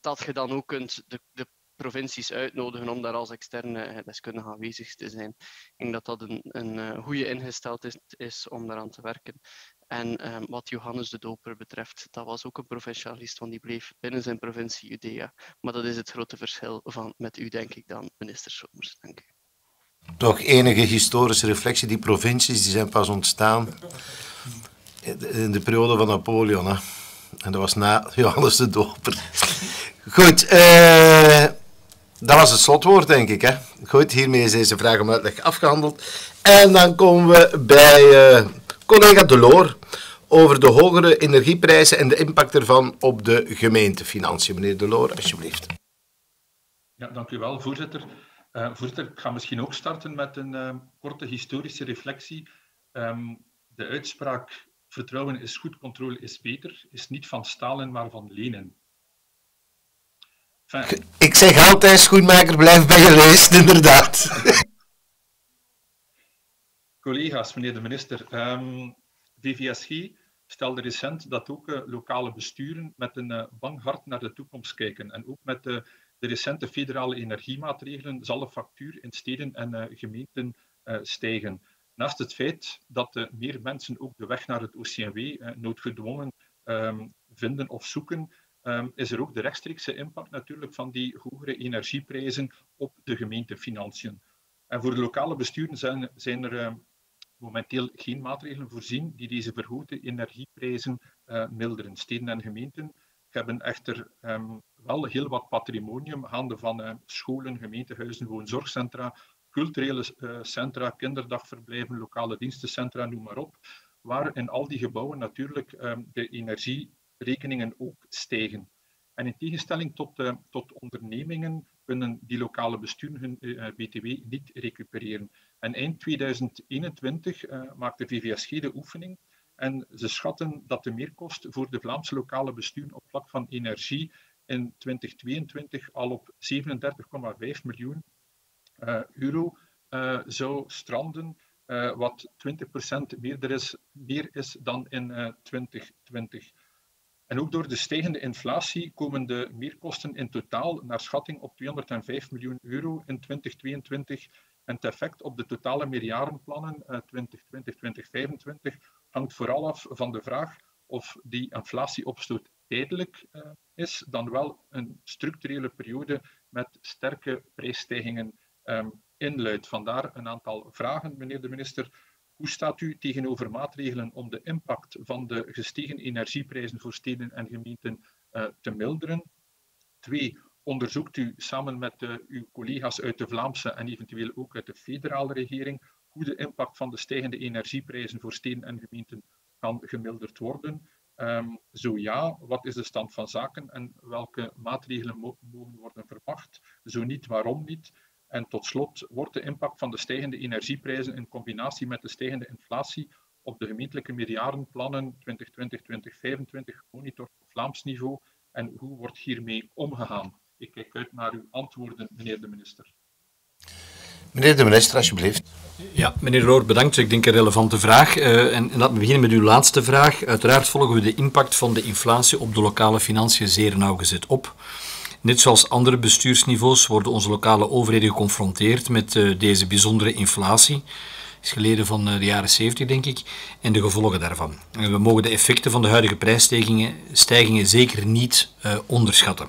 dat je dan ook kunt de, de provincies uitnodigen om daar als externe eh, deskundige aanwezig te zijn. Ik denk dat dat een, een, eh, goede ingesteldheid is om daaraan te werken. En um, wat Johannes de Doper betreft, dat was ook een provincialist, want die bleef binnen zijn provincie Judea. Maar dat is het grote verschil van, met u, denk ik dan, minister Somers. Dank u. Toch enige historische reflectie. Die provincies die zijn pas ontstaan in de periode van Napoleon. Hè. En dat was na Johannes de Doper. Goed, eh, dat was het slotwoord, denk ik. Hè? Goed, hiermee is deze vraag om uitleg afgehandeld. En dan komen we bij uh, collega Deloor over de hogere energieprijzen en de impact ervan op de gemeentefinanciën. Meneer Deloor, alsjeblieft. Ja, dank u wel, voorzitter. Uh, voorzitter, ik ga misschien ook starten met een uh, korte historische reflectie. Um, de uitspraak vertrouwen is goed, controle is beter, is niet van stalen, maar van lenen. Ik zeg altijd, schoenmaker, blijf bij je leest, [laughs] inderdaad. Collega's, meneer de minister. Um, ehm, VVSG stelde recent dat ook uh, lokale besturen met een uh, bang hart naar de toekomst kijken. En ook met uh, de recente federale energiemaatregelen zal de factuur in steden en gemeenten stijgen. Naast het feit dat meer mensen ook de weg naar het OCMW noodgedwongen um, vinden of zoeken, um, is er ook de rechtstreekse impact natuurlijk van die hogere energieprijzen op de gemeentefinanciën. En voor de lokale besturen zijn, zijn er uh, momenteel geen maatregelen voorzien die deze verhoogde energieprijzen uh, milderen. Steden en gemeenten hebben echter um, wel heel wat patrimonium, handen van uh, scholen, gemeentehuizen, woonzorgcentra, culturele uh, centra, kinderdagverblijven, lokale dienstencentra, noem maar op, waar in al die gebouwen natuurlijk de energie rekeningen ook stijgen. En in tegenstelling tot, uh, tot ondernemingen kunnen die lokale besturen hun uh, eh, BTW niet recupereren. En eind 2021 uh, eh, maakte VVSG de oefening en ze schatten dat de meerkost voor de Vlaamse lokale besturen op vlak van energie in 2022 al op 37,5 miljoen euro zou stranden, wat 20% meer is, meer is dan in 2020. En ook door de stijgende inflatie komen de meerkosten in totaal naar schatting op 205 miljoen euro in 2022. En het effect op de totale meerjarenplannen 2020-2025 hangt vooral af van de vraag of die inflatieopstoot tijdelijk uh, is, dan wel een structurele periode met sterke prijsstijgingen um, inluidt. Vandaar een aantal vragen, meneer de minister. Hoe staat u tegenover maatregelen om de impact van de gestegen energieprijzen voor steden en gemeenten uh, te milderen? Twee, onderzoekt u samen met uh, uw collega's uit de Vlaamse en eventueel ook uit de federale regering hoe de impact van de stijgende energieprijzen voor steden en gemeenten kan gemilderd worden? Um, zo ja, wat is de stand van zaken en welke maatregelen mo mogen worden verwacht? Zo niet, waarom niet? En tot slot wordt de impact van de stijgende energieprijzen in combinatie met de stijgende inflatie op de gemeentelijke meerjarenplannen 2020-2025 gemonitord op Vlaams niveau en hoe wordt hiermee omgegaan? Ik kijk uit naar uw antwoorden, meneer de minister. Meneer de minister, alsjeblieft. Ja, meneer Roor, bedankt. Ik denk een relevante vraag. Uh, en, en laten we beginnen met uw laatste vraag. Uiteraard volgen we de impact van de inflatie op de lokale financiën zeer nauwgezet op. Net zoals andere bestuursniveaus worden onze lokale overheden geconfronteerd met uh, deze bijzondere inflatie. is geleden van uh, de jaren 70, denk ik, en de gevolgen daarvan. We mogen de effecten van de huidige prijsstijgingen stijgingen zeker niet onderschatten.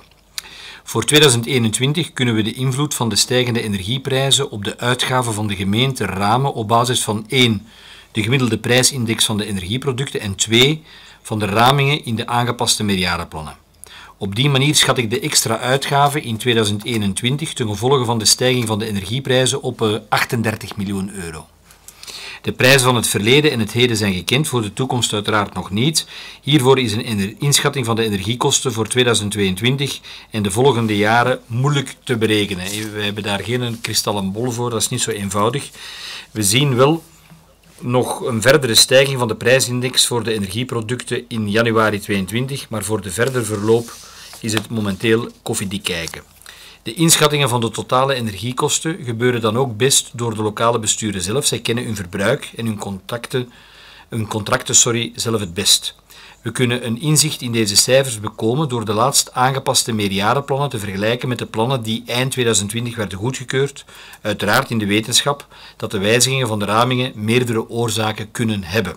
Voor 2021 kunnen we de invloed van de stijgende energieprijzen op de uitgaven van de gemeente ramen op basis van 1. de gemiddelde prijsindex van de energieproducten en 2. van de ramingen in de aangepaste meerjarenplannen. Op die manier schat ik de extra uitgaven in 2021 ten gevolge van de stijging van de energieprijzen op 38 eh, miljoen euro. De prijzen van het verleden en het heden zijn gekend, voor de toekomst uiteraard nog niet. Hiervoor is een inschatting van de energiekosten voor 2022 en de volgende jaren moeilijk te berekenen. We hebben daar geen kristallenbol voor, dat is niet zo eenvoudig. We zien wel nog een verdere stijging van de prijsindex voor de energieproducten in januari 2022, maar voor de verder verloop is het momenteel koffiedik kijken. De inschattingen van de totale energiekosten gebeuren dan ook best door de lokale besturen zelf. Zij kennen hun verbruik en hun, contacten, hun contracten sorry, zelf het best. We kunnen een inzicht in deze cijfers bekomen door de laatst aangepaste meerjarenplannen te vergelijken met de plannen die eind 2020 werden goedgekeurd, uiteraard in de wetenschap dat de wijzigingen van de ramingen meerdere oorzaken kunnen hebben.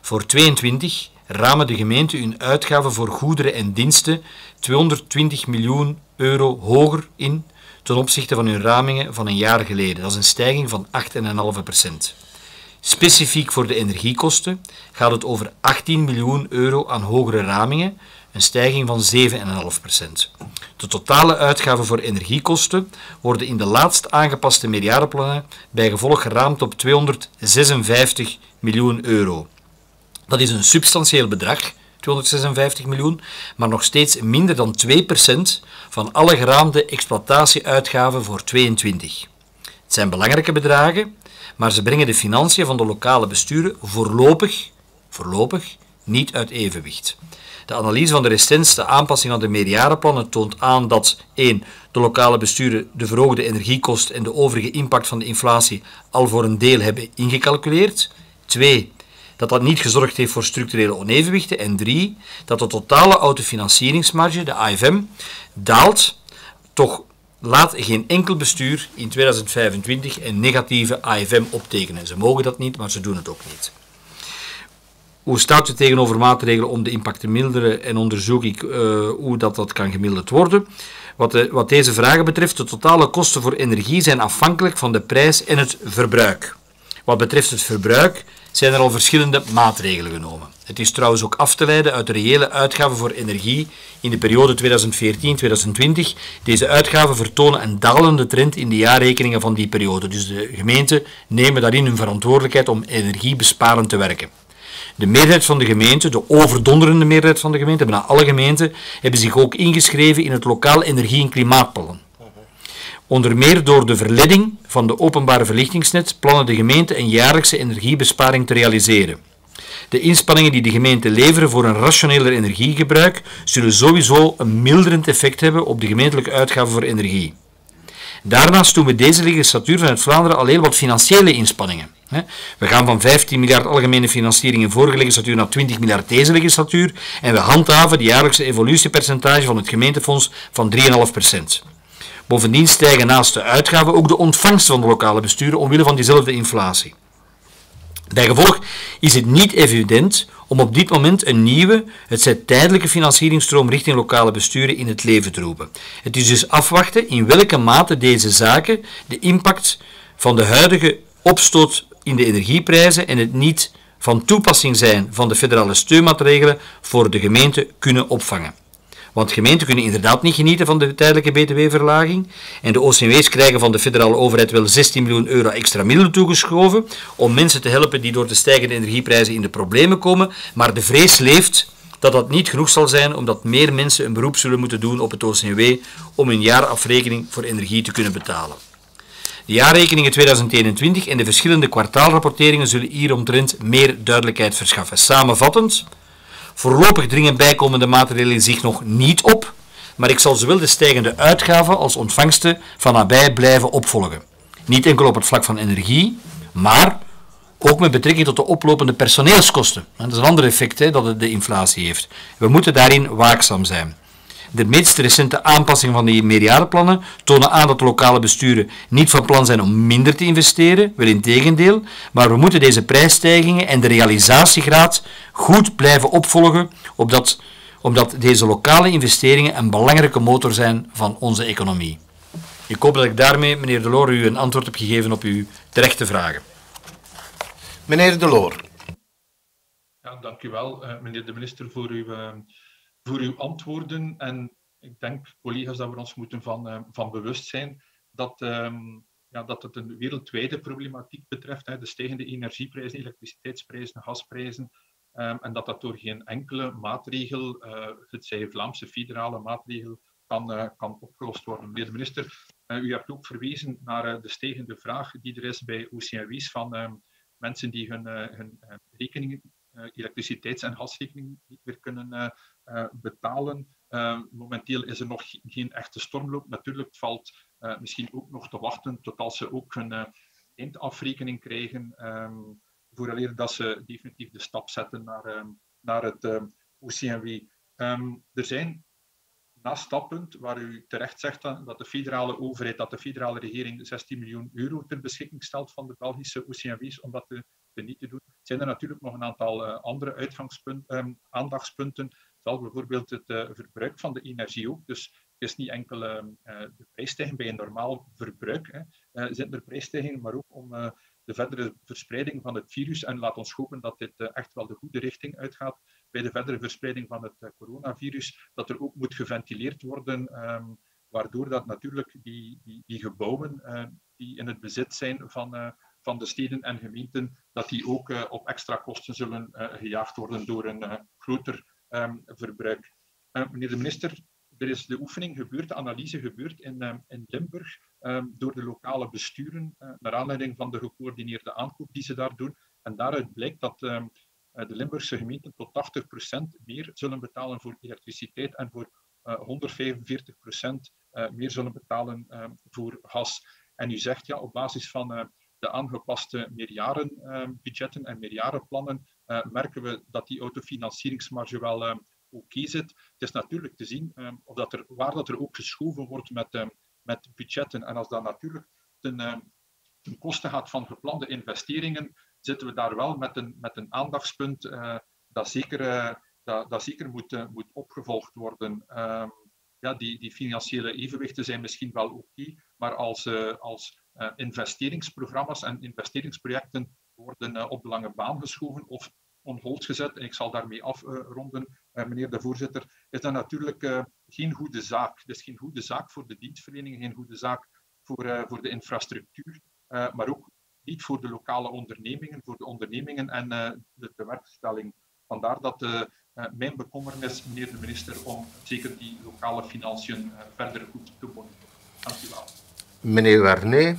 Voor 22 ramen de gemeenten hun uitgaven voor goederen en diensten 220 miljoen euro hoger in ten opzichte van hun ramingen van een jaar geleden. Dat is een stijging van 8,5%. Specifiek voor de energiekosten gaat het over 18 miljoen euro aan hogere ramingen, een stijging van 7,5%. De totale uitgaven voor energiekosten worden in de laatst aangepaste meerjarenplannen bijgevolg geraamd op 256 miljoen euro. Dat is een substantieel bedrag, 256 miljoen, maar nog steeds minder dan 2% van alle geraamde exploitatieuitgaven voor 22. Het zijn belangrijke bedragen, maar ze brengen de financiën van de lokale besturen voorlopig, voorlopig niet uit evenwicht. De analyse van de recentste aanpassing aan de meerjarenplannen toont aan dat 1. de lokale besturen de verhoogde energiekost en de overige impact van de inflatie al voor een deel hebben ingecalculeerd. 2 dat dat niet gezorgd heeft voor structurele onevenwichten. En drie, dat de totale autofinancieringsmarge, de AFM, daalt. Toch laat geen enkel bestuur in 2025 een negatieve AFM optekenen. Ze mogen dat niet, maar ze doen het ook niet. Hoe staat u tegenover maatregelen om de impact te milderen en onderzoek ik uh, hoe dat, dat kan gemilderd worden? Wat, de, wat deze vragen betreft, de totale kosten voor energie zijn afhankelijk van de prijs en het verbruik. Wat betreft het verbruik zijn er al verschillende maatregelen genomen. Het is trouwens ook af te leiden uit de reële uitgaven voor energie in de periode 2014-2020. Deze uitgaven vertonen een dalende trend in de jaarrekeningen van die periode. Dus de gemeenten nemen daarin hun verantwoordelijkheid om energiebesparend te werken. De meerderheid van de gemeenten, de overdonderende meerderheid van de gemeenten, bijna alle gemeenten, hebben zich ook ingeschreven in het lokaal energie- en klimaatplan. Onder meer door de verleiding van de openbare verlichtingsnet plannen de gemeenten een jaarlijkse energiebesparing te realiseren. De inspanningen die de gemeenten leveren voor een rationeler energiegebruik zullen sowieso een milderend effect hebben op de gemeentelijke uitgaven voor energie. Daarnaast doen we deze legislatuur vanuit Vlaanderen al heel wat financiële inspanningen. We gaan van 15 miljard algemene financiering in vorige legislatuur naar 20 miljard deze legislatuur en we handhaven de jaarlijkse evolutiepercentage van het gemeentefonds van 3,5 procent. Bovendien stijgen naast de uitgaven ook de ontvangsten van de lokale besturen omwille van diezelfde inflatie. Bijgevolg is het niet evident om op dit moment een nieuwe, het zij tijdelijke financieringstroom richting lokale besturen in het leven te roepen. Het is dus afwachten in welke mate deze zaken de impact van de huidige opstoot in de energieprijzen en het niet van toepassing zijn van de federale steunmaatregelen voor de gemeente kunnen opvangen. Want gemeenten kunnen inderdaad niet genieten van de tijdelijke btw-verlaging. En de OCW's krijgen van de federale overheid wel 16 miljoen euro extra middelen toegeschoven om mensen te helpen die door de stijgende energieprijzen in de problemen komen. Maar de vrees leeft dat dat niet genoeg zal zijn omdat meer mensen een beroep zullen moeten doen op het OCW om hun jaarafrekening voor energie te kunnen betalen. De jaarrekeningen 2021 en de verschillende kwartaalrapporteringen zullen hieromtrent meer duidelijkheid verschaffen. Samenvattend, Voorlopig dringen bijkomende maatregelen zich nog niet op, maar ik zal zowel de stijgende uitgaven als ontvangsten van nabij blijven opvolgen. Niet enkel op het vlak van energie, Maar ook met betrekking tot de oplopende personeelskosten. Dat is een ander effect hè, dat de inflatie heeft. We moeten daarin waakzaam zijn. De meest recente aanpassingen van die meerjarenplannen tonen aan dat de lokale besturen niet van plan zijn om minder te investeren, wel in tegendeel, maar we moeten deze prijsstijgingen en de realisatiegraad goed blijven opvolgen, opdat, omdat deze lokale investeringen een belangrijke motor zijn van onze economie. Ik hoop dat ik daarmee, meneer Deloor, u een antwoord heb gegeven op uw terechte vragen. Meneer Deloor. Ja, dank u wel, uh, meneer de minister, voor uw, uh, voor uw antwoorden. En ik denk, collega's, dat we ons moeten van, uh, van bewust zijn dat, um, ja, dat het een wereldwijde problematiek betreft. Hè, de stijgende energieprijzen, elektriciteitsprijzen, gasprijzen. Um, en dat dat door geen enkele maatregel, het zij Vlaamse federale maatregel, kan, kan opgelost worden. Meneer de minister, u hebt ook verwezen naar de stijgende vraag die er is bij OCMW's van um, mensen die hun, hun rekeningen elektriciteits- en gasrekening niet meer kunnen betalen. momenteel is er nog geen echte stormloop. Natuurlijk valt misschien ook nog te wachten tot als ze ook hun eindafrekening krijgen, um, vooraleer dat ze definitief de stap zetten naar, um, naar het um, OCMW. er zijn naast dat punt, waar u terecht zegt dat de federale overheid, dat de federale regering 16 miljoen euro ter beschikking stelt van de Belgische OCMW's om dat te, niet te doen, zijn er natuurlijk nog een aantal andere uitgangspunten, um, aandachtspunten, zoals bijvoorbeeld het uh, verbruik van de energie ook. Dus het is niet enkel uh, de prijsstijging bij een normaal verbruik, hè. zijn er prijsstijgingen, maar ook om de verdere verspreiding van het virus. En laat ons hopen dat dit echt wel de goede richting uitgaat bij de verdere verspreiding van het coronavirus, dat er ook moet geventileerd worden, um, waardoor dat natuurlijk die, die, die gebouwen die in het bezit zijn van van de steden en gemeenten, dat die ook op extra kosten zullen gejaagd worden door een groter um, verbruik. meneer de minister, er is de oefening gebeurd, de analyse gebeurd in, um, in Limburg door de lokale besturen, naar aanleiding van de gecoördineerde aankoop die ze daar doen. En daaruit blijkt dat de Limburgse gemeenten tot 80% meer zullen betalen voor elektriciteit en voor 145% meer zullen betalen voor gas. En u zegt ja, op basis van de aangepaste meerjarenbudgetten en meerjarenplannen merken we dat die autofinancieringsmarge wel uh, oké zit. Het is natuurlijk te zien uh, of dat er, waar dat er ook geschoven wordt met, met budgetten. En als dat natuurlijk ten, ten koste gaat van geplande investeringen, zitten we daar wel met een, met een aandachtspunt dat zeker, dat, dat zeker moet, moet opgevolgd worden. Ehm, ja, die, die financiële evenwichten zijn misschien wel oké, maar als, als investeringsprogramma's en investeringsprojecten worden uh, op de lange baan geschoven of on gezet. En ik zal daarmee afronden, uh, meneer de voorzitter. Is dat natuurlijk geen goede zaak. Het is geen goede zaak voor de dienstverlening, geen goede zaak voor, voor de infrastructuur, maar ook niet voor de lokale ondernemingen, voor de ondernemingen en de tewerkstelling. Vandaar dat mijn bekommernis, meneer de minister, om zeker die lokale financiën verder goed te monitoren. Dank u wel. Meneer Warnay.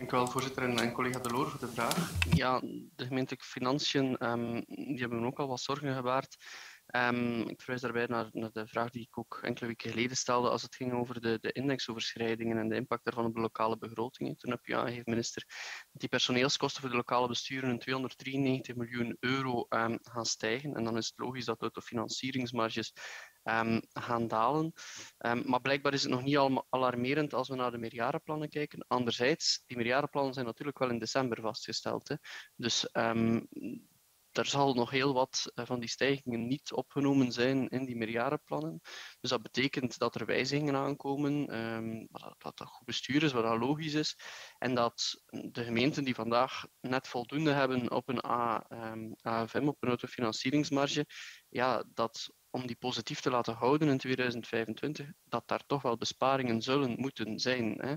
Dank u wel, voorzitter en, collega De Loor voor de vraag. Ja, de gemeentelijke financiën um, die hebben ook al wat zorgen gebaard. Um, ik verwijs daarbij naar, naar, de vraag die ik ook enkele weken geleden stelde als het ging over de, de indexoverschrijdingen en de impact daarvan op de lokale begrotingen. Toen heb je aangegeven, minister, dat die personeelskosten voor de lokale besturen in 293 miljoen euro um, gaan stijgen. En dan is het logisch dat de financieringsmarges um, gaan dalen. Um, maar blijkbaar is het nog niet al alarmerend als we naar de meerjarenplannen kijken. Anderzijds, die meerjarenplannen zijn natuurlijk wel in december vastgesteld. Hè. Dus um, er zal nog heel wat eh, van die stijgingen niet opgenomen zijn in die meerjarenplannen. Dus dat betekent dat er wijzigingen aankomen, wat dat goed bestuur is, wat dat logisch is. En dat de gemeenten die vandaag net voldoende hebben op een AFM, op een autofinancieringsmarge, ja, dat om die positief te laten houden in 2025, dat daar toch wel besparingen zullen moeten zijn. Hè.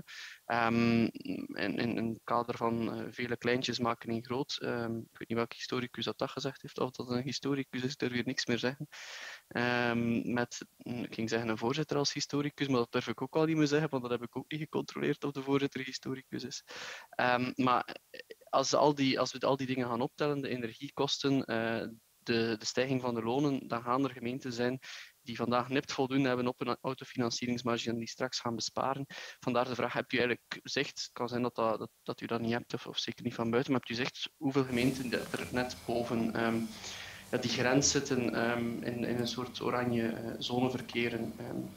Um, in, in, het kader van uh, vele kleintjes maken in groot. Um, ik weet niet welke historicus dat, dat gezegd heeft, of dat een historicus is, durf ik niks meer zeggen. Um, met, ik ging zeggen een voorzitter als historicus, maar dat durf ik ook al niet meer zeggen, want dat heb ik ook niet gecontroleerd of de voorzitter historicus is. maar als, al die, als we al die dingen gaan optellen, de energiekosten, uh, de, de stijging van de lonen, dan gaan er gemeenten zijn die vandaag nipt voldoende hebben op een autofinancieringsmarge en die straks gaan besparen. Vandaar de vraag, hebt u eigenlijk gezegd, het kan zijn dat, dat, dat, u dat niet hebt, of, zeker niet van buiten, maar hebt u gezegd hoeveel gemeenten er net boven um, ja, die grens zitten um, in, in, een soort oranje uh, zone verkeren, um,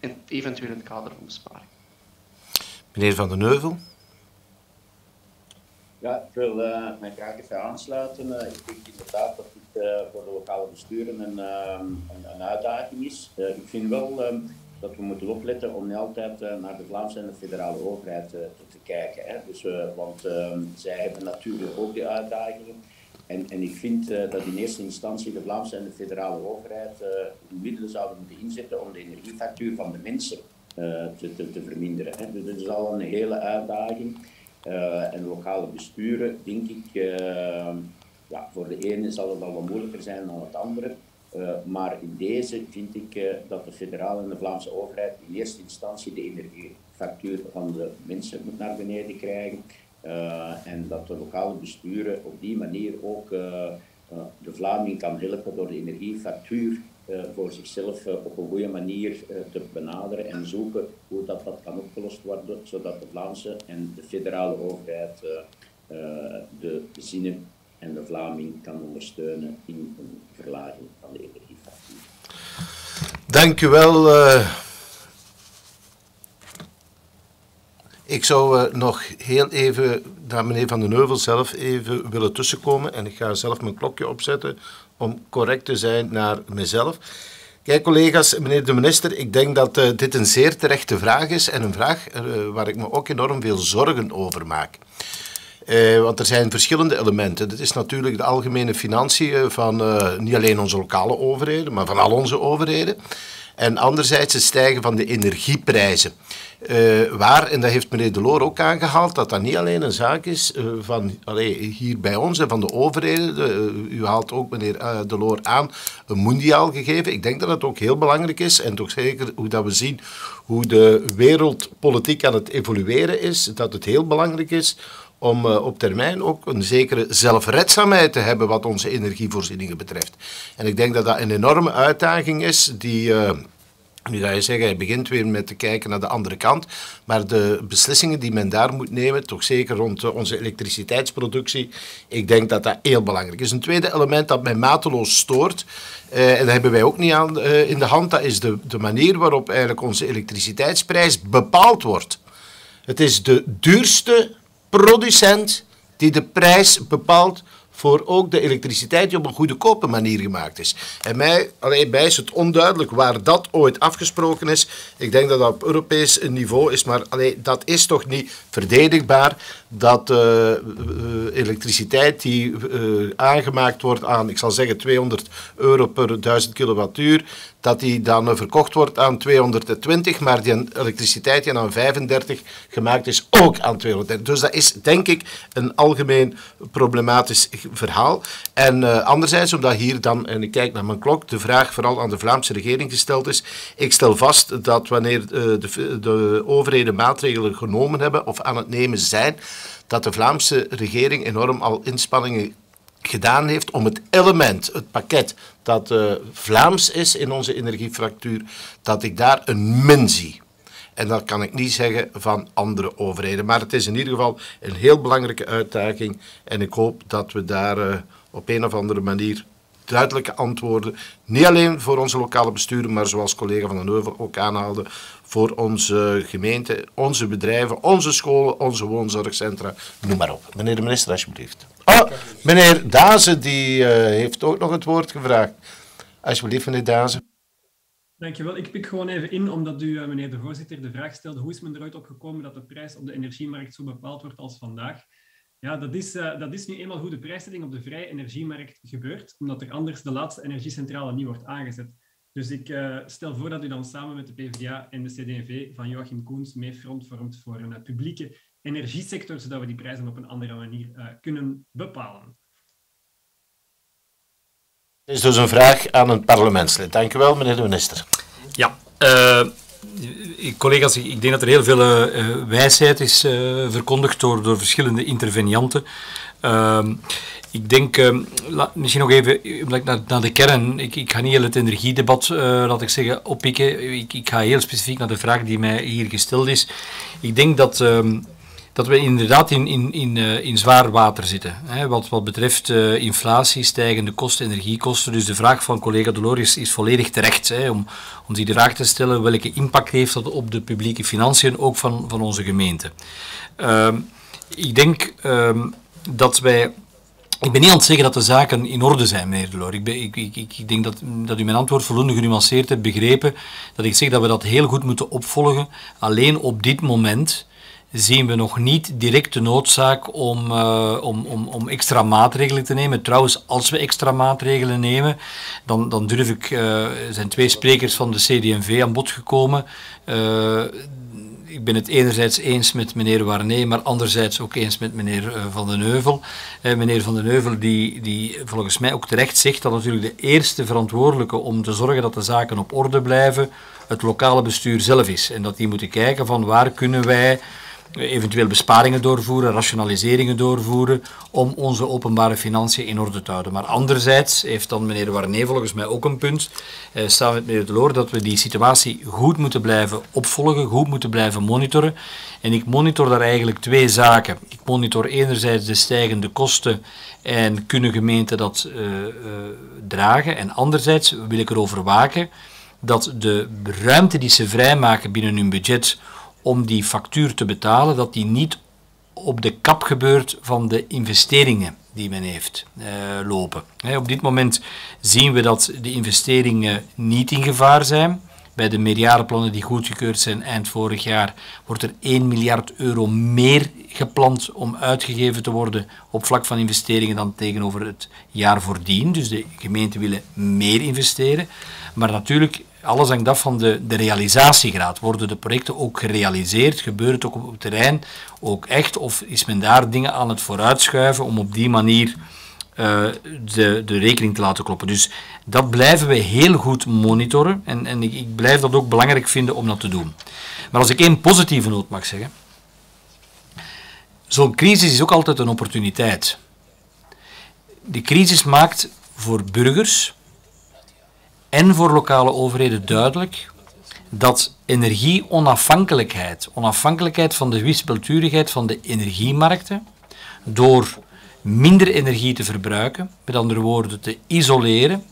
in, eventueel in het kader van besparing? Meneer Van den Neuvel? Ja, ik wil uh, mijn vraag even aansluiten. Uh, ik denk inderdaad dat dit uh, voor de lokale besturen een, een, een uitdaging is. ik vind wel um, dat we moeten opletten om niet altijd naar de Vlaamse en de federale overheid te, te, kijken. Hè. Dus, want ehm, zij hebben natuurlijk ook die uitdagingen. En, en ik vind dat in eerste instantie de Vlaamse en de federale overheid middelen zouden moeten inzetten om de energiefactuur van de mensen te, te, te, verminderen. Hè. Dus dat is al een hele uitdaging. Uh, en lokale besturen, denk ik, uh, ja, voor de ene zal het al wat moeilijker zijn dan het andere. Uh, maar in deze vind ik dat de federale en de Vlaamse overheid in eerste instantie de energiefactuur van de mensen moet naar beneden krijgen. en dat de lokale besturen op die manier ook de Vlaming kan helpen door de energiefactuur voor zichzelf uh, op een goede manier uh, te benaderen en zoeken hoe dat, dat kan opgelost worden, zodat de Vlaamse en de federale overheid de zinnen en de Vlaming kan ondersteunen in een verlaging van de energiefactuur. Dank u wel. Ik zou nog heel even naar meneer Van den Heuvel zelf even willen tussenkomen en ik ga zelf mijn klokje opzetten om correct te zijn naar mezelf. Kijk, collega's, meneer de minister, ik denk dat uh, dit een zeer terechte vraag is en een vraag uh, waar ik me ook enorm veel zorgen over maak. Uh, want er zijn verschillende elementen. Dit is natuurlijk de algemene financiën van niet alleen onze lokale overheden, maar van al onze overheden. En anderzijds het stijgen van de energieprijzen. Uh, waar, en dat heeft meneer Deloor ook aangehaald, dat dat niet alleen een zaak is uh, van allee, hier bij ons en van de overheden. De, uh, u haalt ook meneer Deloor aan, een mondiaal gegeven. Ik denk dat het ook heel belangrijk is en toch zeker hoe dat we zien hoe de wereldpolitiek aan het evolueren is, dat het heel belangrijk is om op termijn ook een zekere zelfredzaamheid te hebben wat onze energievoorzieningen betreft. En ik denk dat dat een enorme uitdaging is die... Nu ga je zeggen, hij begint weer met te kijken naar de andere kant. Maar de beslissingen die men daar moet nemen, toch zeker rond onze elektriciteitsproductie, ik denk dat dat heel belangrijk is. Een tweede element dat mij mateloos stoort, uh, en dat hebben wij ook niet aan, uh, in de hand, dat is de, de manier waarop eigenlijk onze elektriciteitsprijs bepaald wordt. Het is de duurste producent die de prijs bepaalt voor ook de elektriciteit die op een goedkope manier gemaakt is. En mij, alleen mij is het onduidelijk waar dat ooit afgesproken is. Ik denk dat dat op Europees niveau is, maar alleen, dat is toch niet verdedigbaar dat uh, elektriciteit die uh, aangemaakt wordt aan, ik zal zeggen 200 euro per 1000 kilowattuur, dat die dan verkocht wordt aan 220, maar die elektriciteit die aan 35 gemaakt is ook aan 230. Dus dat is denk ik een algemeen problematisch verhaal. En anderzijds, omdat hier dan, en ik kijk naar mijn klok, de vraag vooral aan de Vlaamse regering gesteld is, ik stel vast dat wanneer de, de overheden maatregelen genomen hebben of aan het nemen zijn, dat de Vlaamse regering enorm al inspanningen gedaan heeft om het element, het pakket dat uh, Vlaams is in onze energiefractuur, dat ik daar een min zie. En dat kan ik niet zeggen van andere overheden. Maar het is in ieder geval een heel belangrijke uitdaging. En ik hoop dat we daar uh, op een of andere manier duidelijke antwoorden, niet alleen voor onze lokale besturen, maar zoals collega Van den Heuvel ook aanhaalde, voor onze gemeente, onze bedrijven, onze scholen, onze woonzorgcentra, noem maar op. Meneer de minister, alsjeblieft. Oh, meneer Dazen, die uh, heeft ook nog het woord gevraagd. Alsjeblieft, meneer Dazen. Dankjewel. Ik pik gewoon even in, omdat u, uh, meneer de voorzitter, de vraag stelde, hoe is men eruit opgekomen dat de prijs op de energiemarkt zo bepaald wordt als vandaag? Ja, dat is, uh, dat is nu eenmaal hoe de prijsstelling op de vrije energiemarkt gebeurt, omdat er anders de laatste energiecentrale niet wordt aangezet. Dus ik uh, stel voor dat u dan samen met de PvdA en de CD&V van Joachim Koens mee front vormt voor een uh, publieke energiesector, zodat we die prijzen op een andere manier uh, kunnen bepalen. Dit is dus een vraag aan een parlementslid. Dank u wel, meneer de minister. Ja, collega's, ik denk dat er heel veel wijsheid is verkondigd door, door verschillende intervenianten. Ehm, Ik denk, uh, misschien nog even naar, naar de kern. Ik, ik ga niet heel het energiedebat, uh, laat ik zeggen, oppikken. Ik, ik, ga heel specifiek naar de vraag die mij hier gesteld is. Ik denk dat, uh, dat we inderdaad in, in, in, uh, in zwaar water zitten. Hè, wat, wat betreft inflatie, stijgende kosten, energiekosten. Dus de vraag van collega Delors is, volledig terecht. Hè, om, om die de vraag te stellen welke impact heeft dat op de publieke financiën, ook van, van onze gemeente. Ehm, ik denk ehm, dat wij ik ben niet aan het zeggen dat de zaken in orde zijn, meneer Delors. Ik, ik, ik, ik, denk dat, dat u mijn antwoord voldoende genuanceerd hebt begrepen. Dat ik zeg dat we dat heel goed moeten opvolgen. Alleen op dit moment zien we nog niet direct de noodzaak om, uh, om, om, om extra maatregelen te nemen. Trouwens, als we extra maatregelen nemen, dan, dan durf ik, uh, er zijn twee sprekers van de CD&V aan bod gekomen. Uh, ik ben het enerzijds eens met meneer Warnee, maar anderzijds ook eens met meneer eh, Van den Heuvel. Eh, meneer Van den Heuvel die, die volgens mij ook terecht zegt dat natuurlijk de eerste verantwoordelijke om te zorgen dat de zaken op orde blijven, het lokale bestuur zelf is. En dat die moeten kijken van waar kunnen wij eventueel besparingen doorvoeren, rationaliseringen doorvoeren, om onze openbare financiën in orde te houden. Maar anderzijds heeft dan meneer Warnee volgens mij ook een punt, eh, samen met meneer Deloor, dat we die situatie goed moeten blijven opvolgen, goed moeten blijven monitoren. En ik monitor daar eigenlijk twee zaken. Ik monitor enerzijds de stijgende kosten en kunnen gemeenten dat uh, uh, dragen. En anderzijds wil ik erover waken dat de ruimte die ze vrijmaken binnen hun budget om die factuur te betalen, dat die niet op de kap gebeurt van de investeringen die men heeft uh, lopen. op dit moment zien we dat de investeringen niet in gevaar zijn. Bij de meerjarenplannen die goedgekeurd zijn eind vorig jaar wordt er 1 miljard euro meer gepland om uitgegeven te worden op vlak van investeringen dan tegenover het jaar voordien. Dus de gemeenten willen meer investeren. Maar natuurlijk alles hangt af van de, de realisatiegraad. Worden de projecten ook gerealiseerd? Gebeurt het ook op het terrein ook echt? Of is men daar dingen aan het vooruitschuiven om op die manier uh, de, de rekening te laten kloppen? Dus dat blijven we heel goed monitoren en, en ik, ik blijf dat ook belangrijk vinden om dat te doen. Maar als ik één positieve noot mag zeggen, zo'n crisis is ook altijd een opportuniteit. De crisis maakt voor burgers en voor lokale overheden duidelijk dat energieonafhankelijkheid, onafhankelijkheid van de wispelturigheid van de energiemarkten, door minder energie te verbruiken, met andere woorden te isoleren,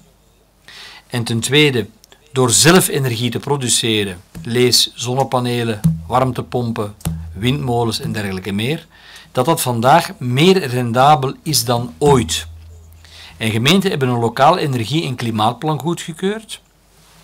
en ten tweede door zelf energie te produceren, lees zonnepanelen, warmtepompen, windmolens en dergelijke meer, dat dat vandaag meer rendabel is dan ooit. En gemeenten hebben een lokaal energie- en klimaatplan goedgekeurd,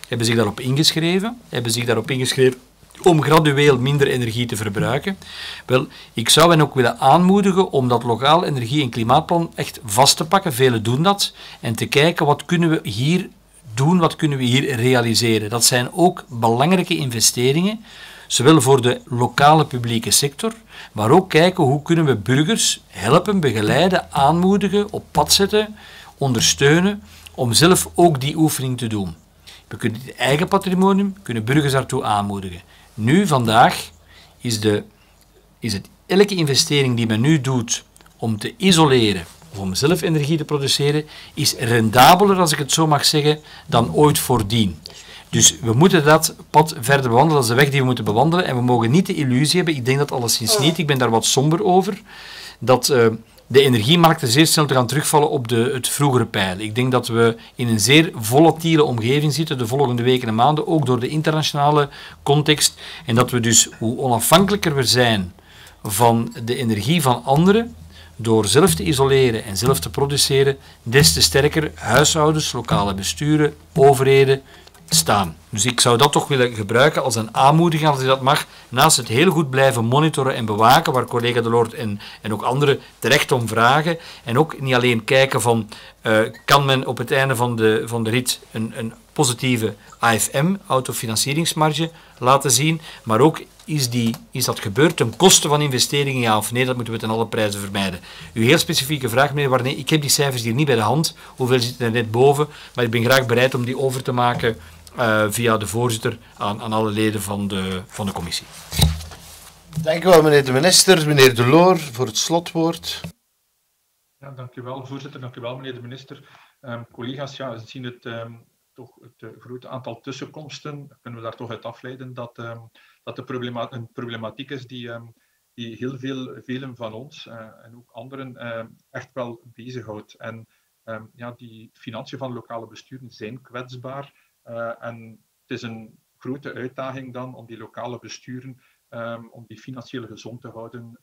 hebben zich daarop ingeschreven, hebben zich daarop ingeschreven om gradueel minder energie te verbruiken. Wel, ik zou hen ook willen aanmoedigen om dat lokaal energie- en klimaatplan echt vast te pakken. Velen doen dat. En te kijken wat kunnen we hier doen, wat kunnen we hier realiseren. Dat zijn ook belangrijke investeringen, zowel voor de lokale publieke sector, maar ook kijken hoe kunnen we burgers helpen, begeleiden, aanmoedigen, op pad zetten ondersteunen om zelf ook die oefening te doen. We kunnen het eigen patrimonium, kunnen burgers daartoe aanmoedigen. Nu, vandaag, is, de, is het elke investering die men nu doet om te isoleren of om zelf energie te produceren, is rendabeler, als ik het zo mag zeggen, dan ooit voordien. Dus we moeten dat pad verder bewandelen, dat is de weg die we moeten bewandelen. En we mogen niet de illusie hebben, ik denk dat alleszins niet, ik ben daar wat somber over, dat uh, de energiemarkten zeer snel te gaan terugvallen op de, het vroegere pijl. Ik denk dat we in een zeer volatiele omgeving zitten de volgende weken en maanden, ook door de internationale context. En dat we dus, hoe onafhankelijker we zijn van de energie van anderen, door zelf te isoleren en zelf te produceren, des te sterker huishoudens, lokale besturen, overheden staan. Dus ik zou dat toch willen gebruiken als een aanmoediging, als je dat mag, naast het heel goed blijven monitoren en bewaken, waar collega De Lord en, en ook anderen terecht om vragen. En ook niet alleen kijken van, uh, kan men op het einde van de, van de rit een, een positieve AFM, autofinancieringsmarge, laten zien, maar ook is, die, is dat gebeurd ten koste van investeringen, ja of nee? Dat moeten we ten alle prijzen vermijden. Uw heel specifieke vraag, meneer Warnee, ik heb die cijfers hier niet bij de hand. Hoeveel zitten er net boven? Maar ik ben graag bereid om die over te maken uh, via de voorzitter aan, aan alle leden van de, van de commissie. Dank u wel, meneer de minister. Meneer Deloor, voor het slotwoord. Ja, dank u wel, voorzitter. Dank u wel, meneer de minister. Um, collega's, ja, zien het um, toch het uh, grote aantal tussenkomsten. Kunnen we daar toch uit afleiden dat, um, dat de problema een problematiek is die, die heel veel, velen van ons uh, en ook anderen echt wel bezighoudt. En ja, die financiën van lokale besturen zijn kwetsbaar. Uh, en het is een grote uitdaging dan om die lokale besturen, om die financieel gezond te houden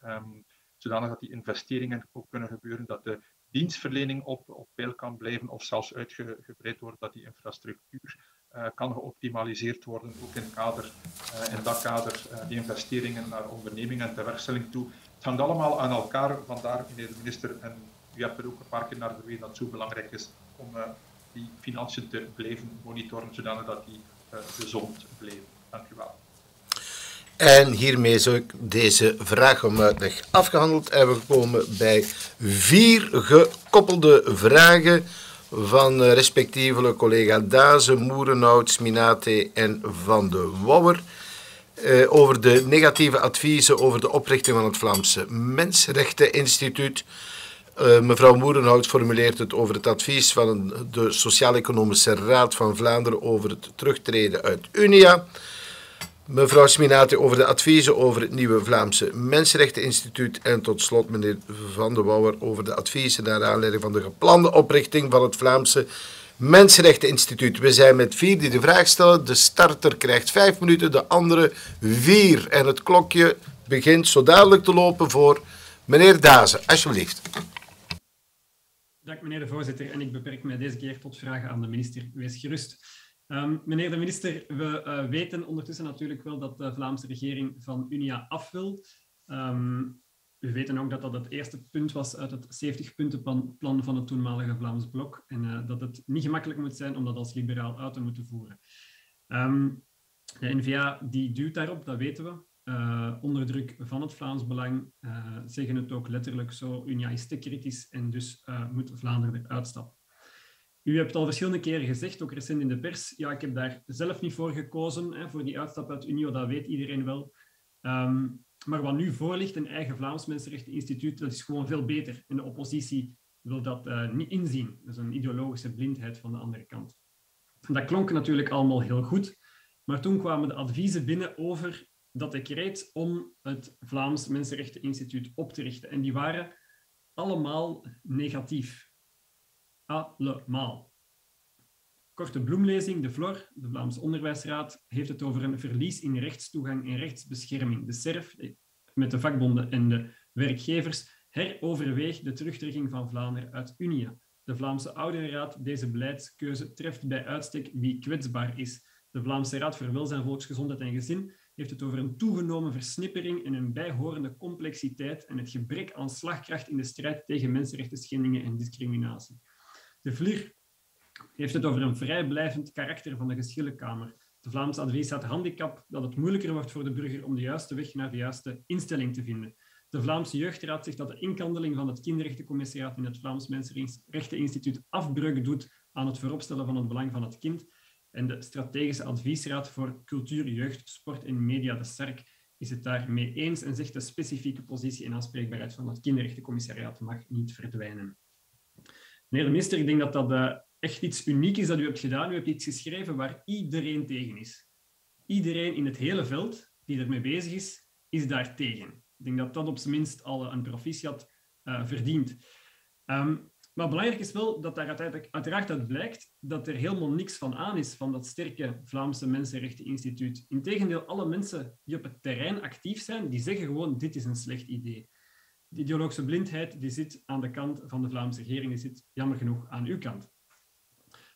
zodanig dat die investeringen ook kunnen gebeuren, dat de dienstverlening op, op peil kan blijven of zelfs uitgebreid wordt, dat die infrastructuur uh, kan geoptimaliseerd worden, ook in, kader, uh, in dat kader, uh, die investeringen naar ondernemingen en tewerkstelling toe. Het hangt allemaal aan elkaar, vandaar meneer de minister, en u hebt er ook een paar keer naar verwezen dat het zo belangrijk is om die financiën te blijven monitoren, zodanig dat die gezond blijven. Dank u wel. En hiermee zou ik deze vraag om uitleg afgehandeld. En we komen bij vier gekoppelde vragen van respectievelijk collega Dazen, Moerenhout, Minate en Van de Wouwer. Uh, over de negatieve adviezen over de oprichting van het Vlaamse Mensenrechteninstituut. Uh, mevrouw Moerenhout formuleert het over het advies van de Sociaal-Economische Raad van Vlaanderen over het terugtreden uit Unia. Mevrouw Sminati over de adviezen over het nieuwe Vlaamse Mensenrechteninstituut. En tot slot meneer Van der Wouwer over de adviezen naar aanleiding van de geplande oprichting van het Vlaamse Mensenrechteninstituut. We zijn met vier die de vraag stellen. De starter krijgt vijf minuten, de andere vier. En het klokje begint zo dadelijk te lopen voor meneer Dazen. Alsjeblieft. Dank meneer de voorzitter. En ik beperk mij deze keer tot vragen aan de minister. Wees gerust. Um, meneer de minister, we uh, weten ondertussen natuurlijk wel dat de Vlaamse regering van Unia af wil. We weten ook dat dat het eerste punt was uit het 70-puntenplan van het toenmalige Vlaams Blok en uh, dat het niet gemakkelijk moet zijn om dat als liberaal uit te moeten voeren. Um, de N-VA die duwt daarop, dat weten we. Uh, onder druk van het Vlaams Belang zeggen het ook letterlijk zo. Unia is te kritisch en dus moet Vlaanderen eruit stappen. U hebt al verschillende keren gezegd, ook recent in de pers, ja, ik heb daar zelf niet voor gekozen, hè, voor die uitstap uit Unio, dat weet iedereen wel. Um, maar wat nu voor ligt, een eigen Vlaams Mensenrechteninstituut, dat is gewoon veel beter. En de oppositie wil dat niet inzien. Dat is een ideologische blindheid van de andere kant. Dat klonk natuurlijk allemaal heel goed, maar toen kwamen de adviezen binnen over dat decreet om het Vlaams Mensenrechteninstituut op te richten. En die waren allemaal negatief allemaal. Korte bloemlezing, de FLOR, de Vlaamse Onderwijsraad, heeft het over een verlies in rechtstoegang en rechtsbescherming. De SERF, met de vakbonden en de werkgevers, heroverweegt de terugtrekking van Vlaanderen uit Unia. De Vlaamse Ouderenraad, deze beleidskeuze, treft bij uitstek wie kwetsbaar is. De Vlaamse Raad voor Welzijn, Volksgezondheid en Gezin heeft het over een toegenomen versnippering en een bijhorende complexiteit en het gebrek aan slagkracht in de strijd tegen mensenrechten schendingen en discriminatie. De VLIR heeft het over een vrijblijvend karakter van de geschillenkamer. De Vlaamse adviesraad handicap dat het moeilijker wordt voor de burger om de juiste weg naar de juiste instelling te vinden. De Vlaamse Jeugdraad zegt dat de inkandeling van het kinderrechtencommissieraad in het Vlaams Mensenrechteninstituut afbreuk doet aan het vooropstellen van het belang van het kind. En de Strategische Adviesraad voor Cultuur, Jeugd, Sport en Media, de SARC, is het daarmee eens en zegt de specifieke positie en aanspreekbaarheid van het kinderrechtencommissiariaat mag niet verdwijnen. Meneer de minister, ik denk dat dat uh, echt iets uniek is dat u hebt gedaan. U hebt iets geschreven waar iedereen tegen is. Iedereen in het hele veld die ermee bezig is, is daar tegen. Ik denk dat dat op zijn minst al een proficiat uh, verdient. Um, maar belangrijk is wel dat daar uiteindelijk, uiteraard uit blijkt dat er helemaal niks van aan is van dat sterke Vlaamse Mensenrechteninstituut. Integendeel, alle mensen die op het terrein actief zijn, die zeggen gewoon dit is een slecht idee de ideologische blindheid die zit aan de kant van de Vlaamse regering, die zit jammer genoeg aan uw kant.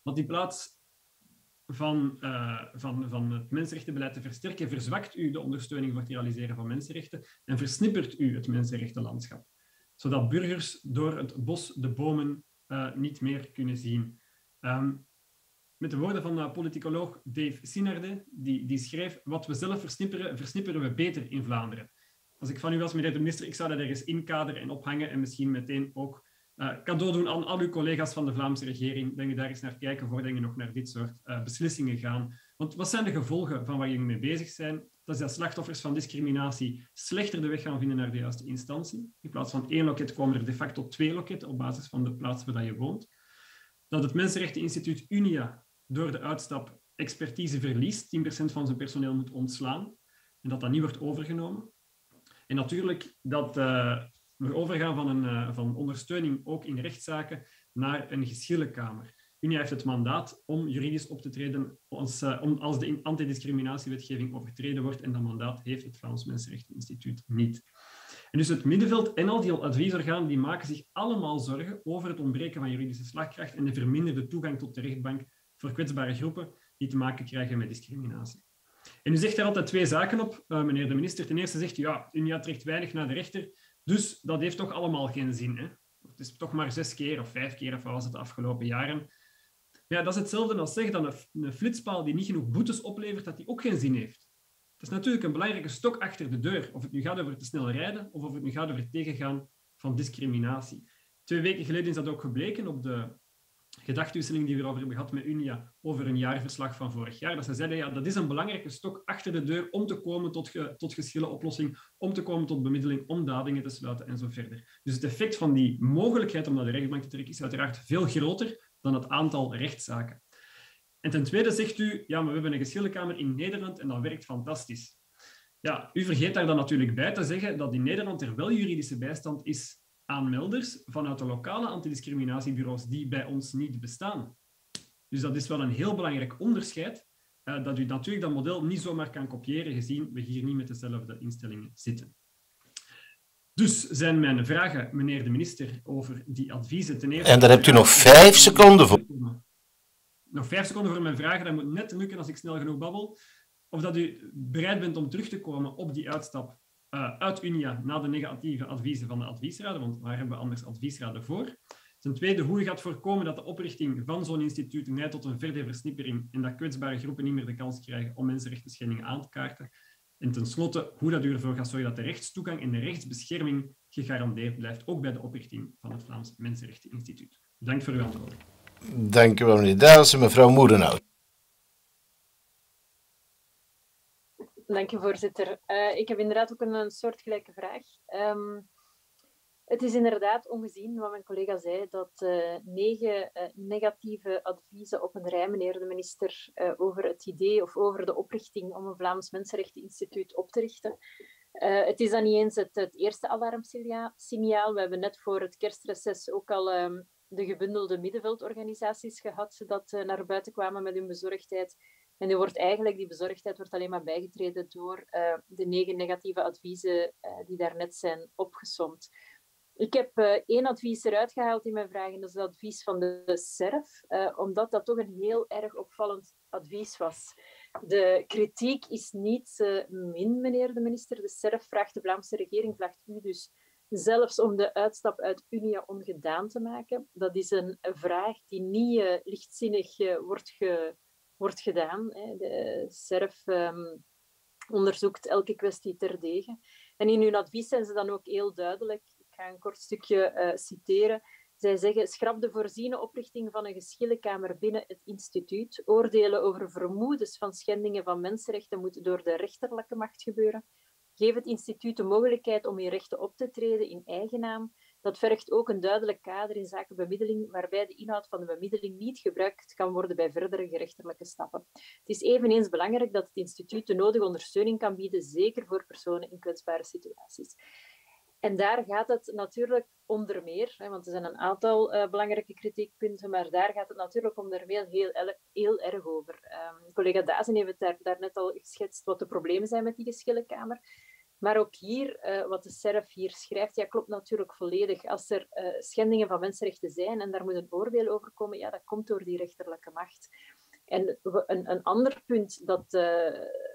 Want in plaats van, uh, van, van het mensenrechtenbeleid te versterken, verzwakt u de ondersteuning voor het realiseren van mensenrechten en versnippert u het mensenrechtenlandschap, zodat burgers door het bos de bomen uh, niet meer kunnen zien. Um, met de woorden van de politicoloog Dave Sinarde, die, die schreef, wat we zelf versnipperen, versnipperen we beter in Vlaanderen als ik van u was, meneer de minister, ik zou dat ergens inkaderen en ophangen en misschien meteen ook uh, cadeau doen aan al uw collega's van de Vlaamse regering. Denk je daar eens naar kijken voordat je nog naar dit soort beslissingen gaan. Want wat zijn de gevolgen van waar jullie mee bezig zijn? Dat is dat slachtoffers van discriminatie slechter de weg gaan vinden naar de juiste instantie. In plaats van één loket komen er de facto twee loketten op basis van de plaats waar je woont. Dat het Mensenrechteninstituut Unia door de uitstap expertise verliest, 10% van zijn personeel moet ontslaan en dat dat niet wordt overgenomen. En natuurlijk dat uh, we overgaan van, een, uh, van ondersteuning ook in rechtszaken naar een geschillenkamer. Unia heeft het mandaat om juridisch op te treden als, om, als de antidiscriminatiewetgeving overtreden wordt en dat mandaat heeft het Vlaams Mensenrechteninstituut niet. En dus het middenveld en al die adviesorganen die maken zich allemaal zorgen over het ontbreken van juridische slagkracht en de verminderde toegang tot de rechtbank voor kwetsbare groepen die te maken krijgen met discriminatie. En u zegt daar altijd twee zaken op, uh, meneer de minister. Ten eerste zegt u, ja, Unia trekt weinig naar de rechter, dus dat heeft toch allemaal geen zin. Hè? Het is toch maar zes keer of vijf keer, of was het de afgelopen jaren. Ja, dat is hetzelfde als zeggen dat een, flitspaal die niet genoeg boetes oplevert, dat die ook geen zin heeft. Het is natuurlijk een belangrijke stok achter de deur, of het nu gaat over te snel rijden of of het nu gaat over het tegengaan van discriminatie. Twee weken geleden is dat ook gebleken op de gedachtwisseling die we erover hebben gehad met Unia over een jaarverslag van vorig jaar. Dat ze zeiden, ja, dat is een belangrijke stok achter de deur om te komen tot, ge, tot geschillenoplossing, om te komen tot bemiddeling, om dadingen te sluiten en zo verder. Dus het effect van die mogelijkheid om naar de rechtbank te trekken is uiteraard veel groter dan het aantal rechtszaken. En ten tweede zegt u, ja, maar we hebben een geschillenkamer in Nederland en dat werkt fantastisch. Ja, u vergeet daar dan natuurlijk bij te zeggen dat in Nederland er wel juridische bijstand is aan melders vanuit de lokale antidiscriminatiebureaus die bij ons niet bestaan. Dus dat is wel een heel belangrijk onderscheid, uh, dat u natuurlijk dat model niet zomaar kan kopiëren, gezien we hier niet met dezelfde instellingen zitten. Dus zijn mijn vragen, meneer de minister, over die adviezen ten eerste... En daar hebt u nog vijf seconden voor. Nog vijf seconden voor mijn vragen, dat moet net lukken als ik snel genoeg babbel. Of dat u bereid bent om terug te komen op die uitstap uh, uit Unia na de negatieve adviezen van de adviesraden, want waar hebben we anders adviesraden voor? Ten tweede, hoe je gaat voorkomen dat de oprichting van zo'n instituut leidt tot een verdere versnippering en dat kwetsbare groepen niet meer de kans krijgen om mensenrechten aan te kaarten. En tenslotte, hoe dat u ervoor gaat zorgen dat de rechtstoegang en de rechtsbescherming gegarandeerd blijft, ook bij de oprichting van het Vlaams Mensenrechteninstituut. Dank voor uw antwoord. Dank u wel, meneer Daas mevrouw Moerenhout. Dank u, voorzitter. Uh, ik heb inderdaad ook een, een soortgelijke vraag. Um, het is inderdaad ongezien wat mijn collega zei, dat uh, negen uh, negatieve adviezen op een rij, meneer de minister, uh, over het idee of over de oprichting om een Vlaams Mensenrechteninstituut op te richten. het is dan niet eens het, eerste alarmsignaal. We hebben net voor het kerstreces ook al um, de gebundelde middenveldorganisaties gehad dat naar buiten kwamen met hun bezorgdheid. En er wordt eigenlijk, die bezorgdheid wordt alleen maar bijgetreden door de negen negatieve adviezen die daarnet zijn opgesomd. Ik heb uh, één advies eruit gehaald in mijn vraag, en dat is het advies van de, SERF, uh, omdat dat toch een heel erg opvallend advies was. De kritiek is niet uh, min, meneer de minister. De SERF vraagt de Vlaamse regering, vraagt u dus zelfs om de uitstap uit Unia ongedaan te maken. Dat is een vraag die niet lichtzinnig wordt, wordt gedaan. Hè. De SERF um, onderzoekt elke kwestie terdege. En in hun advies zijn ze dan ook heel duidelijk ga een kort stukje uh, citeren. Zij zeggen, schrap de voorziene oprichting van een geschillenkamer binnen het instituut. Oordelen over vermoedens van schendingen van mensenrechten moet door de rechterlijke macht gebeuren. Geef het instituut de mogelijkheid om in rechten op te treden in eigen naam. Dat vergt ook een duidelijk kader in zaken bemiddeling, waarbij de inhoud van de bemiddeling niet gebruikt kan worden bij verdere gerechtelijke stappen. Het is eveneens belangrijk dat het instituut de nodige ondersteuning kan bieden, zeker voor personen in kwetsbare situaties. En daar gaat het natuurlijk onder meer, hè, want er zijn een aantal uh, belangrijke kritiekpunten, maar daar gaat het natuurlijk onder meer heel, heel erg over. Um, collega Dazen heeft daar, daarnet al geschetst wat de problemen zijn met die geschillenkamer. Maar ook hier, uh, wat de SERF hier schrijft, ja, klopt natuurlijk volledig. Als er uh, schendingen van mensenrechten zijn en daar moet een oordeel over komen, ja, dat komt door die rechterlijke macht. En een, een ander punt dat,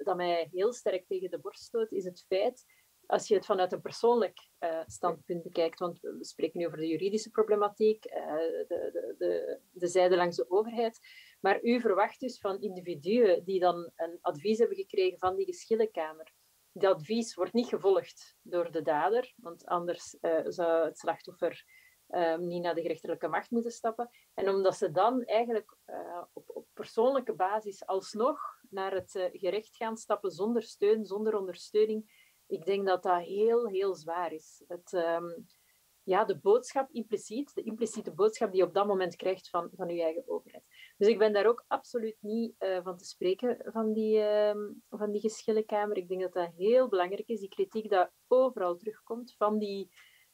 dat mij heel sterk tegen de borst stoot, is het feit als je het vanuit een persoonlijk uh, standpunt bekijkt, want we spreken nu over de juridische problematiek, uh, de, de, de, de zijde langs de overheid, maar u verwacht dus van individuen die dan een advies hebben gekregen van die geschillenkamer. Dat advies wordt niet gevolgd door de dader, want anders uh, zou het slachtoffer um, niet naar de gerechtelijke macht moeten stappen. En omdat ze dan eigenlijk op, op persoonlijke basis alsnog naar het gerecht gaan stappen zonder steun, zonder ondersteuning. Ik denk dat dat heel, heel zwaar is. Het, um, ja, de boodschap impliciet, de impliciete boodschap die je op dat moment krijgt van, van je eigen overheid. Dus ik ben daar ook absoluut niet uh, van te spreken, van die, uh, van die geschillenkamer. Ik denk dat dat heel belangrijk is, die kritiek dat overal terugkomt van, die,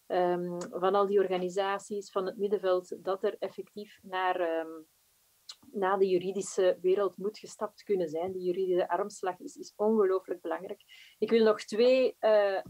um, van al die organisaties, van het middenveld, dat er effectief naar, naar de juridische wereld moet gestapt kunnen zijn. Die juridische armslag is, is ongelooflijk belangrijk. Ik wil nog twee uh,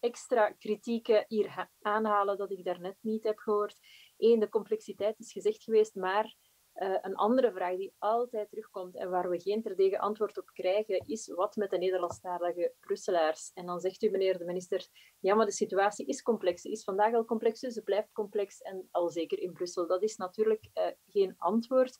extra kritieken hier aanhalen dat ik daarnet niet heb gehoord. Eén, de complexiteit is gezegd geweest, maar uh, een andere vraag die altijd terugkomt en waar we geen terdege antwoord op krijgen, is wat met de Nederlandstalige Brusselaars? En dan zegt u, meneer de minister, ja, maar de situatie is complex. Ze is vandaag al complex, dus ze blijft complex en al zeker in Brussel. Dat is natuurlijk uh, geen antwoord.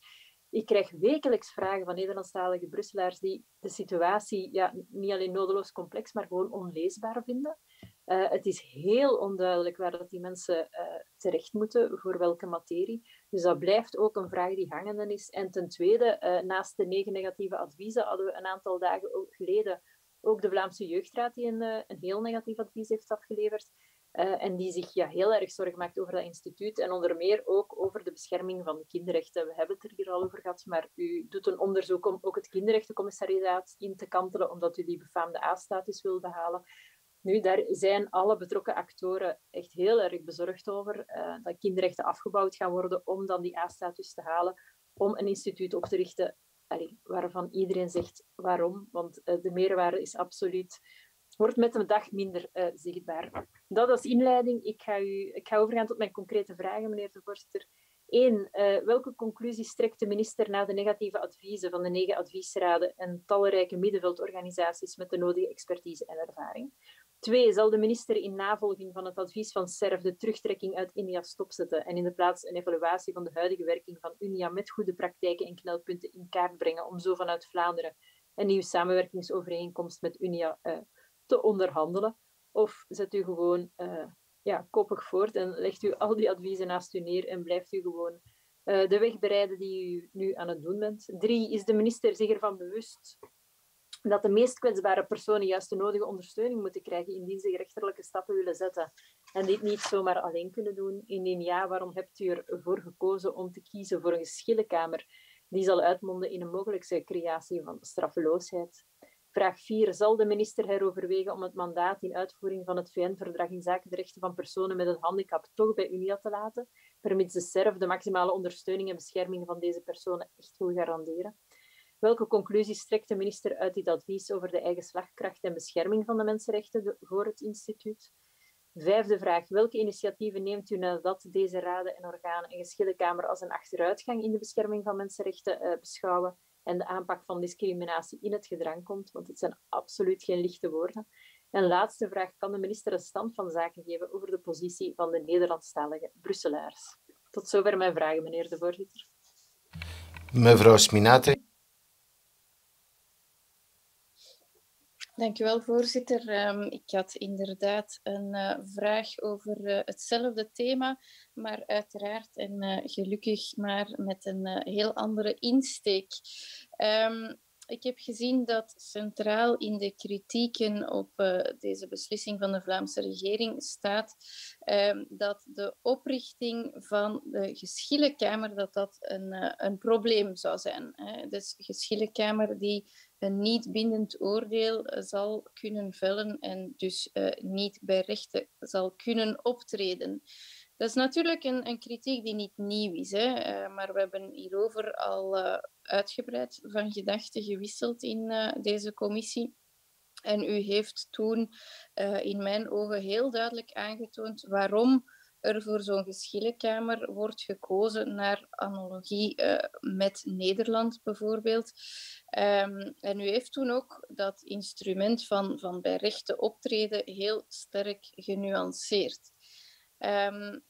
Ik krijg wekelijks vragen van Nederlandstalige Brusselaars die de situatie ja, niet alleen nodeloos complex, maar gewoon onleesbaar vinden. Uh, het is heel onduidelijk waar dat die mensen terecht moeten, voor welke materie. Dus dat blijft ook een vraag die hangende is. En ten tweede, uh, naast de negen negatieve adviezen hadden we een aantal dagen geleden ook de Vlaamse Jeugdraad die een, een heel negatief advies heeft afgeleverd. Uh, en die zich ja, heel erg zorgen maakt over dat instituut en onder meer ook over de bescherming van de kinderrechten. We hebben het er hier al over gehad, maar u doet een onderzoek om ook het kinderrechtencommissariaat in te kantelen, omdat u die befaamde A-status wil behalen. Nu, daar zijn alle betrokken actoren echt heel erg bezorgd over uh, dat kinderrechten afgebouwd gaan worden om dan die A-status te halen, om een instituut op te richten allee, waarvan iedereen zegt waarom, want uh, de meerwaarde is absoluut wordt met de dag minder uh, zichtbaar. Dat als inleiding. Ik ga, u, ik ga overgaan tot mijn concrete vragen, meneer de voorzitter. Eén, welke conclusies trekt de minister na de negatieve adviezen van de negen adviesraden en talrijke middenveldorganisaties met de nodige expertise en ervaring? Twee, zal de minister in navolging van het advies van SERF de terugtrekking uit Unia stopzetten en in de plaats een evaluatie van de huidige werking van Unia met goede praktijken en knelpunten in kaart brengen om zo vanuit Vlaanderen een nieuwe samenwerkingsovereenkomst met Unia uh, te onderhandelen? Of zet u gewoon uh, ja, koppig voort en legt u al die adviezen naast u neer en blijft u gewoon uh, de weg bereiden die u nu aan het doen bent? Drie, is de minister zich ervan bewust dat de meest kwetsbare personen juist de nodige ondersteuning moeten krijgen indien ze rechterlijke stappen willen zetten en dit niet zomaar alleen kunnen doen? Indien ja, waarom hebt u ervoor gekozen om te kiezen voor een geschillenkamer die zal uitmonden in een mogelijke creatie van straffeloosheid? Vraag 4. Zal de minister heroverwegen om het mandaat in uitvoering van het VN-verdrag in zaken de rechten van personen met een handicap toch bij UNIA te laten, vermits de SERF de maximale ondersteuning en bescherming van deze personen echt wil garanderen? Welke conclusies trekt de minister uit dit advies over de eigen slagkracht en bescherming van de mensenrechten voor het instituut? Vijfde vraag. Welke initiatieven neemt u nadat deze raden en organen een geschillenkamer als een achteruitgang in de bescherming van mensenrechten uh, beschouwen en de aanpak van discriminatie in het gedrang komt, want het zijn absoluut geen lichte woorden. En laatste vraag, kan de minister een stand van zaken geven over de positie van de Nederlandstalige Brusselaars? Tot zover mijn vragen, meneer de voorzitter. Mevrouw Sminate. Dank u wel, voorzitter. Um, ik had inderdaad een uh, vraag over uh, hetzelfde thema, maar uiteraard en uh, gelukkig maar met een heel andere insteek. Um, ik heb gezien dat centraal in de kritieken op deze beslissing van de Vlaamse regering staat uh, dat de oprichting van de geschillenkamer dat dat een, een probleem zou zijn. Dus geschillenkamer die een niet bindend oordeel zal kunnen vellen en dus niet bij rechten zal kunnen optreden. Dat is natuurlijk een, een kritiek die niet nieuw is, hè? Uh, maar we hebben hierover al uh, uitgebreid van gedachten gewisseld in deze commissie. En u heeft toen in mijn ogen heel duidelijk aangetoond waarom er voor zo'n geschillenkamer wordt gekozen naar analogie met Nederland bijvoorbeeld. Um, en u heeft toen ook dat instrument van, van bij rechten optreden heel sterk genuanceerd. Um,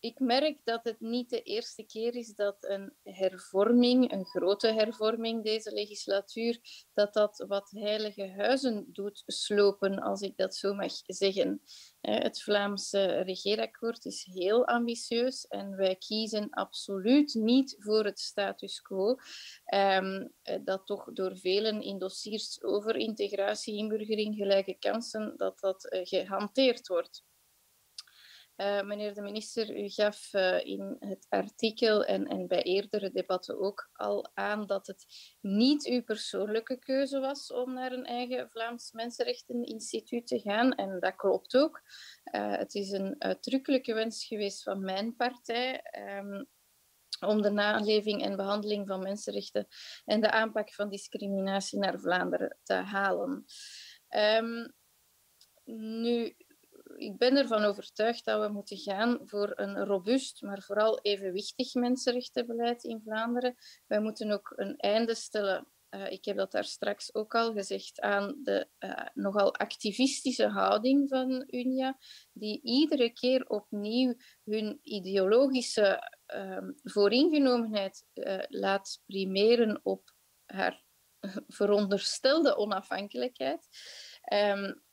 ik merk dat het niet de eerste keer is dat een hervorming, een grote hervorming deze legislatuur, dat dat wat heilige huizen doet slopen, als ik dat zo mag zeggen. Het Vlaamse regeerakkoord is heel ambitieus en wij kiezen absoluut niet voor het status quo, ehm, dat toch door velen in dossiers over integratie, inburgering, gelijke kansen, dat dat eh, gehanteerd wordt. Uh, meneer de minister, u gaf uh, in het artikel en, en bij eerdere debatten ook al aan dat het niet uw persoonlijke keuze was om naar een eigen Vlaams Mensenrechteninstituut te gaan. En dat klopt ook. Uh, het is een uitdrukkelijke wens geweest van mijn partij. Um, om de naleving en behandeling van mensenrechten en de aanpak van discriminatie naar Vlaanderen te halen. Um, nu, ik ben ervan overtuigd dat we moeten gaan voor een robuust, maar vooral evenwichtig mensenrechtenbeleid in Vlaanderen. Wij moeten ook een einde stellen, uh, ik heb dat daar straks ook al gezegd, aan de uh, nogal activistische houding van Unia, die iedere keer opnieuw hun ideologische uh, vooringenomenheid uh, laat primeren op haar veronderstelde onafhankelijkheid. Um,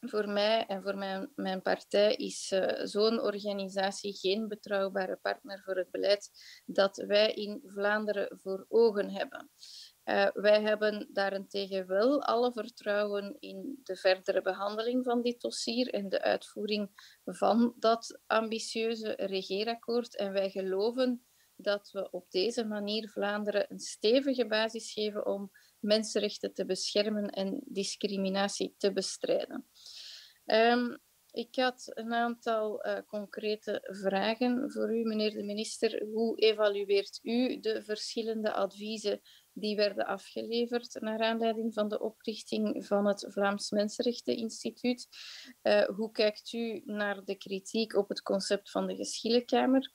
voor mij en voor mijn, mijn partij is uh, zo'n organisatie geen betrouwbare partner voor het beleid dat wij in Vlaanderen voor ogen hebben. Uh, wij hebben daarentegen wel alle vertrouwen in de verdere behandeling van dit dossier en de uitvoering van dat ambitieuze regeerakkoord. En wij geloven dat we op deze manier Vlaanderen een stevige basis geven om mensenrechten te beschermen en discriminatie te bestrijden. Um, ik had een aantal uh, concrete vragen voor u, meneer de minister. Hoe evalueert u de verschillende adviezen die werden afgeleverd naar aanleiding van de oprichting van het Vlaams Mensenrechteninstituut? Uh, hoe kijkt u naar de kritiek op het concept van de geschillenkamer?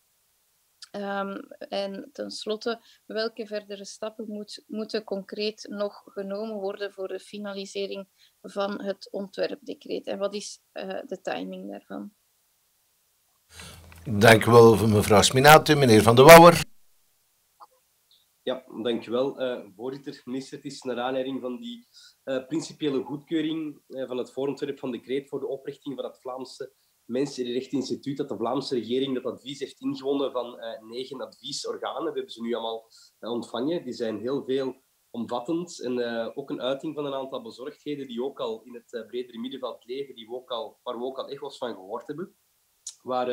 Um, en tenslotte, welke verdere stappen moet, moeten concreet nog genomen worden voor de finalisering van het ontwerpdecreet? En wat is uh, de timing daarvan? Dank u wel, mevrouw Sminaatu. Meneer Van de Wouwer. Ja, dankjewel. Uh, voorzitter, minister, het is naar aanleiding van die uh, principiële goedkeuring uh, van het voorontwerp van decreet voor de oprichting van het Vlaamse Mensenrechteninstituut dat de Vlaamse regering dat advies heeft ingewonnen van uh, negen adviesorganen. We hebben ze nu allemaal uh, ontvangen. Die zijn heel veel omvattend en uh, ook een uiting van een aantal bezorgdheden die ook al in het bredere middenveld leven, die we ook al, waar we ook al van gehoord hebben. Waar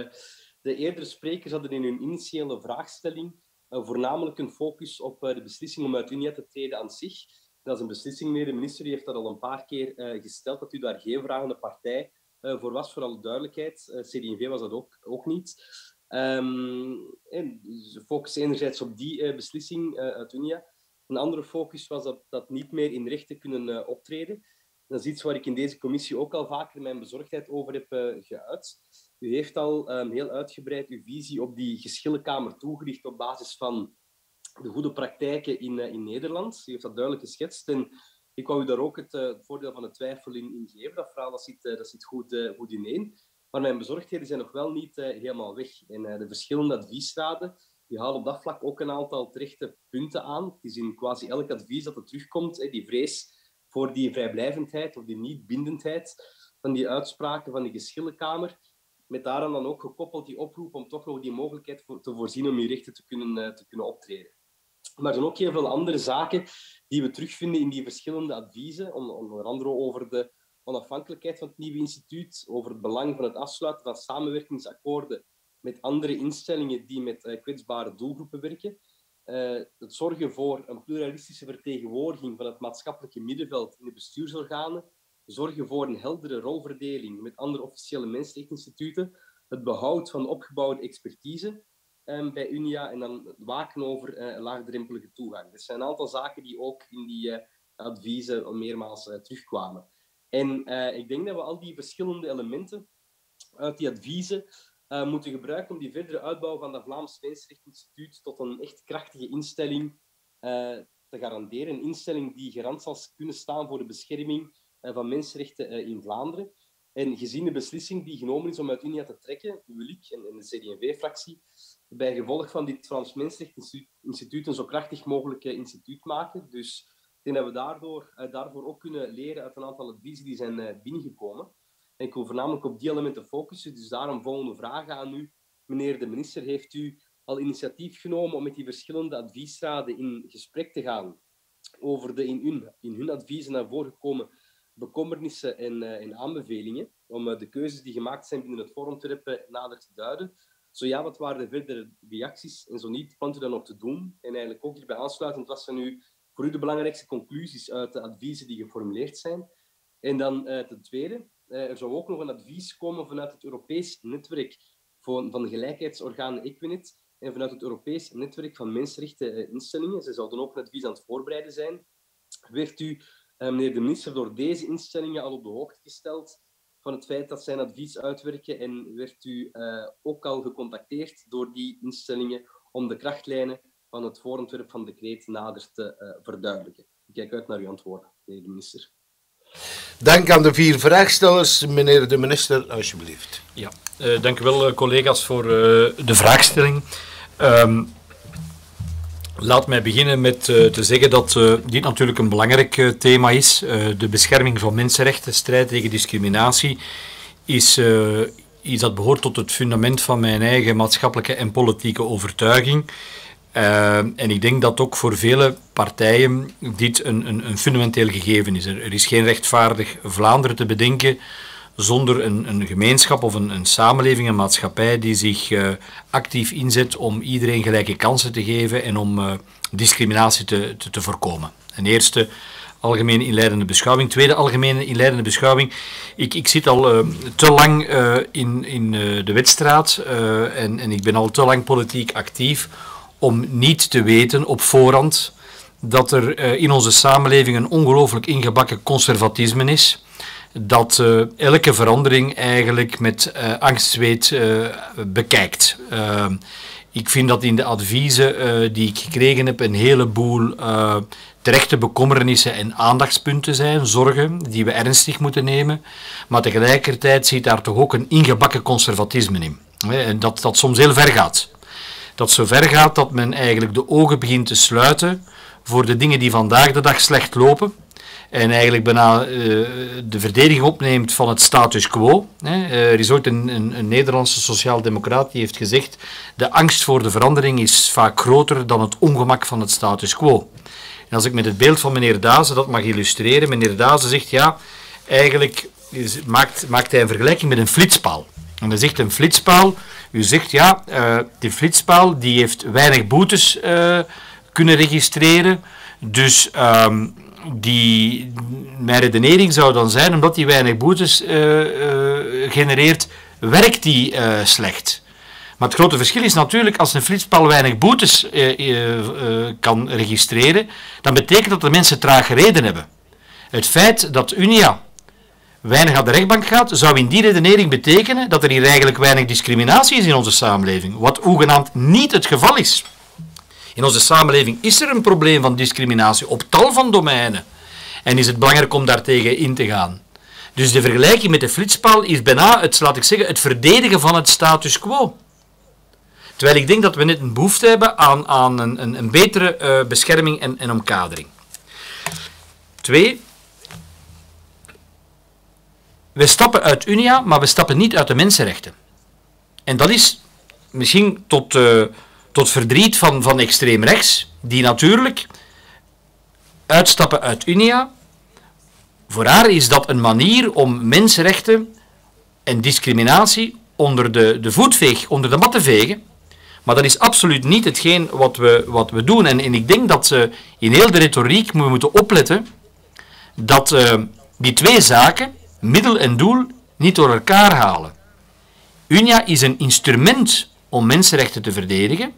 de eerdere sprekers hadden in hun initiële vraagstelling voornamelijk een focus op de beslissing om uit Unia te treden aan zich. Dat is een beslissing, meneer de minister, u heeft dat al een paar keer gesteld, dat u daar geen vragende partij voor was, voor alle duidelijkheid. Eh, CD&V was dat ook, ook niet. Um, en ze focussen enerzijds op die uh, beslissing uit Unia. Een andere focus was dat, dat niet meer in rechten kunnen optreden. Dat is iets waar ik in deze commissie ook al vaker mijn bezorgdheid over heb geuit. U heeft al um, heel uitgebreid uw visie op die geschillenkamer toegericht op basis van de goede praktijken in, in Nederland. U heeft dat duidelijk geschetst. En ik wou u daar ook het, uh, voordeel van de twijfel in, geven. Dat verhaal dat zit, uh, dat zit goed, uh, goed ineen. Maar mijn bezorgdheden zijn nog wel niet helemaal weg. En de verschillende adviesraden die halen op dat vlak ook een aantal terechte punten aan. Het is in quasi elk advies dat er terugkomt, die vrees voor die vrijblijvendheid of die niet-bindendheid van die uitspraken van die geschillenkamer. Met daaraan dan ook gekoppeld die oproep om toch nog die mogelijkheid te voorzien om je rechten te kunnen, te kunnen optreden. Maar er zijn ook heel veel andere zaken die we terugvinden in die verschillende adviezen, onder andere over de onafhankelijkheid van het nieuwe instituut, over het belang van het afsluiten van samenwerkingsakkoorden met andere instellingen die met uh, kwetsbare doelgroepen werken, uh, het zorgen voor een pluralistische vertegenwoordiging van het maatschappelijke middenveld in de bestuursorganen, zorgen voor een heldere rolverdeling met andere officiële mensenrechteninstituten, het behoud van de opgebouwde expertise um, bij Unia en dan waken over uh, laagdrempelige toegang. Er zijn een aantal zaken die ook in die uh, adviezen meermaals uh, terugkwamen. En ik denk dat we al die verschillende elementen uit die adviezen moeten gebruiken om die verdere uitbouw van dat Vlaams Mensenrechteninstituut tot een echt krachtige instelling te garanderen. Een instelling die garant zal kunnen staan voor de bescherming van mensenrechten in Vlaanderen. En gezien de beslissing die genomen is om uit Unia te trekken, wil ik en, de CD&V-fractie bij gevolg van dit Frans Mensenrechteninstituut een zo krachtig mogelijk instituut maken. Dus ik denk dat we daardoor, uh, daarvoor ook kunnen leren uit een aantal adviezen die zijn uh, binnengekomen. En ik wil voornamelijk op die elementen focussen. Dus daarom volgende vragen aan u. Meneer de minister, heeft u al initiatief genomen om met die verschillende adviesraden in gesprek te gaan over de in hun, in hun adviezen naar voren gekomen bekommernissen en, en aanbevelingen, om de keuzes die gemaakt zijn binnen het vormtreppen nader te duiden. Zo ja, wat waren de verdere reacties? En zo niet, plant u dan nog te doen? En eigenlijk ook hierbij aansluitend, wat zijn nu voor u de belangrijkste conclusies uit de adviezen die geformuleerd zijn? En dan uh, ten tweede, uh, er zou ook nog een advies komen vanuit het Europees netwerk van, van de gelijkheidsorganen Equinet en vanuit het Europees netwerk van mensenrechteninstellingen. Ze zouden ook een advies aan het voorbereiden zijn. Werd u, meneer de minister, door deze instellingen al op de hoogte gesteld van het feit dat zij een advies uitwerken en werd u ook al gecontacteerd door die instellingen om de krachtlijnen van het voorontwerp van decreet nader te uh, verduidelijken. Ik kijk uit naar uw antwoorden, meneer de minister. Dank aan de vier vraagstellers. Meneer de minister, alsjeblieft. Ja, uh, dank u wel, eh, collega's, voor uh, de vraagstelling. Um, laat mij beginnen met uh, te zeggen dat uh, dit natuurlijk een belangrijk thema is. de bescherming van mensenrechten, strijd tegen discriminatie, is dat behoort tot het fundament van mijn eigen maatschappelijke en politieke overtuiging. En ik denk dat ook voor vele partijen dit een, een, een fundamenteel gegeven is. Er, er, is geen rechtvaardig Vlaanderen te bedenken zonder een, een gemeenschap of een, samenleving, een maatschappij die zich uh, actief inzet om iedereen gelijke kansen te geven en om uh, discriminatie te, te, voorkomen. Een eerste algemene inleidende beschouwing. Tweede algemene inleidende beschouwing. Ik, ik zit al te lang in, in de wedstraat en, en ik ben al te lang politiek actief om niet te weten op voorhand dat er in onze samenleving een ongelooflijk ingebakken conservatisme is. Dat uh, elke verandering eigenlijk met uh, angstzweet bekijkt. ik vind dat in de adviezen die ik gekregen heb een heleboel terechte bekommernissen en aandachtspunten zijn, zorgen die we ernstig moeten nemen. Maar tegelijkertijd zit daar toch ook een ingebakken conservatisme in. Hè, dat, dat soms heel ver gaat dat zo ver gaat dat men eigenlijk de ogen begint te sluiten voor de dingen die vandaag de dag slecht lopen. En eigenlijk bijna uh, de verdediging opneemt van het status quo. Hè. Uh, er is ooit een, een, Nederlandse sociaaldemocraat die heeft gezegd: de angst voor de verandering is vaak groter dan het ongemak van het status quo. En als ik met het beeld van meneer Dazen dat mag illustreren, meneer Dazen zegt ja, eigenlijk is, maakt, maakt hij een vergelijking met een flitspaal. En hij zegt een flitspaal u zegt ja, uh, die flitspaal die heeft weinig boetes kunnen registreren. Dus um, die, mijn redenering zou dan zijn, omdat die weinig boetes uh, genereert, werkt die slecht. Maar het grote verschil is natuurlijk, als een flitspaal weinig boetes kan registreren, dan betekent dat de mensen traag gereden hebben. Het feit dat Unia weinig aan de rechtbank gaat, zou in die redenering betekenen dat er hier eigenlijk weinig discriminatie is in onze samenleving, wat hoegenaamd niet het geval is. In onze samenleving is er een probleem van discriminatie op tal van domeinen en is het belangrijk om daartegen in te gaan. Dus de vergelijking met de flitspaal is bijna het, laat ik zeggen, het verdedigen van het status quo. Terwijl ik denk dat we net een behoefte hebben aan, aan een, een, een betere uh, bescherming en, en omkadering. Twee, we stappen uit Unia, maar we stappen niet uit de mensenrechten. En dat is misschien tot, uh, tot verdriet van, van extreem rechts, die natuurlijk uitstappen uit Unia. Voor haar is dat een manier om mensenrechten en discriminatie onder de, de voetveeg, onder de mat te vegen. Maar dat is absoluut niet hetgeen wat we, wat we doen. En, en ik denk dat uh, in heel de retoriek we moeten opletten dat uh, die twee zaken, middel en doel niet door elkaar halen. UNIA is een instrument om mensenrechten te verdedigen,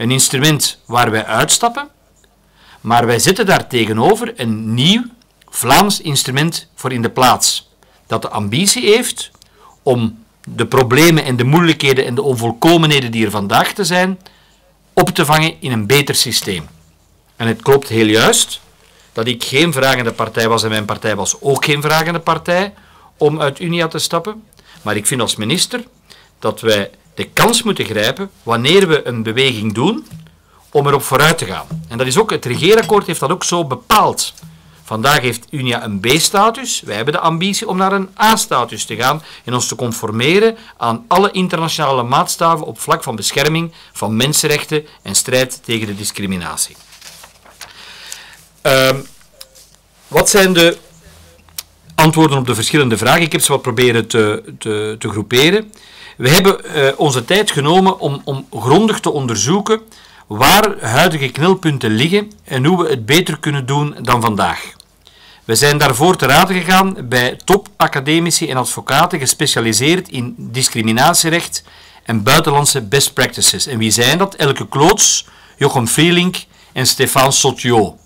een instrument waar wij uitstappen, maar wij zetten daar tegenover een nieuw Vlaams instrument voor in de plaats, dat de ambitie heeft om de problemen en de moeilijkheden en de onvolkomenheden die er vandaag te zijn, op te vangen in een beter systeem. En het klopt heel juist dat ik geen vragende partij was en mijn partij was ook geen vragende partij, om uit Unia te stappen, maar ik vind als minister dat wij de kans moeten grijpen wanneer we een beweging doen om erop vooruit te gaan. En dat is ook, het regeerakkoord heeft dat ook zo bepaald. Vandaag heeft Unia een B-status. Wij hebben de ambitie om naar een A-status te gaan en ons te conformeren aan alle internationale maatstaven op vlak van bescherming van mensenrechten en strijd tegen de discriminatie. Uh, wat zijn de antwoorden op de verschillende vragen? Ik heb ze wat proberen te, te, te groeperen. We hebben uh, onze tijd genomen om, om grondig te onderzoeken waar huidige knelpunten liggen en hoe we het beter kunnen doen dan vandaag. We zijn daarvoor te raden gegaan bij topacademici en advocaten gespecialiseerd in discriminatierecht en buitenlandse best practices. En wie zijn dat? Elke Kloots, Jochem Vrielink en Stefan Sotjo.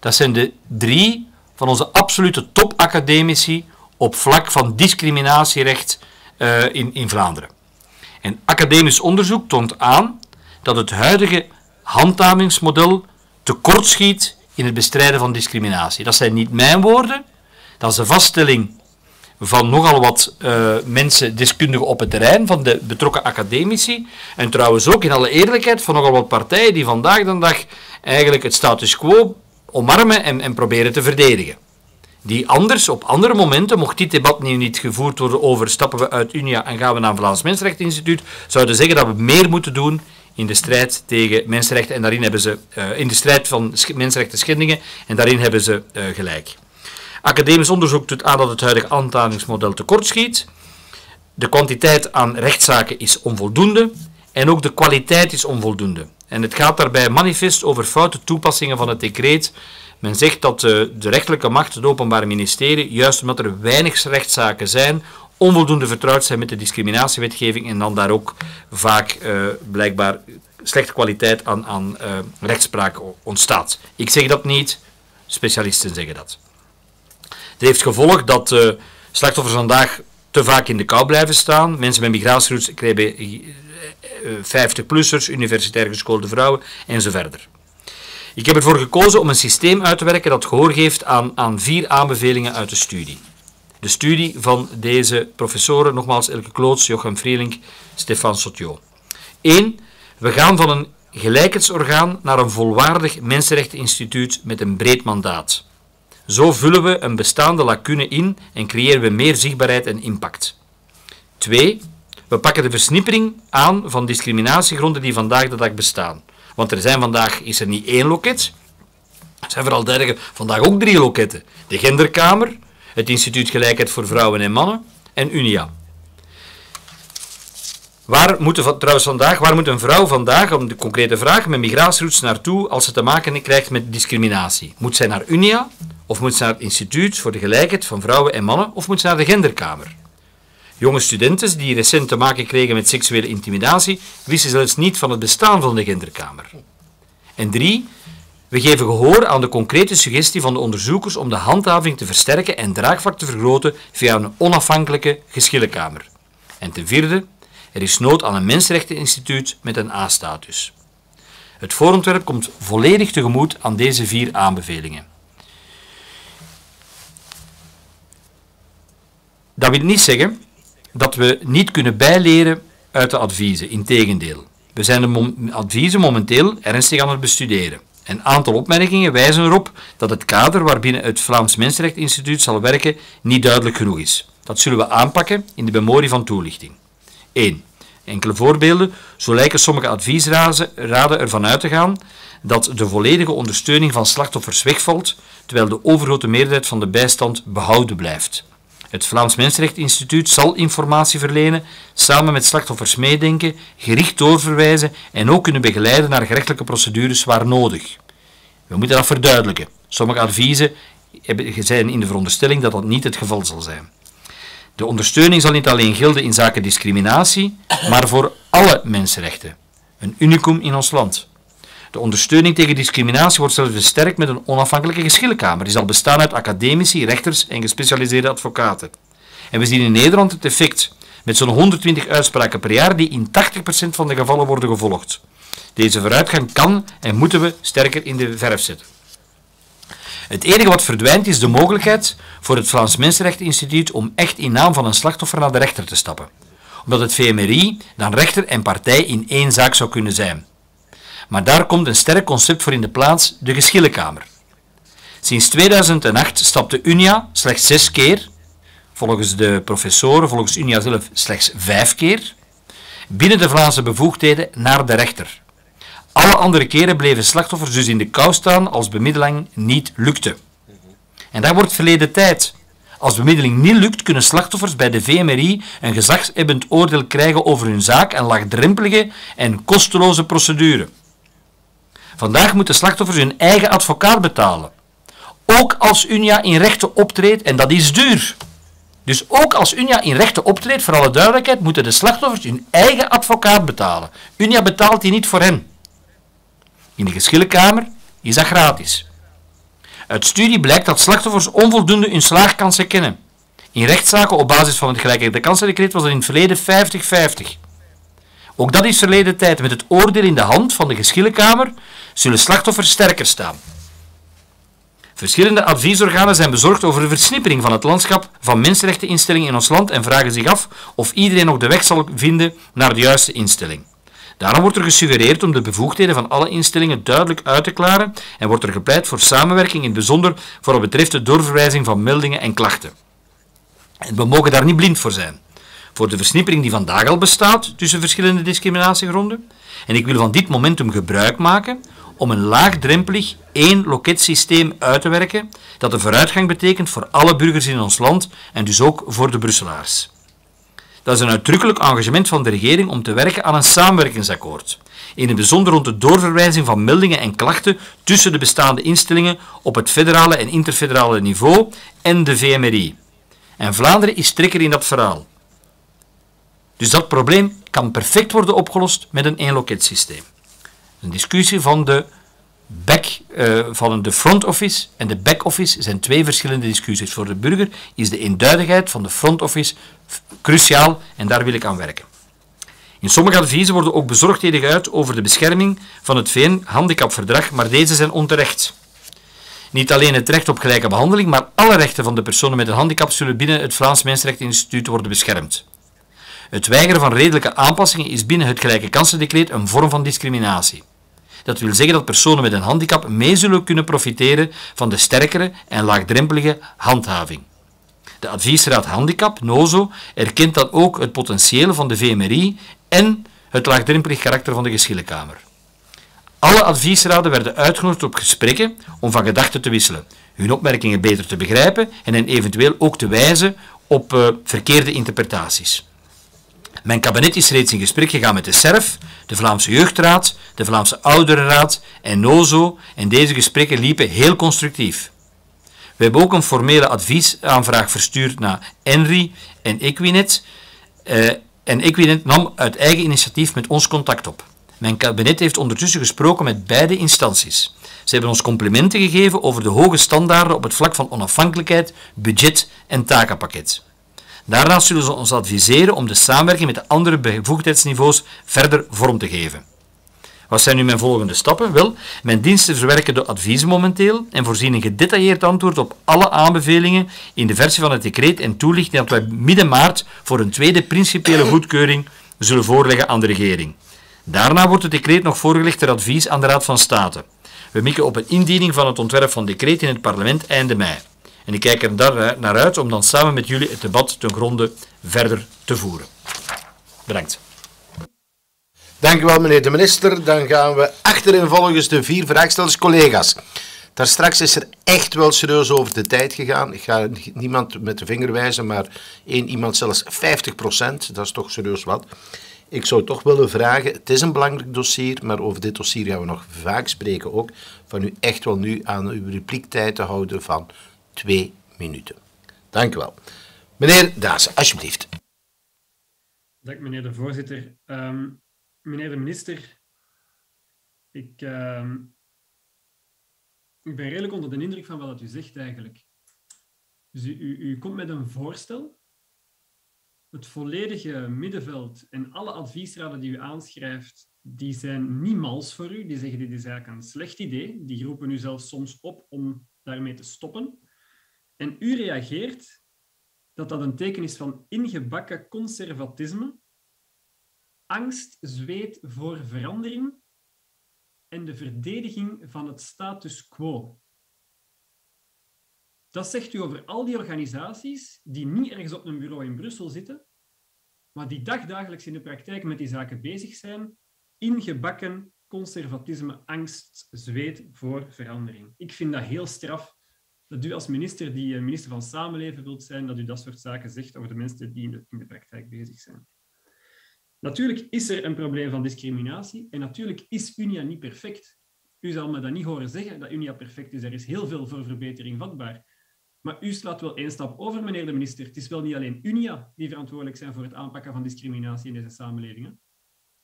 Dat zijn de drie van onze absolute topacademici op vlak van discriminatierecht uh, in, in Vlaanderen. En academisch onderzoek toont aan dat het huidige handhavingsmodel tekortschiet in het bestrijden van discriminatie. Dat zijn niet mijn woorden, dat is de vaststelling van nogal wat uh, mensen, deskundigen op het terrein, van de betrokken academici. En trouwens ook in alle eerlijkheid van nogal wat partijen die vandaag de dag eigenlijk het status quo omarmen en, en proberen te verdedigen. Die anders, op andere momenten, mocht dit debat nu niet gevoerd worden over stappen we uit Unia en gaan we naar het Vlaams Mensenrechteninstituut, zouden zeggen dat we meer moeten doen in de strijd tegen mensenrechten en daarin hebben ze, uh, in de strijd van mensenrechten schendingen en daarin hebben ze uh, gelijk. Academisch onderzoek doet aan dat het huidige aantaningsmodel tekortschiet. De kwantiteit aan rechtszaken is onvoldoende en ook de kwaliteit is onvoldoende. En het gaat daarbij manifest over foute toepassingen van het decreet. Men zegt dat de, de rechterlijke macht, het Openbaar Ministerie, juist omdat er weinig rechtszaken zijn, onvoldoende vertrouwd zijn met de discriminatiewetgeving en dan daar ook vaak uh, blijkbaar slechte kwaliteit aan, aan uh, rechtspraak ontstaat. Ik zeg dat niet, specialisten zeggen dat. Het heeft gevolg dat slachtoffers vandaag te vaak in de kou blijven staan. Mensen met migratieroutes krijgen 50-plussers, universitair geschoolde vrouwen en zo verder. Ik heb ervoor gekozen om een systeem uit te werken dat gehoor geeft aan, aan vier aanbevelingen uit de studie. De studie van deze professoren, nogmaals Elke Kloots, Jochem Vrielink, Stefan Sotjo. 1. We gaan van een gelijkheidsorgaan naar een volwaardig mensenrechteninstituut met een breed mandaat. Zo vullen we een bestaande lacune in en creëren we meer zichtbaarheid en impact. 2. We pakken de versnippering aan van discriminatiegronden die vandaag de dag bestaan. Want er zijn vandaag, is er niet één loket, er zijn vooral dergelijke, vandaag ook drie loketten. De genderkamer, het Instituut Gelijkheid voor Vrouwen en Mannen en Unia. Waar moet, trouwens vandaag, waar moet een vrouw vandaag, om de concrete vraag, met migratieroutes naartoe als ze te maken krijgt met discriminatie? Moet zij naar Unia of moet ze naar het Instituut voor de Gelijkheid van Vrouwen en Mannen of moet ze naar de genderkamer? Jonge studenten die recent te maken kregen met seksuele intimidatie, wisten zelfs niet van het bestaan van de genderkamer. En drie, we geven gehoor aan de concrete suggestie van de onderzoekers om de handhaving te versterken en draagvlak te vergroten via een onafhankelijke geschillenkamer. En ten vierde, er is nood aan een mensenrechteninstituut met een A-status. Het voorontwerp komt volledig tegemoet aan deze vier aanbevelingen. Dat wil niet zeggen dat we niet kunnen bijleren uit de adviezen. Integendeel, we zijn de adviezen momenteel ernstig aan het bestuderen. Een aantal opmerkingen wijzen erop dat het kader waarbinnen het Vlaams Mensenrechteninstituut zal werken niet duidelijk genoeg is. Dat zullen we aanpakken in de memorie van toelichting. 1. Enkele voorbeelden. Zo lijken sommige adviesraden ervan uit te gaan dat de volledige ondersteuning van slachtoffers wegvalt, terwijl de overgrote meerderheid van de bijstand behouden blijft. Het Vlaams Mensenrechteninstituut zal informatie verlenen, samen met slachtoffers meedenken, gericht doorverwijzen en ook kunnen begeleiden naar gerechtelijke procedures waar nodig. We moeten dat verduidelijken. Sommige adviezen zijn in de veronderstelling dat dat niet het geval zal zijn. De ondersteuning zal niet alleen gelden in zaken discriminatie, maar voor alle mensenrechten. Een unicum in ons land. De ondersteuning tegen discriminatie wordt zelfs versterkt met een onafhankelijke geschillenkamer. Die zal bestaan uit academici, rechters en gespecialiseerde advocaten. En we zien in Nederland het effect, met zo'n 120 uitspraken per jaar die in 80% van de gevallen worden gevolgd. Deze vooruitgang kan en moeten we sterker in de verf zetten. Het enige wat verdwijnt is de mogelijkheid voor het Vlaams Mensenrechteninstituut om echt in naam van een slachtoffer naar de rechter te stappen. Omdat het VMRI dan rechter en partij in één zaak zou kunnen zijn. Maar daar komt een sterk concept voor in de plaats, de geschillenkamer. Sinds 2008 stapte Unia slechts zes keer, volgens de professoren, volgens Unia zelf slechts vijf keer, binnen de Vlaamse bevoegdheden naar de rechter. Alle andere keren bleven slachtoffers dus in de kou staan als bemiddeling niet lukte. En dat wordt verleden tijd. Als bemiddeling niet lukt, kunnen slachtoffers bij de VMRI een gezaghebbend oordeel krijgen over hun zaak en laagdrempelige en kosteloze procedure. Vandaag moeten slachtoffers hun eigen advocaat betalen. Ook als Unia in rechten optreedt, en dat is duur. Dus ook als Unia in rechten optreedt, voor alle duidelijkheid, moeten de slachtoffers hun eigen advocaat betalen. Unia betaalt die niet voor hen. In de geschillenkamer is dat gratis. Uit studie blijkt dat slachtoffers onvoldoende hun slaagkansen kennen. In rechtszaken op basis van het gelijke kansendecreet was dat in het verleden 50-50. Ook dat is verleden tijd. Met het oordeel in de hand van de geschillenkamer zullen slachtoffers sterker staan. Verschillende adviesorganen zijn bezorgd over de versnippering van het landschap van mensenrechteninstellingen in ons land en vragen zich af of iedereen nog de weg zal vinden naar de juiste instelling. Daarom wordt er gesuggereerd om de bevoegdheden van alle instellingen duidelijk uit te klaren en wordt er gepleit voor samenwerking in het bijzonder voor wat betreft de doorverwijzing van meldingen en klachten. En we mogen daar niet blind voor zijn. Voor de versnippering die vandaag al bestaat tussen verschillende discriminatiegronden. En ik wil van dit momentum gebruik maken om een laagdrempelig één loketsysteem uit te werken dat een vooruitgang betekent voor alle burgers in ons land en dus ook voor de Brusselaars. Dat is een uitdrukkelijk engagement van de regering om te werken aan een samenwerkingsakkoord. In het bijzonder rond de doorverwijzing van meldingen en klachten tussen de bestaande instellingen op het federale en interfederale niveau en de VMRI. En Vlaanderen is trekker in dat verhaal. Dus dat probleem kan perfect worden opgelost met een één-loketsysteem. Een discussie van de back, uh, van de front office en de back office zijn twee verschillende discussies. Voor de burger is de eenduidigheid van de front office cruciaal en daar wil ik aan werken. In sommige adviezen worden ook bezorgdheden geuit over de bescherming van het VN-handicapverdrag, maar deze zijn onterecht. Niet alleen het recht op gelijke behandeling, maar alle rechten van de personen met een handicap zullen binnen het Vlaams Mensenrechteninstituut worden beschermd. Het weigeren van redelijke aanpassingen is binnen het gelijke kansendecreet een vorm van discriminatie. Dat wil zeggen dat personen met een handicap mee zullen kunnen profiteren van de sterkere en laagdrempelige handhaving. De Adviesraad Handicap, NOZO, erkent dan ook het potentieel van de VMRI en het laagdrempelig karakter van de geschillenkamer. Alle adviesraden werden uitgenodigd op gesprekken om van gedachten te wisselen, hun opmerkingen beter te begrijpen en hen eventueel ook te wijzen op uh, verkeerde interpretaties. Mijn kabinet is reeds in gesprek gegaan met de SERF, de Vlaamse Jeugdraad, de Vlaamse Ouderenraad en NOZO en deze gesprekken liepen heel constructief. We hebben ook een formele adviesaanvraag verstuurd naar Enri en Equinet uh, en Equinet nam uit eigen initiatief met ons contact op. Mijn kabinet heeft ondertussen gesproken met beide instanties. Ze hebben ons complimenten gegeven over de hoge standaarden op het vlak van onafhankelijkheid, budget en takenpakket. Daarnaast zullen ze ons adviseren om de samenwerking met de andere bevoegdheidsniveaus verder vorm te geven. Wat zijn nu mijn volgende stappen? Wel, mijn diensten verwerken de adviezen momenteel en voorzien een gedetailleerd antwoord op alle aanbevelingen in de versie van het decreet en toelichting dat wij midden maart voor een tweede principiële goedkeuring zullen voorleggen aan de regering. Daarna wordt het decreet nog voorgelegd ter advies aan de Raad van State. We mikken op een indiening van het ontwerp van decreet in het parlement einde mei. En ik kijk er daar naar uit om dan samen met jullie het debat ten gronde verder te voeren. Bedankt. Dank u wel, meneer de minister. Dan gaan we achterin volgens de vier vraagstellers collega's. Daar straks is er echt wel serieus over de tijd gegaan. Ik ga niemand met de vinger wijzen, maar één iemand zelfs 50 procent. Dat is toch serieus wat. Ik zou toch willen vragen, het is een belangrijk dossier, maar over dit dossier gaan we nog vaak spreken ook, van u echt wel nu aan uw repliektijd te houden van twee minuten. Dank u wel. Meneer Daas, alsjeblieft. Dank meneer de voorzitter. Um, meneer de minister, ik, uh, ik ben redelijk onder de indruk van wat u zegt eigenlijk. Dus u, u, u komt met een voorstel. Het volledige middenveld en alle adviesraden die u aanschrijft, die zijn niet mals voor u. Die zeggen dit is eigenlijk een slecht idee. Die roepen u zelfs soms op om daarmee te stoppen. En u reageert dat dat een teken is van ingebakken conservatisme, angst zweet voor verandering en de verdediging van het status quo. Dat zegt u over al die organisaties die niet ergens op een bureau in Brussel zitten, maar die dagdagelijks in de praktijk met die zaken bezig zijn, ingebakken conservatisme, angst, zweet voor verandering. Ik vind dat heel straf dat u als minister die eh, minister van Samenleven wilt zijn, dat u dat soort zaken zegt over de mensen die in de, de praktijk bezig zijn. Natuurlijk is er een probleem van discriminatie en natuurlijk is Unia niet perfect. U zal me dat niet horen zeggen dat Unia perfect is. Er is heel veel voor verbetering vatbaar. Maar u slaat wel één stap over, meneer de minister. Het is wel niet alleen Unia die verantwoordelijk zijn voor het aanpakken van discriminatie in deze samenlevingen. Dat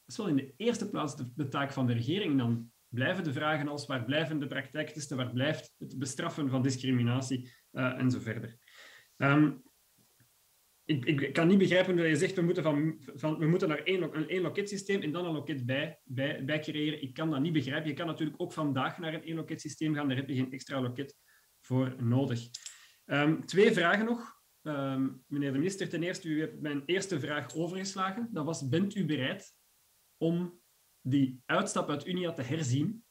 is wel in de eerste plaats de, taak van de regering. Dan blijven de vragen als waar blijven de praktijktesten, waar blijft het bestraffen van discriminatie uh, en zo verder. Ehm, ik, kan niet begrijpen dat je zegt we moeten, van, van, we moeten naar één, een één loketsysteem en dan een loket bij, bij, bij creëren. Ik kan dat niet begrijpen. Je kan natuurlijk ook vandaag naar een één loketsysteem gaan. Daar heb je geen extra loket voor nodig. Um, twee vragen nog. Um, meneer de minister, ten eerste, u hebt mijn eerste vraag overgeslagen. Dat was, bent u bereid om die uitstap uit Unia te herzien?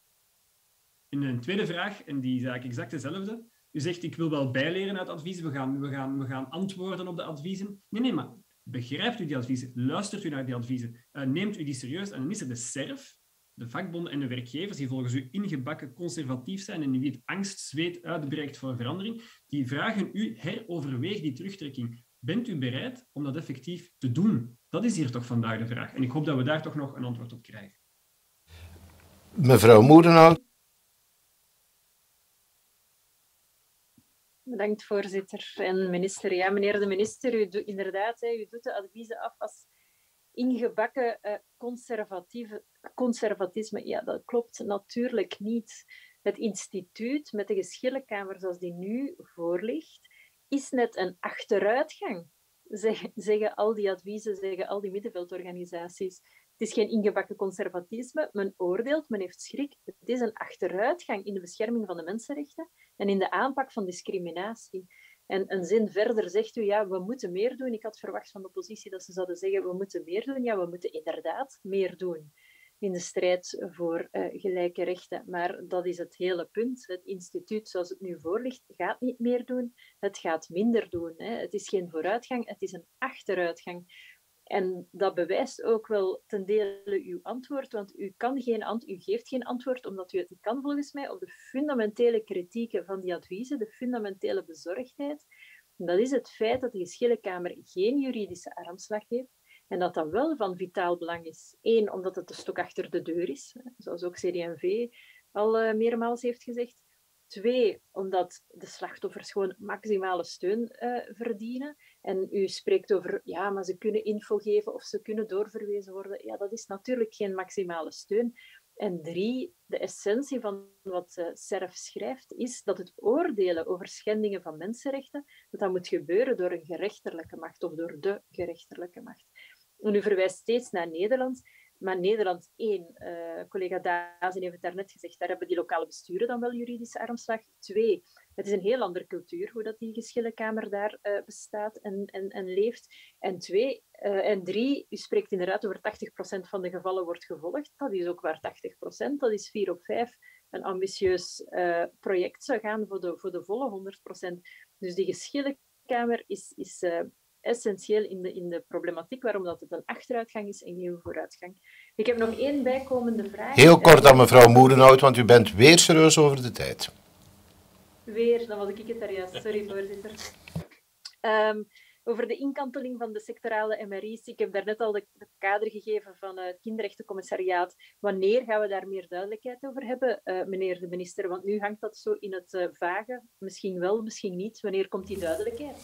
En een tweede vraag, en die is eigenlijk exact dezelfde. U zegt, ik wil wel bijleren uit adviezen, we gaan, we, gaan, we gaan antwoorden op de adviezen. Nee, nee, maar begrijpt u die adviezen? Luistert u naar die adviezen? Uh, neemt u die serieus? En dan is er de SERF, de vakbonden en de werkgevers, die volgens u ingebakken conservatief zijn en in wie het angst, zweet uitbreekt voor verandering, die vragen u, heroverweeg die terugtrekking. Bent u bereid om dat effectief te doen? Dat is hier toch vandaag de vraag. En ik hoop dat we daar toch nog een antwoord op krijgen. Mevrouw Moerenhout. Bedankt, voorzitter en minister. Ja, meneer de minister, u doet inderdaad, u doet de adviezen af als ingebakken uh, conservatieve, conservatisme. Ja, dat klopt natuurlijk niet. Het instituut met de geschillenkamer zoals die nu voorligt, is net een achteruitgang, zeg, zeggen al die adviezen, zeggen al die middenveldorganisaties. Het is geen ingebakken conservatisme. Men oordeelt, men heeft schrik. Het is een achteruitgang in de bescherming van de mensenrechten en in de aanpak van discriminatie. En een zin verder zegt u, ja, we moeten meer doen. Ik had verwacht van de oppositie dat ze zouden zeggen, we moeten meer doen. Ja, we moeten inderdaad meer doen in de strijd voor uh, gelijke rechten. Maar dat is het hele punt. Het instituut zoals het nu voor ligt, gaat niet meer doen. Het gaat minder doen. Hè. Het is geen vooruitgang, het is een achteruitgang. En dat bewijst ook wel ten dele uw antwoord, want u, kan geen ant u geeft geen antwoord omdat u het niet kan, volgens mij, op de fundamentele kritieken van die adviezen, de fundamentele bezorgdheid. dat is het feit dat de geschillenkamer geen juridische armslag heeft en dat dat wel van vitaal belang is. Eén, omdat het de stok achter de deur is, zoals ook CD&V al uh, meermaals heeft gezegd. Twee, omdat de slachtoffers gewoon maximale steun uh, verdienen. En u spreekt over, ja, maar ze kunnen info geven of ze kunnen doorverwezen worden. Ja, dat is natuurlijk geen maximale steun. En drie, de essentie van wat uh, SERF schrijft, is dat het oordelen over schendingen van mensenrechten, dat dat moet gebeuren door een gerechterlijke macht of door de gerechterlijke macht. En u verwijst steeds naar Nederland. Maar Nederland, één, uh, collega Dazen heeft het daarnet gezegd, daar hebben die lokale besturen dan wel juridische armslag. Twee, het is een heel andere cultuur hoe dat die geschillenkamer daar uh, bestaat en, en, en leeft. En twee, uh, en drie, u spreekt inderdaad over 80% van de gevallen wordt gevolgd. Dat is ook waar 80%, dat is 4 op 5 een ambitieus project zou gaan voor de, voor de volle 100%. Dus die geschillenkamer is, is essentieel in de, in de problematiek, waarom dat het een achteruitgang is en geen vooruitgang. Ik heb nog één bijkomende vraag. Heel kort aan mevrouw Moerenhout, want u bent weer serieus over de tijd. Weer, dan was ik het daar juist. Sorry, voorzitter. Um, over de inkanteling van de sectorale MRI's. Ik heb daarnet al de kader gegeven van het kinderrechtencommissariaat. Wanneer gaan we daar meer duidelijkheid over hebben, uh, meneer de minister? Want nu hangt dat zo in het uh, vage. Misschien wel, misschien niet. Wanneer komt die duidelijkheid?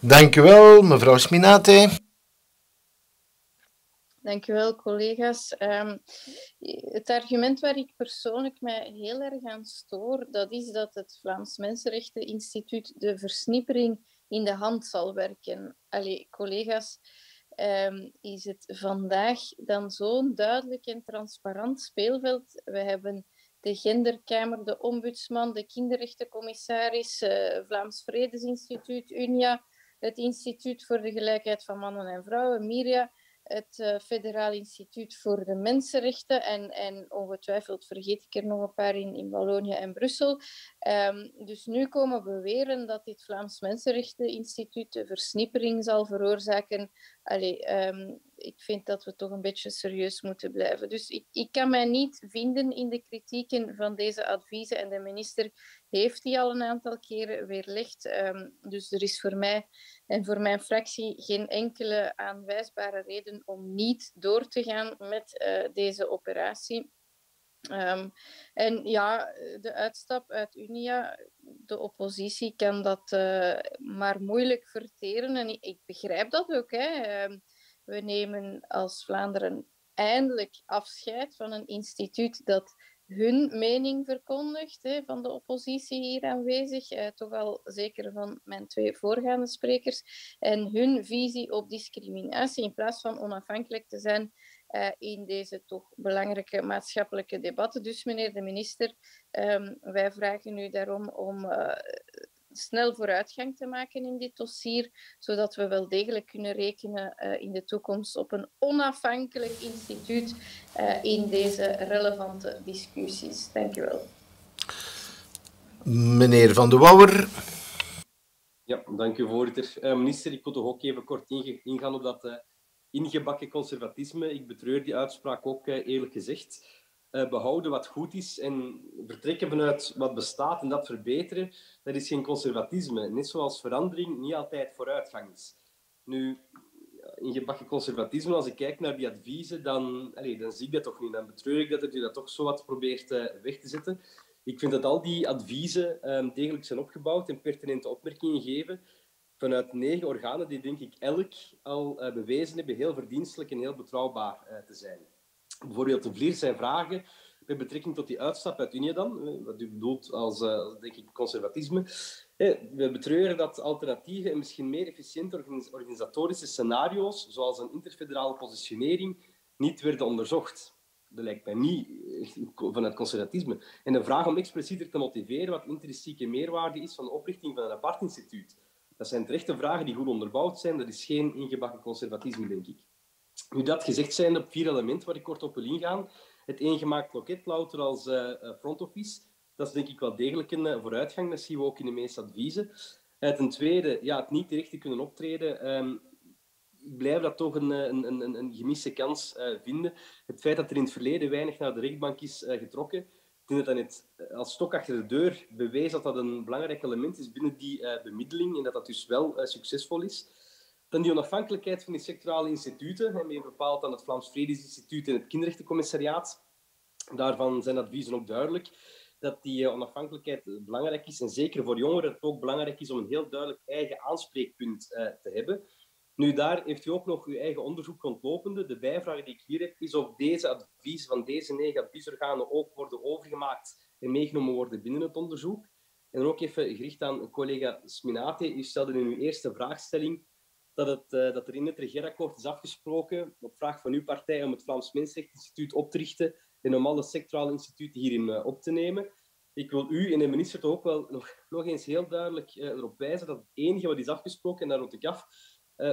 Dank u wel, mevrouw Sminate. Dank u wel, collega's. Um, het argument waar ik persoonlijk mij heel erg aan stoor, dat is dat het Vlaams Mensenrechteninstituut de versnippering in de hand zal werken. Allee, collega's, um, is het vandaag dan zo'n duidelijk en transparant speelveld? We hebben de genderkamer, de ombudsman, de kinderrechtencommissaris, uh, Vlaams Vredesinstituut, UNIA, het Instituut voor de Gelijkheid van Mannen en Vrouwen, MIRIA, het uh, Federaal Instituut voor de Mensenrechten en, en ongetwijfeld vergeet ik er nog een paar in, in Wallonië en Brussel. Um, dus nu komen beweren dat dit Vlaams Mensenrechteninstituut de versnippering zal veroorzaken. Allee, um, ik vind dat we toch een beetje serieus moeten blijven. Dus ik, ik kan mij niet vinden in de kritieken van deze adviezen en de minister heeft die al een aantal keren weerlegd. Um, dus er is voor mij en voor mijn fractie geen enkele aanwijsbare reden om niet door te gaan met uh, deze operatie. Um, en ja, de uitstap uit Unia, de oppositie kan dat uh, maar moeilijk verteren. En ik, begrijp dat ook. Hè. Um, we nemen als Vlaanderen eindelijk afscheid van een instituut dat hun mening verkondigt, hè, van de oppositie hier aanwezig, eh, toch al zeker van mijn twee voorgaande sprekers, en hun visie op discriminatie in plaats van onafhankelijk te zijn uh, in deze toch belangrijke maatschappelijke debatten. Dus meneer de minister, um, wij vragen u daarom om uh, snel vooruitgang te maken in dit dossier, zodat we wel degelijk kunnen rekenen uh, in de toekomst op een onafhankelijk instituut uh, in deze relevante discussies. Dank u wel. Meneer Van de Wouwer. Ja, dank u voorzitter. Uh, minister, ik wil toch ook even kort ingaan op dat ingebakken conservatisme. Ik betreur die uitspraak ook eerlijk gezegd. Uh, behouden wat goed is en vertrekken vanuit wat bestaat en dat verbeteren, dat is geen conservatisme. Net zoals verandering niet altijd vooruitgang is. Nu, ingebakken conservatisme, als ik kijk naar die adviezen, dan, allez, dan zie ik dat toch niet. Dan betreur ik dat dat u dat toch zo wat probeert uh, weg te zetten. Ik vind dat al die adviezen um, degelijk zijn opgebouwd en pertinente opmerkingen geven vanuit negen organen die, denk ik, elk al uh, bewezen hebben heel verdienstelijk en heel betrouwbaar te zijn. Bijvoorbeeld de Vlier zijn vragen met betrekking tot die uitstap uit Unie dan, wat u bedoelt als, uh, denk ik, conservatisme. We betreuren dat alternatieve en misschien meer efficiënte organisatorische scenario's, zoals een interfederale positionering, niet werden onderzocht. Dat lijkt mij niet vanuit conservatisme. En de vraag om explicieter te motiveren wat intrinsieke meerwaarde is van de oprichting van een apart instituut. Dat zijn terechte vragen die goed onderbouwd zijn. Dat is geen ingebakken conservatisme, denk ik. Nu dat gezegd zijn, op vier elementen waar ik kort op wil ingaan. Het eengemaakt loket, louter als uh, front office. Dat is denk ik wel degelijk een uh, vooruitgang. Dat zien we ook in de meeste adviezen. Uh, ten tweede, ja, het niet terecht te kunnen optreden. Um, ik blijf dat toch een, een, een, een gemiste kans vinden. Het feit dat er in het verleden weinig naar de rechtbank is getrokken. Ik denk dat dat net als stok achter de deur bewees dat dat een belangrijk element is binnen die bemiddeling en dat dat dus wel succesvol is. Dan die onafhankelijkheid van die sectorale instituten, meer bepaald aan het Vlaams Vredesinstituut en het Kinderrechtencommissariaat. Daarvan zijn adviezen ook duidelijk dat die onafhankelijkheid belangrijk is. En zeker voor jongeren het ook belangrijk is om een heel duidelijk eigen aanspreekpunt uh, te hebben. Nu, daar heeft u ook nog uw eigen onderzoek ontlopende. De bijvraag die ik hier heb, is of deze adviezen van deze negen adviesorganen ook worden overgemaakt en meegenomen worden binnen het onderzoek. En ook even gericht aan collega Sminate. U stelde in uw eerste vraagstelling dat, het, uh, dat er in het regeerakkoord is afgesproken, op vraag van uw partij, om het Vlaams Mensenrechteninstituut op te richten en om alle sectorale instituten hierin uh, op te nemen. Ik wil u en de minister toch ook wel nog, nog eens heel duidelijk uh, erop wijzen dat het enige wat is afgesproken, en daar rond ik af,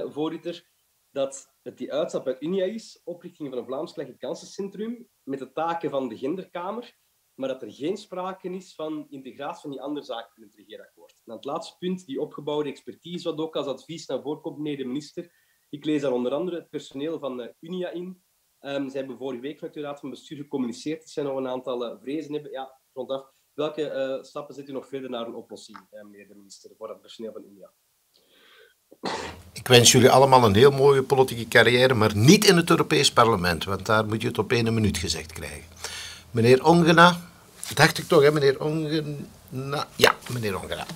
voorzitter, dat het die uitstap uit Unia is, oprichting van een Vlaams gelijke kansencentrum, met de taken van de genderkamer, maar dat er geen sprake is van integratie van die andere zaken in het regeerakkoord. En het laatste punt, die opgebouwde expertise, wat ook als advies naar voren komt, meneer de minister. Ik lees daar onder andere het personeel van uh, Unia in. Um, zij hebben vorige week met de Raad van Bestuur gecommuniceerd dat zij nog een aantal uh, vrezen hebben. Ja, rondaf. Welke uh, stappen zet u nog verder naar een oplossing, meneer de minister, voor het personeel van Unia? Ik wens jullie allemaal een heel mooie politieke carrière, maar niet in het Europees Parlement, want daar moet je het op één minuut gezegd krijgen. Meneer Ongena, dacht ik toch, hè, meneer Ongena? Ja, meneer Ongena.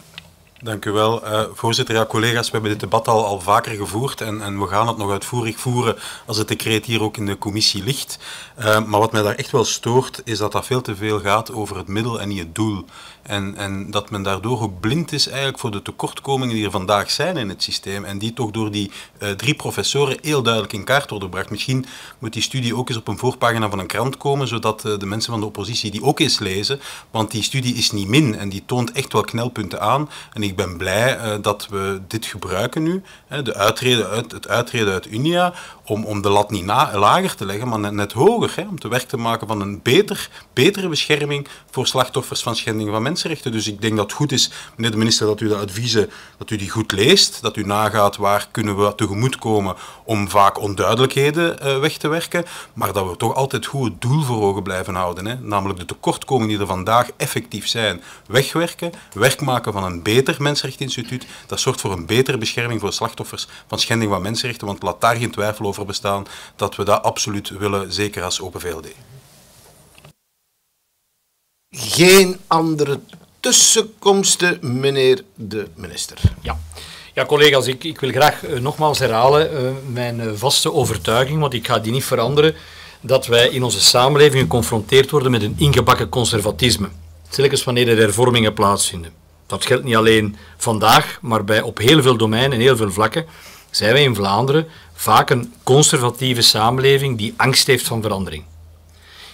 Dank u wel. Uh, voorzitter, ja, collega's, we hebben dit debat al, al vaker gevoerd en, en we gaan het nog uitvoerig voeren als het decreet hier ook in de commissie ligt. Uh, maar wat mij daar echt wel stoort, is dat dat veel te veel gaat over het middel en niet het doel. En, en dat men daardoor ook blind is eigenlijk voor de tekortkomingen die er vandaag zijn in het systeem en die toch door die uh, drie professoren heel duidelijk in kaart worden gebracht. Misschien moet die studie ook eens op een voorpagina van een krant komen, zodat de mensen van de oppositie die ook eens lezen, want die studie is niet min en die toont echt wel knelpunten aan. En ik ben blij uh, dat we dit gebruiken nu, de uitreden uit, het uitreden uit Unia, om, om de lat niet lager te leggen, maar net, hoger, hè, om te werk te maken van een beter, betere bescherming voor slachtoffers van schendingen van mensenrechten. Dus ik denk dat het goed is, meneer de minister, dat u de adviezen, dat u die goed leest, dat u nagaat waar kunnen we tegemoetkomen om vaak onduidelijkheden uh, weg te werken, maar dat we toch altijd goed het doel voor ogen blijven houden, hè, namelijk de tekortkomingen die er vandaag effectief zijn, wegwerken, werk maken van een beter mensenrechteninstituut, dat zorgt voor een betere bescherming voor slachtoffers van schending van mensenrechten, want laat daar geen twijfel over bestaan dat we dat absoluut willen, zeker als Open VLD. Geen andere tussenkomsten, meneer de minister. Ja. Ja, collega's, ik, ik wil graag uh, nogmaals herhalen uh, mijn uh, vaste overtuiging, want ik ga die niet veranderen, dat wij in onze samenleving geconfronteerd worden met een ingebakken conservatisme. Telkens wanneer er hervormingen plaatsvinden. Dat geldt niet alleen vandaag, maar bij, op heel veel domeinen en heel veel vlakken zijn wij in Vlaanderen vaak een conservatieve samenleving die angst heeft van verandering.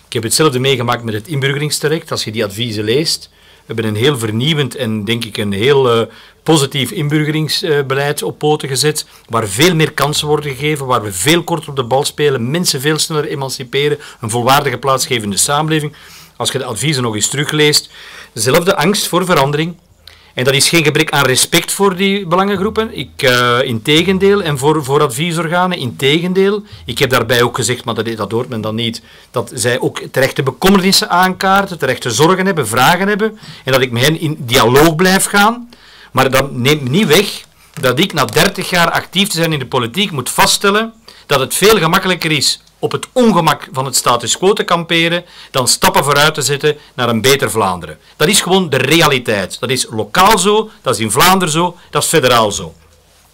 Ik heb hetzelfde meegemaakt met het inburgeringsterecht. Als je die adviezen leest, we hebben een heel vernieuwend en denk ik een heel uh, positief inburgeringsbeleid op poten gezet, waar veel meer kansen worden gegeven, waar we veel korter op de bal spelen, mensen veel sneller emanciperen, een volwaardige plaats geven in de samenleving. Als je de adviezen nog eens terugleest, dezelfde angst voor verandering, en dat is geen gebrek aan respect voor die belangengroepen. Ik, uh, in tegendeel, en voor, voor adviesorganen, in tegendeel. Ik heb daarbij ook gezegd, maar dat, dat hoort men dan niet, dat zij ook terechte bekommernissen aankaarten, terechte zorgen hebben, vragen hebben. En dat ik met hen in dialoog blijf gaan. Maar dat neemt niet weg dat ik na 30 jaar actief te zijn in de politiek moet vaststellen dat het veel gemakkelijker is op het ongemak van het status quo te kamperen, dan stappen vooruit te zetten naar een beter Vlaanderen. Dat is gewoon de realiteit. Dat is lokaal zo, dat is in Vlaanderen zo, dat is federaal zo.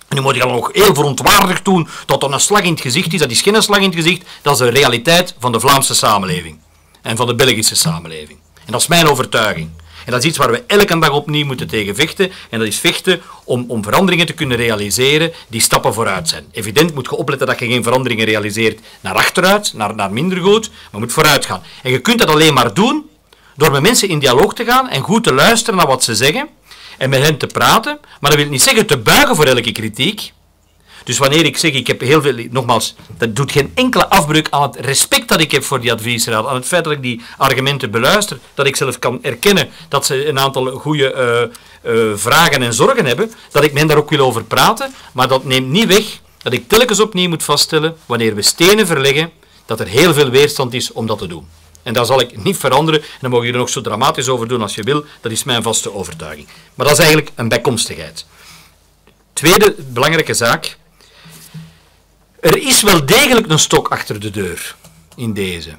En nu moet je al nog heel verontwaardigd doen dat dat een slag in het gezicht is. Dat is geen slag in het gezicht, dat is de realiteit van de Vlaamse samenleving. En van de Belgische samenleving. En dat is mijn overtuiging. En dat is iets waar we elke dag opnieuw moeten tegen vechten. En dat is vechten om, om veranderingen te kunnen realiseren die stappen vooruit zijn. Evident moet je opletten dat je geen veranderingen realiseert naar achteruit, naar, naar minder goed, maar moet vooruit gaan. En je kunt dat alleen maar doen door met mensen in dialoog te gaan en goed te luisteren naar wat ze zeggen en met hen te praten. Maar dat wil niet zeggen te buigen voor elke kritiek. Dus wanneer ik zeg, ik heb heel veel, nogmaals, dat doet geen enkele afbreuk aan het respect dat ik heb voor die adviesraad, aan het feit dat ik die argumenten beluister, dat ik zelf kan erkennen dat ze een aantal goede uh, uh, vragen en zorgen hebben, dat ik men daar ook wil over praten, maar dat neemt niet weg dat ik telkens opnieuw moet vaststellen, wanneer we stenen verleggen, dat er heel veel weerstand is om dat te doen. En dat zal ik niet veranderen. En dan mogen er nog zo dramatisch over doen als je wil. Dat is mijn vaste overtuiging. Maar dat is eigenlijk een bijkomstigheid. Tweede belangrijke zaak. Er is wel degelijk een stok achter de deur in deze.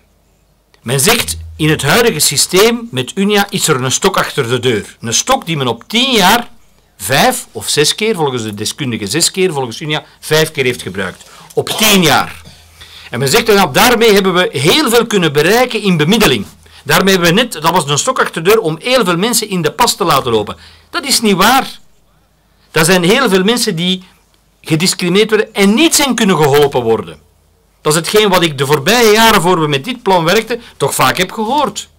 Men zegt, in het huidige systeem met Unia is er een stok achter de deur. Een stok die men op tien jaar vijf of zes keer, volgens de deskundige zes keer, volgens Unia vijf keer heeft gebruikt. Op tien jaar. En men zegt, nou, daarmee hebben we heel veel kunnen bereiken in bemiddeling. Daarmee hebben we net, dat was een stok achter de deur, om heel veel mensen in de pas te laten lopen. Dat is niet waar. Er zijn heel veel mensen die gediscrimineerd worden en niet zijn kunnen geholpen worden. Dat is hetgeen wat ik de voorbije jaren voor we met dit plan werkten, toch vaak heb gehoord.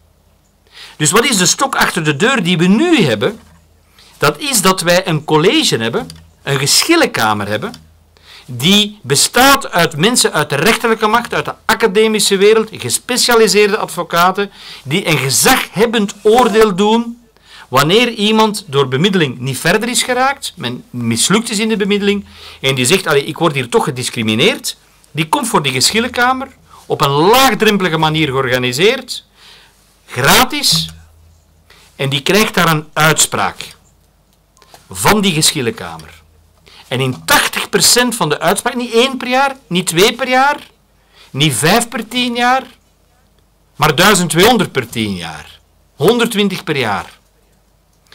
Dus wat is de stok achter de deur die we nu hebben? Dat is dat wij een college hebben, een geschillenkamer hebben, die bestaat uit mensen uit de rechterlijke macht, uit de academische wereld, gespecialiseerde advocaten, die een gezaghebbend oordeel doen Wanneer iemand door bemiddeling niet verder is geraakt, men mislukt is in de bemiddeling, en die zegt, ik word hier toch gediscrimineerd, die komt voor die geschillenkamer, op een laagdrempelige manier georganiseerd, gratis, en die krijgt daar een uitspraak van die geschillenkamer. En in 80% van de uitspraak, niet één per jaar, niet twee per jaar, niet vijf per tien jaar, maar 1200 per tien jaar. 120 per jaar.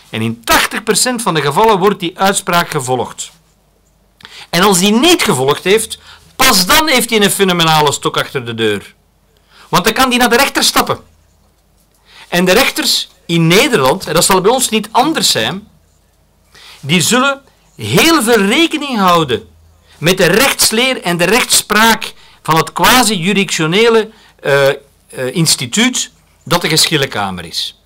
En in 80% van de gevallen wordt die uitspraak gevolgd. En als die niet gevolgd heeft, pas dan heeft hij een fenomenale stok achter de deur. Want dan kan die naar de rechter stappen. En de rechters in Nederland, en dat zal bij ons niet anders zijn, die zullen heel veel rekening houden met de rechtsleer en de rechtsspraak van het quasi-juridictionele uh, uh, instituut dat de geschillenkamer is.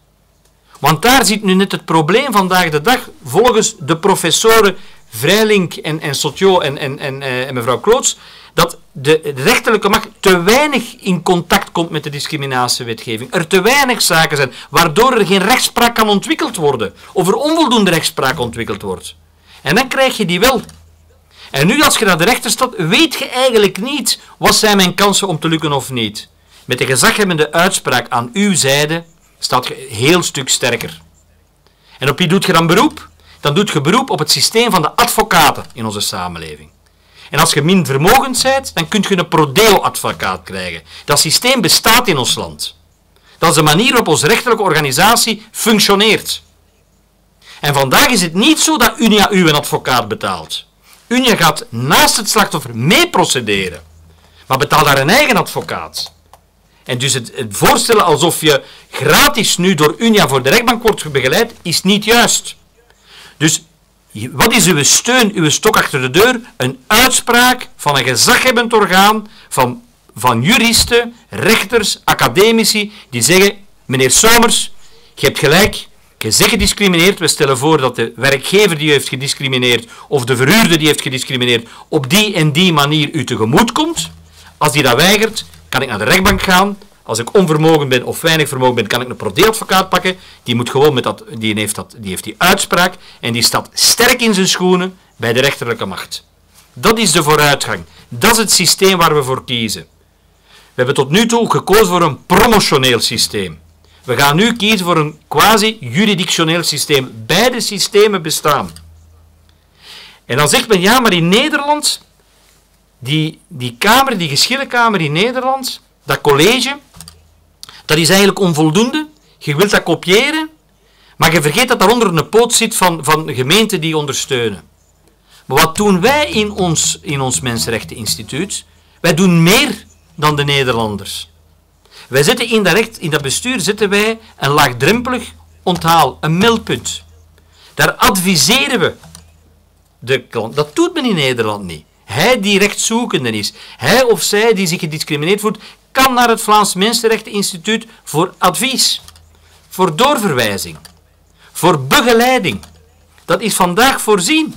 Want daar zit nu net het probleem vandaag de dag, volgens de professoren Vrijlink en, en Sotiot en, en, uh, en mevrouw Kloots, dat de rechterlijke macht te weinig in contact komt met de discriminatiewetgeving. Er te weinig zaken zijn, waardoor er geen rechtspraak kan ontwikkeld worden. Of er onvoldoende rechtspraak ontwikkeld wordt. En dan krijg je die wel. En nu als je naar de rechter staat, weet je eigenlijk niet wat zijn mijn kansen om te lukken of niet. Met de gezaghebbende uitspraak aan uw zijde staat je heel stuk sterker. En op wie doet je dan beroep? Dan doet je beroep op het systeem van de advocaten in onze samenleving. En als je min vermogend bent, dan kun je een prodeo-advocaat krijgen. Dat systeem bestaat in ons land. Dat is de manier waarop onze rechterlijke organisatie functioneert. En vandaag is het niet zo dat Unia u een advocaat betaalt. Unia gaat naast het slachtoffer mee procederen, maar betaalt daar een eigen advocaat. En dus het, voorstellen alsof je gratis nu door Unia voor de rechtbank wordt begeleid, is niet juist. Dus wat is uw steun, uw stok achter de deur? Een uitspraak van een gezaghebbend orgaan van, van juristen, rechters, academici, die zeggen, meneer Somers, je hebt gelijk, je zegt gediscrimineerd. We stellen voor dat de werkgever die u heeft gediscrimineerd of de verhuurder die heeft gediscrimineerd op die en die manier u tegemoet komt. Als die dat weigert, kan ik naar de rechtbank gaan. Als ik onvermogen ben of weinig vermogen ben, kan ik een prodeadvocaat pakken. Die, moet gewoon met dat, die, heeft dat, die heeft die uitspraak en die staat sterk in zijn schoenen bij de rechterlijke macht. Dat is de vooruitgang. Dat is het systeem waar we voor kiezen. We hebben tot nu toe gekozen voor een promotioneel systeem. We gaan nu kiezen voor een quasi-juridictioneel systeem. Beide systemen bestaan. En dan zegt men, ja, maar in Nederland, die, die kamer, die geschillenkamer in Nederland, dat college, dat is eigenlijk onvoldoende. Je wilt dat kopiëren, maar je vergeet dat daaronder een poot zit van, van gemeenten die ondersteunen. Maar wat doen wij in ons, in ons Mensenrechteninstituut? Wij doen meer dan de Nederlanders. Wij zetten in dat, in dat bestuur zetten wij een laagdrempelig onthaal, een meldpunt. Daar adviseren we de klant. Dat doet men in Nederland niet. Hij die rechtszoekende is, hij of zij die zich gediscrimineerd voelt, kan naar het Vlaams Mensenrechteninstituut voor advies, voor doorverwijzing, voor begeleiding. Dat is vandaag voorzien.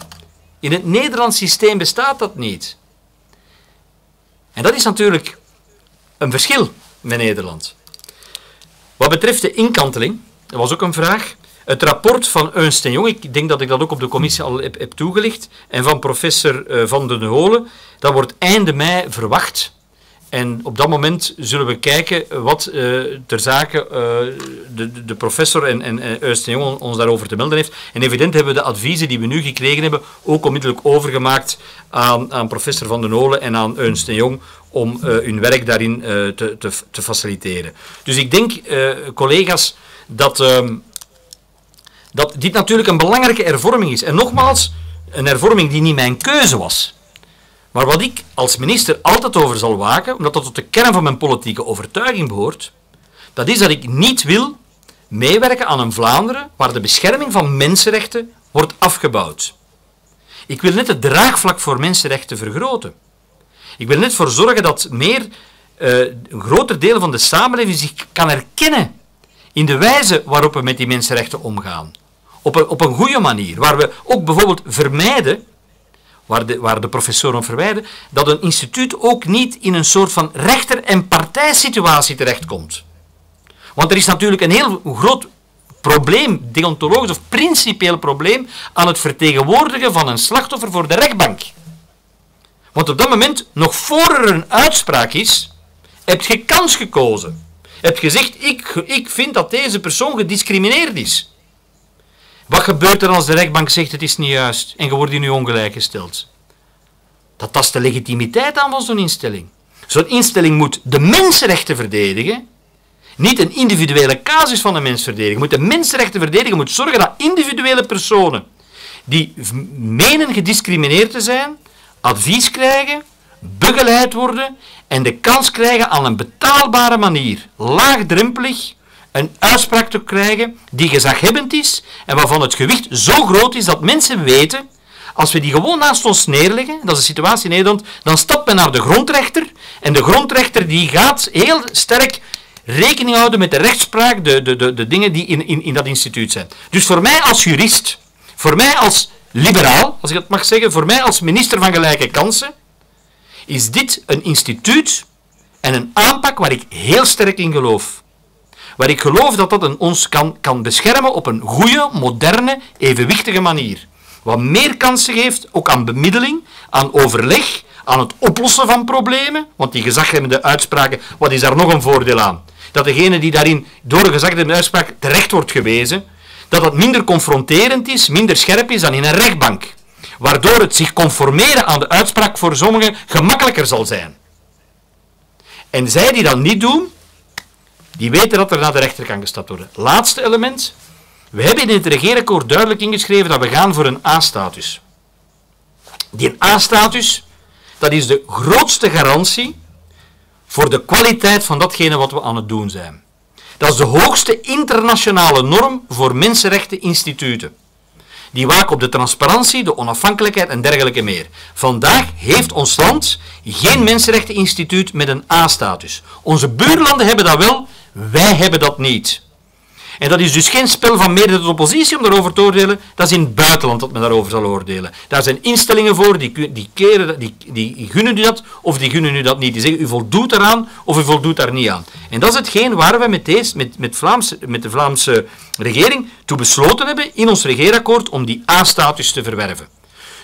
In het Nederlands systeem bestaat dat niet. En dat is natuurlijk een verschil met Nederland. Wat betreft de inkanteling, dat was ook een vraag. Het rapport van Ernst Jong, ik denk dat ik dat ook op de commissie al heb, toegelicht, en van professor uh, Van den Holen, dat wordt einde mei verwacht. En op dat moment zullen we kijken wat uh, ter zake uh, de, de professor en, en Ernst Jong ons daarover te melden heeft. En evident hebben we de adviezen die we nu gekregen hebben ook onmiddellijk overgemaakt aan, aan professor Van den Holen en aan Ernst Jong om hun werk daarin te, te, te, faciliteren. Dus ik denk, collega's, dat, ehm, dat dit natuurlijk een belangrijke hervorming is. En nogmaals, een hervorming die niet mijn keuze was. Maar wat ik als minister altijd over zal waken, omdat dat tot de kern van mijn politieke overtuiging behoort, dat is dat ik niet wil meewerken aan een Vlaanderen waar de bescherming van mensenrechten wordt afgebouwd. Ik wil net het draagvlak voor mensenrechten vergroten. Ik wil net voor zorgen dat meer, uh, een groter deel van de samenleving zich kan herkennen in de wijze waarop we met die mensenrechten omgaan. Op een, op een goede manier, waar we ook bijvoorbeeld vermijden waar de, waar de professoren verwijden, dat een instituut ook niet in een soort van rechter- en partijsituatie terechtkomt. Want er is natuurlijk een heel groot probleem, deontologisch of principieel probleem, aan het vertegenwoordigen van een slachtoffer voor de rechtbank. Want op dat moment, nog voor er een uitspraak is, heb je kans gekozen. Heb gezegd, ik, ik vind dat deze persoon gediscrimineerd is. Wat gebeurt er als de rechtbank zegt het is niet juist en je wordt in je ongelijk gesteld? Dat tast de legitimiteit aan van zo'n instelling. Zo'n instelling moet de mensenrechten verdedigen niet een individuele casus van een mens verdedigen. Moet de mensenrechten verdedigen. Moet zorgen dat individuele personen die menen gediscrimineerd te zijn, advies krijgen, begeleid worden en de kans krijgen aan een betaalbare manier, laagdrempelig, een uitspraak te krijgen die gezaghebbend is en waarvan het gewicht zo groot is dat mensen weten, als we die gewoon naast ons neerleggen, dat is de situatie in Nederland, dan stapt men naar de grondrechter en de grondrechter die gaat heel sterk rekening houden met de rechtspraak, de, de, de, de dingen die in, in, in dat instituut zijn. Dus voor mij als jurist, voor mij als liberaal, als ik dat mag zeggen, voor mij als minister van Gelijke Kansen, is dit een instituut en een aanpak waar ik heel sterk in geloof. Waar ik geloof dat dat ons kan, kan beschermen op een goede, moderne, evenwichtige manier. Wat meer kansen geeft, ook aan bemiddeling, aan overleg, aan het oplossen van problemen. Want die gezaghebbende uitspraken, wat is daar nog een voordeel aan? Dat degene die daarin door een gezaghebbende uitspraak terecht wordt gewezen, dat het minder confronterend is, minder scherp is dan in een rechtbank. Waardoor het zich conformeren aan de uitspraak voor sommigen gemakkelijker zal zijn. En zij die dat niet doen, die weten dat er naar de rechter kan gestapt worden. Laatste element. We hebben in het regeerakkoord duidelijk ingeschreven dat we gaan voor een A-status. Die A-status, dat is de grootste garantie voor de kwaliteit van datgene wat we aan het doen zijn. Dat is de hoogste internationale norm voor mensenrechteninstituten. Die waken op de transparantie, de onafhankelijkheid en dergelijke meer. Vandaag heeft ons land geen mensenrechteninstituut met een A-status. Onze buurlanden hebben dat wel, wij hebben dat niet. En dat is dus geen spel van meerderheid oppositie om daarover te oordelen. Dat is in het buitenland dat men daarover zal oordelen. Daar zijn instellingen voor, die, die, keren, die, die gunnen u dat of die gunnen u dat niet. Die zeggen u voldoet eraan of u voldoet daar niet aan. En dat is hetgeen waar we met, deze, met, met, met de Vlaamse regering toe besloten hebben in ons regeerakkoord om die A-status te verwerven.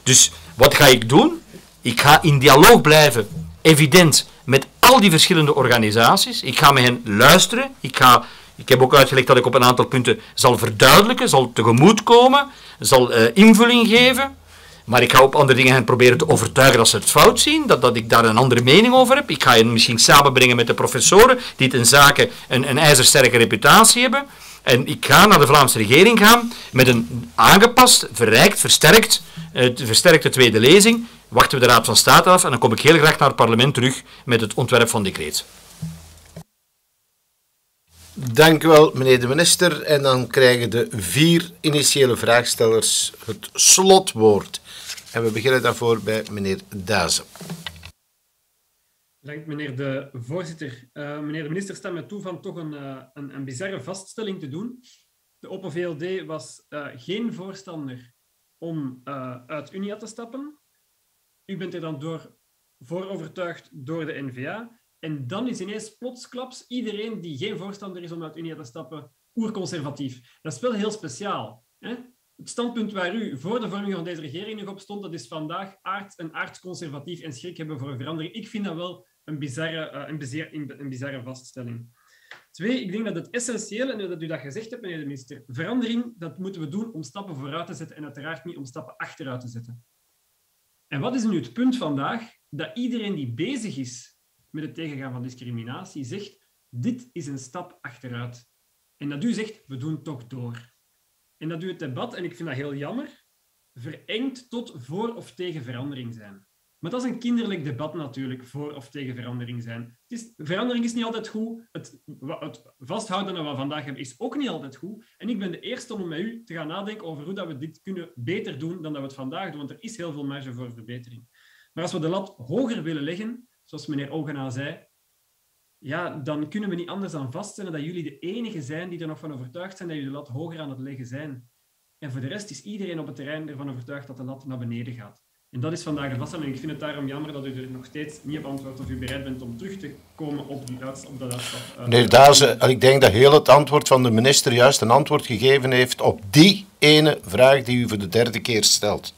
Dus wat ga ik doen? Ik ga in dialoog blijven, evident, met al die verschillende organisaties. Ik ga met hen luisteren. Ik ga ik heb ook uitgelegd dat ik op een aantal punten zal verduidelijken, zal tegemoetkomen, zal uh, invulling geven. Maar ik ga op andere dingen hen proberen te overtuigen dat ze het fout zien, dat, dat ik daar een andere mening over heb. Ik ga hen misschien samenbrengen met de professoren die ten zaken een, een ijzersterke reputatie hebben. En ik ga naar de Vlaamse regering gaan met een aangepast, verrijkt, versterkt, uh, versterkte tweede lezing. Wachten we de Raad van State af en dan kom ik heel graag naar het parlement terug met het ontwerp van decreet. Dank u wel, meneer de minister. En dan krijgen de vier initiële vraagstellers het slotwoord. En we beginnen daarvoor bij meneer Dazen. Dank, meneer de voorzitter. Uh, meneer de minister, staat mij toe van toch een, uh, een, een, bizarre vaststelling te doen. De Open VLD was uh, geen voorstander om uit Unia te stappen. U bent er dan door, voor overtuigd door de NVA. En dan is ineens plotsklaps iedereen die geen voorstander is om uit Unie te stappen, oerconservatief. Dat is wel heel speciaal. Hè? Het standpunt waar u voor de vorming van deze regering nog op stond, dat is vandaag aard, een aardsconservatief en schrik hebben voor een verandering. Ik vind dat wel een bizarre, uh, een, bizarre, een bizarre vaststelling. Twee, ik denk dat het essentieel, en dat u dat gezegd hebt, meneer de minister, verandering, dat moeten we doen om stappen vooruit te zetten en uiteraard niet om stappen achteruit te zetten. En wat is nu het punt vandaag? Dat iedereen die bezig is met het tegengaan van discriminatie zegt, dit is een stap achteruit. En dat u zegt, we doen toch door. En dat u het debat, en ik vind dat heel jammer, verengt tot voor of tegen verandering zijn. Maar dat is een kinderlijk debat natuurlijk, voor of tegen verandering zijn. Het is, verandering is niet altijd goed. Het, vasthouden aan wat we vandaag hebben is ook niet altijd goed. En ik ben de eerste om met u te gaan nadenken over hoe dat we dit kunnen beter doen dan dat we het vandaag doen, want er is heel veel marge voor verbetering. Maar als we de lat hoger willen leggen, zoals meneer Ogena zei, ja, dan kunnen we niet anders dan vaststellen dat jullie de enige zijn die er nog van overtuigd zijn dat jullie de lat hoger aan het leggen zijn. En voor de rest is iedereen op het terrein ervan overtuigd dat de lat naar beneden gaat. En dat is vandaag de vaststelling. Ik vind het daarom jammer dat u er nog steeds niet op antwoordt of u bereid bent om terug te komen op, die op dat uitstap. Meneer Dazen, ik denk dat heel het antwoord van de minister juist een antwoord gegeven heeft op die ene vraag die u voor de derde keer stelt.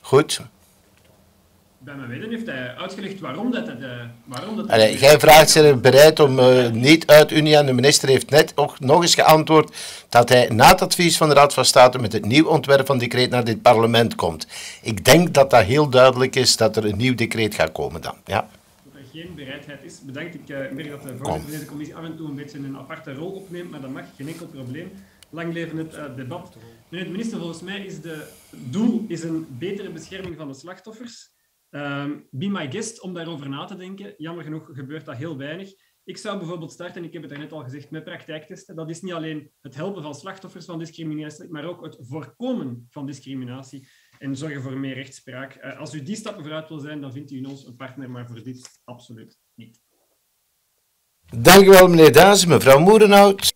Goed, bij mijn weten heeft hij uitgelegd waarom dat... Uh, waarom dat Allee, jij vraagt zich bereid om uh, niet uit Unie aan de minister heeft net ook nog eens geantwoord dat hij na het advies van de Raad van State met het nieuw ontwerp van decreet naar dit parlement komt. Ik denk dat dat heel duidelijk is dat er een nieuw decreet gaat komen dan. Ja. geen bereidheid is. Bedankt. Ik uh, merk dat de voorzitter van deze commissie af en toe een beetje een aparte rol opneemt, maar dat mag, geen enkel probleem. Lang leven het uh, debat. Meneer de minister, volgens mij is het doel is een betere bescherming van de slachtoffers. Um, be my guest om daarover na te denken. Jammer genoeg gebeurt dat heel weinig. Ik zou bijvoorbeeld starten, ik heb het net al gezegd, met praktijktesten. Dat is niet alleen het helpen van slachtoffers van discriminatie, maar ook het voorkomen van discriminatie en zorgen voor meer rechtspraak. Uh, als u die stappen vooruit wil zijn, dan vindt u in ons een partner, maar voor dit absoluut niet. Dank u wel, meneer Daas. Mevrouw Moerenhout.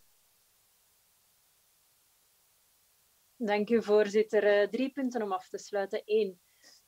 Dank u, voorzitter. Uh, drie punten om af te sluiten. Eén.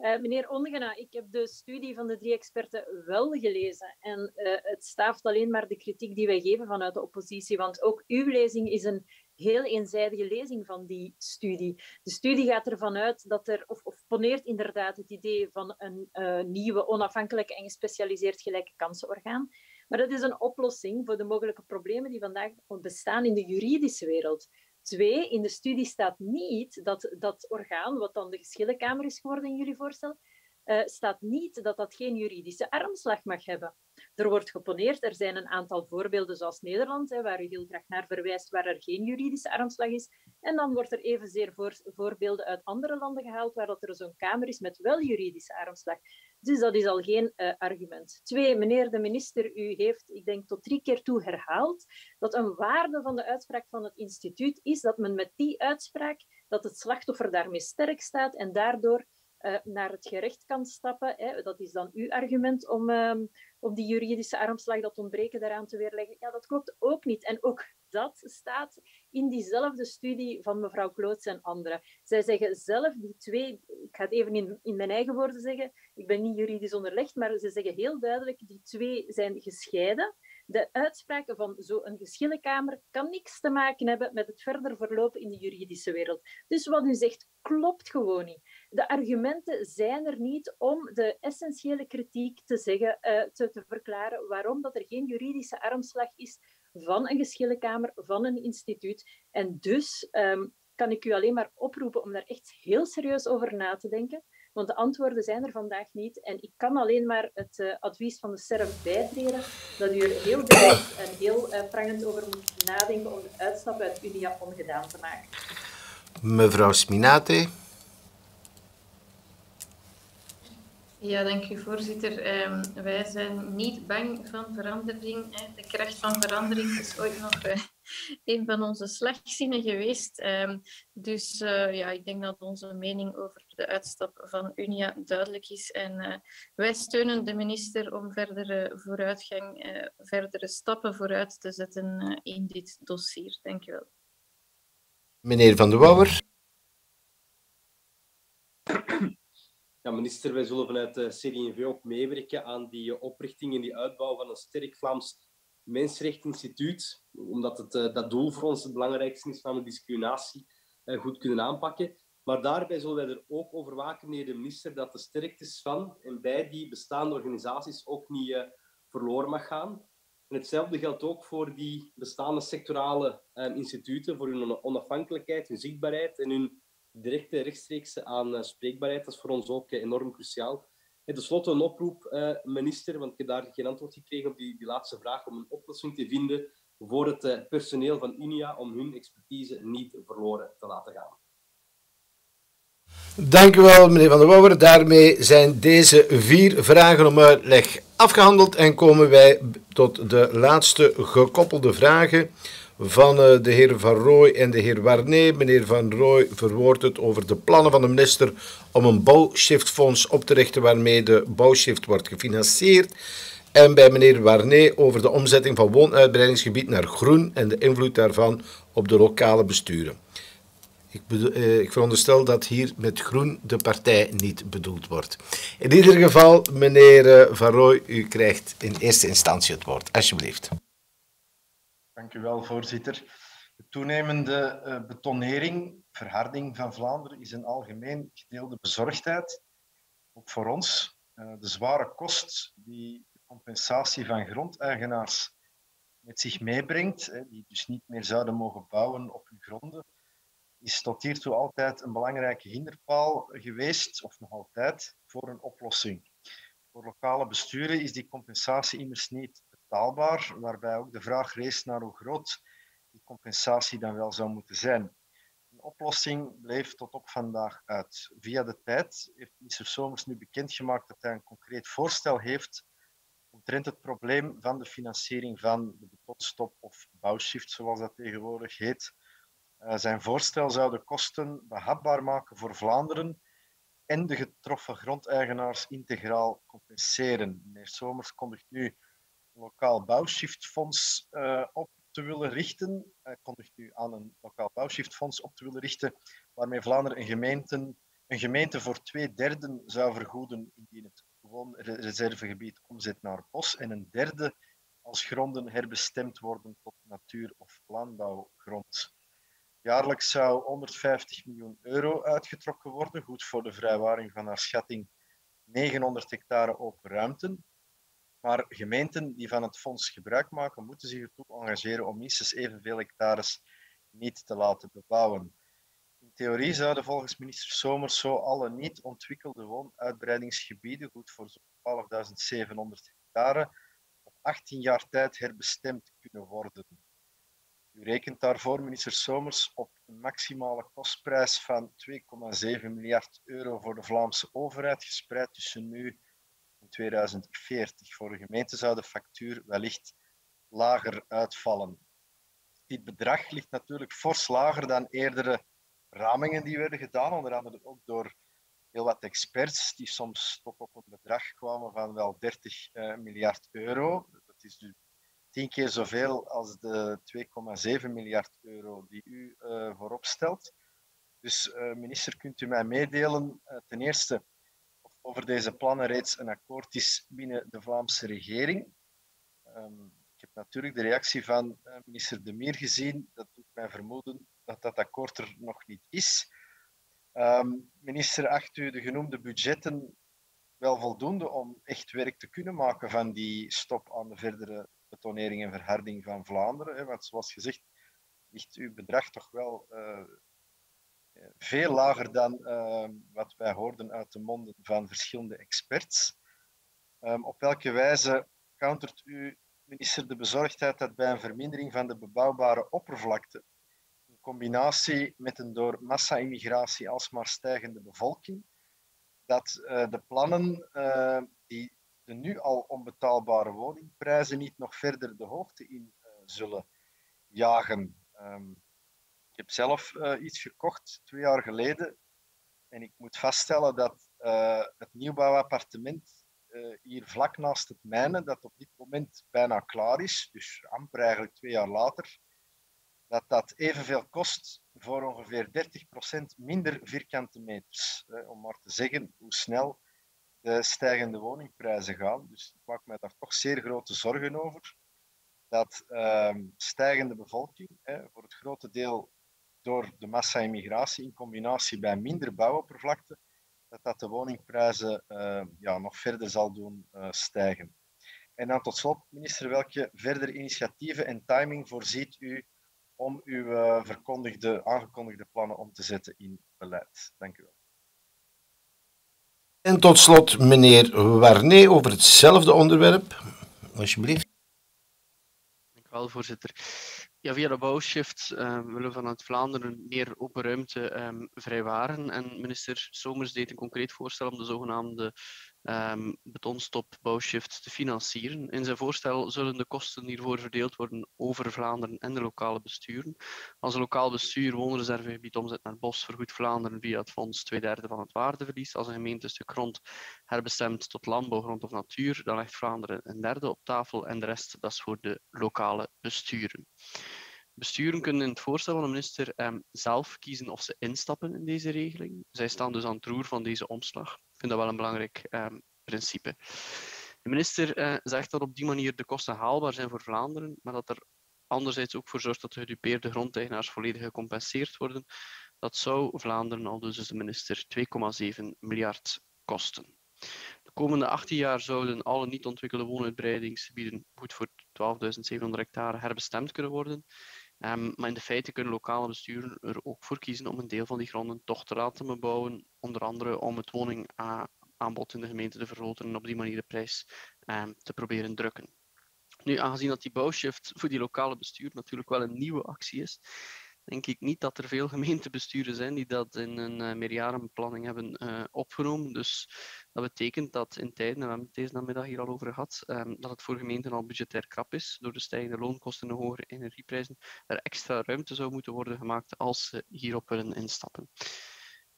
Uh, meneer Ongena, ik heb de studie van de drie experten wel gelezen. En uh, het staaft alleen maar de kritiek die wij geven vanuit de oppositie. Want ook uw lezing is een heel eenzijdige lezing van die studie. De studie gaat ervan uit dat er, of, of poneert inderdaad het idee van een uh, nieuwe, onafhankelijke en gespecialiseerd gelijke kansenorgaan. Maar dat is een oplossing voor de mogelijke problemen die vandaag bestaan in de juridische wereld. Twee, in de studie staat niet dat dat orgaan, wat dan de geschillenkamer is geworden in jullie voorstel, uh, staat niet dat dat geen juridische armslag mag hebben. Er wordt geponeerd, er zijn een aantal voorbeelden zoals Nederland, hè, waar u heel graag naar verwijst, waar er geen juridische armslag is. En dan wordt er evenzeer voor, voorbeelden uit andere landen gehaald, waar dat er zo'n kamer is met wel juridische armslag. Dus dat is al geen uh, argument. Twee, meneer de minister, u heeft, ik denk tot drie keer toe herhaald, dat een waarde van de uitspraak van het instituut is dat men met die uitspraak, dat het slachtoffer daarmee sterk staat en daardoor uh, naar het gerecht kan stappen. Hè. Dat is dan uw argument om, um, om die juridische armslag, dat ontbreken daaraan te weerleggen. Ja, dat klopt ook niet. En ook dat staat in diezelfde studie van mevrouw Kloots en anderen. Zij zeggen zelf, die twee, ik ga het even in, in mijn eigen woorden zeggen, ik ben niet juridisch onderlegd, maar ze zeggen heel duidelijk, die twee zijn gescheiden. De uitspraken van zo'n geschillenkamer kan niks te maken hebben met het verder verlopen in de juridische wereld. Dus wat u zegt klopt gewoon niet. De argumenten zijn er niet om de essentiële kritiek te, zeggen, uh, te, te verklaren waarom dat er geen juridische armslag is van een geschillenkamer, van een instituut. En dus um, kan ik u alleen maar oproepen om daar echt heel serieus over na te denken. Want de antwoorden zijn er vandaag niet. En ik kan alleen maar het uh, advies van de SERF bijtreden dat u er heel duidelijk en heel uh, prangend over moet nadenken om de uitstap uit Unia ongedaan te maken. Mevrouw Sminate. Ja, dank u voorzitter. Um, wij zijn niet bang van verandering. Hè. De kracht van verandering is ooit nog uh, een van onze slagzinnen geweest. Um, dus uh, ja, ik denk dat onze mening over de uitstap van Unia duidelijk is. En uh, wij steunen de minister om verdere vooruitgang, verdere stappen vooruit te zetten in dit dossier. Dank u wel. Meneer Van de Wouwer. Ja, minister, wij zullen vanuit de CD&V ook meewerken aan die oprichting en die uitbouw van een sterk Vlaams mensenrechteninstituut, omdat het, dat doel voor ons het belangrijkste is, namelijk discriminatie, goed kunnen aanpakken. Maar daarbij zullen wij er ook over waken, meneer de minister, dat de sterktes van en bij die bestaande organisaties ook niet verloren mag gaan. En hetzelfde geldt ook voor die bestaande sectorale instituten, voor hun onafhankelijkheid, hun zichtbaarheid en hun directe rechtstreekse aanspreekbaarheid. Dat is voor ons ook enorm cruciaal. En tenslotte een oproep, uh, minister, want ik heb daar geen antwoord gekregen op die, die laatste vraag, om een oplossing te vinden voor het uh, personeel van Unia, om hun expertise niet verloren te laten gaan. Dank u wel, meneer Van der Wouwer. Daarmee zijn deze vier vragen om uitleg afgehandeld en komen wij tot de laatste gekoppelde vragen van uh, de heer Van Rooij en de heer Warnee. Meneer Van Rooij verwoordt het over de plannen van de minister om een bouwshiftfonds op te richten waarmee de bouwshift wordt gefinancierd. En bij meneer Warnee over de omzetting van woonuitbreidingsgebied naar groen en de invloed daarvan op de lokale besturen. Ik, uh, ik veronderstel dat hier met groen de partij niet bedoeld wordt. In ieder geval, meneer uh, Van Rooij, u krijgt in eerste instantie het woord. Alsjeblieft. Dank u wel, voorzitter. De toenemende uh, betonering, verharding van Vlaanderen is een algemeen gedeelde bezorgdheid. Ook voor ons. Uh, de zware kost die de compensatie van grondeigenaars met zich meebrengt, die dus niet meer zouden mogen bouwen op hun gronden, is tot hiertoe altijd een belangrijke hinderpaal geweest, of nog altijd, voor een oplossing. voor lokale besturen is die compensatie immers niet waarbij ook de vraag rees naar hoe groot die compensatie dan wel zou moeten zijn. Een oplossing bleef tot op vandaag uit. Via de tijd heeft minister Somers nu bekendgemaakt dat hij een concreet voorstel heeft omtrent het probleem van de financiering van de betonstop of bouwshift, zoals dat tegenwoordig heet. Uh, zijn voorstel zou de kosten behapbaar maken voor Vlaanderen en de getroffen grondeigenaars integraal compenseren. Meneer Somers kondigt nu lokaal bouwshiftfonds uh, op te willen richten. Hij kondigt nu aan een lokaal bouwshiftfonds op te willen richten, waarmee Vlaanderen een gemeente, een gemeente voor twee derden zou vergoeden indien het gewoon reservegebied omzet naar bos en een derde als gronden herbestemd worden tot natuur- of landbouwgrond. Jaarlijks zou 150 miljoen euro uitgetrokken worden, goed voor de vrijwaring van naar schatting 900 hectare open ruimte. Maar gemeenten die van het fonds gebruik maken, moeten zich ertoe engageren om minstens evenveel hectares niet te laten bebouwen. In theorie zouden volgens minister Somers zo alle niet ontwikkelde woonuitbreidingsgebieden, goed voor zo'n 12.700 hectare, op 18 jaar tijd herbestemd kunnen worden. U rekent daarvoor, minister Somers, op een maximale kostprijs van 2,7 miljard euro voor de Vlaamse overheid, gespreid tussen nu 2040. Voor de gemeente zou de factuur wellicht lager uitvallen. Dit bedrag ligt natuurlijk fors lager dan eerdere ramingen die werden gedaan, onder andere ook door heel wat experts, die soms tot op een bedrag kwamen van wel 30 uh, miljard euro. Dat is dus tien keer zoveel als de 2,7 miljard euro die u uh, voorop stelt. Dus uh, minister, kunt u mij meedelen, ten eerste, over deze plannen reeds een akkoord is binnen de Vlaamse regering. Um, ik heb natuurlijk de reactie van minister De Mier gezien. Dat doet mij vermoeden dat dat akkoord er nog niet is. Um, minister, acht u de genoemde budgetten wel voldoende om echt werk te kunnen maken van die stop aan de verdere betonering en verharding van Vlaanderen? Hè? Want zoals gezegd ligt uw bedrag toch wel uh, veel lager dan uh, wat wij hoorden uit de monden van verschillende experts. Um, op welke wijze countert u, minister, de bezorgdheid dat bij een vermindering van de bebouwbare oppervlakte combinatie met een door massa-immigratie alsmaar stijgende bevolking, dat uh, de plannen uh, die de nu al onbetaalbare woningprijzen niet nog verder de hoogte in uh, zullen jagen. Ik heb zelf iets gekocht twee jaar geleden en ik moet vaststellen dat het nieuwbouwappartement hier vlak naast het mijne, dat op dit moment bijna klaar is, dus amper eigenlijk twee jaar later, dat dat evenveel kost voor ongeveer 30% minder vierkante meters. Om maar te zeggen hoe snel de stijgende woningprijzen gaan. Dus ik maak me daar toch zeer grote zorgen over. Dat uh, stijgende bevolking, voor het grote deel door de massa-immigratie in combinatie bij minder bouwoppervlakte, dat dat de woningprijzen uh, ja, nog verder zal doen uh, stijgen. En dan tot slot, minister, welke verdere initiatieven en timing voorziet u om uw uh, verkondigde, aangekondigde plannen om te zetten in beleid. Dank u wel. En tot slot meneer Warnee over hetzelfde onderwerp. Alsjeblieft. Voorzitter. Ja, via de bouwshift uh, willen we vanuit Vlaanderen meer open ruimte um, vrijwaren. En minister Somers deed een concreet voorstel om de zogenaamde um, betonstop bouwshift te financieren. In zijn voorstel zullen de kosten hiervoor verdeeld worden over Vlaanderen en de lokale besturen. Als een lokaal bestuur woonreservegebied omzet naar bos, vergoedt Vlaanderen via het fonds twee derde van het waardeverlies. Als een gemeente een stuk grond herbestemt tot landbouwgrond of natuur, dan legt Vlaanderen een derde op tafel en de rest dat is voor de lokale besturen. Besturen kunnen in het voorstel van de minister um, zelf kiezen of ze instappen in deze regeling. Zij staan dus aan het roer van deze omslag. Ik vind dat wel een belangrijk um, principe. De minister uh, zegt dat op die manier de kosten haalbaar zijn voor Vlaanderen, maar dat er anderzijds ook voor zorgt dat de gedupeerde grondeigenaars volledig gecompenseerd worden. Dat zou Vlaanderen, al dus de minister, 2,7 miljard kosten. De komende 18 jaar zouden alle niet ontwikkelde woonuitbreidingsgebieden goed voor 12.700 hectare herbestemd kunnen worden. Um, maar in de feite kunnen lokale besturen er ook voor kiezen om een deel van die gronden toch te laten bebouwen, onder andere om het woningaanbod aanbod in de gemeente te vergroten en op die manier de prijs ehm, te proberen drukken. Nu, aangezien dat die bouwshift voor die lokale bestuur natuurlijk wel een nieuwe actie is, denk ik niet dat er veel [laughs] gemeentebesturen zijn die dat in een uh, meerjarenplanning hebben uh, opgenomen. Dus dat betekent dat in tijden, en we hebben het deze namiddag hier al over gehad, um, dat het voor gemeenten al budgetair krap is door de stijgende loonkosten en de hogere energieprijzen, er extra ruimte zou moeten worden gemaakt als ze hierop willen instappen.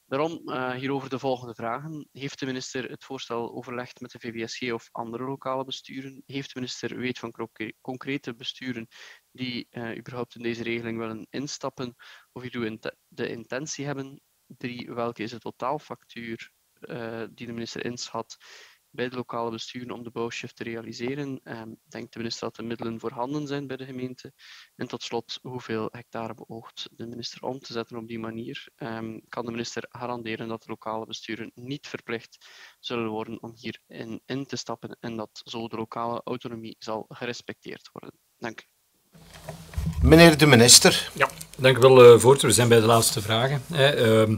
Daarom uh, hierover de volgende vragen. Heeft de minister het voorstel overlegd met de VVSG of andere lokale besturen? Heeft de minister weet van concrete besturen die uh, überhaupt in deze regeling willen instappen of die de intentie hebben? Drie, welke is de totaalfactuur uh, die de minister inschat bij de lokale besturen om de bouwshift te realiseren. Um, denkt de minister dat de middelen voorhanden zijn bij de gemeente? En tot slot, hoeveel hectare beoogt de minister om te zetten op die manier? Um, kan de minister garanderen dat de lokale besturen niet verplicht zullen worden om hierin in te stappen en dat zo de lokale autonomie zal gerespecteerd worden? Dank u. Meneer de minister. Ja, dank u wel, uh, voorzitter. We zijn bij de laatste vragen. Hè. Uh,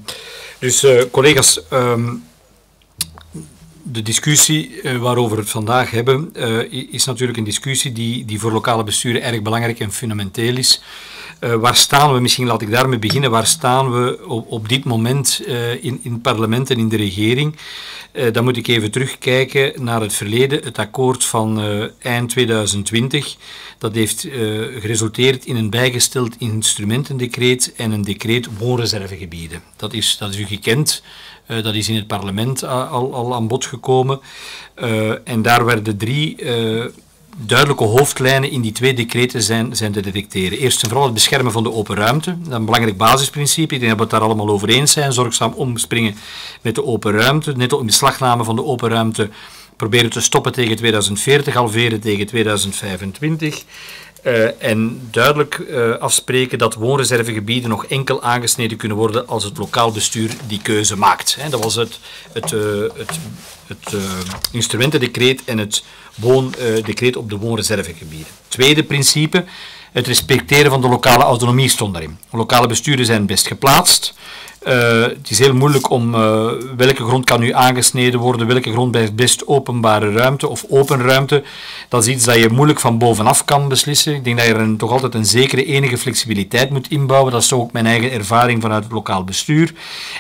dus uh, collega's, de discussie uh, waarover we het vandaag hebben, uh, is natuurlijk een discussie die, die voor lokale besturen erg belangrijk en fundamenteel is. Uh, waar staan we, misschien laat ik daarmee beginnen, waar staan we op, op dit moment in, in het parlement en in de regering? dan moet ik even terugkijken naar het verleden, het akkoord van eind 2020. Dat heeft geresulteerd in een bijgesteld instrumentendecreet en een decreet woonreservegebieden. Dat is, dat is u gekend. Uh, dat is in het parlement al, al aan bod gekomen. Uh, en daar werden drie duidelijke hoofdlijnen in die twee decreten zijn, zijn te detecteren. Eerst en vooral het beschermen van de open ruimte. Dat is een belangrijk basisprincipe. Ik denk dat we het daar allemaal over eens zijn. Zorgzaam omspringen met de open ruimte. Net in beslagname van de open ruimte proberen te stoppen tegen 2040, halveren tegen 2025. Uh, en duidelijk uh, afspreken dat woonreservegebieden nog enkel aangesneden kunnen worden als het lokaal bestuur die keuze maakt. Dat was het, het, uh, het, het instrumentendecreet en het woondecreet op de woonreservegebieden. Tweede principe, het respecteren van de lokale autonomie stond daarin. Lokale besturen zijn best geplaatst. Uh, het is heel moeilijk om uh, welke grond kan nu aangesneden worden, welke grond blijft best openbare ruimte of open ruimte. Dat is iets dat je moeilijk van bovenaf kan beslissen. Ik denk dat je er toch altijd een zekere enige flexibiliteit moet inbouwen. Dat is ook mijn eigen ervaring vanuit het lokaal bestuur.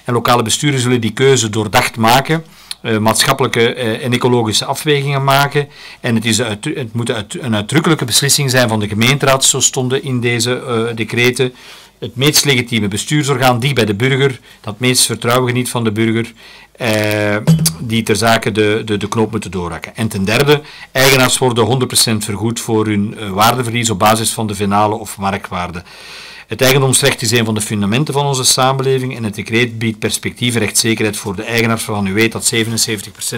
En lokale besturen zullen die keuze doordacht maken. Uh, maatschappelijke en ecologische afwegingen maken. En het, is het moet een uitdrukkelijke beslissing zijn van de gemeenteraad, zo stonden in deze decreten het meest legitieme bestuursorgaan, dicht bij de burger, dat meest vertrouwen geniet van de burger, eh, die ter zake de, de, de knoop moeten doorhakken. En ten derde, eigenaars worden 100% vergoed voor hun uh, waardeverlies op basis van de venale of marktwaarde. Het eigendomsrecht is een van de fundamenten van onze samenleving en het decreet biedt perspectief en rechtszekerheid voor de eigenaars waarvan u weet dat 77%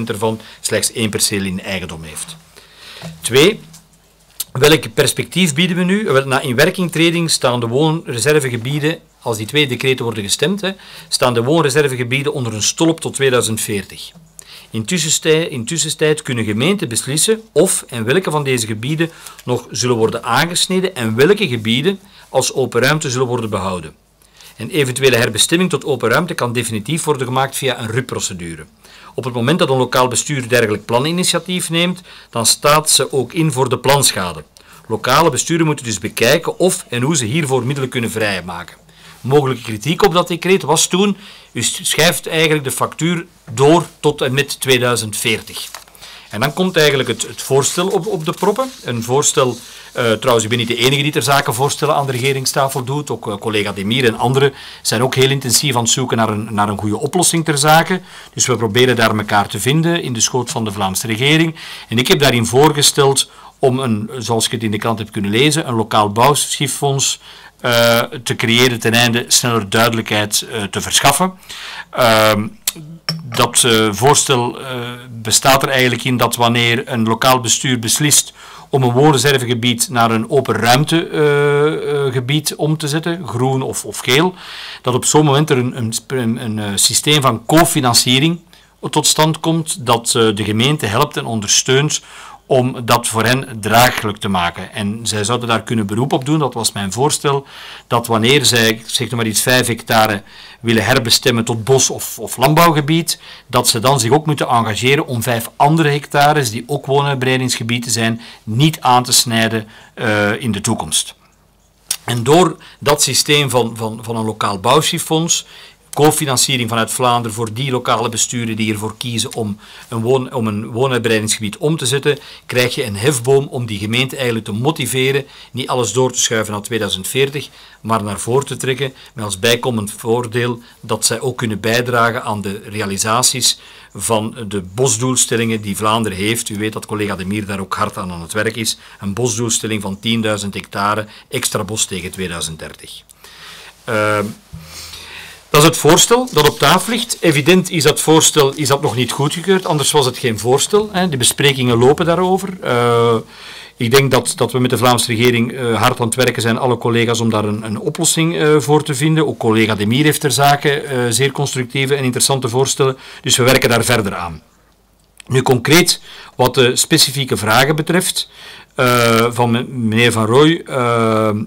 ervan slechts één perceel in eigendom heeft. Twee, Welk perspectief bieden we nu? Wel, na inwerkingtreding staan de woonreservegebieden, als die twee decreten worden gestemd, hè, staan de woonreservegebieden onder een stolp tot 2040. In tussentijd, in tussentijd kunnen gemeenten beslissen of en welke van deze gebieden nog zullen worden aangesneden en welke gebieden als open ruimte zullen worden behouden. Een eventuele herbestemming tot open ruimte kan definitief worden gemaakt via een RUP-procedure. Op het moment dat een lokaal bestuur dergelijk planinitiatief neemt, dan staat ze ook in voor de planschade. Lokale besturen moeten dus bekijken of en hoe ze hiervoor middelen kunnen vrijmaken. Mogelijke kritiek op dat decreet was toen, u schrijft eigenlijk de factuur door tot en met 2040. En dan komt eigenlijk het, het voorstel op, op de proppen. Een voorstel uh, trouwens, ik ben niet de enige die ter zake voorstellen aan de regeringstafel doet. Ook uh, collega Demir en anderen zijn ook heel intensief aan het zoeken naar een, naar een goede oplossing ter zake. Dus we proberen daar elkaar te vinden in de schoot van de Vlaamse regering. En ik heb daarin voorgesteld om een, zoals ik het in de krant heb kunnen lezen, een lokaal bouwschieffonds uh, te creëren ten einde sneller duidelijkheid te verschaffen. Uh, dat uh, voorstel bestaat er eigenlijk in dat wanneer een lokaal bestuur beslist om een woonreservegebied naar een open ruimtegebied uh, om te zetten, groen of, of geel, dat op zo'n moment er een, een, een, een eh, systeem van cofinanciering tot stand komt, dat de gemeente helpt en ondersteunt om dat voor hen draaglijk te maken. En zij zouden daar kunnen beroep op doen, dat was mijn voorstel, dat wanneer zij, zeg maar iets, 5 hectare willen herbestemmen tot bos- of, of landbouwgebied, dat ze dan zich ook moeten engageren om vijf andere hectares, die ook woonuitbreidingsgebieden zijn, niet aan te snijden uh, in de toekomst. En door dat systeem van, van, van een lokaal bouwschieffonds cofinanciering vanuit Vlaanderen voor die lokale besturen die ervoor kiezen om een, woon, om een woonuitbreidingsgebied om te zetten, krijg je een hefboom om die gemeente eigenlijk te motiveren, niet alles door te schuiven naar 2040, maar naar voren te trekken, met als bijkomend voordeel dat zij ook kunnen bijdragen aan de realisaties van de bosdoelstellingen die Vlaanderen heeft. U weet dat collega De Mier daar ook hard aan aan het werk is. Een bosdoelstelling van 10.000 hectare extra bos tegen 2030. Uh, dat is het voorstel dat op tafel ligt. Evident is dat voorstel is dat nog niet goedgekeurd, anders was het geen voorstel. Hè. De besprekingen lopen daarover. Uh, ik denk dat, dat we met de Vlaamse regering uh, hard aan het werken zijn, alle collega's, om daar een, een oplossing uh, voor te vinden. Ook collega De Mier heeft ter zake zeer constructieve en interessante voorstellen. Dus we werken daar verder aan. Nu concreet, wat de specifieke vragen betreft, van meneer Van Rooij.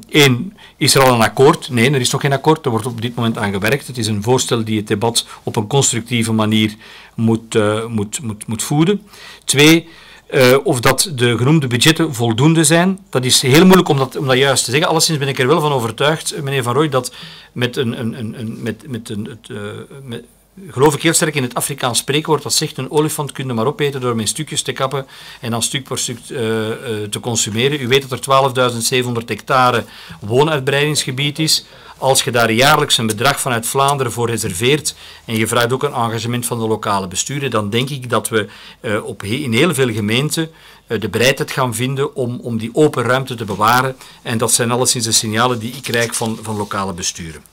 Eén, is er al een akkoord? Nee, er is nog geen akkoord. Er wordt op dit moment aan gewerkt. Het is een voorstel die het debat op een constructieve manier moet, uh, moet, moet, moet voeden. Twee, uh, of dat de genoemde budgetten voldoende zijn. Dat is heel moeilijk om dat, om dat juist te zeggen. Alleszins ben ik er wel van overtuigd, meneer Van Rooij, dat met een, een, een, met, met een, het, uh, met, geloof ik heel sterk in het Afrikaans spreekwoord dat zegt een olifant kun je maar opeten door hem in stukjes te kappen en dan stuk per stuk uh, uh, te consumeren. U weet dat er 12.700 hectare woonuitbreidingsgebied is. Als je daar jaarlijks een bedrag vanuit Vlaanderen voor reserveert en je vraagt ook een engagement van de lokale besturen, dan denk ik dat we uh, op in heel veel gemeenten de bereidheid gaan vinden om, om die open ruimte te bewaren. En dat zijn alleszins de signalen die ik krijg van, van lokale besturen.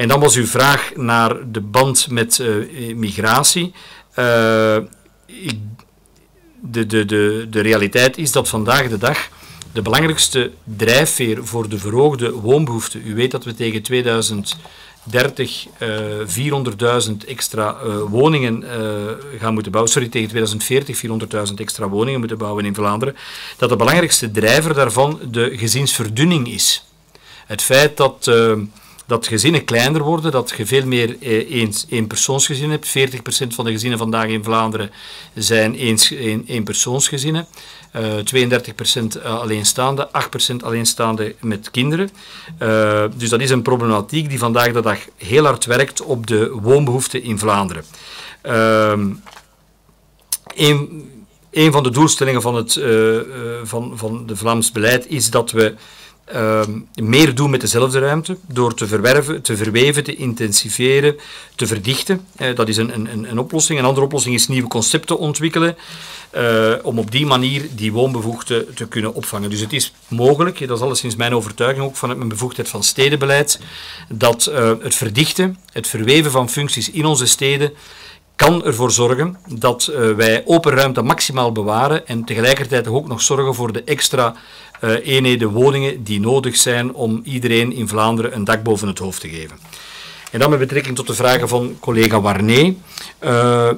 En dan was uw vraag naar de band met uh, migratie. Uh, ik, de, de, de, de realiteit is dat vandaag de dag de belangrijkste drijfveer voor de verhoogde woonbehoeften. U weet dat we tegen 2030 uh, 400.000 extra uh, woningen gaan moeten bouwen. Sorry, tegen 2040 400.000 extra woningen moeten bouwen in Vlaanderen. Dat de belangrijkste drijver daarvan de gezinsverdunning is. Het feit dat dat gezinnen kleiner worden, dat je veel meer eh, eenpersoonsgezinnen hebt. 40% van de gezinnen vandaag in Vlaanderen zijn eens, een, eenpersoonsgezinnen. Uh, 32% alleenstaande, 8% alleenstaande met kinderen. Dus dat is een problematiek die vandaag de dag heel hard werkt op de woonbehoeften in Vlaanderen. Uh, een, een van de doelstellingen van, het, van, van de Vlaams beleid is dat we uh, meer doen met dezelfde ruimte, door te verwerven, te verweven, te intensiveren, te verdichten. Uh, dat is een, een, een oplossing. Een andere oplossing is nieuwe concepten ontwikkelen, uh, om op die manier die woonbevoegde te kunnen opvangen. Dus het is mogelijk, dat is alleszins mijn overtuiging ook vanuit mijn bevoegdheid van stedenbeleid, dat uh, het verdichten, het verweven van functies in onze steden, kan ervoor zorgen dat wij open ruimte maximaal bewaren en tegelijkertijd ook nog zorgen voor de extra eenheden woningen die nodig zijn om iedereen in Vlaanderen een dak boven het hoofd te geven. En dan met betrekking tot de vragen van collega Warné. Uh,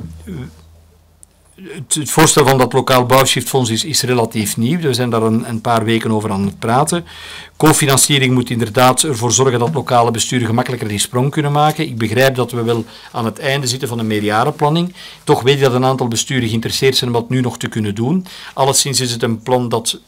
het, voorstel van dat lokaal bouwshiftfonds is, is relatief nieuw. We zijn daar een, een, paar weken over aan het praten. Cofinanciering moet inderdaad ervoor zorgen dat lokale besturen gemakkelijker die sprong kunnen maken. Ik begrijp dat we wel aan het einde zitten van een meerjarenplanning. Toch weet ik dat een aantal besturen geïnteresseerd zijn om dat nu nog te kunnen doen. Alleszins is het een plan dat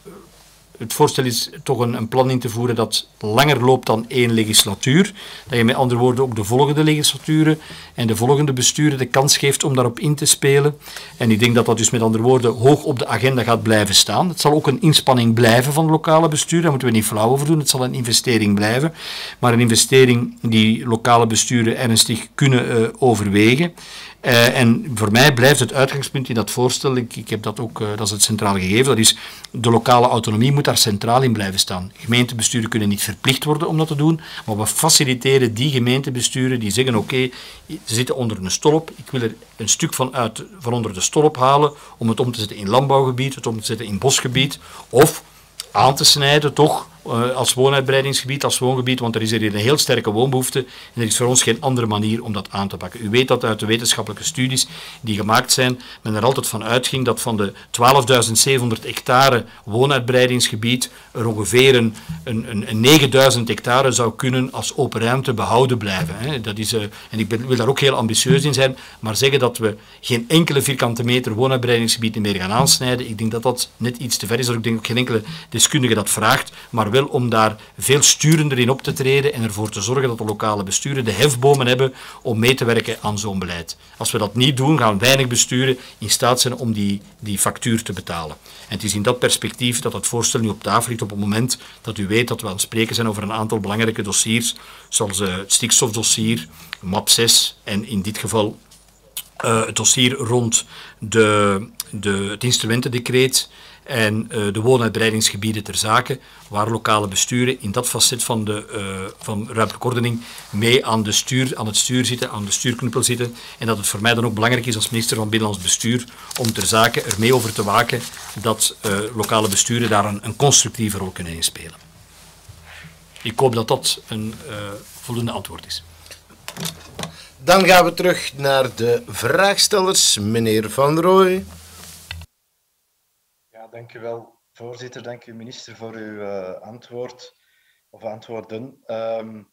het voorstel is toch een, een, plan in te voeren dat langer loopt dan één legislatuur. Dat je met andere woorden ook de volgende legislaturen en de volgende besturen de kans geeft om daarop in te spelen. En ik denk dat dat dus met andere woorden hoog op de agenda gaat blijven staan. Het zal ook een inspanning blijven van lokale besturen, daar moeten we niet flauw over doen. Het zal een investering blijven, maar een investering die lokale besturen ernstig kunnen uh, overwegen. Uh, en voor mij blijft het uitgangspunt in dat voorstel, ik, heb dat ook, uh, dat is het centraal gegeven, dat is de lokale autonomie moet daar centraal in blijven staan. Gemeentebesturen kunnen niet verplicht worden om dat te doen, maar we faciliteren die gemeentebesturen die zeggen oké, ze zitten onder een stolp, ik wil er een stuk van, uit, van onder de stolp halen om het om te zetten in landbouwgebied, het om te zetten in bosgebied, of aan te snijden toch als woonuitbreidingsgebied, als woongebied, want er is hier een heel sterke woonbehoefte en er is voor ons geen andere manier om dat aan te pakken. U weet dat uit de wetenschappelijke studies die gemaakt zijn, men er altijd van uitging dat van de 12.700 hectare woonuitbreidingsgebied er ongeveer een, een, een 9.000 hectare zou kunnen als open ruimte behouden blijven. Hè. Dat is, uh, en ik wil daar ook heel ambitieus in zijn, maar zeggen dat we geen enkele vierkante meter woonuitbreidingsgebied meer gaan aansnijden, ik denk dat dat net iets te ver is. Ik denk ook geen enkele deskundige dat vraagt, maar wel om daar veel sturender in op te treden en ervoor te zorgen dat de lokale besturen de hefbomen hebben om mee te werken aan zo'n beleid. Als we dat niet doen, gaan weinig besturen in staat zijn om die, die factuur te betalen. En het is in dat perspectief dat het voorstel nu op tafel ligt op het moment dat u weet dat we aan het spreken zijn over een aantal belangrijke dossiers, zoals uh, het stikstofdossier, MAP 6 en in dit geval uh, het dossier rond de, de, het instrumentendecreet en uh, de woonuitbreidingsgebieden ter zake, waar lokale besturen in dat facet van, de, uh, van ruimtelijke ordening mee aan, de stuur, aan het stuur zitten, aan de stuurknuppel zitten. En dat het voor mij dan ook belangrijk is als minister van Binnenlands Bestuur om ter zake er mee over te waken dat uh, lokale besturen daar een, een, constructieve rol kunnen inspelen. Ik hoop dat dat een voldoende antwoord is. Dan gaan we terug naar de vraagstellers. Meneer Van Rooij. Dank u wel, voorzitter. Dank u, minister, voor uw uh, antwoord of antwoorden. Um,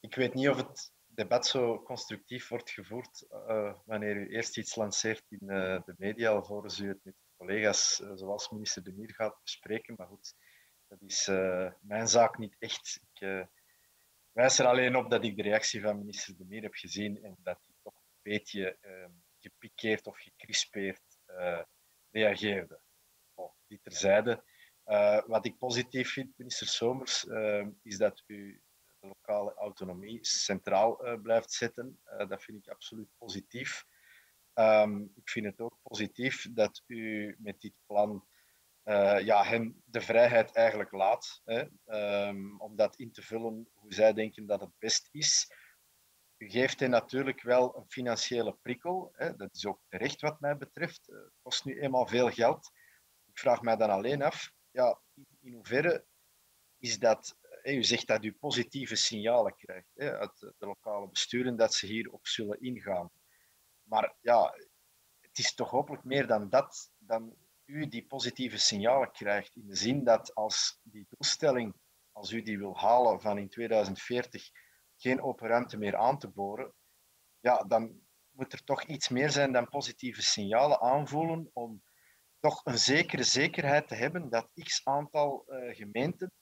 ik weet niet of het debat zo constructief wordt gevoerd uh, wanneer u eerst iets lanceert in uh, de media, alvorens u het met collega's zoals minister De Mier gaat bespreken. Maar goed, dat is mijn zaak niet echt. Ik wijs er alleen op dat ik de reactie van minister De Meer heb gezien en dat hij toch een beetje uh, gepikeerd of gecrispeerd reageerde. Die terzijde. Uh, wat ik positief vind, minister Somers, is dat u de lokale autonomie centraal blijft zetten. dat vind ik absoluut positief. Um, ik vind het ook positief dat u met dit plan ja, hen de vrijheid eigenlijk laat hè, um, om dat in te vullen hoe zij denken dat het best is. U geeft hen natuurlijk wel een financiële prikkel. Hè, dat is ook terecht wat mij betreft. Het kost nu eenmaal veel geld. Ik vraag mij dan alleen af, ja, in, hoeverre is dat... U zegt dat u positieve signalen krijgt uit de lokale besturen dat ze hierop zullen ingaan. Maar ja, het is toch hopelijk meer dan dat, dan u die positieve signalen krijgt. In de zin dat als die doelstelling, als u die wil halen van in 2040 geen open ruimte meer aan te boren, ja, dan moet er toch iets meer zijn dan positieve signalen aanvoelen om toch een zekere zekerheid te hebben dat x aantal uh, gemeenten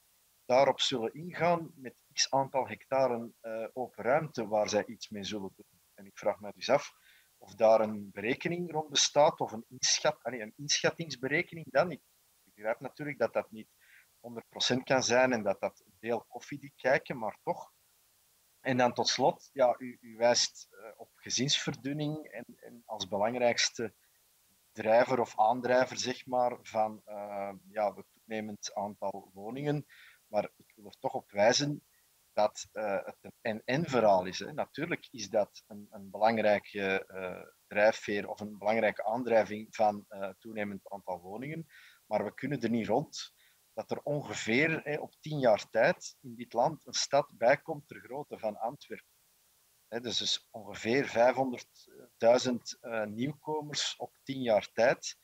daarop zullen ingaan met x aantal hectare uh, open ruimte waar zij iets mee zullen doen. En ik vraag me dus af, of daar een berekening rond bestaat, of een, inschat, een inschattingsberekening dan. Ik begrijp natuurlijk dat dat niet 100% kan zijn en dat dat deel koffiedik kijken, maar toch. En dan tot slot, ja, u, u wijst uh, op gezinsverdunning en, en, als belangrijkste drijver of aandrijver zeg maar, van uh, ja, het toenemend aantal woningen. Maar ik wil er toch op wijzen dat uh, het een en-en-verhaal is. Hè. Natuurlijk is dat een, een belangrijke uh, drijfveer of een belangrijke aandrijving van uh, toenemend aantal woningen, maar we kunnen er niet rond dat er ongeveer hè, op tien jaar tijd in dit land een stad bijkomt ter grootte van Antwerpen. Hè, dus, dus ongeveer 500.000 nieuwkomers op tien jaar tijd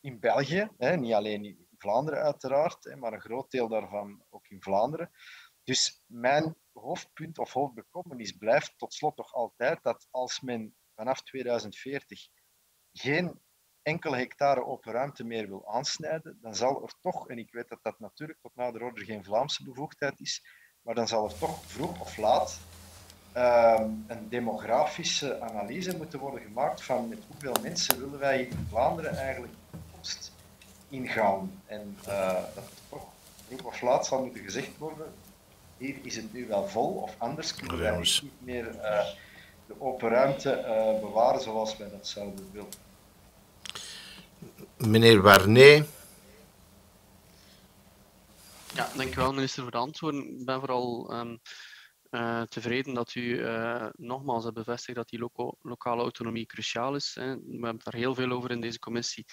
in België, hè, niet alleen in Vlaanderen uiteraard, hè, maar een groot deel daarvan ook in Vlaanderen. Dus mijn hoofdpunt of hoofdbekommernis blijft tot slot toch altijd dat als men vanaf 2040 geen enkele hectare open ruimte meer wil aansnijden, dan zal er toch, en ik weet dat dat natuurlijk tot nader order geen Vlaamse bevoegdheid is, maar dan zal er toch vroeg of laat uh, een demografische analyse moeten worden gemaakt van met hoeveel mensen willen wij in Vlaanderen eigenlijk de toekomst ingaan. En uh, dat er toch vroeg of laat zal moeten gezegd worden, hier is het nu wel vol, of anders kunnen wij niet meer uh, de open ruimte uh, bewaren zoals wij dat zouden willen. Meneer Warnee. Ja, dankjewel minister voor de antwoorden. Ik ben vooral um, uh, tevreden dat u nogmaals hebt bevestigd dat die lokale autonomie cruciaal is. Hè. We hebben het daar heel veel over in deze commissie.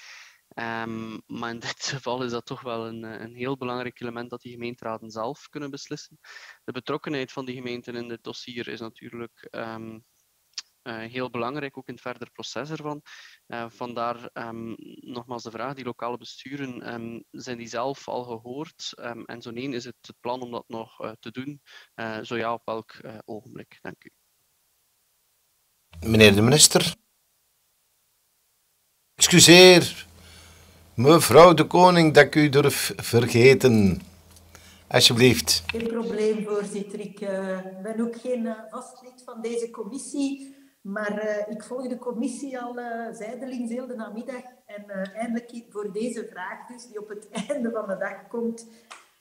Ehm, maar in [laughs] dit geval is dat toch wel een, een heel belangrijk element dat die gemeenteraden zelf kunnen beslissen. De betrokkenheid van die gemeenten in dit dossier is natuurlijk ehm, heel belangrijk, ook in het verder proces ervan. Uh, vandaar um, nogmaals de vraag, die lokale besturen, um, zijn die zelf al gehoord? Um, en zo nee, is het het plan om dat nog uh, te doen? zo ja, op welk ogenblik? Dank u. Meneer de minister. Excuseer, mevrouw de koning, dat ik u durf vergeten. Alsjeblieft. Geen probleem, voorzitter. Ik ben ook geen vast lid van deze commissie. Maar uh, ik volg de commissie al uh, zijdelings heel de namiddag. En uh, eindelijk voor deze vraag dus, die op het [laughs] einde van de dag komt,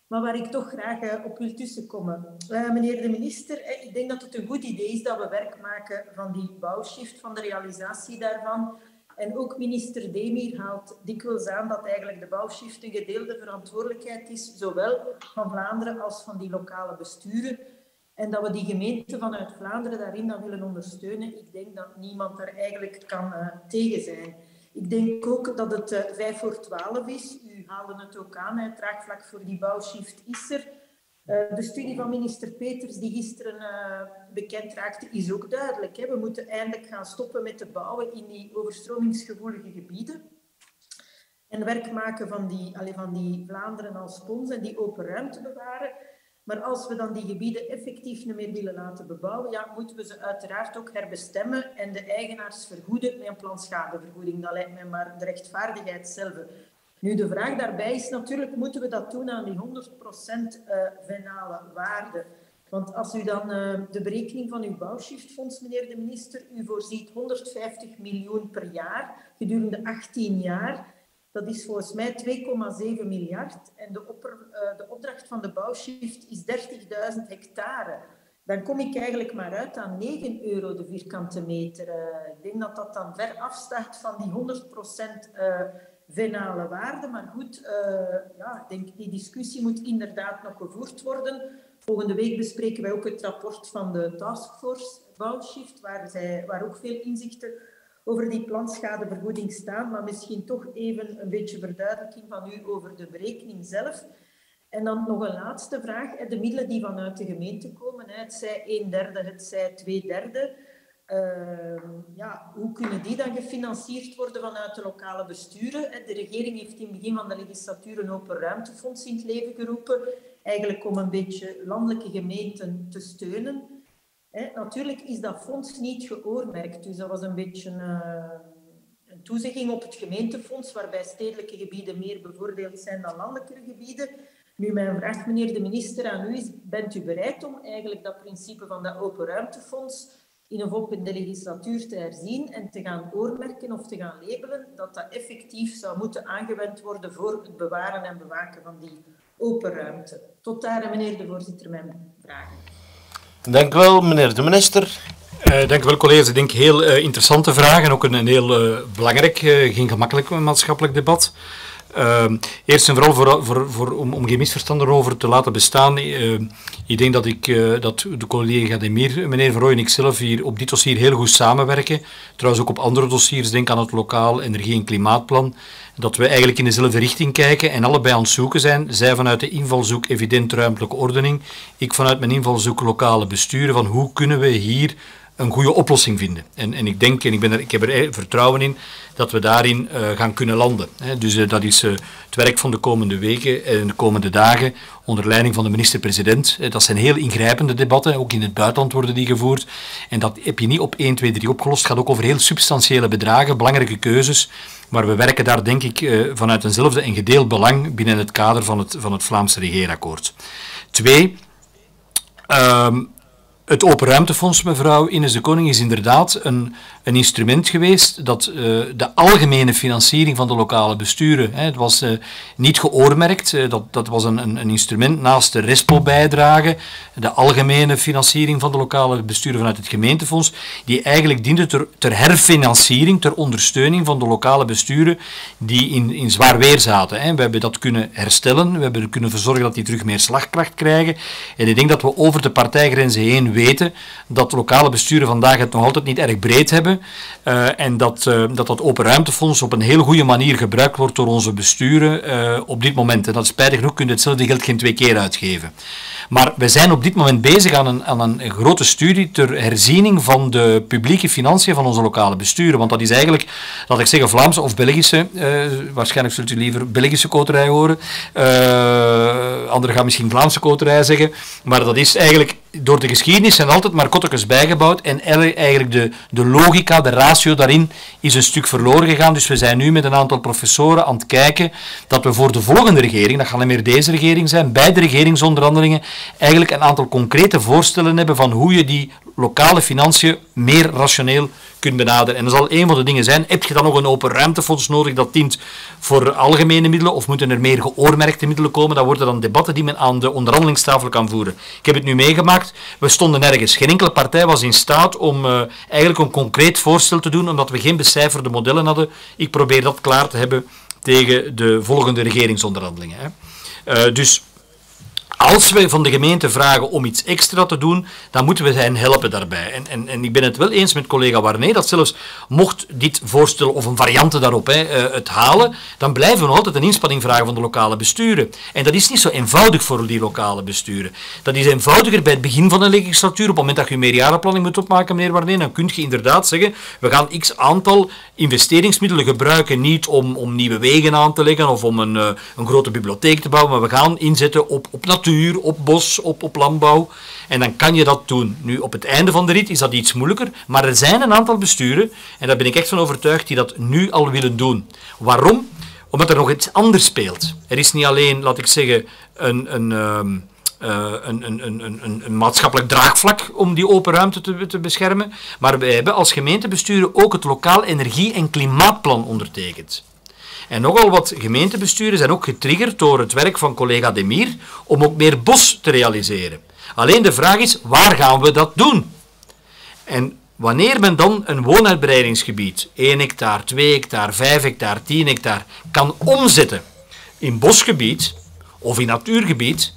maar waar ik toch graag op wil tussenkomen. meneer de minister, ik denk dat het een goed idee is dat we werk maken van die bouwshift, van de realisatie daarvan. En ook minister Demir haalt dikwijls aan dat eigenlijk de bouwshift een gedeelde verantwoordelijkheid is, zowel van Vlaanderen als van die lokale besturen. En dat we die gemeente vanuit Vlaanderen daarin dan willen ondersteunen. Ik denk dat niemand daar eigenlijk kan uh, tegen zijn. Ik denk ook dat het uh, eh, 5 voor 12 is. U haalde het ook aan, het draagvlak voor die bouwshift is er. Uh, de studie van minister Peters, die gisteren bekend raakte, is ook duidelijk. Hè. We moeten eindelijk gaan stoppen met te bouwen in die overstromingsgevoelige gebieden. En werk maken van die, allee, van die Vlaanderen als spons en die open ruimte bewaren. Maar als we dan die gebieden effectief niet meer willen laten bebouwen, ja, moeten we ze uiteraard ook herbestemmen en de eigenaars vergoeden met een plan schadevergoeding. Dat lijkt mij maar de rechtvaardigheid zelf. Nu, de vraag daarbij is natuurlijk, moeten we dat doen aan die 100% uh, venale waarde? Want als u dan uh, de berekening van uw bouwshiftfonds, meneer de minister, u voorziet 150 miljoen per jaar gedurende 18 jaar, dat is volgens mij 2,7 miljard. En de, opper, uh, de opdracht van de bouwshift is 30.000 hectare. Dan kom ik eigenlijk maar uit aan 9 euro de vierkante meter. Uh, ik denk dat dat dan ver afstaat van die 100% uh, venale waarde. Maar goed, ja, ik denk die discussie moet inderdaad nog gevoerd worden. Volgende week bespreken wij ook het rapport van de Taskforce Bouwshift, waar, zij, waar ook veel inzichten over die planschadevergoeding staan, maar misschien toch even een beetje verduidelijking van u over de berekening zelf. En dan nog een laatste vraag. De middelen die vanuit de gemeente komen, het zij een derde, het zij twee derde. Uh, ja, hoe kunnen die dan gefinancierd worden vanuit de lokale besturen? De regering heeft in het begin van de legislatuur een open ruimtefonds in het leven geroepen, eigenlijk om een beetje landelijke gemeenten te steunen natuurlijk is dat fonds niet geoormerkt, dus dat was een beetje uh, een toezegging op het gemeentefonds, waarbij stedelijke gebieden meer bevoordeeld zijn dan landelijke gebieden. Nu, mijn vraag, meneer de minister, aan u is, bent u bereid om eigenlijk dat principe van dat open ruimtefonds in een volgende legislatuur te herzien en te gaan oormerken of te gaan labelen, dat dat effectief zou moeten aangewend worden voor het bewaren en bewaken van die open ruimte. Tot daar, meneer de voorzitter, mijn vragen. Dank u wel, meneer de minister. Uh, dank u wel, collega's. Ik denk heel uh, interessante vragen en ook een, heel uh, belangrijk, geen gemakkelijk maatschappelijk debat. Uh, eerst en vooral voor, voor, voor, om, om geen misverstanden over te laten bestaan. Uh, ik denk dat, ik, uh, dat de collega Demir, meneer Verrooy en ik zelf hier op dit dossier heel goed samenwerken. Trouwens ook op andere dossiers, denk aan het lokaal energie- en klimaatplan. Dat we eigenlijk in dezelfde richting kijken en allebei aan het zoeken zijn. Zij vanuit de invalshoek evident ruimtelijke ordening. Ik vanuit mijn invalshoek lokale besturen. Van hoe kunnen we hier een goede oplossing vinden. En, en ik denk, en ik, ben er, ik heb er vertrouwen in, dat we daarin uh, gaan kunnen landen. Hè. Dus uh, dat is uh, het werk van de komende weken en de komende dagen onder leiding van de minister-president. dat zijn heel ingrijpende debatten, ook in het buitenland worden die gevoerd. En dat heb je niet op 1, 2, 3 opgelost. Het gaat ook over heel substantiële bedragen, belangrijke keuzes. Maar we werken daar denk ik vanuit eenzelfde en gedeeld belang binnen het kader van het, van het Vlaamse regeerakkoord. Twee, um, het Open Ruimtefonds, mevrouw Ines de Koning, is inderdaad een, een instrument geweest dat uh, de algemene financiering van de lokale besturen, hè, het was uh, niet geoormerkt, uh, dat, dat was een, een, een, instrument naast de RESPO-bijdrage, de algemene financiering van de lokale besturen vanuit het gemeentefonds, die eigenlijk diende ter, ter herfinanciering, ter ondersteuning van de lokale besturen die in, in zwaar weer zaten. Hè. We hebben dat kunnen herstellen, we hebben kunnen verzorgen dat die terug meer slagkracht krijgen en ik denk dat we over de partijgrenzen heen weten dat lokale besturen vandaag het nog altijd niet erg breed hebben uh, en dat, uh, dat dat open ruimtefonds op een heel goede manier gebruikt wordt door onze besturen uh, op dit moment. En dat spijtig genoeg, kun je hetzelfde geld geen twee keer uitgeven. Maar we zijn op dit moment bezig aan een, aan een grote studie ter herziening van de publieke financiën van onze lokale besturen. Want dat is eigenlijk, laat ik zeggen, Vlaamse of Belgische, uh, waarschijnlijk zult u liever Belgische koterij horen. Uh, anderen gaan misschien Vlaamse koterij zeggen. Maar dat is eigenlijk door de geschiedenis zijn altijd maar kottekes bijgebouwd en eigenlijk de, de logica, de ratio daarin is een stuk verloren gegaan. Dus we zijn nu met een aantal professoren aan het kijken dat we voor de volgende regering, dat gaat niet meer deze regering zijn, bij de regeringsonderhandelingen eigenlijk een aantal concrete voorstellen hebben van hoe je die lokale financiën meer rationeel kunt benaderen. En dat zal een van de dingen zijn, heb je dan nog een open ruimtefonds nodig dat dient voor algemene middelen of moeten er meer geoormerkte middelen komen? Dat worden dan debatten die men aan de onderhandelingstafel kan voeren. Ik heb het nu meegemaakt, we stonden nergens. Geen enkele partij was in staat om uh, eigenlijk een concreet voorstel te doen, omdat we geen becijferde modellen hadden. Ik probeer dat klaar te hebben tegen de volgende regeringsonderhandelingen. Hè. Uh, dus als we van de gemeente vragen om iets extra te doen, dan moeten we hen helpen daarbij. En, en, en ik ben het wel eens met collega Warné, dat zelfs mocht dit voorstel of een variante daarop hè, uh, het halen, dan blijven we altijd een inspanning vragen van de lokale besturen. En dat is niet zo eenvoudig voor die lokale besturen. Dat is eenvoudiger bij het begin van een legislatuur. Op het moment dat je een meerjarenplanning moet opmaken, meneer Warné, dan kun je inderdaad zeggen, we gaan x aantal investeringsmiddelen gebruiken, niet om, om nieuwe wegen aan te leggen of om een, uh, een grote bibliotheek te bouwen, maar we gaan inzetten op, op natuur op bos, op, op landbouw. En dan kan je dat doen. Nu, op het einde van de rit is dat iets moeilijker, maar er zijn een aantal besturen, en daar ben ik echt van overtuigd, die dat nu al willen doen. Waarom? Omdat er nog iets anders speelt. Er is niet alleen, laat ik zeggen, een, een, uh, een, een, een, een, een, maatschappelijk draagvlak om die open ruimte te, te beschermen, maar wij hebben als gemeentebesturen ook het lokaal energie- en klimaatplan ondertekend. En nogal wat gemeentebesturen zijn ook getriggerd door het werk van collega Demir om ook meer bos te realiseren. Alleen de vraag is, waar gaan we dat doen? En wanneer men dan een woonuitbreidingsgebied, 1 hectare, 2 hectare, 5 hectare, 10 hectare, kan omzetten in bosgebied of in natuurgebied,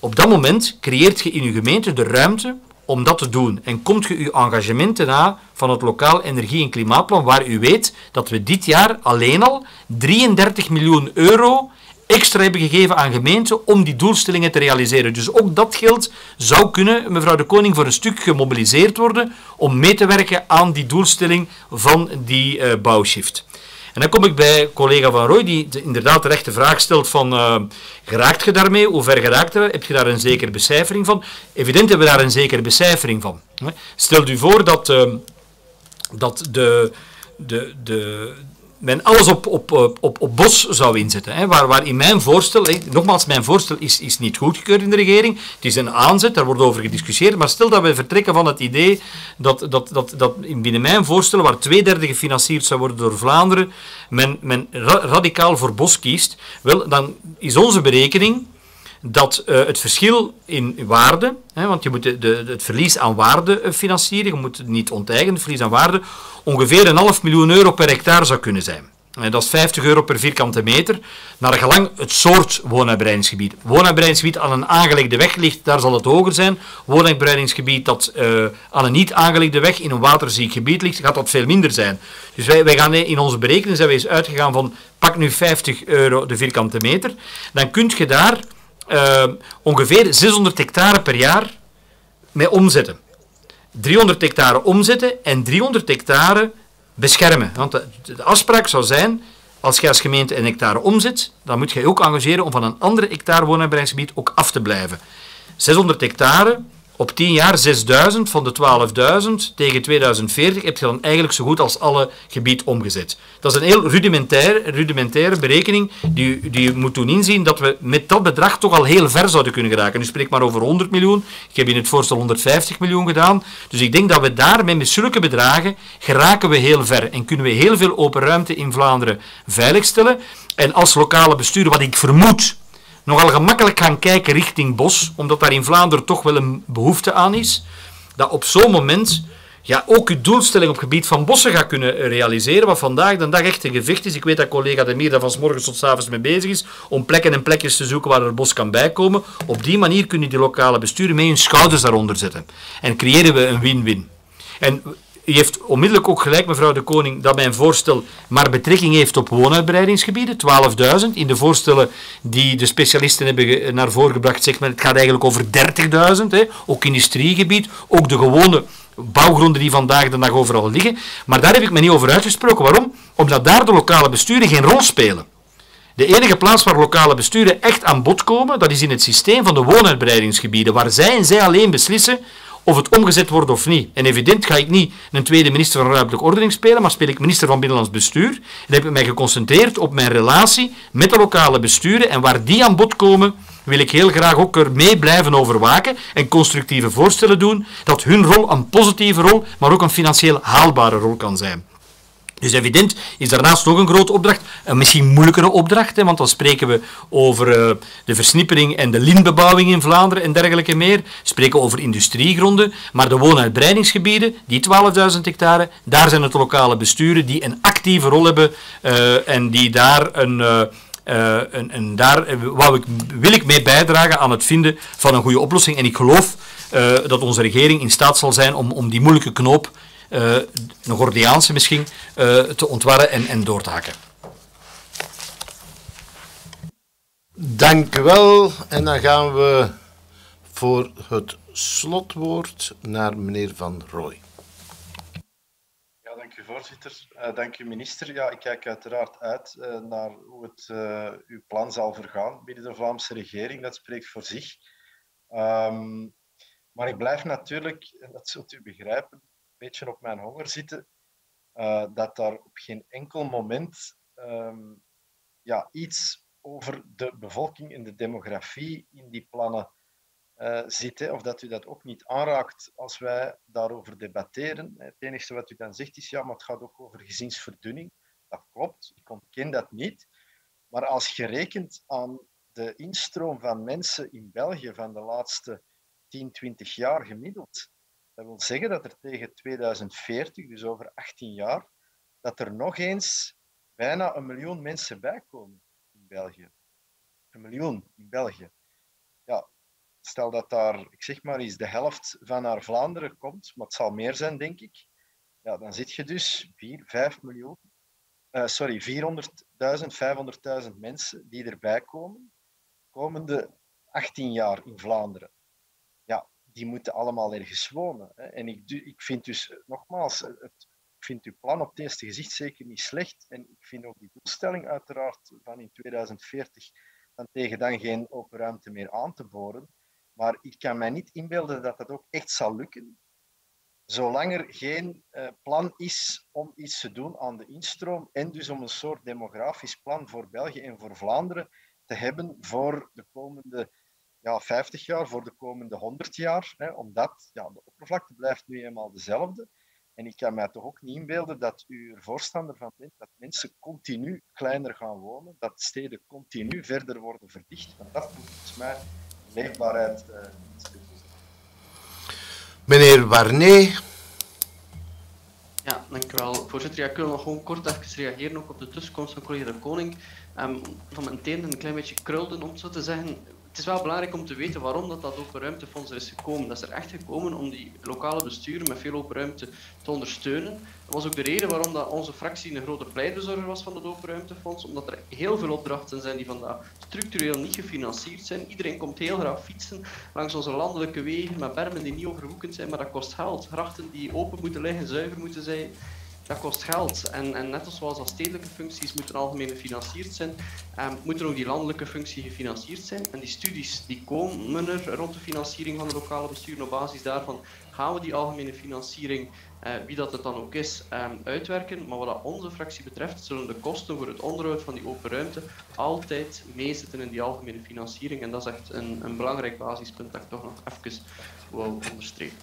op dat moment creëert je in je gemeente de ruimte om dat te doen. En komt je uw engagementen na van het lokaal energie- en klimaatplan, waar u weet dat we dit jaar alleen al 33 miljoen euro extra hebben gegeven aan gemeenten om die doelstellingen te realiseren. Dus ook dat geld zou kunnen, mevrouw de Koning, voor een stuk gemobiliseerd worden om mee te werken aan die doelstelling van die uh, bouwshift. Dan kom ik bij collega Van Rooij, die inderdaad de rechte vraag stelt van, uh, geraakt je daarmee? Hoe ver geraakt je? Heb je daar een zekere becijfering van? Evident hebben we daar een zekere becijfering van. Stel u voor dat, uh, dat de, de, de, men alles op, op, op, op bos zou inzetten. Hè, waar, waar in mijn voorstel, hè, nogmaals, mijn voorstel is, is niet goedgekeurd in de regering, het is een aanzet, daar wordt over gediscussieerd, maar stel dat we vertrekken van het idee dat, dat, dat, dat binnen mijn voorstel, waar twee derde gefinancierd zou worden door Vlaanderen, men, men ra radicaal voor bos kiest, wel, dan is onze berekening dat uh, het verschil in waarde, hè, want je moet de, het verlies aan waarde financieren, je moet het niet onteigenen, het verlies aan waarde, ongeveer een half miljoen euro per hectare zou kunnen zijn. En dat is 50 euro per vierkante meter, naar gelang het soort woonuitbreidingsgebied. Woonuitbreidingsgebied aan een aangelegde weg ligt, daar zal het hoger zijn. Woonuitbreidingsgebied dat aan een niet aangelegde weg in een waterziek gebied ligt, gaat dat veel minder zijn. Dus wij, wij gaan in onze berekening zijn we eens uitgegaan van, pak nu 50 euro de vierkante meter, dan kun je daar uh, ongeveer 600 hectare per jaar mee omzetten. 300 hectare omzetten en 300 hectare beschermen. Want de, afspraak zou zijn, als je als gemeente een hectare omzet, dan moet je ook engageren om van een andere hectare woonuitbreidingsgebied ook af te blijven. 600 hectare, op 10 jaar 6000 van de 12.000 tegen 2040 heb je dan eigenlijk zo goed als alle gebied omgezet. Dat is een heel rudimentaire, rudimentaire berekening die, die moet doen inzien dat we met dat bedrag toch al heel ver zouden kunnen geraken. Nu spreek maar over 100 miljoen. Ik heb in het voorstel 150 miljoen gedaan. Dus ik denk dat we daarmee met zulke bedragen geraken we heel ver en kunnen we heel veel open ruimte in Vlaanderen veiligstellen. En als lokale bestuur, wat ik vermoed nogal gemakkelijk gaan kijken richting bos, omdat daar in Vlaanderen toch wel een behoefte aan is, dat op zo'n moment ja, ook uw doelstelling op het gebied van bossen gaat kunnen realiseren, wat vandaag de dag echt een gevecht is. Ik weet dat collega De Mier daar van morgens tot avonds mee bezig is, om plekken en plekjes te zoeken waar er bos kan bijkomen. Op die manier kunnen die lokale besturen mee hun schouders daaronder zetten. En creëren we een win-win. En u heeft onmiddellijk ook gelijk, mevrouw de Koning, dat mijn voorstel maar betrekking heeft op woonuitbreidingsgebieden, 12.000. In de voorstellen die de specialisten hebben naar voren gebracht, zegt men het gaat eigenlijk over 30.000. Ook industriegebied, ook de gewone bouwgronden die vandaag de dag overal liggen. Maar daar heb ik me niet over uitgesproken. Waarom? Omdat daar de lokale besturen geen rol spelen. De enige plaats waar lokale besturen echt aan bod komen, dat is in het systeem van de woonuitbreidingsgebieden, waar zij en zij alleen beslissen of het omgezet wordt of niet. En evident ga ik niet een tweede minister van ruimtelijke ordening spelen, maar speel ik minister van Binnenlands Bestuur. En heb ik mij geconcentreerd op mijn relatie met de lokale besturen en waar die aan bod komen, wil ik heel graag ook er mee blijven overwaken en constructieve voorstellen doen dat hun rol een positieve rol, maar ook een financieel haalbare rol kan zijn. Dus evident is daarnaast nog een grote opdracht, een misschien moeilijkere opdracht, want dan spreken we over uh, de versnippering en de lintbebouwing in Vlaanderen en dergelijke meer, spreken over industriegronden, maar de woonuitbreidingsgebieden, die 12.000 hectare, daar zijn het lokale besturen die een actieve rol hebben uh, en die daar een... Uh, en, daar wou ik, wil ik mee bijdragen aan het vinden van een goede oplossing. En ik geloof dat onze regering in staat zal zijn om, om die moeilijke knoop een Gordiaanse misschien, uh, te ontwarren en, en door te hakken. Dank u wel. En dan gaan we voor het slotwoord naar meneer Van Rooij. Ja, dank u voorzitter. Uh, dank u minister. Ja, ik kijk uiteraard uit uh, naar hoe het, uh, uw plan zal vergaan binnen de Vlaamse regering. Dat spreekt voor zich. Um, maar ik blijf natuurlijk, en dat zult u begrijpen, beetje op mijn honger zitten, uh, dat daar op geen enkel moment um, ja, iets over de bevolking en de demografie in die plannen uh, zit. Hè, of dat u dat ook niet aanraakt als wij daarover debatteren. Het enige wat u dan zegt is, ja, maar het gaat ook over gezinsverdunning. Dat klopt, ik ontken dat niet. Maar als je rekent aan de instroom van mensen in België van de laatste 10, 20 jaar gemiddeld, dat wil zeggen dat er tegen 2040, dus over 18 jaar, dat er nog eens bijna een miljoen mensen bijkomen in België. Een miljoen in België. Ja, stel dat daar, ik zeg maar eens, de helft van naar Vlaanderen komt, maar het zal meer zijn, denk ik. Ja, dan zit je dus 4, 5 miljoen, uh, sorry, 400.000, 500.000 mensen die erbij komen, komende 18 jaar in Vlaanderen die moeten allemaal ergens wonen. Hè. En ik, ik vind dus, nogmaals, het, ik vind uw plan op het eerste gezicht zeker niet slecht. En ik vind ook die doelstelling uiteraard van in 2040 dan tegen dan geen open ruimte meer aan te boren. Maar ik kan mij niet inbeelden dat dat ook echt zal lukken, zolang er geen uh, plan is om iets te doen aan de instroom en dus om een soort demografisch plan voor België en voor Vlaanderen te hebben voor de komende ja, 50 jaar, voor de komende 100 jaar. Hè, omdat ja, de oppervlakte blijft nu eenmaal dezelfde. En ik kan mij toch ook niet inbeelden dat u er voorstander van bent dat mensen continu kleiner gaan wonen, dat steden continu verder worden verdicht. Want dat moet volgens mij leefbaarheid uh, Meneer Warnee. Ja, dank u wel, voorzitter. Ja, ik wil nog gewoon kort even reageren ook op de tussenkomst van collega de Koning. Um, van mijn tenen een klein beetje krulden, om het zo te zeggen het is wel belangrijk om te weten waarom dat, dat open ruimtefonds is gekomen. Dat is er echt gekomen om die lokale besturen met veel open ruimte te ondersteunen. Dat was ook de reden waarom dat onze fractie een grote pleitbezorger was van het open ruimtefonds, omdat er heel veel opdrachten zijn die vandaag structureel niet gefinancierd zijn. Iedereen komt heel graag fietsen langs onze landelijke wegen met bermen die niet overwoekend zijn, maar dat kost geld. Grachten die open moeten liggen, zuiver moeten zijn, dat kost geld. En, en net zoals als stedelijke functies moeten algemeen gefinancierd zijn, um, moeten ook die landelijke functie gefinancierd zijn. En die studies die komen er rond de financiering van de lokale besturen op basis daarvan gaan we die algemene financiering, uh, wie dat het dan ook is, um, uitwerken. Maar wat onze fractie betreft, zullen de kosten voor het onderhoud van die open ruimte altijd meezitten in die algemene financiering. En dat is echt een, een belangrijk basispunt dat ik toch nog even wou onderstrepen.